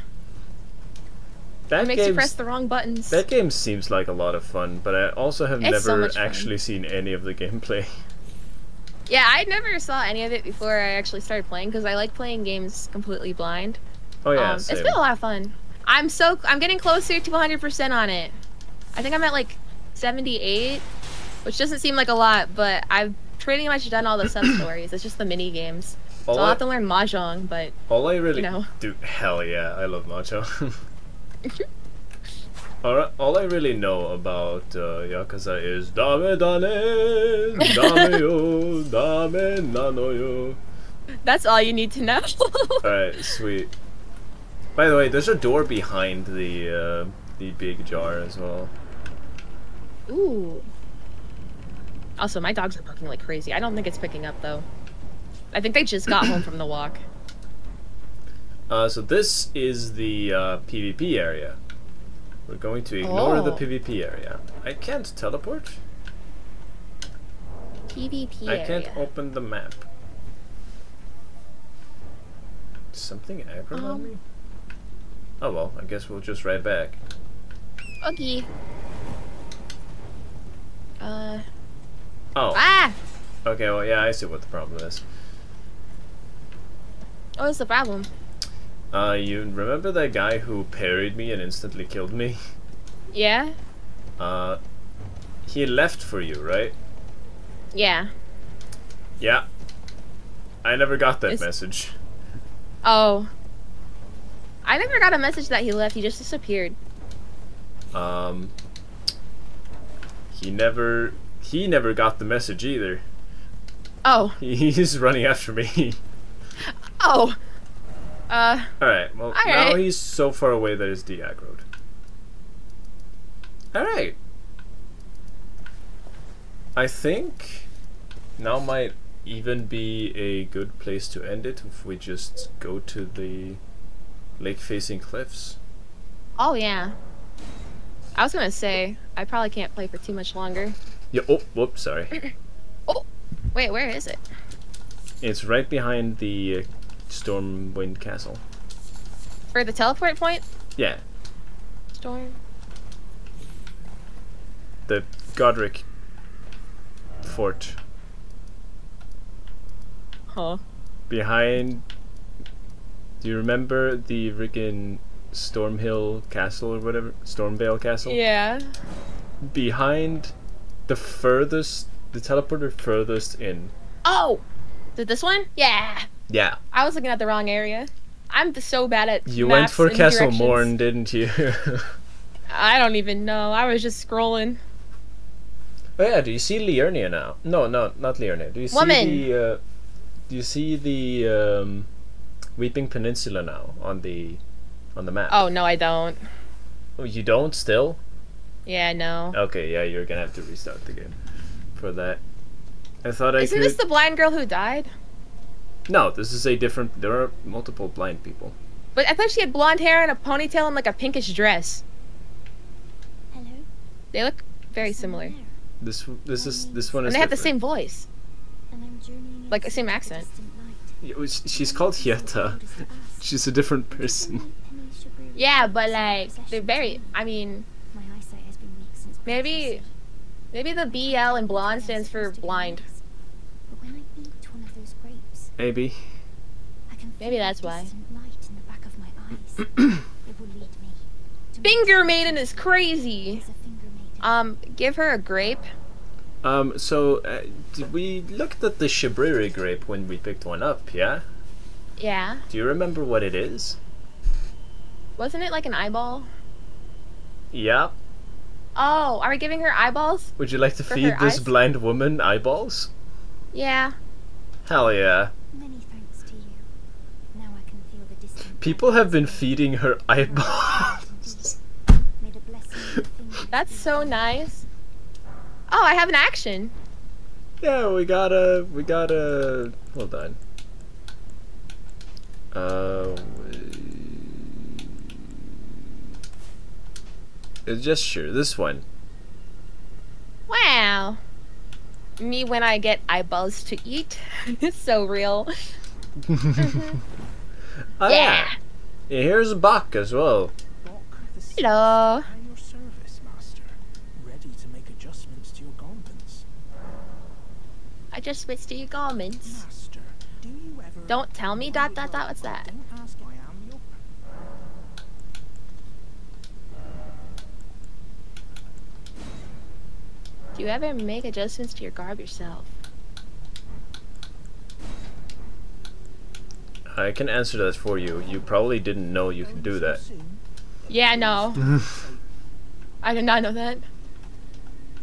That It makes you press the wrong buttons. That game seems like a lot of fun, but I also have It's so never fun. actually seen any of the gameplay. (laughs) Yeah, I never saw any of it before I actually started playing because I like playing games completely blind. Oh yeah, um, it's been a lot of fun. I'm so I'm getting closer to 100% on it. I think I'm at like 78, which doesn't seem like a lot, but I've pretty much done all the (coughs) sub stories. It's just the mini games. So I'll I, have to learn mahjong, but all I really you know. do hell yeah, I love macho. (laughs) all, all I really know about uh, Yakuza is Dame Dane, Dame yo, Dame Nano yo. that's all you need to know. (laughs) Alright, sweet. By the way, there's a door behind the uh, the big jar as well. Ooh. Also, my dogs are barking like crazy. I don't think it's picking up though. I think they just got home from the walk. Uh, so this is the uh, PvP area. We're going to ignore the Oh. PvP area. I can't teleport. PvP I area. can't open the map. Something aggro on Um. me? Oh well, I guess we'll just ride back. Okay. Uh. Oh, Ah! okay, well, yeah, I see what the problem is. What's the problem? Uh, you remember that guy who parried me and instantly killed me? Yeah? Uh, he left for you, right? Yeah. Yeah. I never got that Is- message. Oh. I never got a message that he left. He just disappeared. Um, he never, he never got the message either. Oh. (laughs) He's running after me. (laughs) Oh. Uh. Alright, well, now Alright. he's so far away that he's de-aggroed. Alright. I think now might even be a good place to end it if we just go to the lake-facing cliffs. Oh, yeah. I was gonna say, I probably can't play for too much longer. Yeah, oh, whoops, sorry. (coughs) Oh. Wait, where is it? It's right behind the uh, Stormwind Castle. For the teleport point? Yeah, Storm. the Godrick fort. Huh. behind. Do you remember the freaking Stormhill Castle or whatever? Stormveil Castle? Yeah. Behind the furthest, the teleporter furthest in. Oh! Did this one? Yeah. Yeah. I was looking at the wrong area. I'm so bad at You went for and Castle directions. Morne, didn't you? (laughs) I don't even know. I was just scrolling. oh yeah, do you see Liurnia now? No, no, not Liurnia. Do you see Woman. the, uh, do you see the, um, Weeping Peninsula now on the on the map. Oh no, I don't. Oh, you don't still? Yeah, no. Okay, yeah, you're gonna have to restart the game for that. I thought I Isn't could. this the blind girl who died? No, this is a different. There are multiple blind people. But I thought she had blonde hair and a ponytail and like a pinkish dress. Hello? They look very Someone similar. there? This this is um, this one And is. they have the same voice. And I'm journeying Like, into same accent. Yeah, well, She's called Hyetta. (laughs) She's a different person. Yeah, but like they're very. I mean, My eyesight has been weak since birth, you maybe, maybe the BL in blonde stands for blind. (clears throat) will lead me. to Finger Maiden is crazy. There's a finger maiden. Um, give her a grape. Um. So, uh, we looked at the Shabriri grape when we picked one up? Yeah. Yeah. Do you remember what it is? Wasn't it like an eyeball? Yeah. Oh, are we giving her eyeballs? Would you like to feed this eyes? blind woman eyeballs? Yeah. Hell yeah. Many thanks to you. Now I can feel the distant People have been feeding her eyeballs. May the blessing of the finger That's so nice. Oh, I have an action. yeah, we gotta. We gotta. Hold on. Uh. we- It's just sure. This one. Wow. Me when I get eyeballs to eat. (laughs) it's so real. (laughs) Oh, Yeah. yeah. Here's Boc as well. The Hello. Your service, master. Ready to make adjustments to your garments. I just switched to your garments. Master, do you ever... Don't tell me dot dot dot. What's that? Don't ask, I am your... Do you ever make adjustments to your garb yourself? I can answer that for you. You probably didn't know you can do that. Yeah, no. (laughs) I did not know that.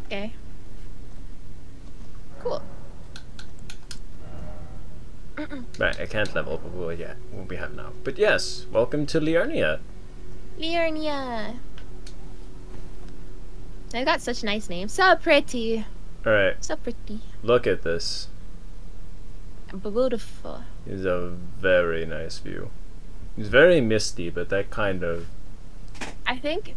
Okay. Cool. (clears throat) Right, I can't level, but well, yeah, what we have now. But yes, welcome to Liurnia. Liurnia. They've got such nice names. So pretty. Alright, So pretty. look at this. Beautiful. It's a very nice view. It's very misty, but that kind of I think,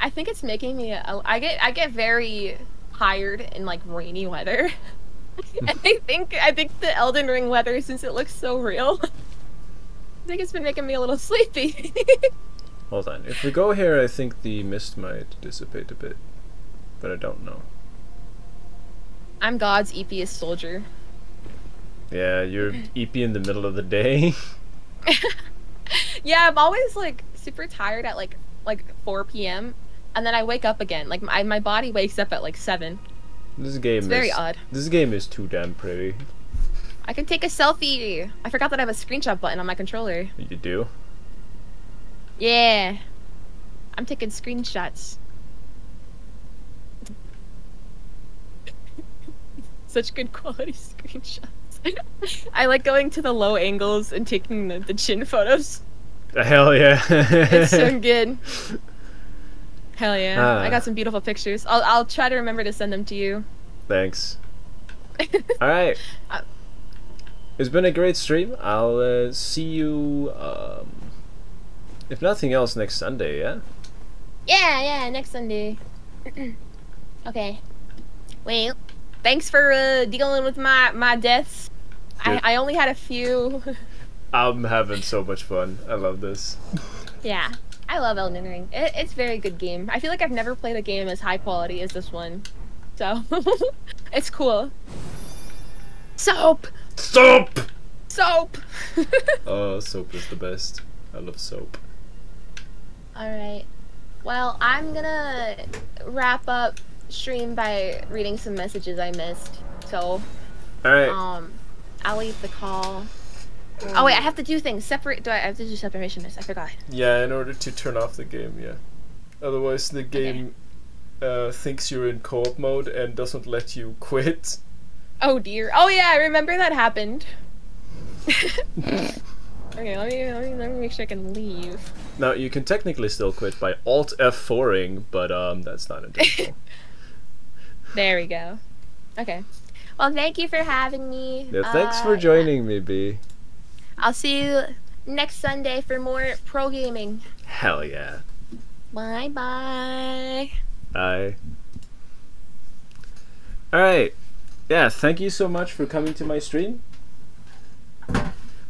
I think it's making me. A, I get I get very tired in like rainy weather, (laughs) and I think I think the Elden Ring weather, since it looks so real, (laughs) I think it's been making me a little (laughs) sleepy. Hold on. If we go here, I think the mist might dissipate a bit. But I don't know. I'm God's eepiest soldier. Yeah, you're EP in the middle of the day. (laughs) yeah, I'm always like super tired at like like 4 p.m. and then I wake up again. Like my my body wakes up at like seven. This game It's very odd. this game is too damn pretty. I can take a selfie. I forgot that I have a screenshot button on my controller. You do? Yeah. I'm taking screenshots. (laughs) Such good quality (laughs) screenshots. I like going to the low angles and taking the, the chin photos. Hell yeah! It's so (laughs) good. Hell yeah. Ah. I got some beautiful pictures. I'll, I'll try to remember to send them to you. Thanks. (laughs) All right. Uh, It's been a great stream. I'll uh, see you, um, if nothing else, next Sunday. Yeah. Yeah, yeah, next Sunday. (clears throat) okay. Well, thanks for uh, dealing with my, my deaths. I, I only had a few. (laughs) I'm having so much fun. I love this. Yeah, I love Elden Ring. It, it's a very good game. I feel like I've never played a game as high quality as this one. So, (laughs) it's cool. Soap! Soap. Soap! (laughs) Oh, soap is the best. I love soap. Alright. Well, I'm gonna wrap up stream by reading some messages I missed. So, All right. um, I'll leave the call. Oh wait, I have to do things. Separate. Do I, I have to do separationists? I forgot. Yeah, in order to turn off the game, yeah. Otherwise, the game uh, thinks you're in co-op mode and doesn't let you quit. Oh dear. Oh yeah, I remember that happened. (laughs) (laughs) okay, let me, let me let me make sure I can leave. Now you can technically still quit by Alt F4ing, but um, that's not (laughs) intentional. There we go. Okay. Well, thank you for having me. yeah, thanks Uh, for joining me, Bee. I'll see you next Sunday for more pro gaming. Hell yeah. Bye bye. Bye. Alright. Yeah, thank you so much for coming to my stream.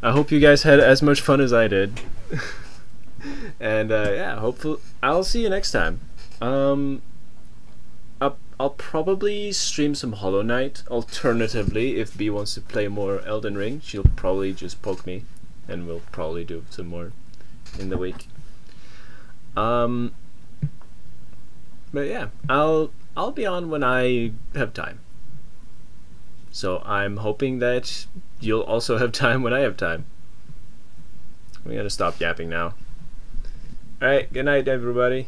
I hope you guys had as much fun as I did. (laughs) and uh, yeah, hopefully I'll see you next time. Um I'll probably stream some Hollow Knight. Alternatively, if Bee wants to play more Elden Ring, she'll probably just poke me and we'll probably do some more in the week. Um but yeah, I'll I'll be on when I have time. So I'm hoping that you'll also have time when I have time. We gotta stop yapping now. Alright, good night everybody.